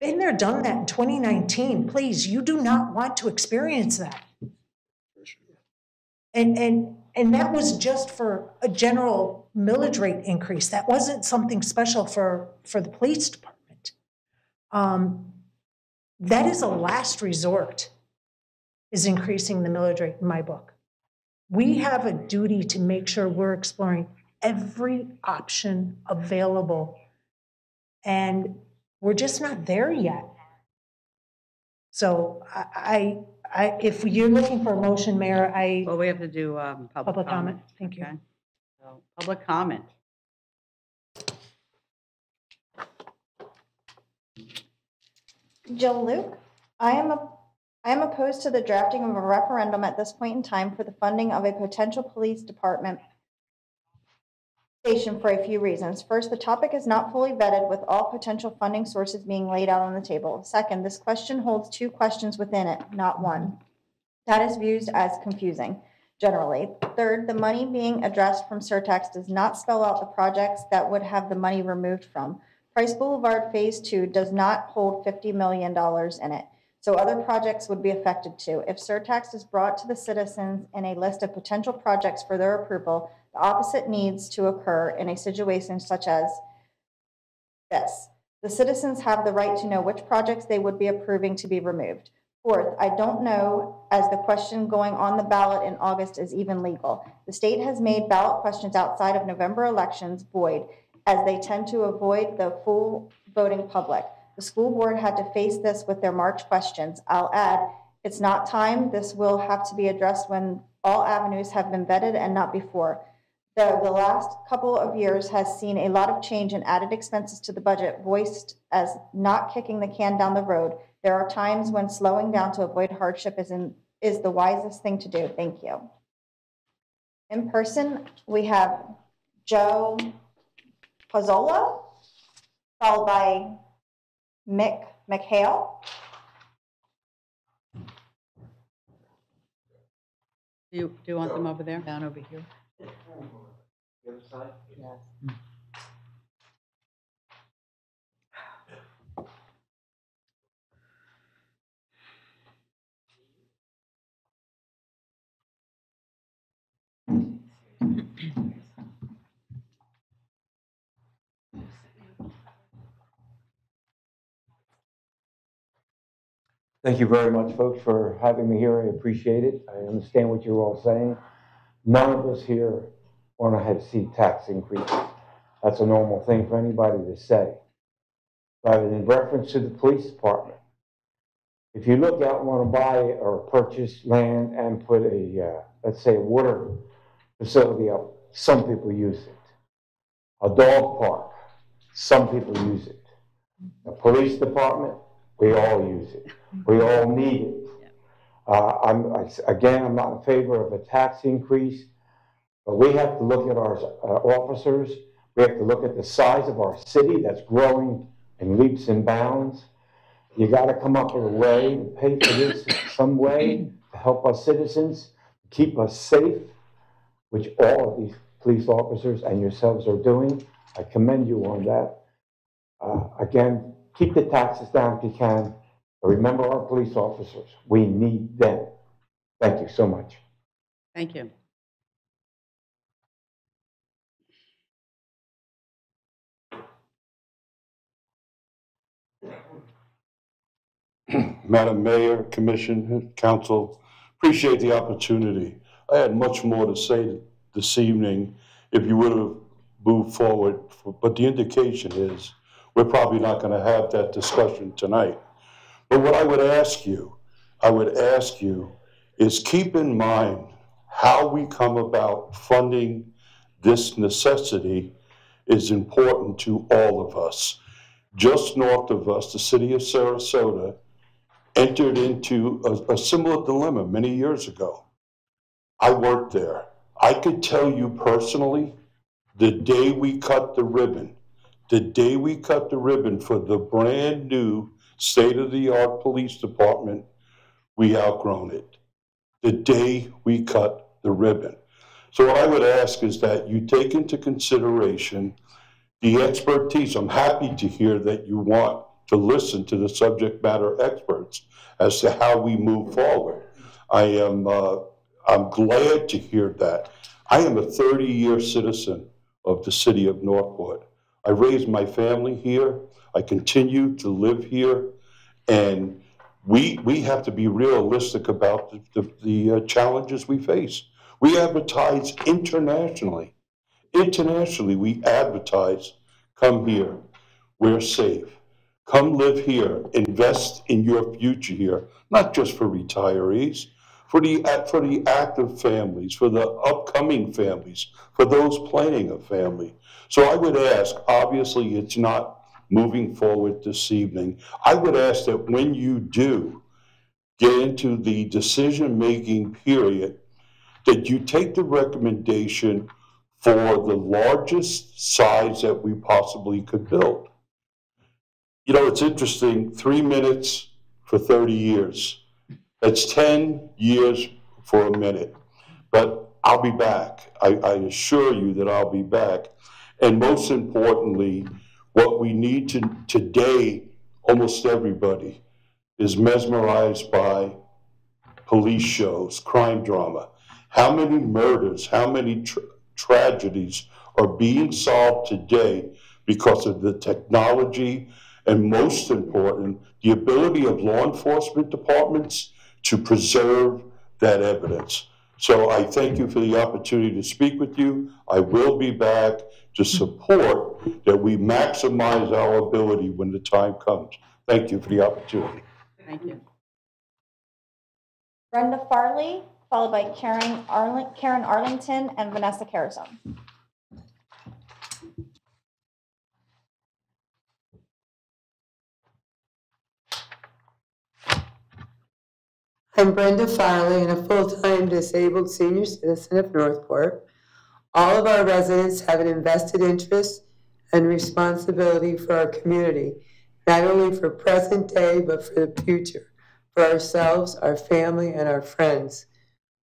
Been there, done that in 2019. Please, you do not want to experience that. And, and, and that was just for a general millage rate increase. That wasn't something special for, for the police department. Um, That is a last resort, is increasing the millage rate in my book. We have a duty to make sure we're exploring every option available. And we're just not there yet. So I, I, I- if you're looking for a motion, Mayor, I. Well, we have to do um, public Public comment. comment, thank you. Okay. So, Public comment. Jill Luke, I am a, I am opposed to the drafting of a referendum at this point in time for the funding of a potential police department station for a few reasons. First, the topic is not fully vetted with all potential funding sources being laid out on the table. Second, this question holds two questions within it, not one. That is viewed as confusing generally. Third, the money being addressed from surtax does not spell out the projects that would have the money removed from. Price Boulevard Phase Two does not hold $50 million in it, so other projects would be affected too. If surtax is brought to the citizens in a list of potential projects for their approval, The opposite needs to occur in a situation such as this. The citizens have the right to know which projects they would be approving to be removed. Fourth, I don't know as the question going on the ballot in August is even legal. The state has made ballot questions outside of November elections void as they tend to avoid the full voting public. The school board had to face this with their March questions. I'll add, it's not time. This will have to be addressed when all avenues have been vetted and not before. The, the last couple of years has seen a lot of change and added expenses to the budget voiced as not kicking the can down the road. There are times when slowing down to avoid hardship is, in, is the wisest thing to do. Thank you. In person, we have Joe Pazzola, followed by Mick McHale. Do you, do you want them over there? Down over here? the other Yes. Thank you very much, folks, for having me here. I appreciate it. I understand what you're all saying. None of us here want to have see tax increases. That's a normal thing for anybody to say. But in reference to the police department, if you look out and want to buy or purchase land and put a, uh, let's say, a water facility up, some people use it. A dog park, some people use it. A police department, we all use it. We all need it. Uh, I'm, I, again, I'm not in favor of a tax increase, but we have to look at our uh, officers. We have to look at the size of our city that's growing in leaps and bounds. You got to come up with a way to pay for this in some way to help our citizens, keep us safe, which all of these police officers and yourselves are doing. I commend you on that. Uh, again, keep the taxes down if you can. But remember our police officers. We need them. Thank you so much. Thank you. [clears throat] Madam Mayor, Commission, Council, appreciate the opportunity. I had much more to say this evening if you would have moved forward, but the indication is we're probably not going to have that discussion tonight. But what I would ask you, I would ask you is keep in mind how we come about funding this necessity is important to all of us. Just north of us, the city of Sarasota entered into a, a similar dilemma many years ago. I worked there. I could tell you personally, the day we cut the ribbon, the day we cut the ribbon for the brand new state of the art police department, we outgrown it. The day we cut the ribbon. So, what I would ask is that you take into consideration the expertise. I'm happy to hear that you want to listen to the subject matter experts as to how we move forward. I am uh, I'm glad to hear that. I am a 30 year citizen of the city of North Port. I raised my family here. I continue to live here. And we, we have to be realistic about the, the, the uh, challenges we face. We advertise internationally. Internationally, we advertise come here, we're safe. Come live here, invest in your future here, not just for retirees, for the, for the active families, for the upcoming families, for those planning a family. So I would ask, obviously, it's not moving forward this evening. I would ask that when you do get into the decision making period, that you take the recommendation for the largest size that we possibly could build. You know, it's interesting three minutes for 30 years. That's 10 years for a minute. But I'll be back. I, I assure you that I'll be back. And most importantly, what we need to today, almost everybody, is mesmerized by police shows, crime drama. How many murders, how many tragedies are being solved today because of the technology and most important, the ability of law enforcement departments to preserve that evidence. So I thank you for the opportunity to speak with you. I will be back to support that we maximize our ability when the time comes. Thank you for the opportunity. Thank you. Brenda Farley, followed by Karen Arling, Karen Arlington and Vanessa Carusone. I'm Brenda and a full-time disabled senior citizen of North Port. All of our residents have an invested interest and responsibility for our community, not only for present day, but for the future, for ourselves, our family, and our friends.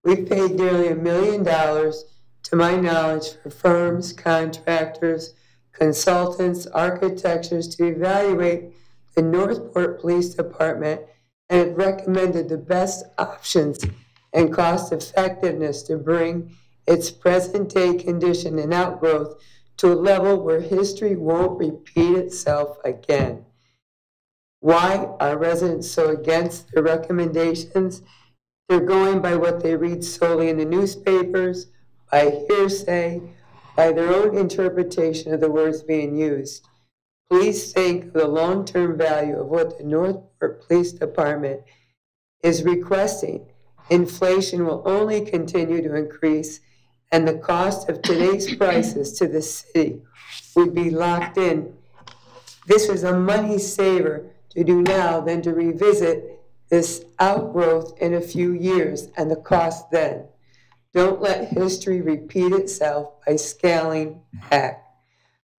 We've paid nearly a million dollars, to my knowledge, for firms, contractors, consultants, architects to evaluate the North Port Police Department and it recommended the best options and cost effectiveness to bring its present day condition and outgrowth to a level where history won't repeat itself again. Why are residents so against the recommendations? They're going by what they read solely in the newspapers, by hearsay, by their own interpretation of the words being used. Please think of the long-term value of what the North Port Police Department is requesting. Inflation will only continue to increase and the cost of today's [coughs] prices to the city would be locked in. This is a money saver to do now than to revisit this outgrowth in a few years and the cost then. Don't let history repeat itself by scaling back.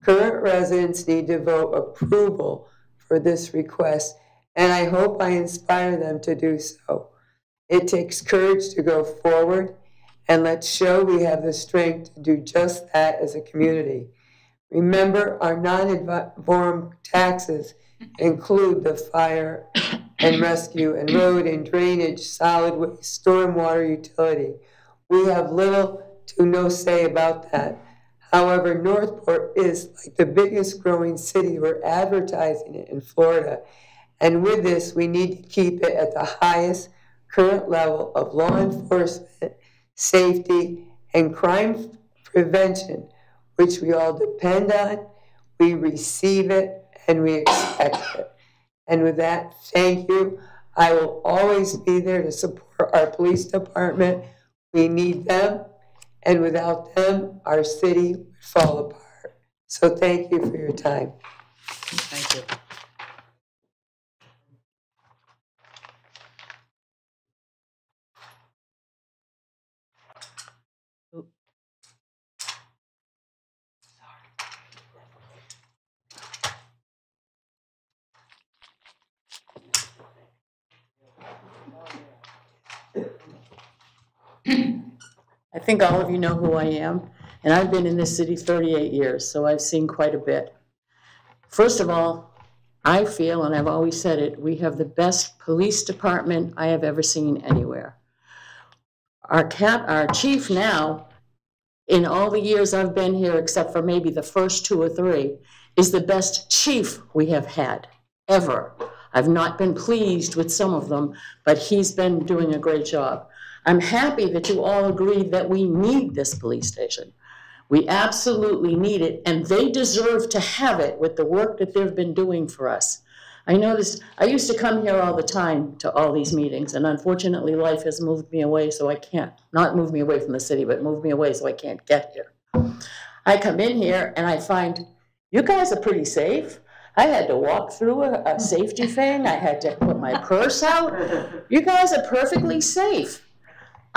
Current residents need to vote approval for this request, and I hope I inspire them to do so. It takes courage to go forward, and let's show we have the strength to do just that as a community. Remember, our non-informed taxes include the fire and rescue and road and drainage, solid waste, stormwater utility. We have little to no say about that. However, North Port is like the biggest growing city. We're advertising it in Florida. And with this, we need to keep it at the highest current level of law enforcement, safety, and crime prevention, which we all depend on, we receive it, and we expect it. And with that, thank you. I will always be there to support our police department. We need them and without them, our city would fall apart. So thank you for your time. Thank you. [clears throat] I think all of you know who I am, and I've been in this city 38 years, so I've seen quite a bit. First of all, I feel, and I've always said it, we have the best police department I have ever seen anywhere. Our cap, our chief now, in all the years I've been here, except for maybe the first two or three, is the best chief we have had ever. I've not been pleased with some of them, but he's been doing a great job. I'm happy that you all agree that we need this police station. We absolutely need it, and they deserve to have it with the work that they've been doing for us. I noticed, I used to come here all the time to all these meetings, and unfortunately, life has moved me away, so I can't, not move me away from the city, but move me away so I can't get here. I come in here and I find, you guys are pretty safe. I had to walk through a, a safety thing. I had to put my purse out. You guys are perfectly safe.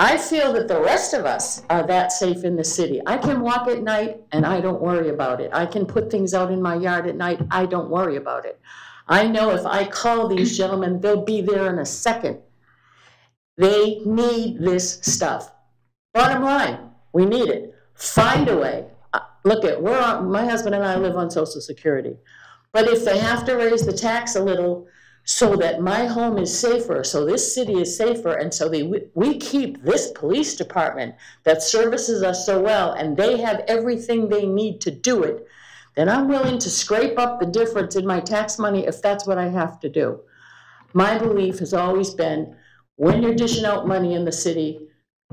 I feel that the rest of us are that safe in the city. I can walk at night and I don't worry about it. I can put things out in my yard at night. I don't worry about it. I know if I call these gentlemen, they'll be there in a second. They need this stuff. Bottom line, we need it. Find a way. Uh, look at we're my husband and I live on Social Security, but if they have to raise the tax a little so that my home is safer, so this city is safer, and so they, we- we keep this police department that services us so well, and they have everything they need to do it, then I'm willing to scrape up the difference in my tax money if that's what I have to do. My belief has always been, when you're dishing out money in the city,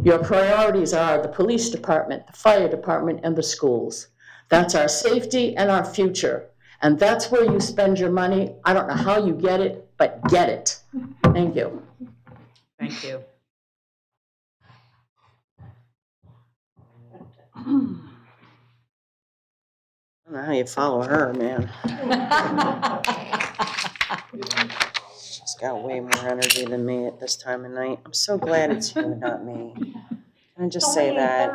your priorities are the police department, the fire department, and the schools. That's our safety and our future. And that's where you spend your money. I don't know how you get it, but get it. Thank you. Thank you. I don't know how you follow her, man. She's got way more energy than me at this time of night. I'm so glad it's you, not me. Can I just say that?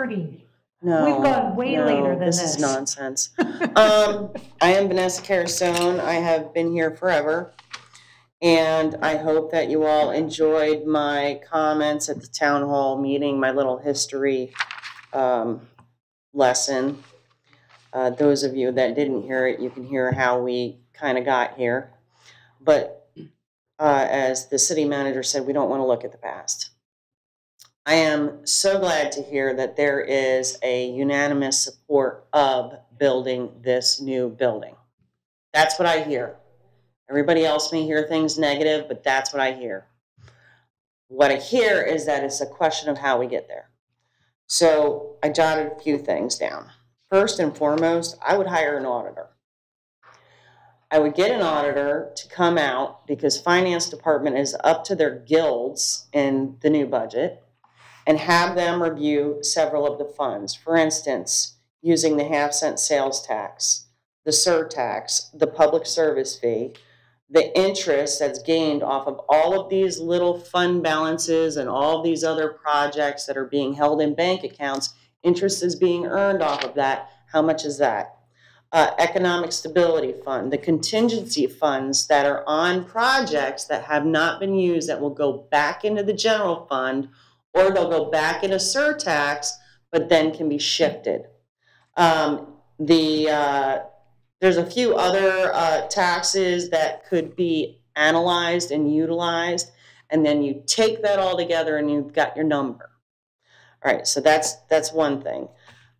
No. We've gone way no, later than This this. is nonsense. Um, I am Vanessa Carusone. I have been here forever. And I hope that you all enjoyed my comments at the town hall meeting, my little history um, lesson. Uh, Those of you that didn't hear it, you can hear how we kind of got here. But uh, as the city manager said, we don't want to look at the past. I am so glad to hear that there is a unanimous support of building this new building. That's what I hear. Everybody else may hear things negative, but that's what I hear. What I hear is that it's a question of how we get there. So I jotted a few things down. First and foremost, I would hire an auditor. I would get an auditor to come out because finance department is up to their gills in the new budget and have them review several of the funds. For instance, using the half cent sales tax, the surtax, the public service fee, the interest that's gained off of all of these little fund balances and all these other projects that are being held in bank accounts, interest is being earned off of that. How much is that? Uh, economic stability fund, the contingency funds that are on projects that have not been used that will go back into the general fund or they'll go back into surtax, but then can be shifted. Um, the uh, there's a few other uh, taxes that could be analyzed and utilized, and then you take that all together and you've got your number. All right, so that's that's one thing.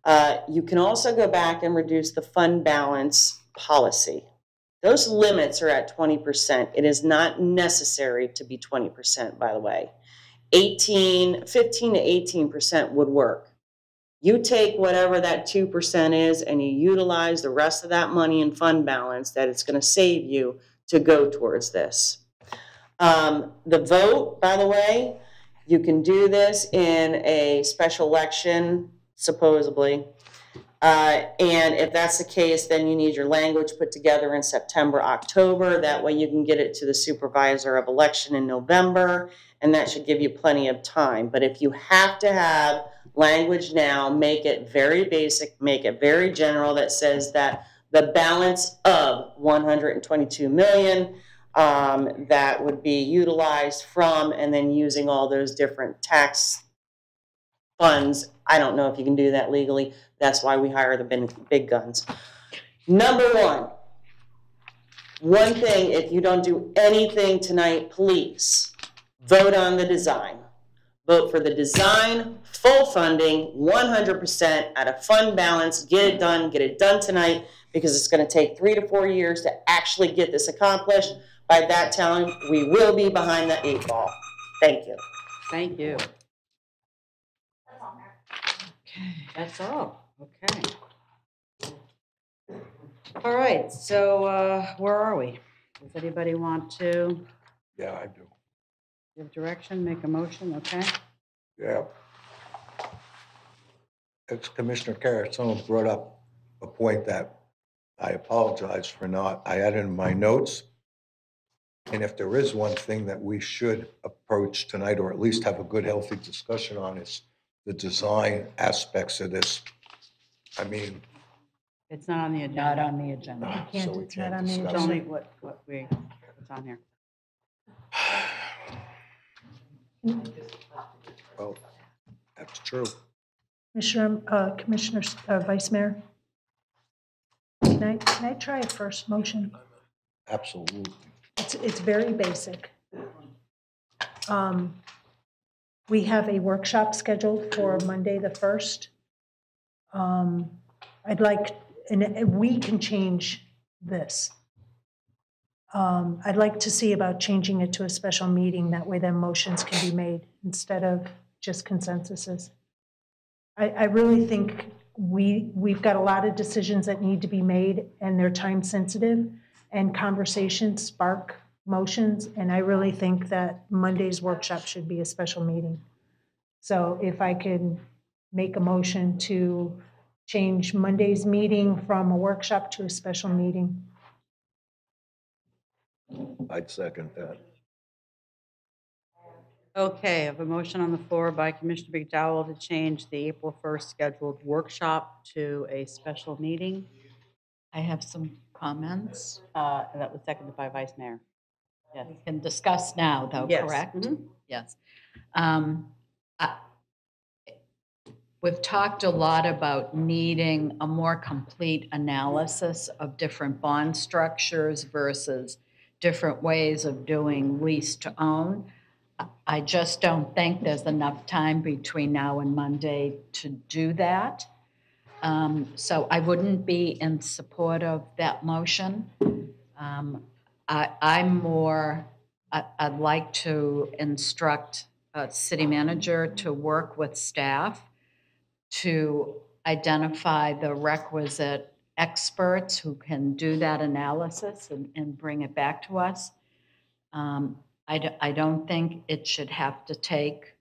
Uh, you can also go back and reduce the fund balance policy. Those limits are at 20%. It is not necessary to be 20%, by the way. 18, 15 to 18% would work. You take whatever that 2% is and you utilize the rest of that money in fund balance that it's going to save you to go towards this. Um, the vote, by the way, you can do this in a special election, supposedly. Uh, and if that's the case, then you need your language put together in September, October. That way you can get it to the supervisor of election in November, and that should give you plenty of time. But if you have to have language now, make it very basic, make it very general that says that the balance of 122 million um, that would be utilized from and then using all those different tax funds. I don't know if you can do that legally. That's why we hire the big, big guns. Number one, one thing, if you don't do anything tonight, please vote on the design. Vote for the design, full funding, 100% at a fund balance. Get it done, get it done tonight because it's going to take three to four years to actually get this accomplished. By that time, we will be behind the eight ball. Thank you. Thank you. Okay, that's all, okay. All right, so uh, where are we? Does anybody want to Yeah, I do. give direction, make a motion, okay? Yeah. Ex-Commissioner Carusone brought up a point that I apologize for not, I added in my notes. And if there is one thing that we should approach tonight, or at least have a good, healthy discussion on, is the design aspects of this. I mean, It's not on the agenda. Not on the agenda. Ah, so we can't It's discuss only it. what, what we, what's on here. [sighs] Well, that's true. Commissioner, uh, Commissioner, uh, Vice Mayor? Can I, can I try a first motion? Absolutely. It's, it's very basic. Um, We have a workshop scheduled for Monday, the 1st. Um, I'd like, and we can change this. Um, I'd like to see about changing it to a special meeting, that way then motions can be made instead of just consensuses. I, I really think we, we've got a lot of decisions that need to be made, and they're time sensitive, and conversations spark motions, and I really think that Monday's workshop should be a special meeting. So if I can make a motion to change Monday's meeting from a workshop to a special meeting. I'd second that. Okay, I have a motion on the floor by Commissioner McDowell to change the April 1st scheduled workshop to a special meeting. I have some comments. Uh, And that was seconded by Vice Mayor. Yes. We can discuss now, though, Yes. correct? Mhm. Yes. Um, I- We've talked a lot about needing a more complete analysis of different bond structures versus different ways of doing lease to own. I- just don't think there's enough time between now and Monday to do that. Um, So I wouldn't be in support of that motion. Um, I, I'm more, I, I'd like to instruct a city manager to work with staff to identify the requisite experts who can do that analysis and, and bring it back to us. Um, I, d- I don't think it should have to take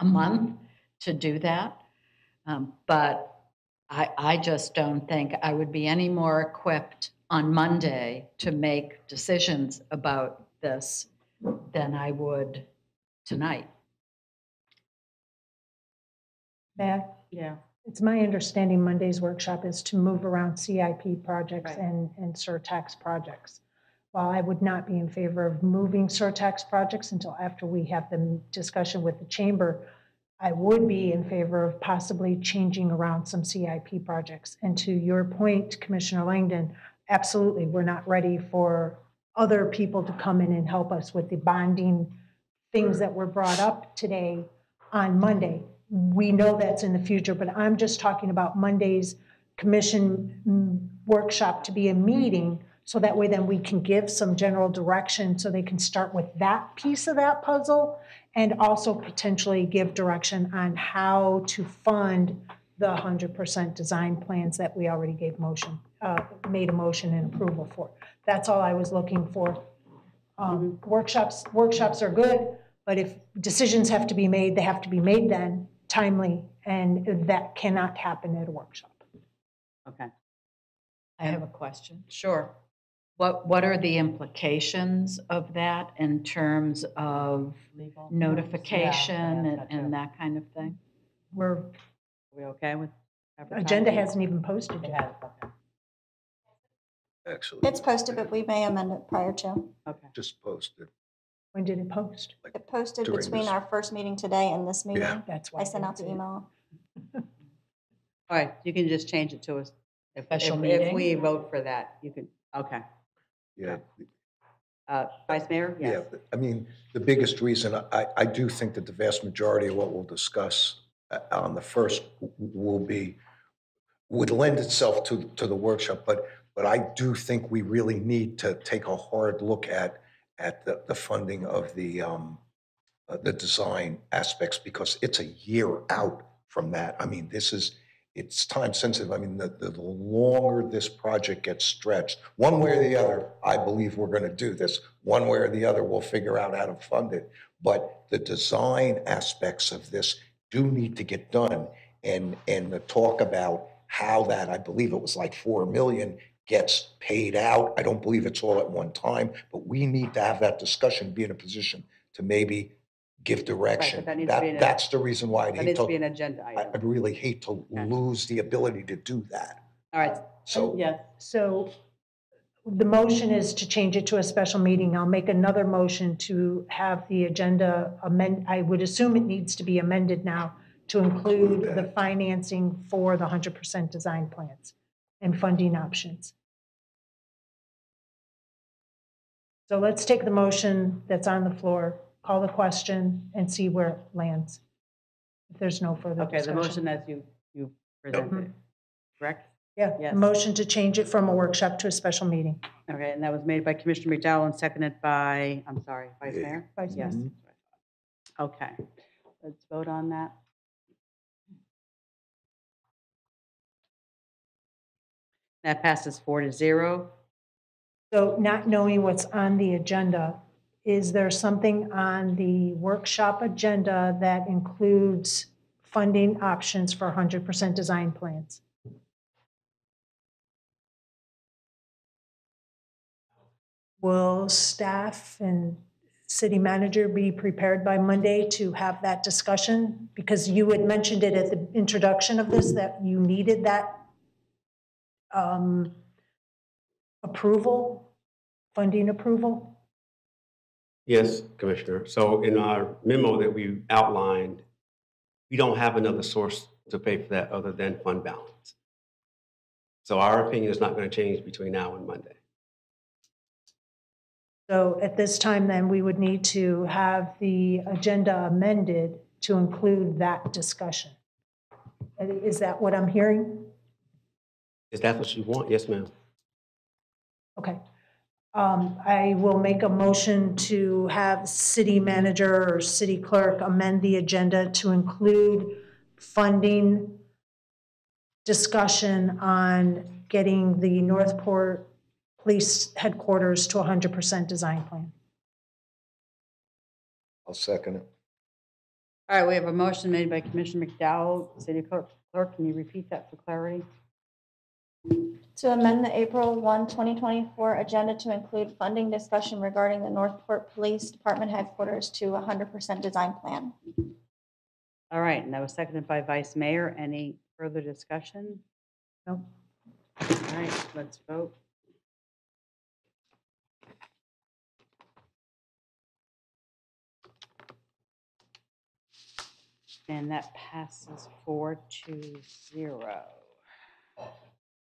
a month to do that. Um, But I, I just don't think I would be any more equipped on Monday to make decisions about this than I would tonight. Matt? Yeah. It's my understanding Monday's workshop is to move around CIP projects Right. and, and surtax projects. While I would not be in favor of moving surtax projects until after we have the discussion with the chamber, I would be in favor of possibly changing around some CIP projects. And to your point, Commissioner Langdon, absolutely, we're not ready for other people to come in and help us with the bonding things that were brought up today on Monday. We know that's in the future, but I'm just talking about Monday's commission mm, workshop to be a meeting, so that way then we can give some general direction, so they can start with that piece of that puzzle, and also potentially give direction on how to fund the hundred percent design plans that we already gave motion, uh, made a motion and approval for. That's all I was looking for. Um, Workshops, workshops are good, but if decisions have to be made, they have to be made then, timely, and that cannot happen at a workshop. Okay. I have a question. Sure. What, what are the implications of that in terms of Legal? notification Yeah, and that and that kind of thing? We're, Are we okay with agenda hasn't even posted yet. has. Actually, It's posted, but we may amend it prior to. Okay. just posted. When did it post? It posted During between this- our first meeting today and this meeting. That's why. I sent out the email. All right, you can just change it to a, if, Special if- if meeting? we vote for that, you can, okay. Yeah, Uh, Vice Mayor? yeah. Yes. I mean, the biggest reason, I, I do think that the vast majority of what we'll discuss uh, on the first w- will be, would lend itself to, to the workshop, but, but I do think we really need to take a hard look at, at the, the funding of the, um, uh, the design aspects, because it's a year out from that. I mean, this is, it's time sensitive. I mean, the, the the longer this project gets stretched, one way or the other, I believe we're going to do this. One way or the other, we'll figure out how to fund it. But the design aspects of this do need to get done. And, and the talk about how that, I believe it was like 4 million, gets paid out. I don't believe it's all at one time, but we need to have that discussion, be in a position to maybe give direction. that needs to be in a- that's the reason why I'd That hate needs to be an to, agenda I- item. I'd really hate to lose the ability to do that. All right, So yes. So the motion is to change it to a special meeting. I'll make another motion to have the agenda amend, I would assume it needs to be amended now to include the financing for the hundred percent design plans and funding options. So let's take the motion that's on the floor, call the question, and see where it lands. If there's no further Okay, the discussion. motion as you, you presented, correct? Yeah, Yes. a motion to change it from a workshop to a special meeting. Okay, and that was made by Commissioner McDowell and seconded by, I'm sorry, Vice Mayor? Vice Mayor. Yes. Okay, let's vote on that. That passes four to zero. So not knowing what's on the agenda, is there something on the workshop agenda that includes funding options for 100% design plans? Will staff and city manager be prepared by Monday to have that discussion? Because you had mentioned it at the introduction of this, that you needed that um, approval, funding approval? Yes, Commissioner. So in our memo that we outlined, we don't have another source to pay for that other than fund balance. So our opinion is not going to change between now and Monday. So at this time, then, we would need to have the agenda amended to include that discussion. Is that what I'm hearing? Is that what you want? Yes, ma'am. Okay. Um, I will make a motion to have city manager or city clerk amend the agenda to include funding discussion on getting the North Port Police Headquarters to 100% design plan. I'll second it. All right, we have a motion made by Commissioner McDowell. City Clerk, Clerk, can you repeat that for clarity? To amend the April 1, 2024 agenda to include funding discussion regarding the North Port Police Department headquarters to 100% design plan. All right, and that was seconded by Vice Mayor. Any further discussion? No. All right, let's vote. And that passes four to zero.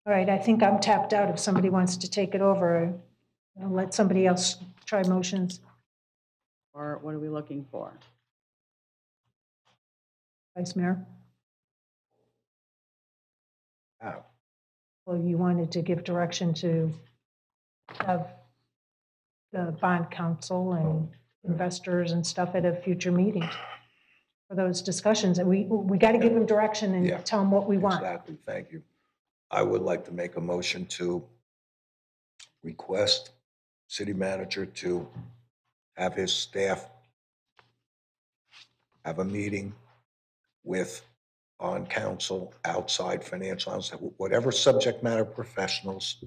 All right, I think I'm tapped out. If somebody wants to take it over, I'll let somebody else try motions. Or what are we looking for? Vice Mayor? Oh. Well, you wanted to give direction to have the bond counsel and investors and stuff at a future meeting for those discussions. And we, we got to give them direction Yeah. and tell them what we want. Exactly, thank you. I would like to make a motion to request city manager to have his staff have a meeting with on council, outside financial, whatever subject matter professionals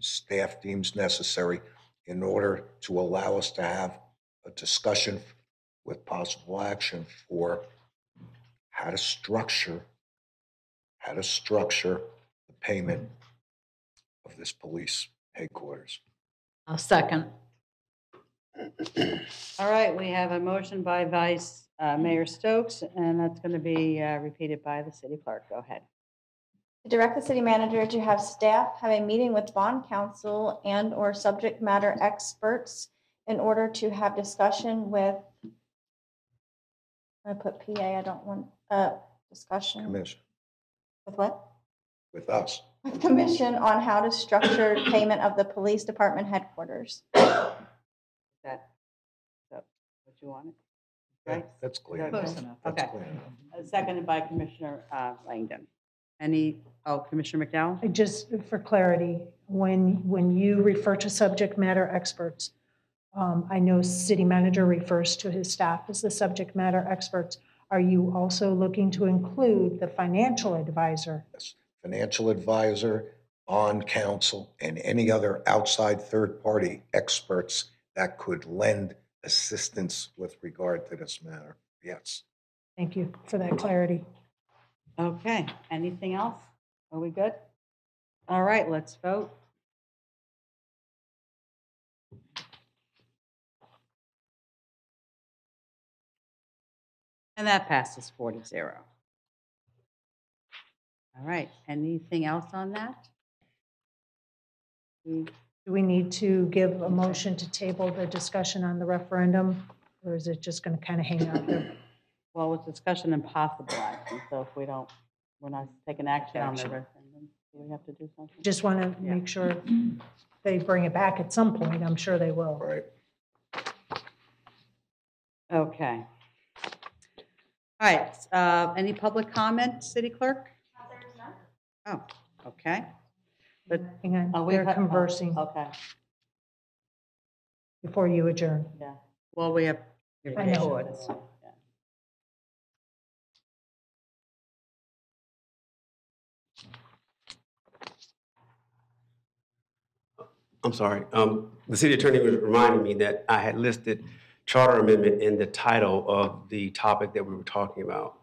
staff deems necessary in order to allow us to have a discussion with possible action for how to structure, how to structure payment of this police headquarters. I'll second. All right, we have a motion by Vice uh, Mayor Stokes, and that's going to be uh, repeated by the city clerk. Go ahead. To direct the city manager to have staff have a meeting with bond counsel and/or subject matter experts in order to have discussion with, I put PA, I don't want, uh, discussion. Commission, With what? With us. With commission on how to structure payment of the police department headquarters. That, that what you wanted? Right? That's clear. Close enough. enough. That's Okay. clear enough. Uh, Seconded by Commissioner uh, Langdon. Any, oh, Commissioner McDowell? I Just for clarity, when, when you refer to subject matter experts, um, I know city manager refers to his staff as the subject matter experts. Are you also looking to include the financial advisor? Financial advisor, bond counsel, and any other outside third-party experts that could lend assistance with regard to this matter. Yes. Thank you for that clarity. Okay, anything else? Are we good? All right, let's vote. And that passes four to zero. All right, anything else on that? We Do we need to give a motion to table the discussion on the referendum? Or is it just going to kind of hang out there? Well, it's discussion and possible action, so if we don't, we're not taking action on the Action. referendum, do we have to do something? Just want to make sure they bring it back at some point. I'm sure they will. Right. Okay. All right, uh, any public comment, city clerk? Oh, okay. But, Hang on, we they're have- oh, conversing okay, before you adjourn. yeah, well, we have. I know. reports. I'm sorry. Um, The city attorney was reminding me that I had listed charter amendment in the title of the topic that we were talking about.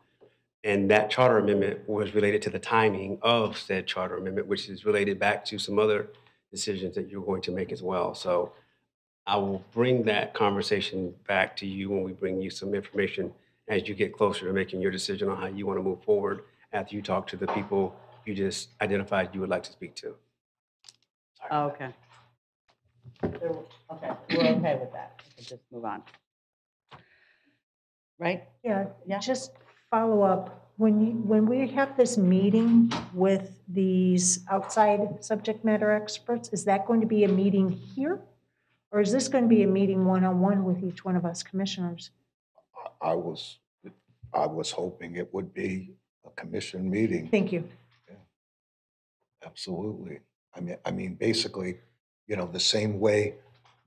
And that charter amendment was related to the timing of said charter amendment, which is related back to some other decisions that you're going to make as well. So I will bring that conversation back to you when we bring you some information as you get closer to making your decision on how you want to move forward after you talk to the people you just identified you would like to speak to. Oh, Okay. Okay, we're okay with that, we can just move on. Right? Yeah, Yeah, just follow up. When you, when we have this meeting with these outside subject matter experts, is that going to be a meeting here? Or is this going to be a meeting one-on-one with each one of us commissioners? I was, I was hoping it would be a commission meeting. Thank you. Absolutely. I mean, I mean, basically, you know, the same way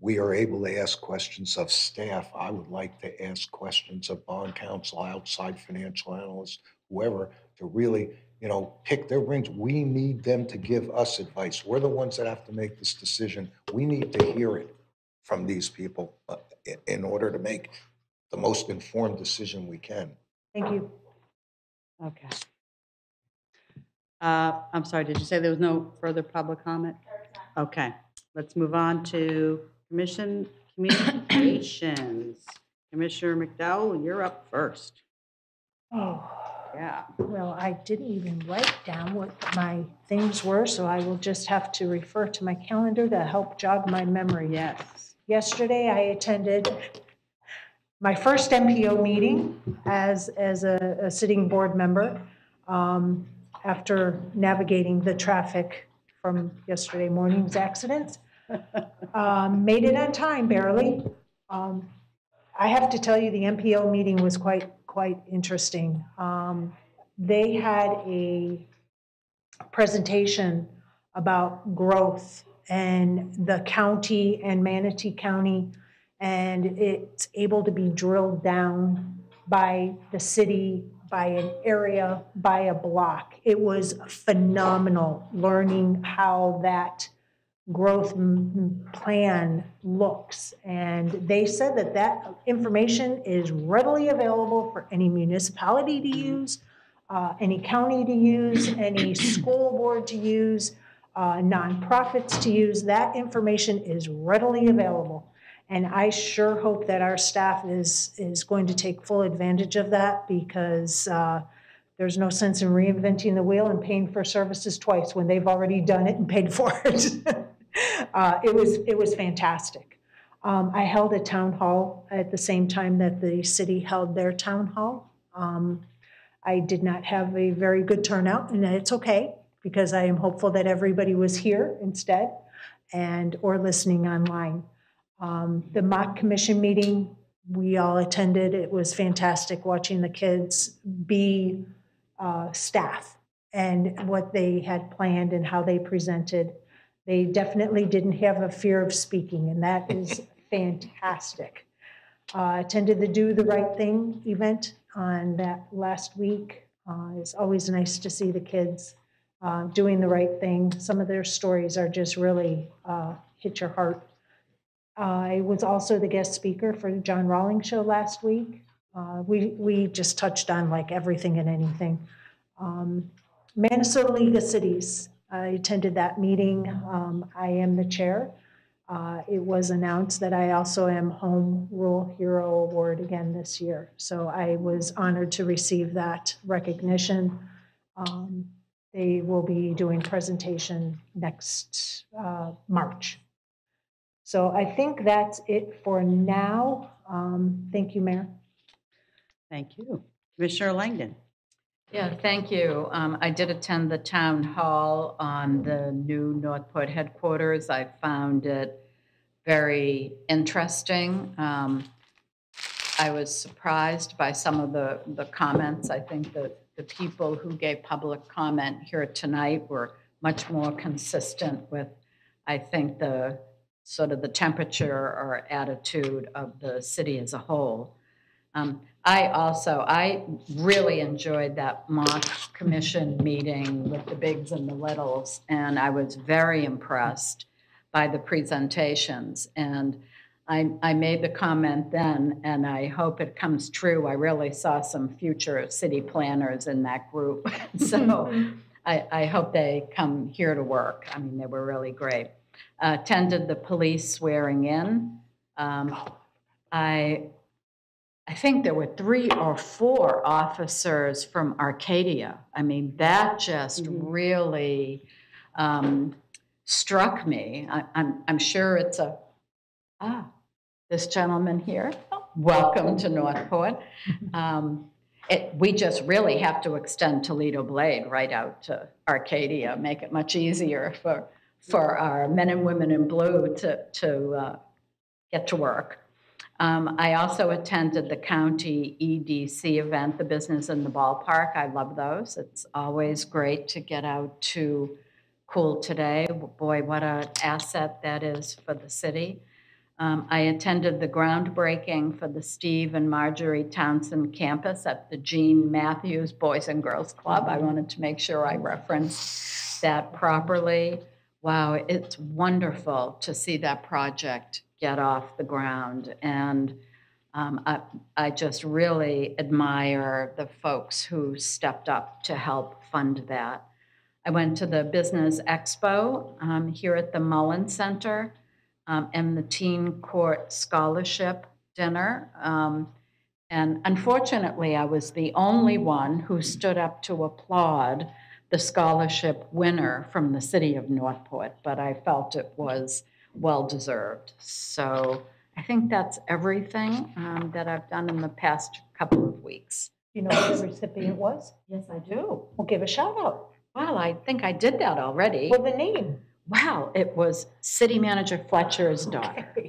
we are able to ask questions of staff, I would like to ask questions of bond counsel, outside financial analysts, whoever, to really, you know, pick their brains. We need them to give us advice. We're the ones that have to make this decision. We need to hear it from these people uh, in order to make the most informed decision we can. Thank you. Okay. Uh, I'm sorry, did you say there was no further public comment? Okay, let's move on to commission [coughs] communications. Commissioner McDowell, you're up first. Oh, Yeah. well, I didn't even write down what my things were, so I will just have to refer to my calendar to help jog my memory. Yes. Yesterday, I attended my first MPO meeting as, as a, a sitting board member um, after navigating the traffic from yesterday morning's accidents. Um, Made it on time, barely. Um, I have to tell you, the MPO meeting was quite, quite interesting. Um, They had a presentation about growth and the county and Manatee County, and it's able to be drilled down by the city, by an area, by a block. It was phenomenal learning how that growth plan looks. And they said that that information is readily available for any municipality to use, uh, any county to use, any school board to use, uh, nonprofits to use. That information is readily available. And I sure hope that our staff is, is going to take full advantage of that because uh, there's no sense in reinventing the wheel and paying for services twice when they've already done it and paid for it. [laughs] uh, it was it was fantastic. Um, I held a town hall at the same time that the city held their town hall. Um, I did not have a very good turnout, and it's okay because I am hopeful that everybody was here instead and or listening online. Um, the mock commission meeting we all attended. It was fantastic watching the kids be uh, staff and what they had planned and how they presented. They definitely didn't have a fear of speaking, and that is [laughs] fantastic. Uh, attended the Do the Right Thing event on that last week. Uh, it's always nice to see the kids uh, doing the right thing. Some of their stories are just really uh, hit your heart. I was also the guest speaker for the John Rawlings show last week. Uh, we we just touched on like everything and anything. Um, Manasota League of Cities. I attended that meeting. Um, I am the chair. Uh, it was announced that I also am Home Rule Hero Award again this year. So I was honored to receive that recognition. Um, they will be doing presentation next uh, March. So I think that's it for now. Um, Thank you, Mayor. Thank you. Commissioner Langdon? Yeah, thank you. Um, I did attend the town hall on the new North Port headquarters. I found it very interesting. Um, I was surprised by some of the, the comments. I think that the people who gave public comment here tonight were much more consistent with, I think, the sort of the temperature or attitude of the city as a whole. Um, I also, I really enjoyed that mock commission meeting with the bigs and the littles, and I was very impressed by the presentations. And I, I made the comment then, and I hope it comes true. I really saw some future city planners in that group. [laughs] so I, I hope they come here to work. I mean, they were really great. Uh, attended the police swearing in. Um, I I think there were three or four officers from Arcadia. I mean, that just really um, struck me. I, I'm, I'm sure it's a, ah, this gentleman here, welcome to North Port. [laughs] Um, it, we just really have to extend Toledo Blade right out to Arcadia, make it much easier for, for our men and women in blue to, to uh, get to work. Um, I also attended the county EDC event, the Business in the Ballpark. I love those. It's always great to get out to Cool Today. Boy, what an asset that is for the city. Um, I attended the groundbreaking for the Steve and Marjorie Townsend campus at the Gene Matthews Boys and Girls Club. I wanted to make sure I referenced that properly. Wow, it's wonderful to see that project get off the ground. And um, I, I just really admire the folks who stepped up to help fund that. I went to the Business Expo um, here at the Mullen Center um, and the Teen Court Scholarship Dinner. Um, and unfortunately, I was the only one who stood up to applaud the scholarship winner from the city of North Port, but I felt it was well deserved. So I think that's everything um, that I've done in the past couple of weeks. You know who the recipient was? Yes, I do. We'll give a shout out. Well, I think I did that already. Well, the name. Wow, it was City Manager Fletcher's daughter. [laughs]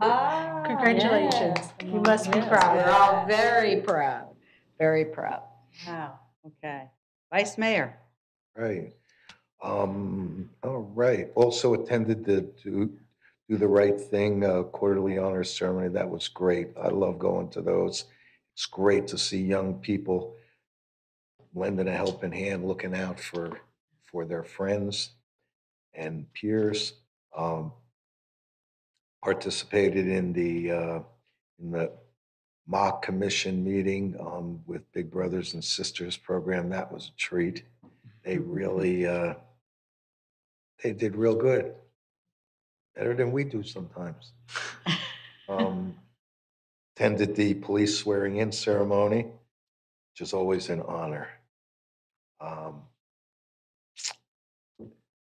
Ah, Congratulations. yes. You must be Yes, proud. We're all very proud, very proud. Wow, okay. Vice Mayor? Right. Um, all right. Also attended the Do, Do the Right Thing uh, quarterly honors ceremony. That was great. I love going to those. It's great to see young people lending a helping hand, looking out for, for their friends and peers. Um, participated in the, uh, in the mock commission meeting, um, with Big Brothers and Sisters program. That was a treat. They [laughs] really, uh, they did real good. Better than we do sometimes. Um, attended the police swearing in ceremony, which is always an honor. Um,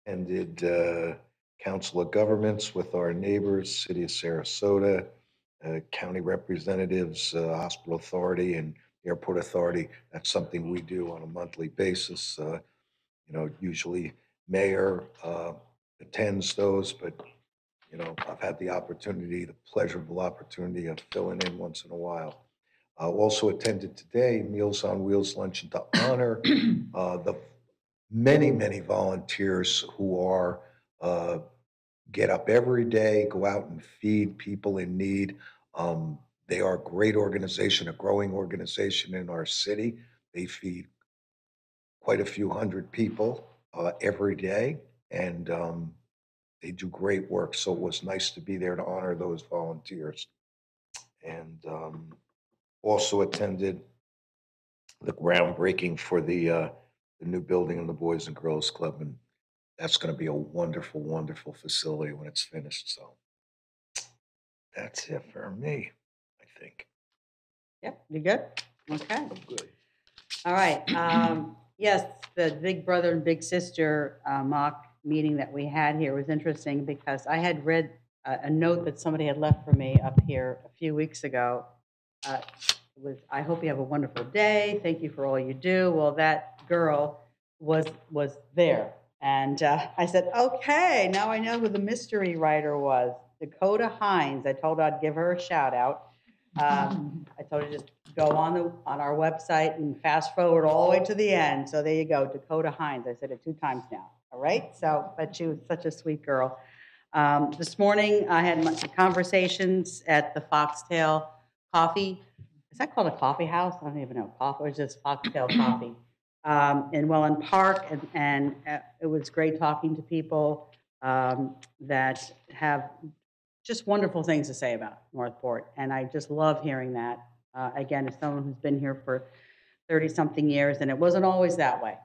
Ended uh, Council of Governments with our neighbors, City of Sarasota, uh, county representatives, uh, Hospital Authority, and Airport Authority. That's something we do on a monthly basis. Uh, You know, usually mayor uh, attends those, but, you know, I've had the opportunity, the pleasurable opportunity of filling in once in a while. Uh, Also attended today Meals on Wheels Luncheon to honor [clears throat] uh, the many, many volunteers who are, uh, get up every day, go out and feed people in need. Um, They are a great organization, a growing organization in our city. They feed quite a few hundred people uh, every day, and um, they do great work. So it was nice to be there to honor those volunteers. And um, also attended the groundbreaking for the uh, the new building in the Boys and Girls Club, and that's going to be a wonderful, wonderful facility when it's finished. So that's it for me, I think. Yep, you good? Okay. Good. All right, [clears throat] um, yes, the Big Brother and Big Sister uh, mock meeting that we had here was interesting because I had read a a note that somebody had left for me up here a few weeks ago. uh, Was, I hope you have a wonderful day. Thank you for all you do. Well, that girl was, was there. And uh, I said, okay, now I know who the mystery writer was. Dakota Hines. I told her I'd give her a shout out. Um, I told her just go on the, on our website and fast forward all the way to the end. So there you go, Dakota Hines. I said it two times now, all right? So, but she was such a sweet girl. Um, This morning, I had conversations at the Foxtail Coffee. Is that called a coffee house? I don't even know. Coffee, or just Foxtail Coffee um, in Wellen Park, and, and uh, it was great talking to people um, that have just wonderful things to say about North Port, and I just love hearing that. Uh, again, as someone who's been here for 30-something years, and it wasn't always that way.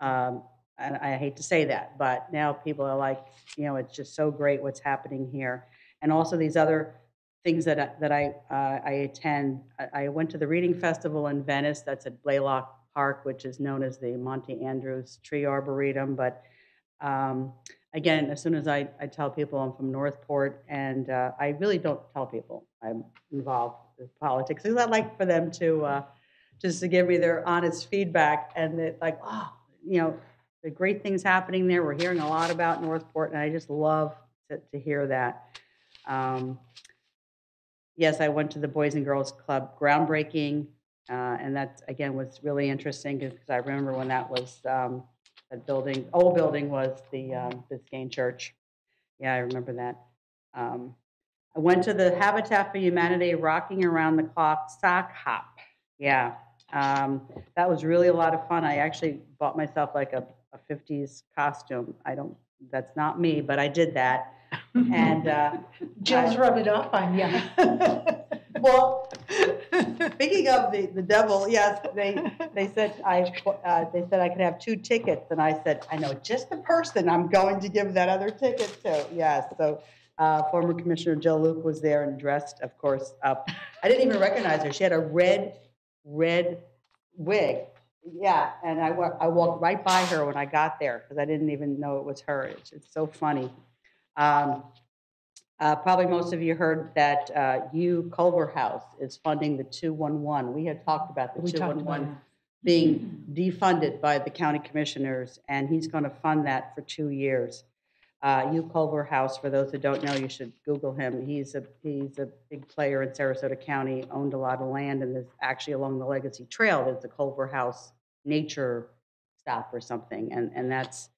Um, and I hate to say that, but now people are like, you know, it's just so great what's happening here. And also these other things that, I- that I, uh, I attend. I, I went to the Reading Festival in Venice, that's at Blalock Park, which is known as the Monty Andrews Tree Arboretum. But um, again, as soon as I, I tell people I'm from North Port, and uh, I really don't tell people I'm involved with politics, because I'd like for them to, uh, just to give me their honest feedback, and that like, oh, you know, the great things happening there. We're hearing a lot about North Port, and I just love to, to hear that. Um, yes, I went to the Boys and Girls Club groundbreaking, uh, and that again was really interesting because I remember when that was um, building, old building was the um, Biscayne Church. Yeah, I remember that. Um, I went to the Habitat for Humanity Rocking Around the Clock sock hop. Yeah, um, that was really a lot of fun. I actually bought myself like a, a 50s costume. I don't, that's not me, but I did that. And uh, [laughs] Jill's rubbing off on you. [laughs] well, speaking of the, the devil, yes, they, they said I, uh, they said I could have two tickets, and I said, I know just the person I'm going to give that other ticket to. Yes, so, uh, former Commissioner Jill Luke was there and dressed, of course, up. I didn't even recognize her. She had a red, red wig. Yeah, and I wa- I walked right by her when I got there, because I didn't even know it was her. It's, it's so funny. Um, uh, Probably most of you heard that uh, Hugh Culverhouse is funding the 211. We had talked about the We talked about 211 being defunded by the county commissioners, and he's going to fund that for two years. Uh, Hugh Culverhouse, for those who don't know, you should Google him. He's a, he's a big player in Sarasota County, owned a lot of land, and there's actually along the Legacy Trail, there's the Culverhouse Nature Stop or something, and, and that's,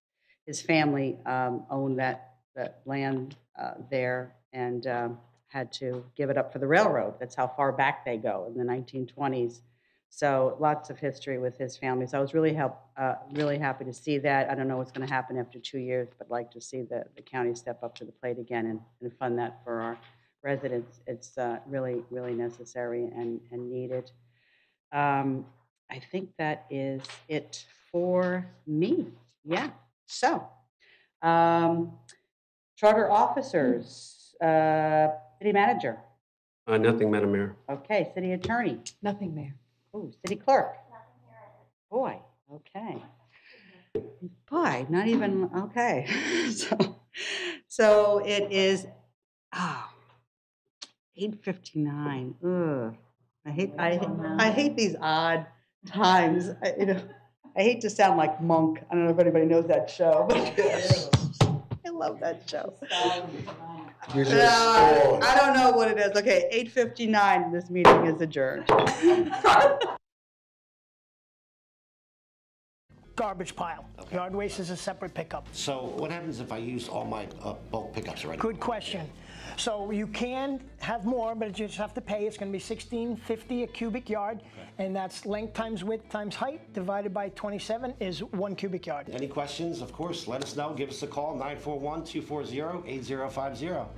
his family um, owned that, that land uh, there and um, had to give it up for the railroad. That's how far back they go in the 1920s. So lots of history with his family. So I was really help, uh, really happy to see that. I don't know what's going to happen after two years, but like to see the, the county step up to the plate again and, and fund that for our residents. It's uh, really, really necessary and, and needed. Um, I think that is it for me. Yeah. So, um, charter officers, uh, city manager. Uh, Nothing, Madam Mayor. Okay, city attorney. Nothing, Mayor. Oh, city clerk. Boy, okay. Boy, not even, okay. [laughs] So, so it is, ah, 8:59. Ugh. I hate, I, I hate these odd times. I, you know, I hate to sound like Monk. I don't know if anybody knows that show, but [laughs] I love that show. You're just No, spoiled. I don't know what it is. Okay, 8:59, this meeting is adjourned. Garbage pile. Yard waste is a separate pickup. So what happens if I use all my uh, bulk pickups already? Good question. So you can have more, but you just have to pay. It's going to be 1650 a cubic yard, and that's length times width times height divided by 27 is one cubic yard. Any questions? Of course, let us know. Give us a call, 941-240-8050.